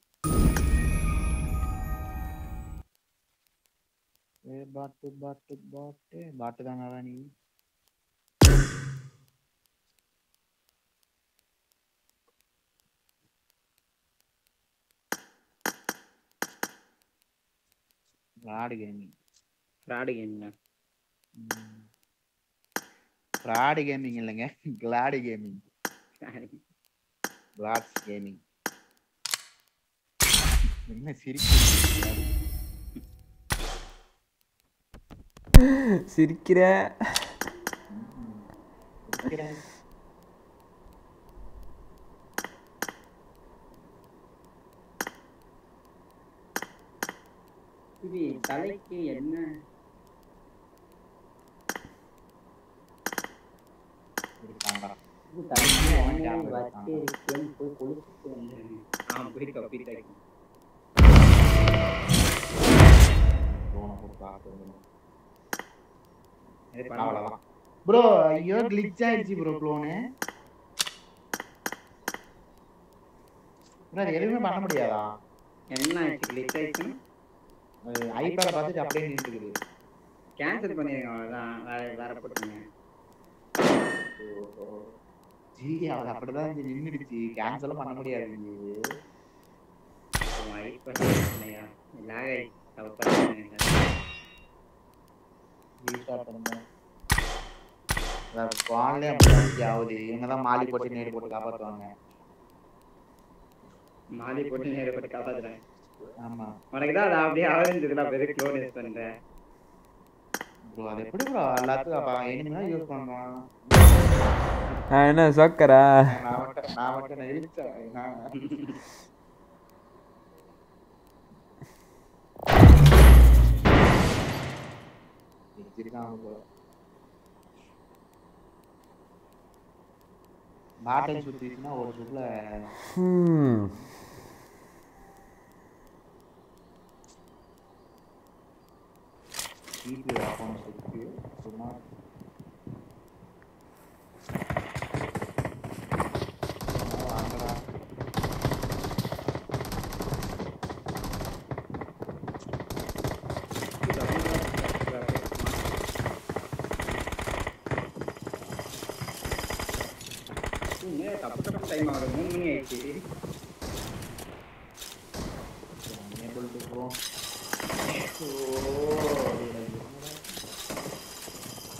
ஏ பாட்டு பாட்டு பாட்டு. பாட்டு தானடா நீ? ஃப்ராடு கேமிங் ஃப்ராடு கேமிங்க ஃப்ராடு கேமிங் இல்லைங்க கிளாடு கேமிங் கிளாட்ஸ் கேமிங் என்ன சிரிக்கிறீங்க சிரிக்கிற இது தலைக்கு என்ன? இருக்காங்கடா இது தலைக்கு என்ன வச்சு இருக்கேன்னு போய் குளிச்சுட்டு வந்துருங்க ஆ தைக்கும் ப்ரோ ஐயோ கிளிச் ஆயிடுச்சு ப்ரோ க்ளோனு ப்ரோ அது எதுவுமே பண்ண முடியாதா? என்ன ஆச்சு கிளிக் ஆயிடுச்சுன்னா? ஐபேட பார்த்துட்டு அப்படியே நின்றுக்குது. கேன்சல் பண்ணிருங்க அவ்வளோதான் வேற வேற போட்டுங்க ஜி அது அப்படிதான் இங்க நின்னுடுச்சு கேன்சலும் பண்ண முடியாது ஆகுது. இவங்க தான் மாலி போட்டு நேரு போட்டு காப்பாத்துவாங்க. மாலி போட்டு நேர போட்டு காப்பாத்துறேன். ஆமா. உனக்கு தான் அது அப்படியே ஆரம்பிச்சதுல பெரிய க்ளோன் யூஸ் பண்றேன் ப்ரோ அது எப்படி ப்ரோ? எல்லாத்துக்கும் அப்ப இனிமே யூஸ் பண்ணுவான். நான் என்ன சொக்கரா? நான் மட்டும் நான் மட்டும் நான் இழுச்சேன் நான் வச்சிருக்காங்க போல பாட்டில் சுத்திச்சுன்னா ஒரு சுற்றுல டிபி அக்கௌண்ட் சுத்தி சுமார் வாங்கடா. தப்பு டைம் ஆகுது. மூணு மணி ஆயிடுச்சு.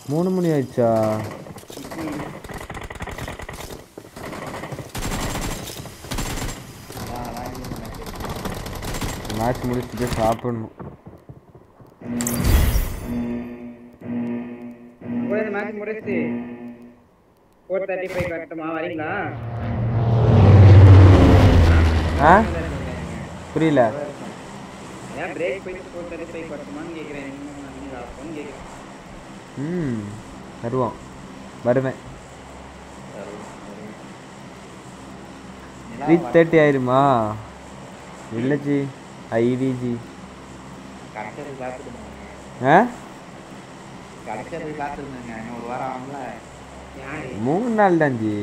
மூணு மணி ஆயிடுச்சா? மேட்ச் முடிச்சுட்டு சாப்பிடணும். மேட்ச் முடிச்சு ஃபோர் தேர்ட்டி ஃபைவ் கட்டமா வரீங்களா? ஆ? புரியல. ஏன் பிரேக் போயிட்டு ஃபோர் தேர்ட்டி ஃபைவ் கட்டமான்னு கேட்குறேன் கேட்குறேன் ம் வருவோம். வருவேன். த்ரீ தேர்ட்டி ஆயிருமா? இல்லை ஜி ஐடி ஜி மூணு நாள் தான் ஜி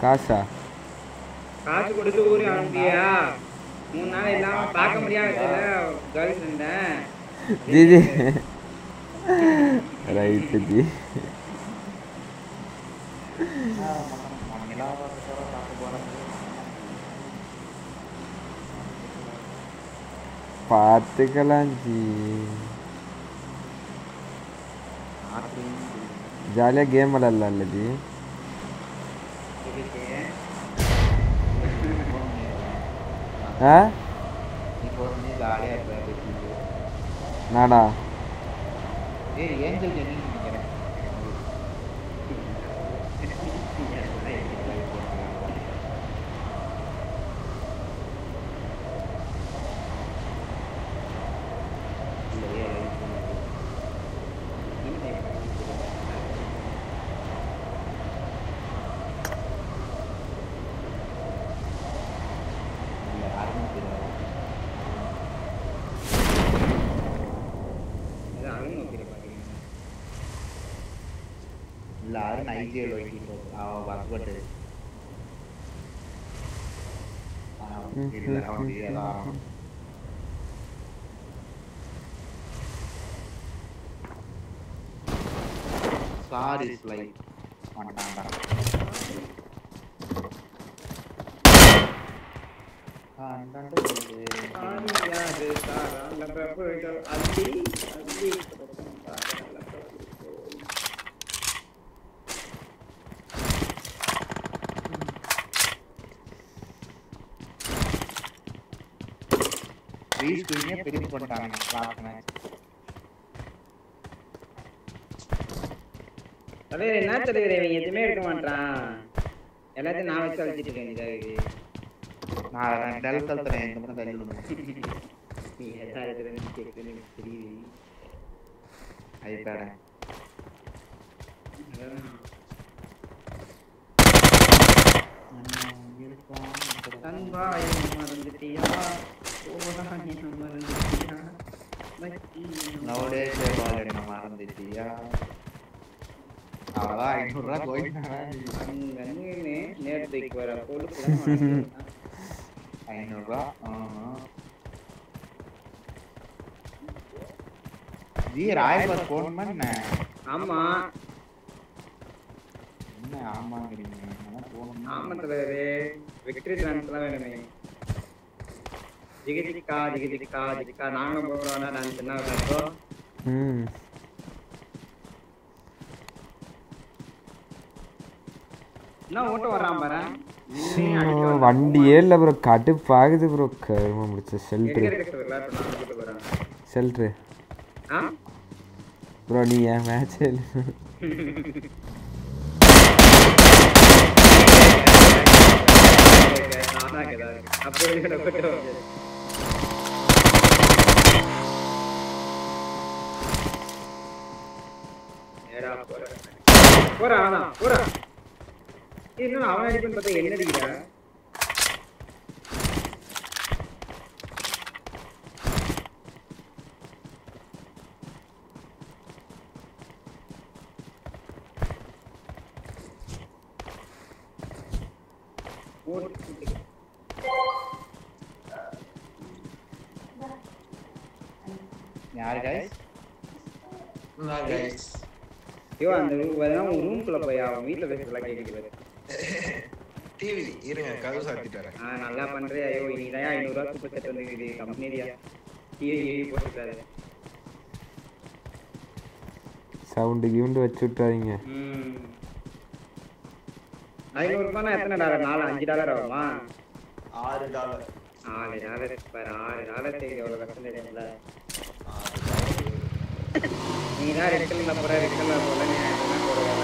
காசு காசு? கொடுத்து ஊருக்கு அனுப்பியா மூணு நாள் இல்லாம பார்க்க முடியாத கேர்ள் ஃப்ரெண்ட ஜி ஜி. Right G. நம்ம நிலாவரத்தோட பார்க்க போகிறது பார்த்துக்கலாம். ஜி ஜாலியாக கேம் விளாட்லாம்ல ஜி ஆ? நானா ஏய் angel ideology of our Bangladesh. Alhamdulillah, alhamdulillah. Star is like on பெரிய பண்ணிட்டாங்க பார்க்கணும் தலைவர் என்ன தலைவர் இவன் எதுவுமே எடுக்க மாட்டான் எல்லாத்தையும் நான் வச்சு அழிச்சிட்டு இருக்கேன் இதாகுது நான் டெல் தள்ளுறேன் இந்த மட்டும் தள்ளி விடுங்க. நீ எதா இருக்கிறேன்னு கேட்குறது எனக்கு தெரியுது ஐபேட அதான். நண்பா என்ன மறந்துட்டியா? என்ன என்ன நோடே பால் என்ன? மறந்துட்டியா அவ்வளோதான் ஐநூறுரூவா நின்னு நேரத்துக்கு வர ஐநூறுரூவா ஜி பண்ண ஆமா. என்ன ஆமாங்கிறீங்க? நான் பண்ணேன். ஆமா தலைவரே விக்டரி டான்ஸ் தான் வேணுமே. ஜிகிஜிக்கா ஜிகிஜிக்கா ஜிகிக்கா நாங்களும் போகிறோம்னா டான்ஸ் என்ன விளையாடுறோம் ம் என்ன ஓட்டம் வர்றான் பாரு வண்டியே இல்லை ப்ரோ கடுப்பாகுது ப்ரோ கரும முடிச்ச ஷெல்ட்ரு ஆ ப்ரோ நீ ஏன் மேட்சே அப்போ போறா அவனா போறா. இன்னும் அவன் அடிப்பேன்னு பார்த்தா என்ன அடிக்கிறா ஓட்டு யாரு guys? ஐயோ அந்த கேட்குது டிவி இருங்க கதவு சாத்திட்டு வரேன். ஆ நல்லா பண்றே ஐயோ நீ தான் ஐநூறுரூவா சூப்பர் செட் வந்து கம்பெனியா டிவி டிவி போட்டுருக்காரு. சவுண்டு கிவுண்டு வச்சு விட்டாதீங்க ம். ஐநூறுரூபானா எத்தனை டாலர் நாலு அஞ்சு டாலர் ஆகுமா? ஆறு டாலர் ஆறு டாலர் பாரு ஆறு டாலர் சரி எவ்வளோ கஷ்டம் தெரியும்ல நீ தான் ரெட் கலர்ல போற ரெட் கலர் போல நீ என்ன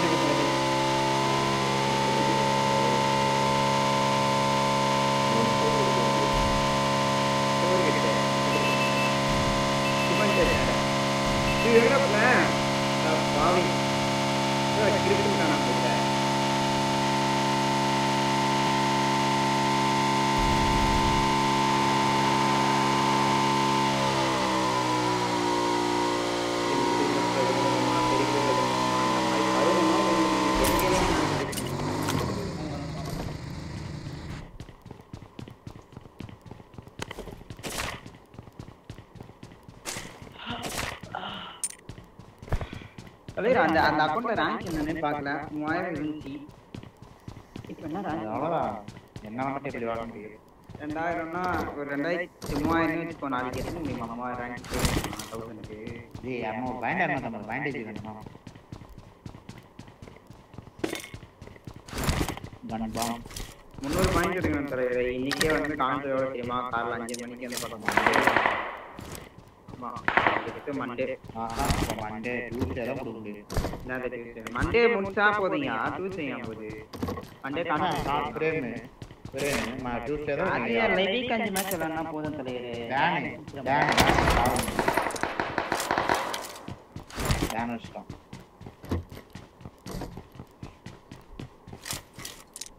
போடுவேன் எங்கடா பாவி கிரிக்கெட் விட்டானா போல தலைவர் அந்த அந்த அக்கௌண்ட்ல ரேங்க் என்னன்னு பார்க்கல மூவாயிரம் இருந்துச்சு இப்போ என்ன ரேங்க் அவ்வளவுதான் என்ன மட்டும் இப்படி வாழ முடியும் ரெண்டாயிரம்னா ஒரு ரெண்டாயிரத்தி மூவாயிரம் வச்சுக்கோ நாளைக்கு எத்தனை முடியுமா? மூவாயிரம் ரேங்க் தௌசண்ட்க்கு ஜி அம்மா பேண்டேஜ் நம்ம பேண்டேஜ் வேணுமா கன் பாம் முந்நூறு பாயிண்ட் எடுக்கணும் தலைவர். இன்னைக்கே வந்து எவ்வளோ தெரியுமா? காலைல அஞ்சு மணிக்கு வந்து பார்க்கணும். மண்டே டியூஸ்டே தான் முடிச்சா போதுங்க டியூஸ்டே ஏன் போகுது? மண்டே ஆனா காலேஜ் நான் பிரேம் பிரேம் மா டியூஸ்டே தான் அது நீங்க லைவ் அஞ்சு மேட்ச் விளையாடினா போதும் தலைவர். டேன் டேன் டேன் வச்சிட்டோம்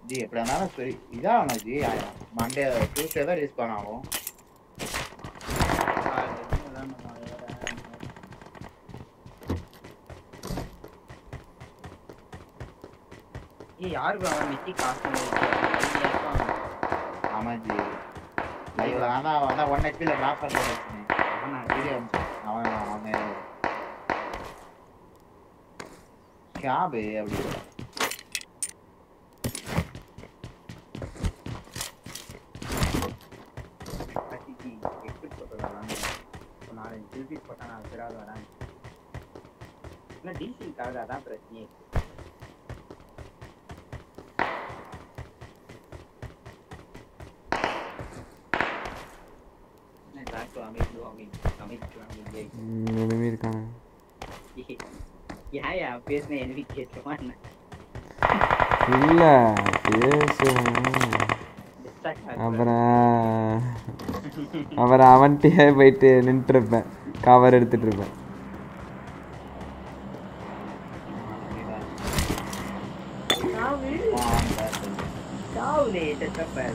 ஜி எப்படி இருந்தாலும் சரி. இதான் ஜி மண்டே டியூஸ்டே தான் ரிலீஸ் பண்ணாலும். ஏய் யாருக்கு அவன் மித்தி காசு ஆமா ஜி லைவ்ல அதான் அதான் ஒன் ஹெச்பியில் ட்ராப் பண்ணி அவன் வீடியோ அவன் அவன் ஷாபு அப்படி நாலஞ்சு திருப்பி போட்டா நான் பிறாது வரேன் இல்லை டீசலுக்காக அதான் பிரச்சனையே எதுவுமே இருக்காங்க ஏயா பேசின எனக்கு கேட்குமா என்ன இல்ல பேசுவேன் அப்புறம் அப்புறம் அவன்கிட்டயே போயிட்டு நின்றுருப்பேன் கவர் எடுத்துட்டு இருப்பேன் சாவுலே செத்தப்ப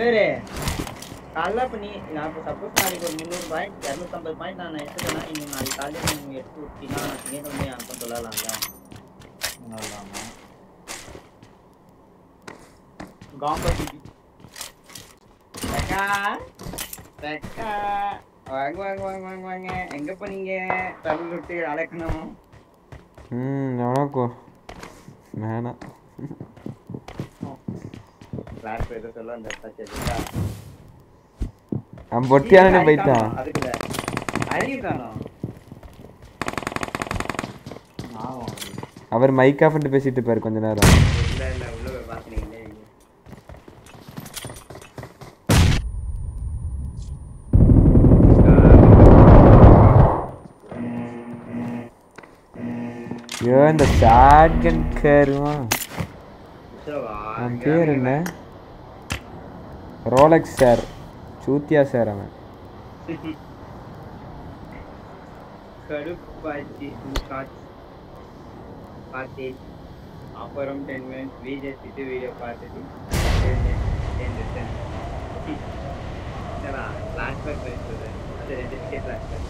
சாவு தலைவரே காலைல இப்போ நீ நான் இப்போ சப்போஸ் நாளைக்கு ஒரு முந்நூறு பாயிண்ட் இரநூத்தம்பது பாயிண்ட் நான் எடுத்துட்டேன்னா நீங்கள் நாளைக்கு காலையில் நீங்கள் எடுத்து விட்டீங்கன்னா நான் திங்கக்கிழமை என் அக்கௌண்ட் சொல்லலாம்ல காம்பட்டி அக்கா அக்கா வாங்க வாங்க வாங்க வாங்க வாங்க எங்க போனீங்க தள்ளு விட்டு அழைக்கணும் ம் எவனாக்கோ வேணாம் கிளாஸ் சொல்ல அந்த அவன் பொட்டியானே போயிட்டான் அறிவு காணும் அவர் மைக் ஆஃப் பண்ணிட்டு பேசிட்டு இருப்பாரு கொஞ்ச நேரம். இல்ல இல்ல உள்ள போய் பாத்துனீங்களே ஐயோ இந்த ஷாட்கன் கருவா அவன் பேர் என்ன? ரோலக்ஸ் சார் சூத்தியா சார் அவன் கடுப்பாச்சு ஷார்ட்ஸ் பார்த்து அப்புறம் டென் மினிட்ஸ் வீடியோ சிட்டு வீடியோ பார்த்துட்டு ஃப்ளாஷ்பேக் பேசுறது அது ரெண்டு நிமிஷம் ஃப்ளாஷ்பேக்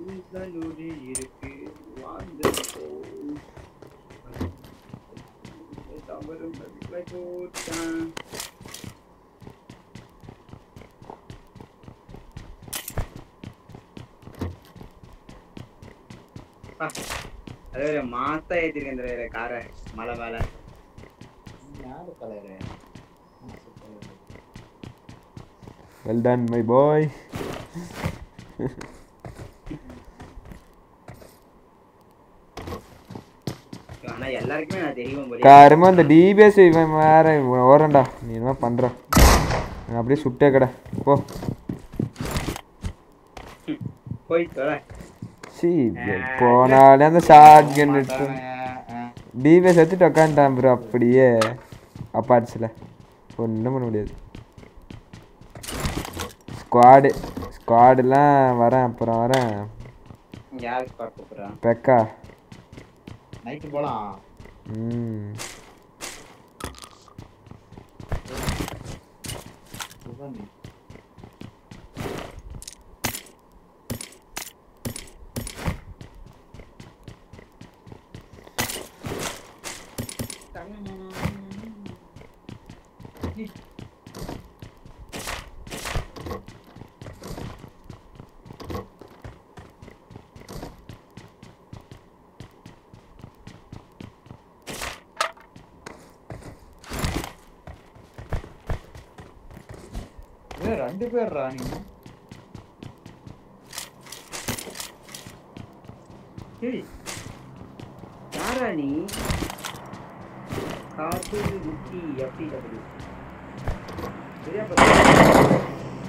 உங்களோடு இருக்கு வாழ்ந்து போ. தவறும் மதிப்பை போட்டான். அப்பா, அது ஒரு மாசா ஏத்திருக்கேன் இந்த வேற காரை மலை மேல யாரு colour well done my boy ஆனா எல்லாருக்குமே நான் தெரியும் போல கருமா இந்த டிபிஎஸ் இவன் வேற இவன் ஓரண்டா நீ என்ன பண்ற அப்படியே சுட்டே கடை போ போய் தொலை சி போனாலே அந்த ஷார்ட் கன் எடுத்து? டிவே செத்துட்டு உக்காந்துட்டான் ப்ரோ அப்படியே. அப்பாட்ஸில் ஒன்றும் பண்ண முடியாது. ஸ்குவாடு ஸ்குவாடுலாம் வரேன் அப்புறம் வரேன். பெக்கா. நைட்டு போலாம். ம். சுகந்தி. ஏய், ரெண்டு பேர்ரா நீங்க ஏய், யாரா நீ காத்து முக்கி அப்படி அப்படி சரியா பார்த்து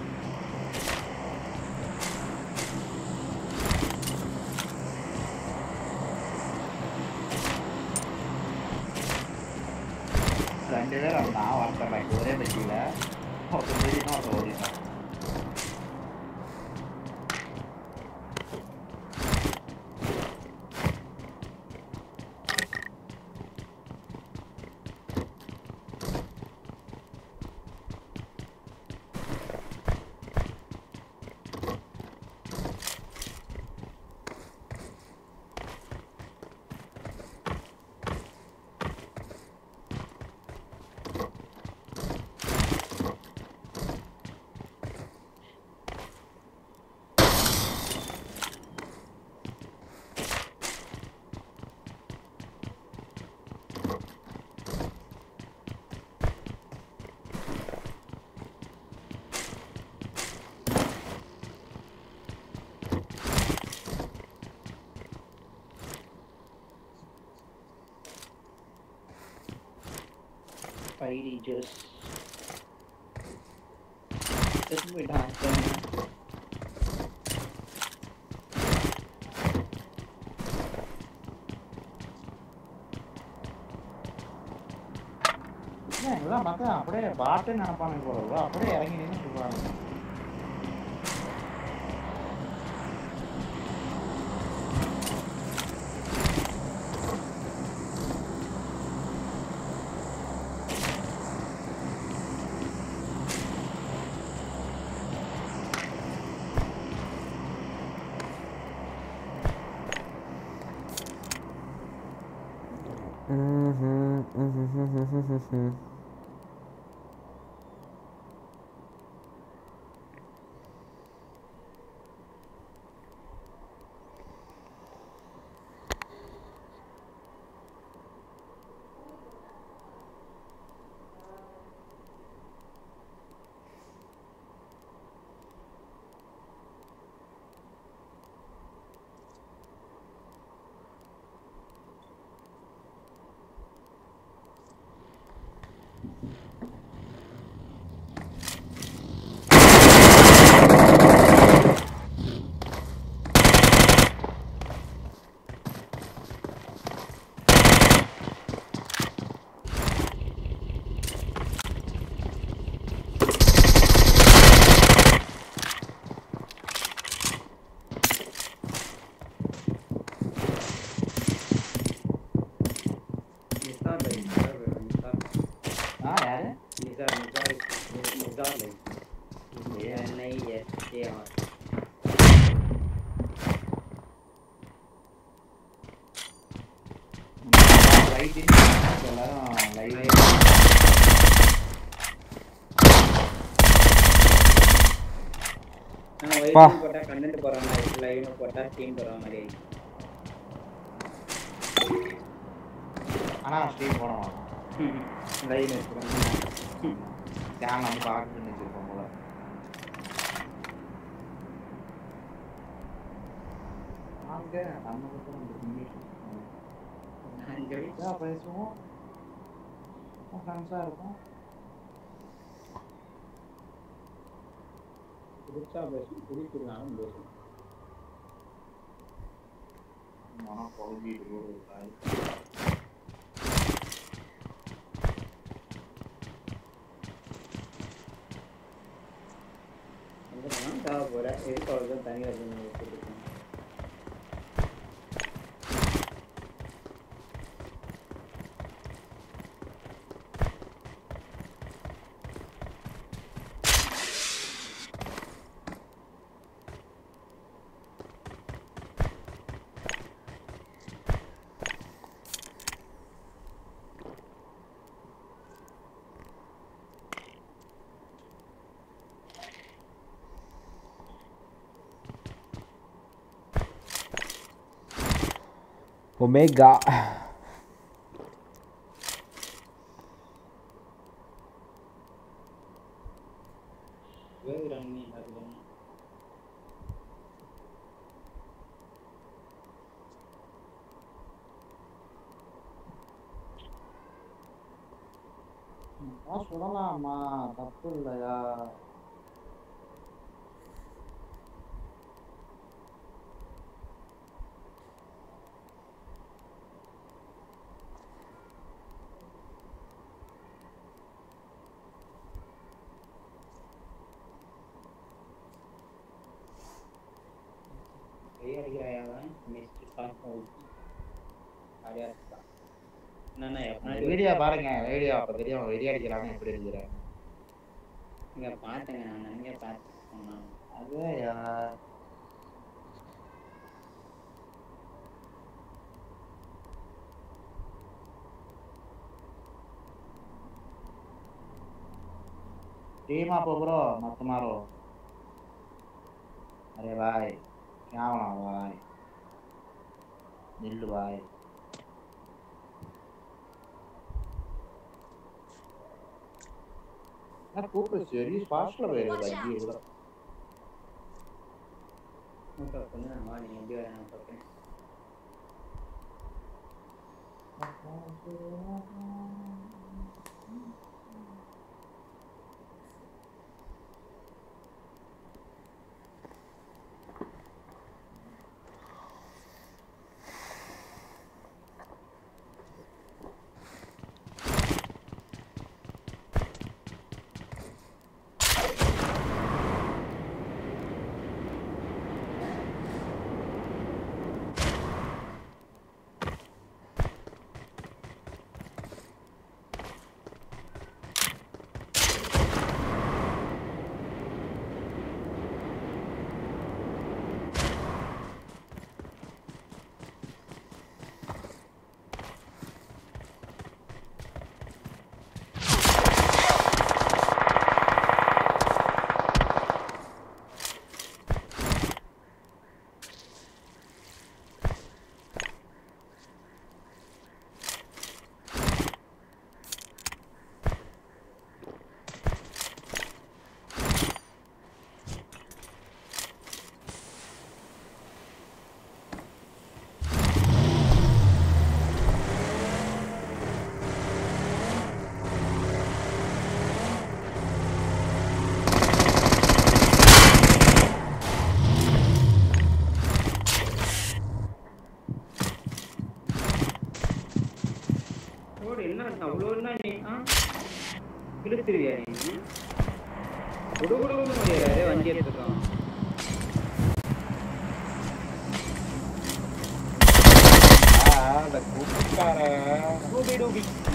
ரெண்டு பேரும் நான் வரட்டேன் ஒரே பெட்டியில ஒருத்தன் தெரியும் ஒருத்தன் ஓடிட்டான் just... ஜூஸ் செத்து போயிட்டான் இதெல்லாம் மக்கள் அப்படியே பாட்டு நினைப்பானுங்க போல அப்படியே இறங்கி நின்று சொல்றாங்க பா. போட்டா content போடுற மாதிரி, னு போட்டா போடுற மாதிரி. ஆனா ஸ்ட்ரீம் Live னு இருக்கிறோம். சேனல் போல வாங்க நம்ம வந்து இங்கிலீஷ் பேசுவோம் ஃப்ரெண்ட்ஸாக இருக்கும் புதுசா ஒரு தாய் எங்க போனாலும் தேவை எதுக்கு அவ்வளோ தனியாக இருக்கணும்? ஒமேகா வேகுறாங்க நீ அதுதான் நான் சுடலாமா தப்பு இல்லையா கை அடிக்கிறாயாதான் நெக்ஸ்ட் பார்க்க வச்சு அப்படியா இருக்கா என்னண்ணா எப்பனாடி வீடியோ பாருங்க வீடியோ அப்ப தெரியும் வெடி அடிக்கிறாங்க எப்படி இருக்கிறேன் இங்க பாத்தேங்க நான் அங்கே பார்த்தேன் அது టీమ్ ఆపో బ్రో మొత్తమారు అరే బాయ్ క్యామరా బాయ్ నిల్లు boy That group is very fast away like you. Okay.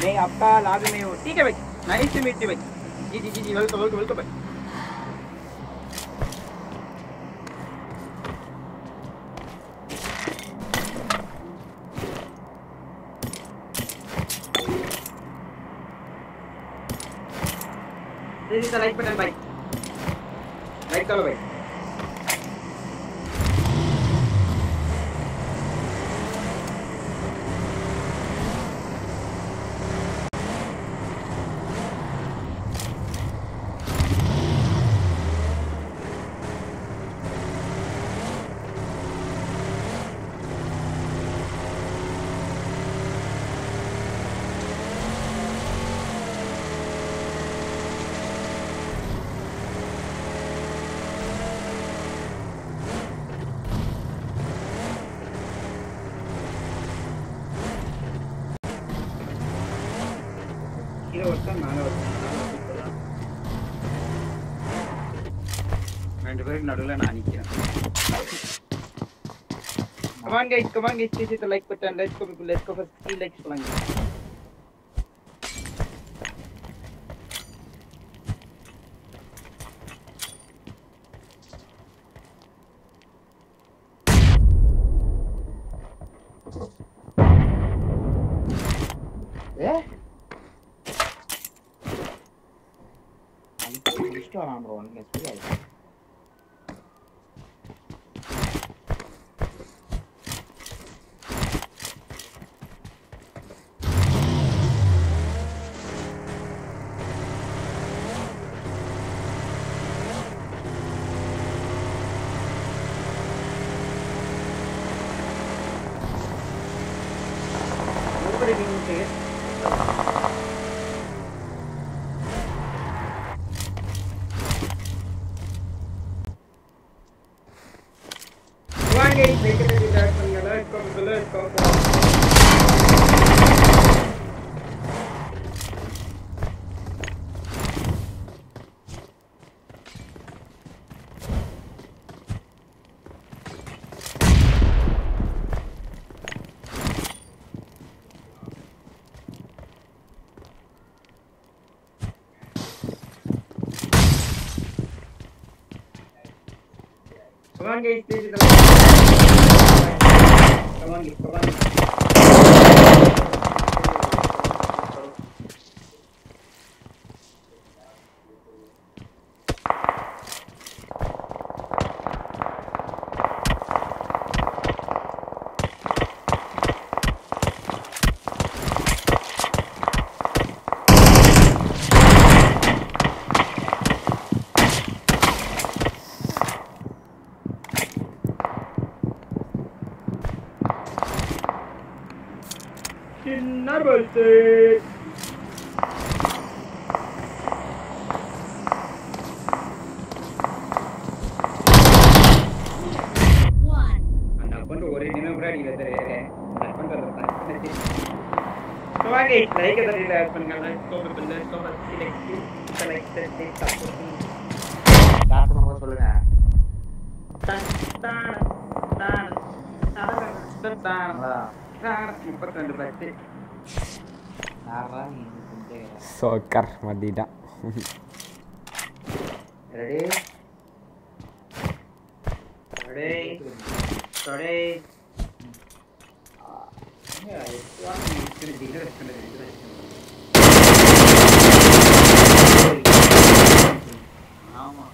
मैं आपका लाभ में हूँ। ठीक है भाई, नाइस टू मीट यू भाई। Ji ji ji ji welcome welcome welcome भाई। This is guys, come on guys, please hit the like button. Let's go people, let's go first three likes lang. कमान के इस तरफ़ कमान के कमान சின்ன bus அந்த account ஒரே தினம் கூட அடிக்கல தெரியாது அக்கௌண்ட் அதை வாங்க லைக் எதாவது ஆட் பண்ணுங்க லைக் கோபர் பில்ல gobar select select set support start பண்ணும்போது சொல்லுங்க முப்பத்தி ரெண்டு பத்து யாரா நீ இந்த குஞ்சையா? சோக்கர் மாட்டிட்டான் ரெடி ஆமா.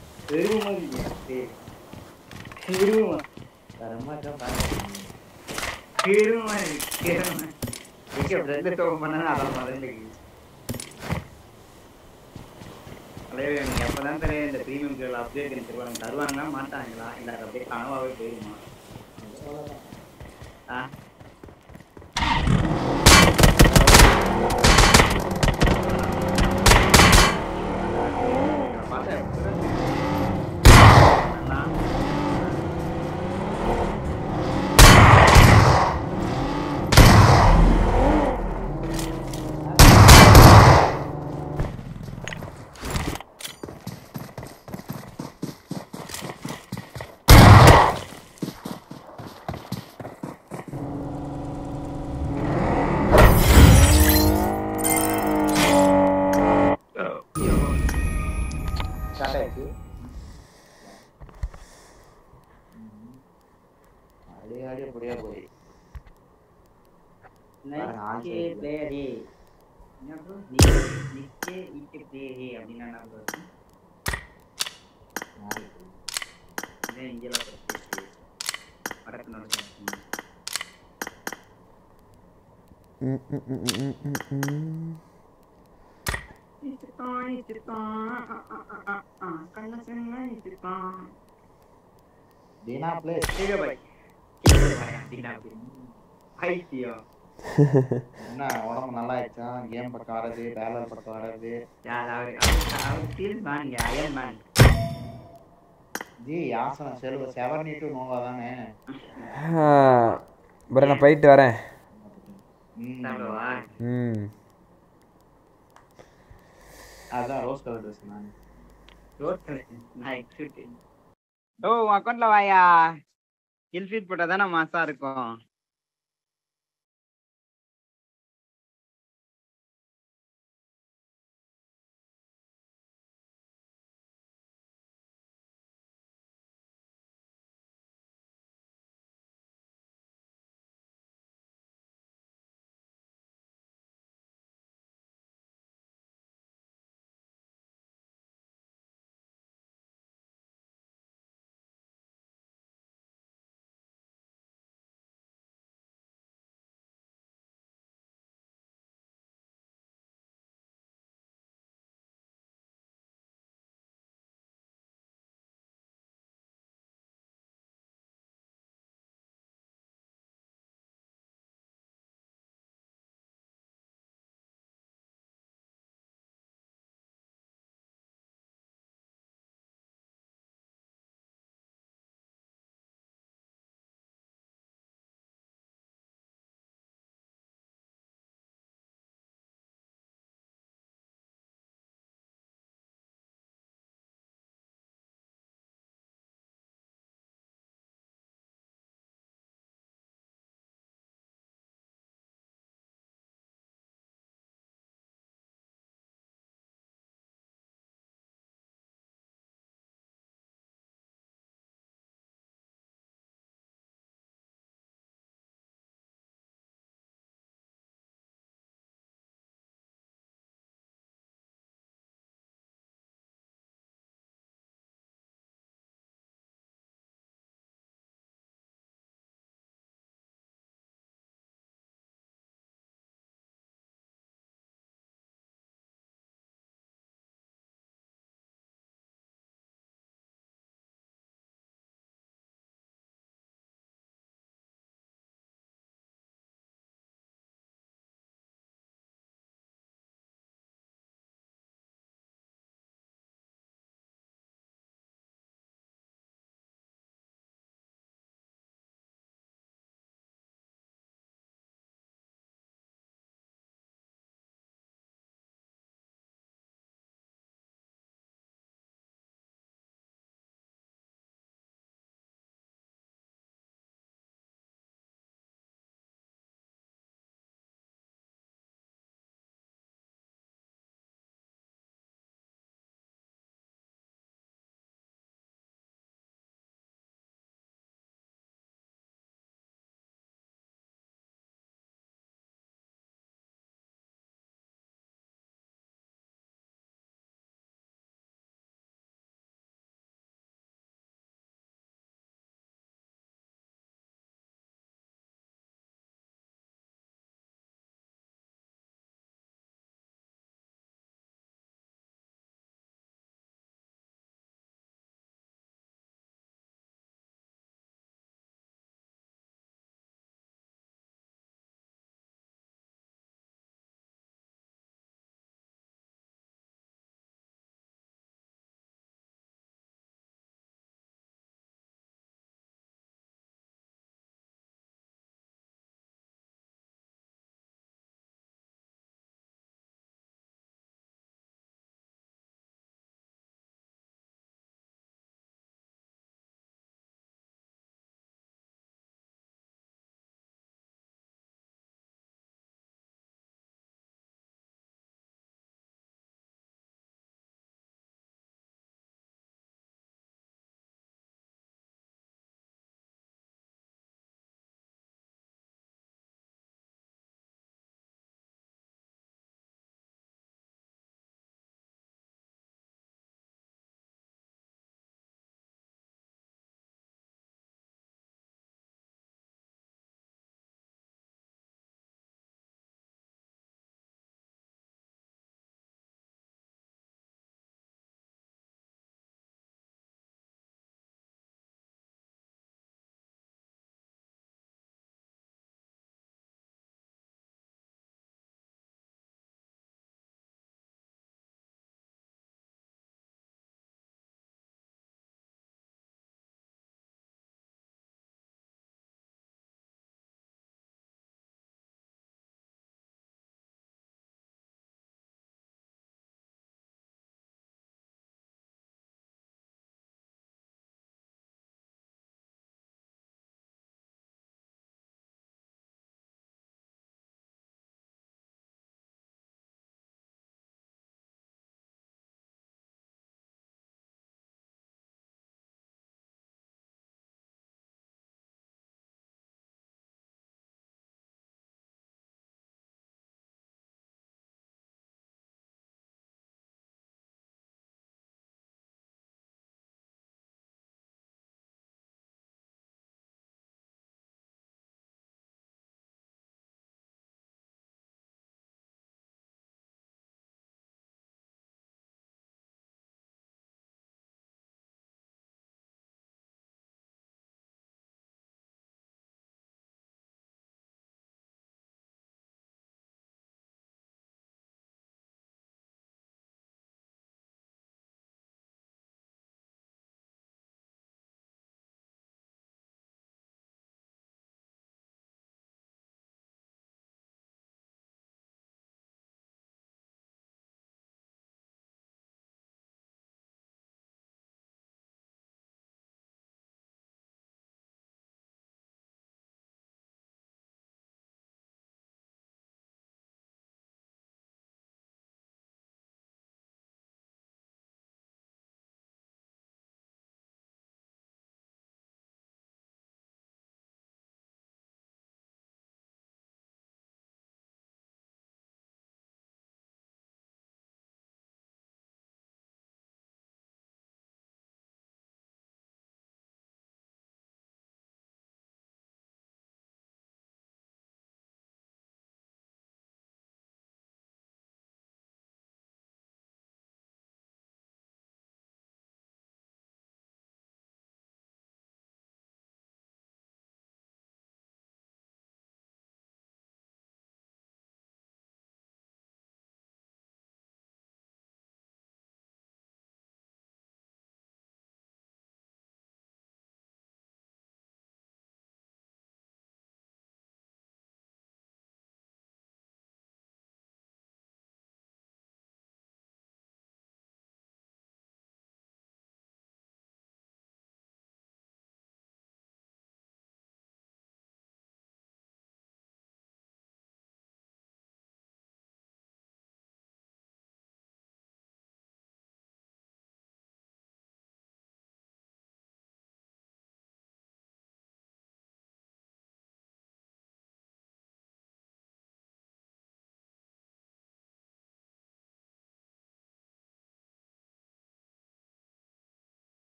தரமா பாருங்க. டோம் பண்ணா அதான் தலைவர் எனக்கு எப்பதான் தெரியும் இந்த ப்ரீமியம் கேள் அப்டேட் எனக்கு தருவாங்க தருவாங்களா மாட்டாங்களா? இல்ல அது அப்படியே கனவாவே போயிருமா? ஆ. பாருங்க, ஆன் நிக்கே சைடுல. பிளேயரே என்ன bro? நிக்கே நிக்கே ஈக்கே பிளேயரே அப்படின்னா என்ன bro அர்த்தம்? இதான் இங்கெல்லாம் படிச்சிருக்கு. வடக்கு நடுக்கு அர்த்தம். ம், ம், ம், ம், ம், ம். இச்சுத்தான், இச்சுத்தான், ஆ, ஆ, ஆ, ஆ, ஆ, கண்ண சின்ன என்ன உடம்பு நல்லா ஆயிடுச்சா கேம் பக்கம் வர்றது பேலர் பக்கம் man. ஜி ஆசனம் செல்வ செவன் டு நோவா தானே? ப்ரோ நான் போயிட்டு வரேன். ம். அதான் ரோஸ் கலர் ட்ரெஸ் நான். ஓ உன் அக்கௌண்ட்ல வாயா? கில் ஃபீட் போட்டா தானே மாசா இருக்கும்.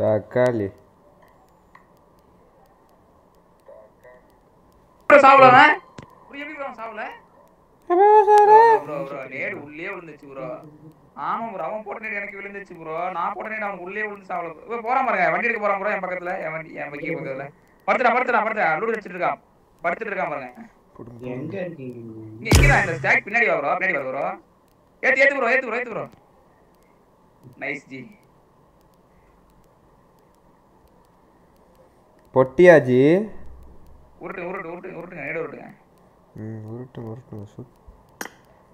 தக்காளி bro, சாவல அவன்? bro, எப்படி அவன் சாவல? நேடு உள்ளே விழுந்துச்சு bro. ஆமா bro, அவன் போட்ட நேடு எனக்கு விழுந்துச்சு bro. நான் போட்ட நேடு அவனுக்கு உள்ளே விழுந்து சாவல. bro, போறான் பாருங்க, வண்டி எடுக்க போறான் bro, என் பக்கத்துல, என் வண்டி, என் பைக்கு பக்கத்துல. படுத்துட்டான், படுத்துட்டான், படுத்துட்டான், லூடு இருக்கான். படுத்துட்டு இருக்கான் பாருங்க. எங்க இருக்கீங்க? இங்க, இந்த பின்னாடி வா bro, பின்னாடி வா bro. ஏத்து, ஏத்து bro, ஏத்து bro, ஏத்து bro. Nice ஜி. பொட்டியாஜி. உருட்டுங்க, உருட்டு, உருட்டுங்க, உருட்டுங்க, நேடு உருட்டுங்க. ம் உருட்டு உருட்டு சு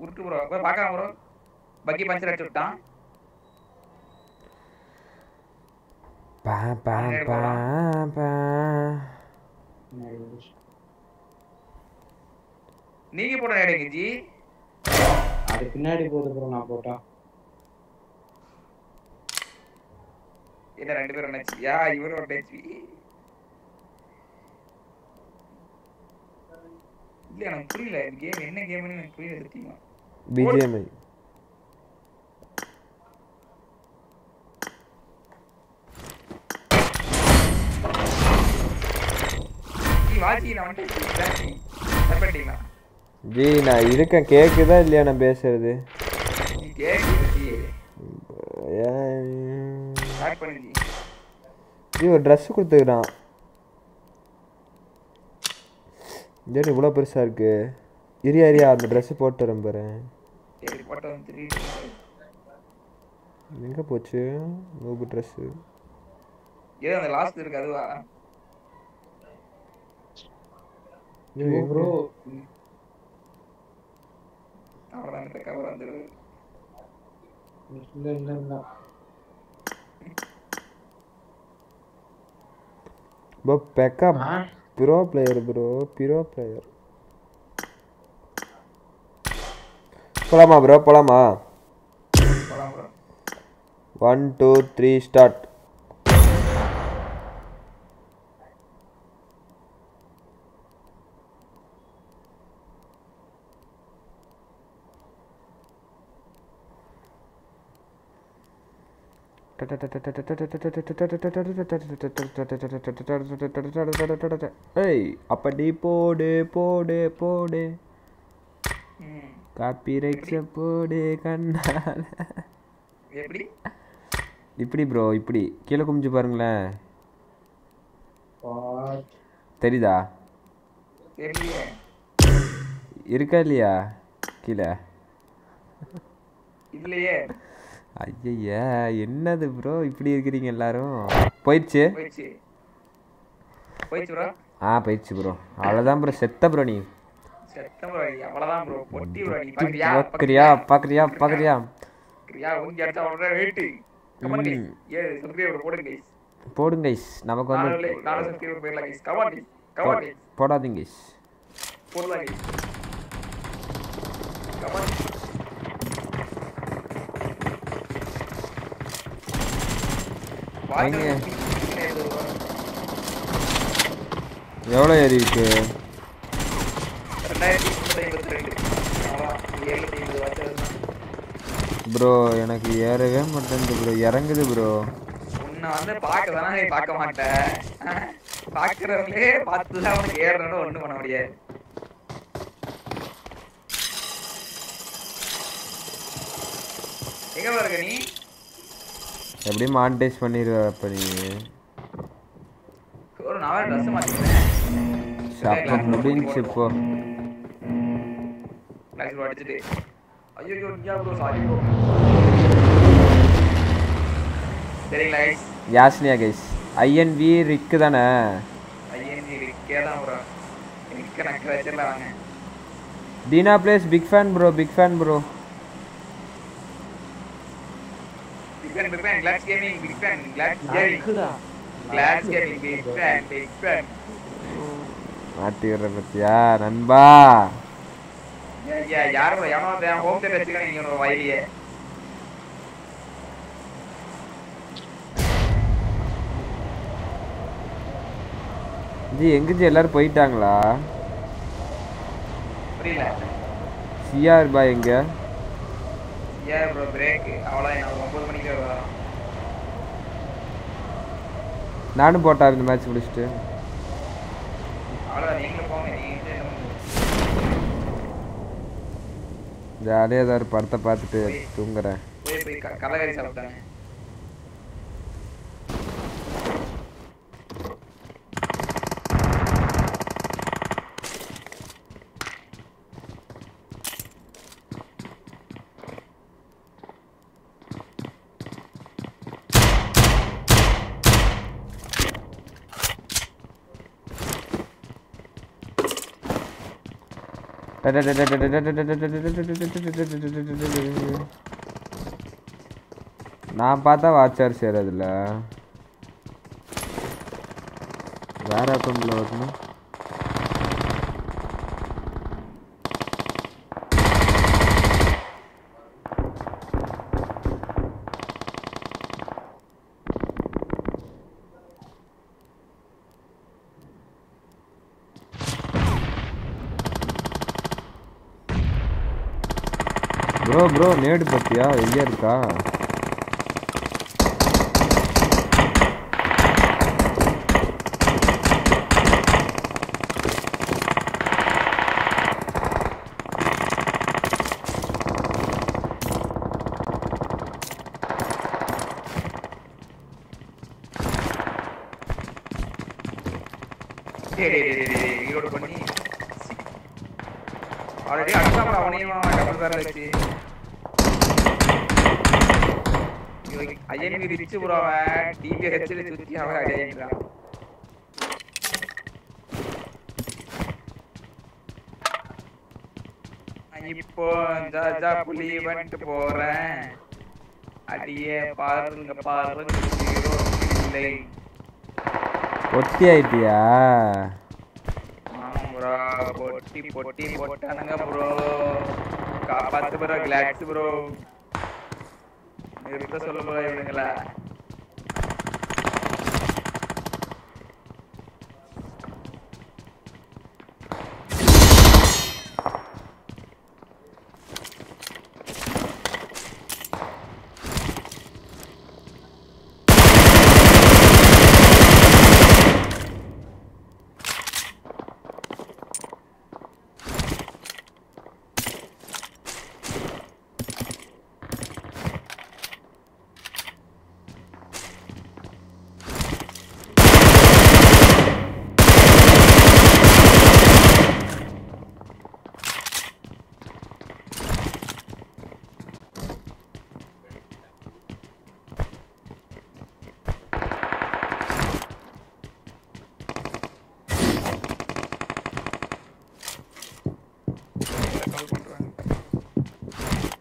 உருட்டு bro, போய் பார்க்கலாம். பக்கி பஞ்சர் அடிச்சு விட்டான். பா பா பா பா. நீங்க போட்ட நேடுங்க ஜி அது பின்னாடி போகுது ப்ரோ நான் போட்டா. என்ன ரெண்டு பேரும் நச்சியா இவரும் ஒரு இல்ல எனக்கு புரியல. இந்த கேம் என்ன கேம்னு எனக்கு புரியல சத்தியமா பிஜிஎம்ஐ நீ வாசி நான் ஜி இருக்கேன். கேக்குதா இல்லையா நான் பேசுறது? ஜி ஒரு ட்ரெஸ் கொடுத்துக்கிறான் ஏன் இவ்வளோ பெருசாக இருக்கு. இரியா இரியா அந்த ட்ரெஸ்ஸு போட்டு வரேன் பாரு. சரி போட்ட வந்து த்ரீ எங்கே போச்சு? நூபு ட்ரெஸ்ஸு ஏதோ அந்த லாஸ்ட் இருக்கு அதுவா? ப்ரோ அவ்வளோதான் கவர் வந்துருது இல்ல இல்ல இல்ல. Bro PEKKA bro player bro bro player போலாமா ப்ரோ போலாமா ஒன் டூ த்ரீ ஸ்டார்ட் ஏய் அப்படி போடு போடு போடு. காப்பி ரைட்ஸ போடு கண்ணால. எப்படி? இப்படி ப்ரோ இப்படி. கீழே குமிஞ்சு பாருங்களேன். தெரியுதா? இருக்கா இல்லையா? கீழே. இல்லையே. ஐயய்யா என்னது ப்ரோ இப்படி இருக்கிறீங்க எல்லாரும். போயிடுச்சு. ஆ போயிடுச்சு ப்ரோ அவ்வளோதான் ப்ரோ செத்த ப்ரோ நீ. பாக்குறியா? பார்க்குறியா பாக்குறியா? உங்க அடிச்சா உடனே வெயிட் கமான் கைஸ் ஏ சப்ஸ்கிரைபர் போடுங்க கைஸ் போடுங்க guys நமக்கு நாலு வந்து நாலு சப்ஸ்கிரைபர் போயிடலாம் guys come on guys come on guys போடாதீங்க guys போடலாம் கைஸ் கமான் எங்க? எவ்வளோ ஏறி இருக்கு? ப்ரோ எனக்கு ஏறவே மாட்டேங்குது ப்ரோ. இறங்குது ப்ரோ. உன்னை வந்து பார்க்க தானே பார்க்க மாட்டேன் பார்க்கறவங்களே பார்த்து தான் உனக்கு ஏறணும்னு ஒண்ணும் பண்ண முடியாது. எங்க இருக்க நீ எப்படி மானிட்டைஸ் பண்ணிடுவ அப்போ நீ ஒரு நான் ட்ரெஸ் அப்போ முடிஞ்சு இப்போ. கிளாஸ் அடிச்சுட்டு. ஐயோ ஐயோ ப்ரோ சாரி ப்ரோ சரிங்களா கைஸ் யாஸ்னியா கைஸ் ஐஎன்வி ரிக்கு தானே? ஐஎன்ஜி இருக்கே தான் ப்ரோ இருக்க நக்க வச்சிடலாம் வாங்க. Deena plays big fan bro big fan bro fan big fan class gaming big fan class gaming class gaming big fan big fan மாட்டி விடுற பத்தியா நண்பா யாரும் எவனோ ஹோம் தேட்டர் ஒரு வயலியே ஜி எங்க ஜி எல்லாரும் போயிட்டாங்களா? புரியல. சிஆர் பாய் எங்க? ஏன் ப்ரோ பிரேக் அவ்வளோ நான் ஒன்பது மணிக்கு வரோம் நானும் போட்டா இந்த மேட்ச் முடிச்சுட்டு. அவ்வளோதான் நீங்களும் போங்க ஜாலியாக ஏதாவது படத்தை பார்த்துட்டு தூங்குறேன். போய் போய் கலகரி சாப்பிட்டாங்க நான் பார்த்தா வாட்சார் சேரதில்ல. வேற அக்கௌண்ட்ல வரணும் ப்ரோ ப்ரோ நேடு பத்தியா எங்கேயா இருக்கா டேய் பண்ணி ஆல்ரெடி அடிச்சாமல அவனையும் டபுள் பேரல் வச்சு ஐஎன்பி ரிச்சு ப்ரோ அவன் டிவி ஹெச்ல சுத்தி அவன் அடிக்கிறான் இப்போ ஜாஜா புலி வந்துட்டு போறேன். அடியே பாருங்க பாருங்க. ஹீரோ இல்லை. ஒத்தி ஆயிட்டியா ப்ரோ. பொட்டி பொட்டி போட்டானுங்க ப்ரோ. காப்பாத்து ப்ரோ கிளாக்ஸ் ப்ரோ. நேரிட்ட சொல்ல ப்ரோ இவனுங்களா கால் பண்றாங்க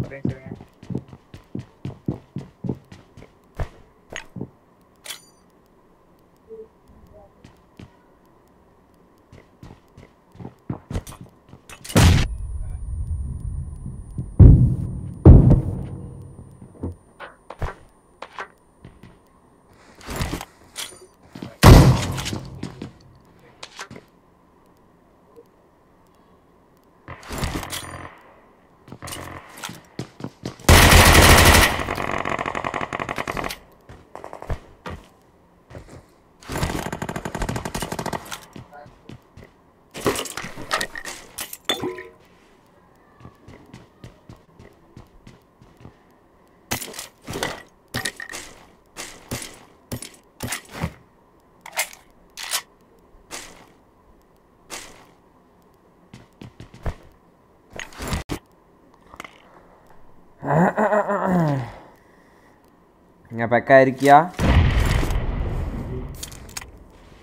ஒரே நிமிஷம் இருங்க. இங்கே பெக்கா இருக்கியா?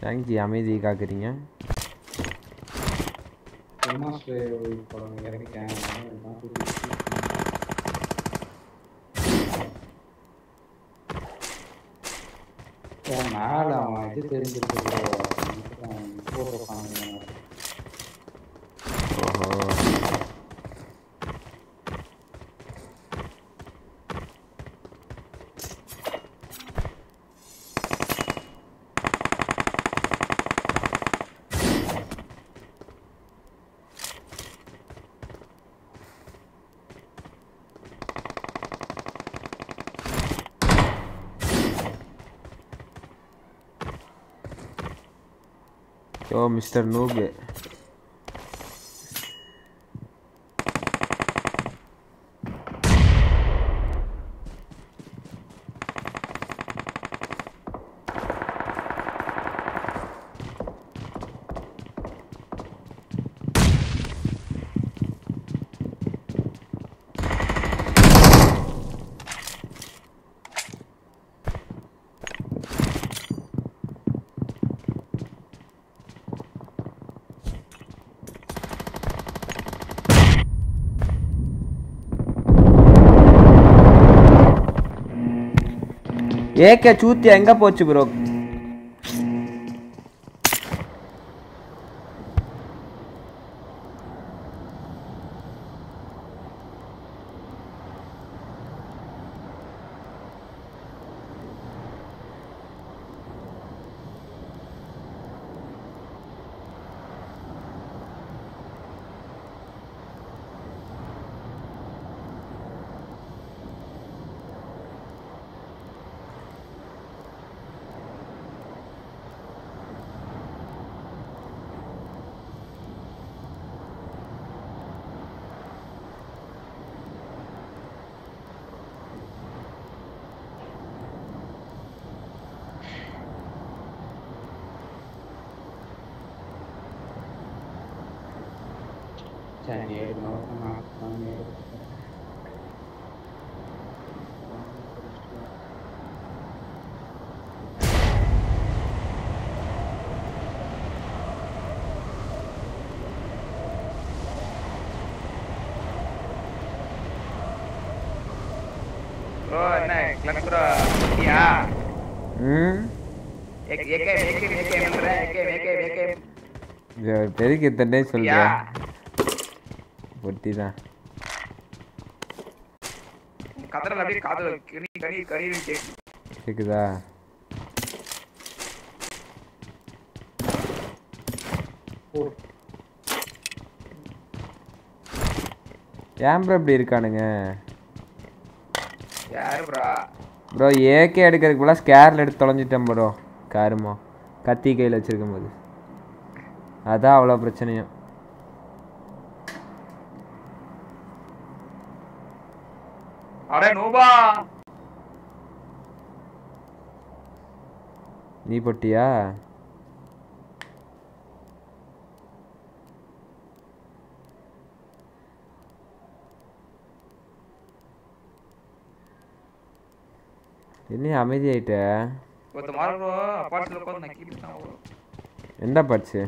தேங்க்ஜி அமைதி காக்குறீங்க. மேல அவன் இது தெரிஞ்சிருக்கு ஓ மிஸ்டர் நூபு ஏகே சூத்தி எங்கே போச்சு ப்ரோ சரி ஏழு மாதம் நாற்பது ஏழு ப்ரோ என்ன கிளப் ப்ரோ யா ம் ஏகே ஏகே ஏகே ஏகே பண்றேன் ஏகே ஏகே ஏகே பெருக்கு இத்தனை சொல்கிறேன் பொட்டி தான் கதறல அப்படியே காதுல கனி கனி கனி கேக்கு. கேக்குதா? ஏன் ப்ரோ இப்படி இருக்கானுங்க? யாரு ப்ரோ ப்ரோ ஏகே எடுக்கிறதுக்கு போல ஸ்கேரில் எடுத்து தொலைஞ்சிட்டேன் ப்ரோ காருமா. கத்தி கையில் வச்சிருக்கும் போது. அதான் அவ்வளோ பிரச்சனையும். நீ பொட்டியா? என்ன அமைதியாயிட்ட ஒருத்த மாறு ப்ரோ அப்பார்ட்மெண்ட்ல உட்கார்ந்து நக்கிட்டு தான் ப்ரோ எந்த பட்சு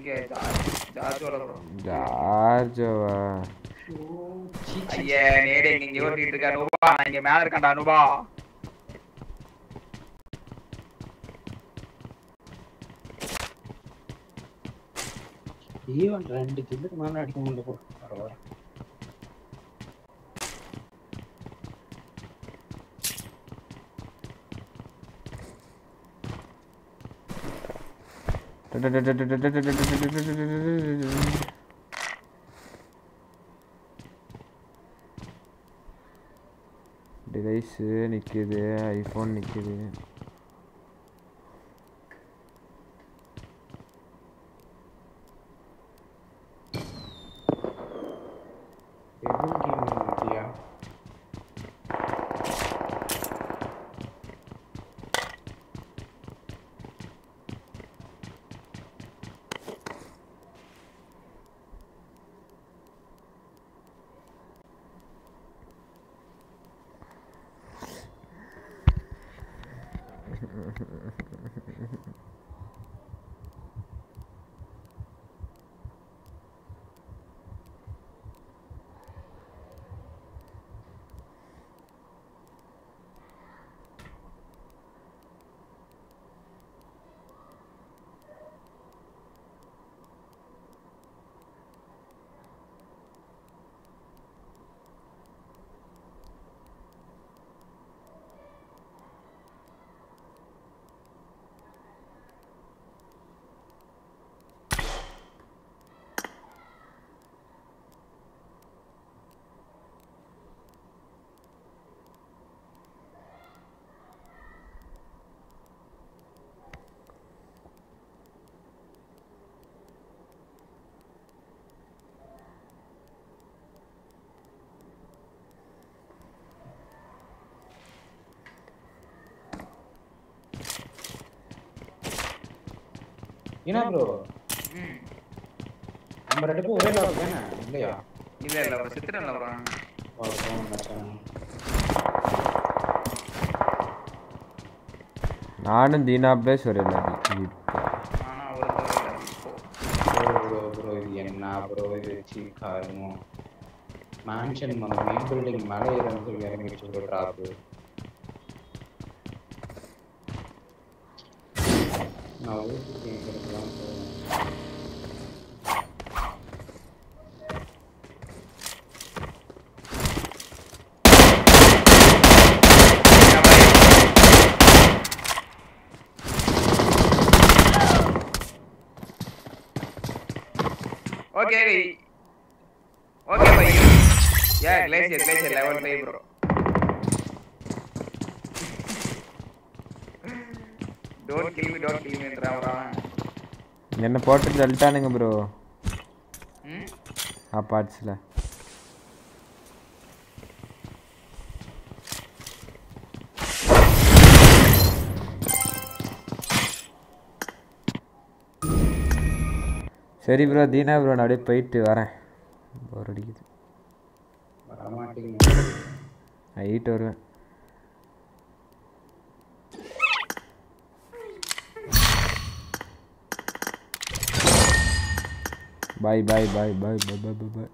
இங்க ஜார்ஜ் ஜார்ஜோட ப்ரோ ஜார்ஜோவா ஐயே நேரே இங்க ஓட்டிட்டு இருக்க நூபா நான் இங்க மேல இருக்கேன்டா நூபா ஈவன் ரெண்டு கில்லுக்கு மேல அடிக்க முடியல. பரவாயில்ல. டிவைஸு நிற்கிது ஐஃபோன் நிற்கிது என்ன ப்ரோ நம்ம ரெண்டு பேரும் ஒரே லாக் தானே இல்லையா? இல்ல இல்ல ஒரு சித்திரம் ப்ரோ ஓகே மச்சான் நானும் தீனா பேஸ் ஒரு லாபி என்ன ப்ரோ இது சீக்காருமோ மேன்ஷன் மேலே மெயின் பில்டிங் மேலே இருந்து இறங்கிடுச்சு ஒரு ட்ராப்பு நான் legend, legend, level 5 bro. don't kill என்ன போட்டு தள்ளிட்டானுங்க ப்ரோ அப்பாட்ஸ்ல சரி ப்ரோ தீனா ப்ரோ நான் அப்படியே போயிட்டு வரேன். போர் அடிக்குது. வரமாட்டேங்க நைட்டு வருவேன் பாய் பாய் பாய் பாய் பாய் பாய் பாய் பாய்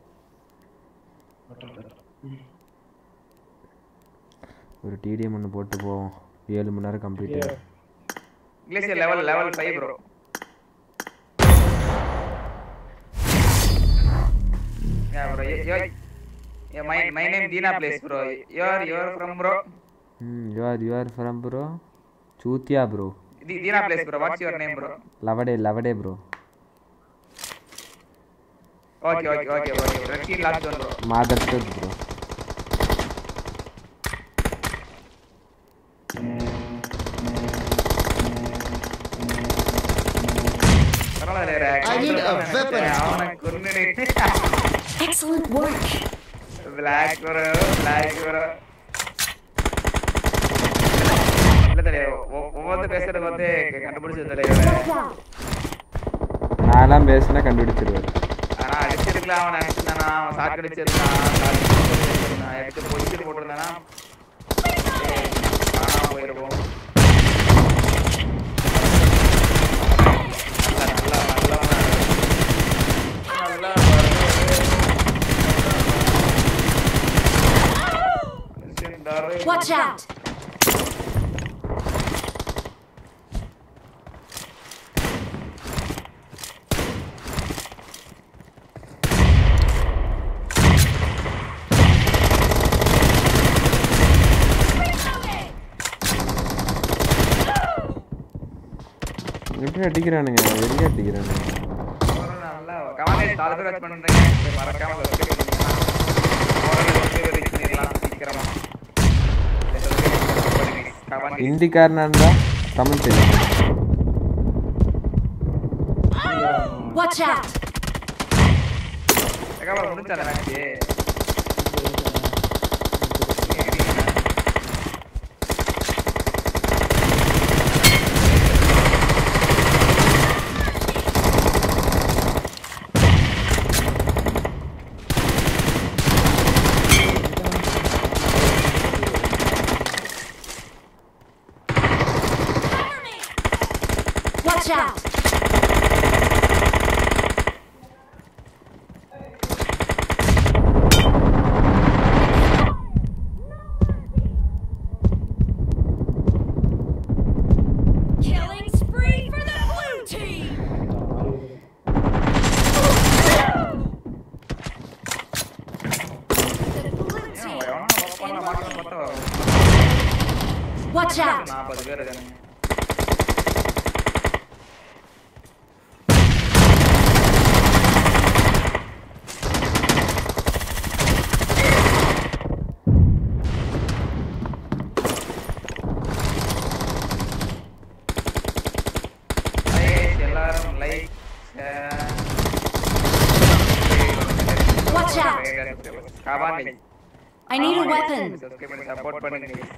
ஒரு டிடிஎம் ஒன்று போட்டு போவோம். ஏழு மணி நேரம் complete glacier level level 5 bro bro yo yeah Yeah, my, my name Dina place, bro. You're you're from bro. Hmm, you are you are from bro. Chutia, bro. D Dina place, bro. What's your name, bro? Lavade, Lavade, bro. Okay, okay, okay, okay. Red team last zone, bro. Mother truth, bro. I need a weapon. Excellent work. black bro black bro இல்ல தலைய ஒவ்வொரு பேசுறது வந்து கண்டுபிடிச்சது தலைய நான்லாம் பேசினா கண்டுபிடிச்சிருவாரு ஆனா அடிச்சிருக்கலாம் அவன் அடிச்சிருந்தானா அவன் சாக்கு அடிச்சிருந்தான் எடுத்து பொடிச்சிட்டு போட்டிருந்தானா போயிருவோம் Watch out! எப்படி அடிக்கிறானுங்க? வெளியே அடிக்கிறானுங்க. மறக்காம Indi karnanda Tamil Tele. Watch out! Support பண்ணுங்க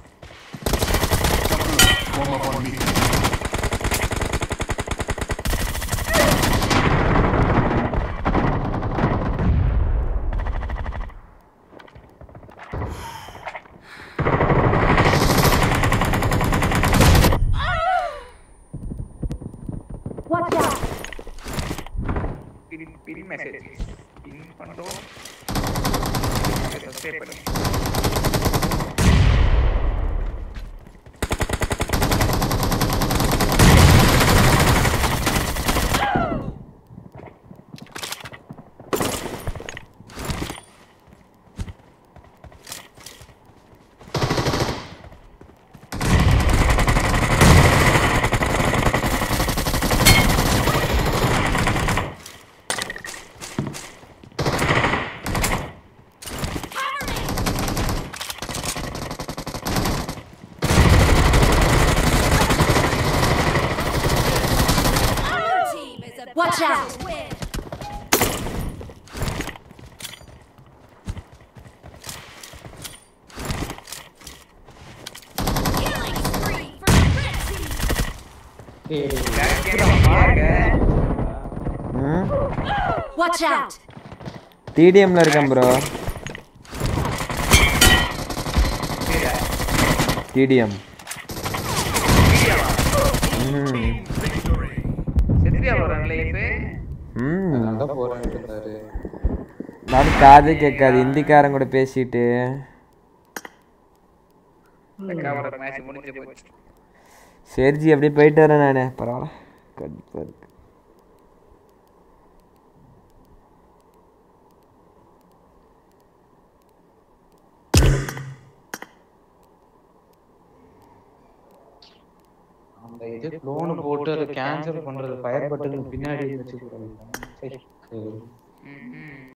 டிடிஎம்ல இருக்கேன் ப்ரோ டிடிஎம் நான் காது கேட்காது ஹிந்திக்காரன் கூட பேசிட்டு. சரிஜி அப்படியே போயிட்டு வரேன் நானே. பரவாயில்ல. கண்டிப்பாக இருக்கு அந்த இது க்ளோன் போட்டு அதை கேன்சல் பண்றது பட்டன் பின்னாடி வச்சு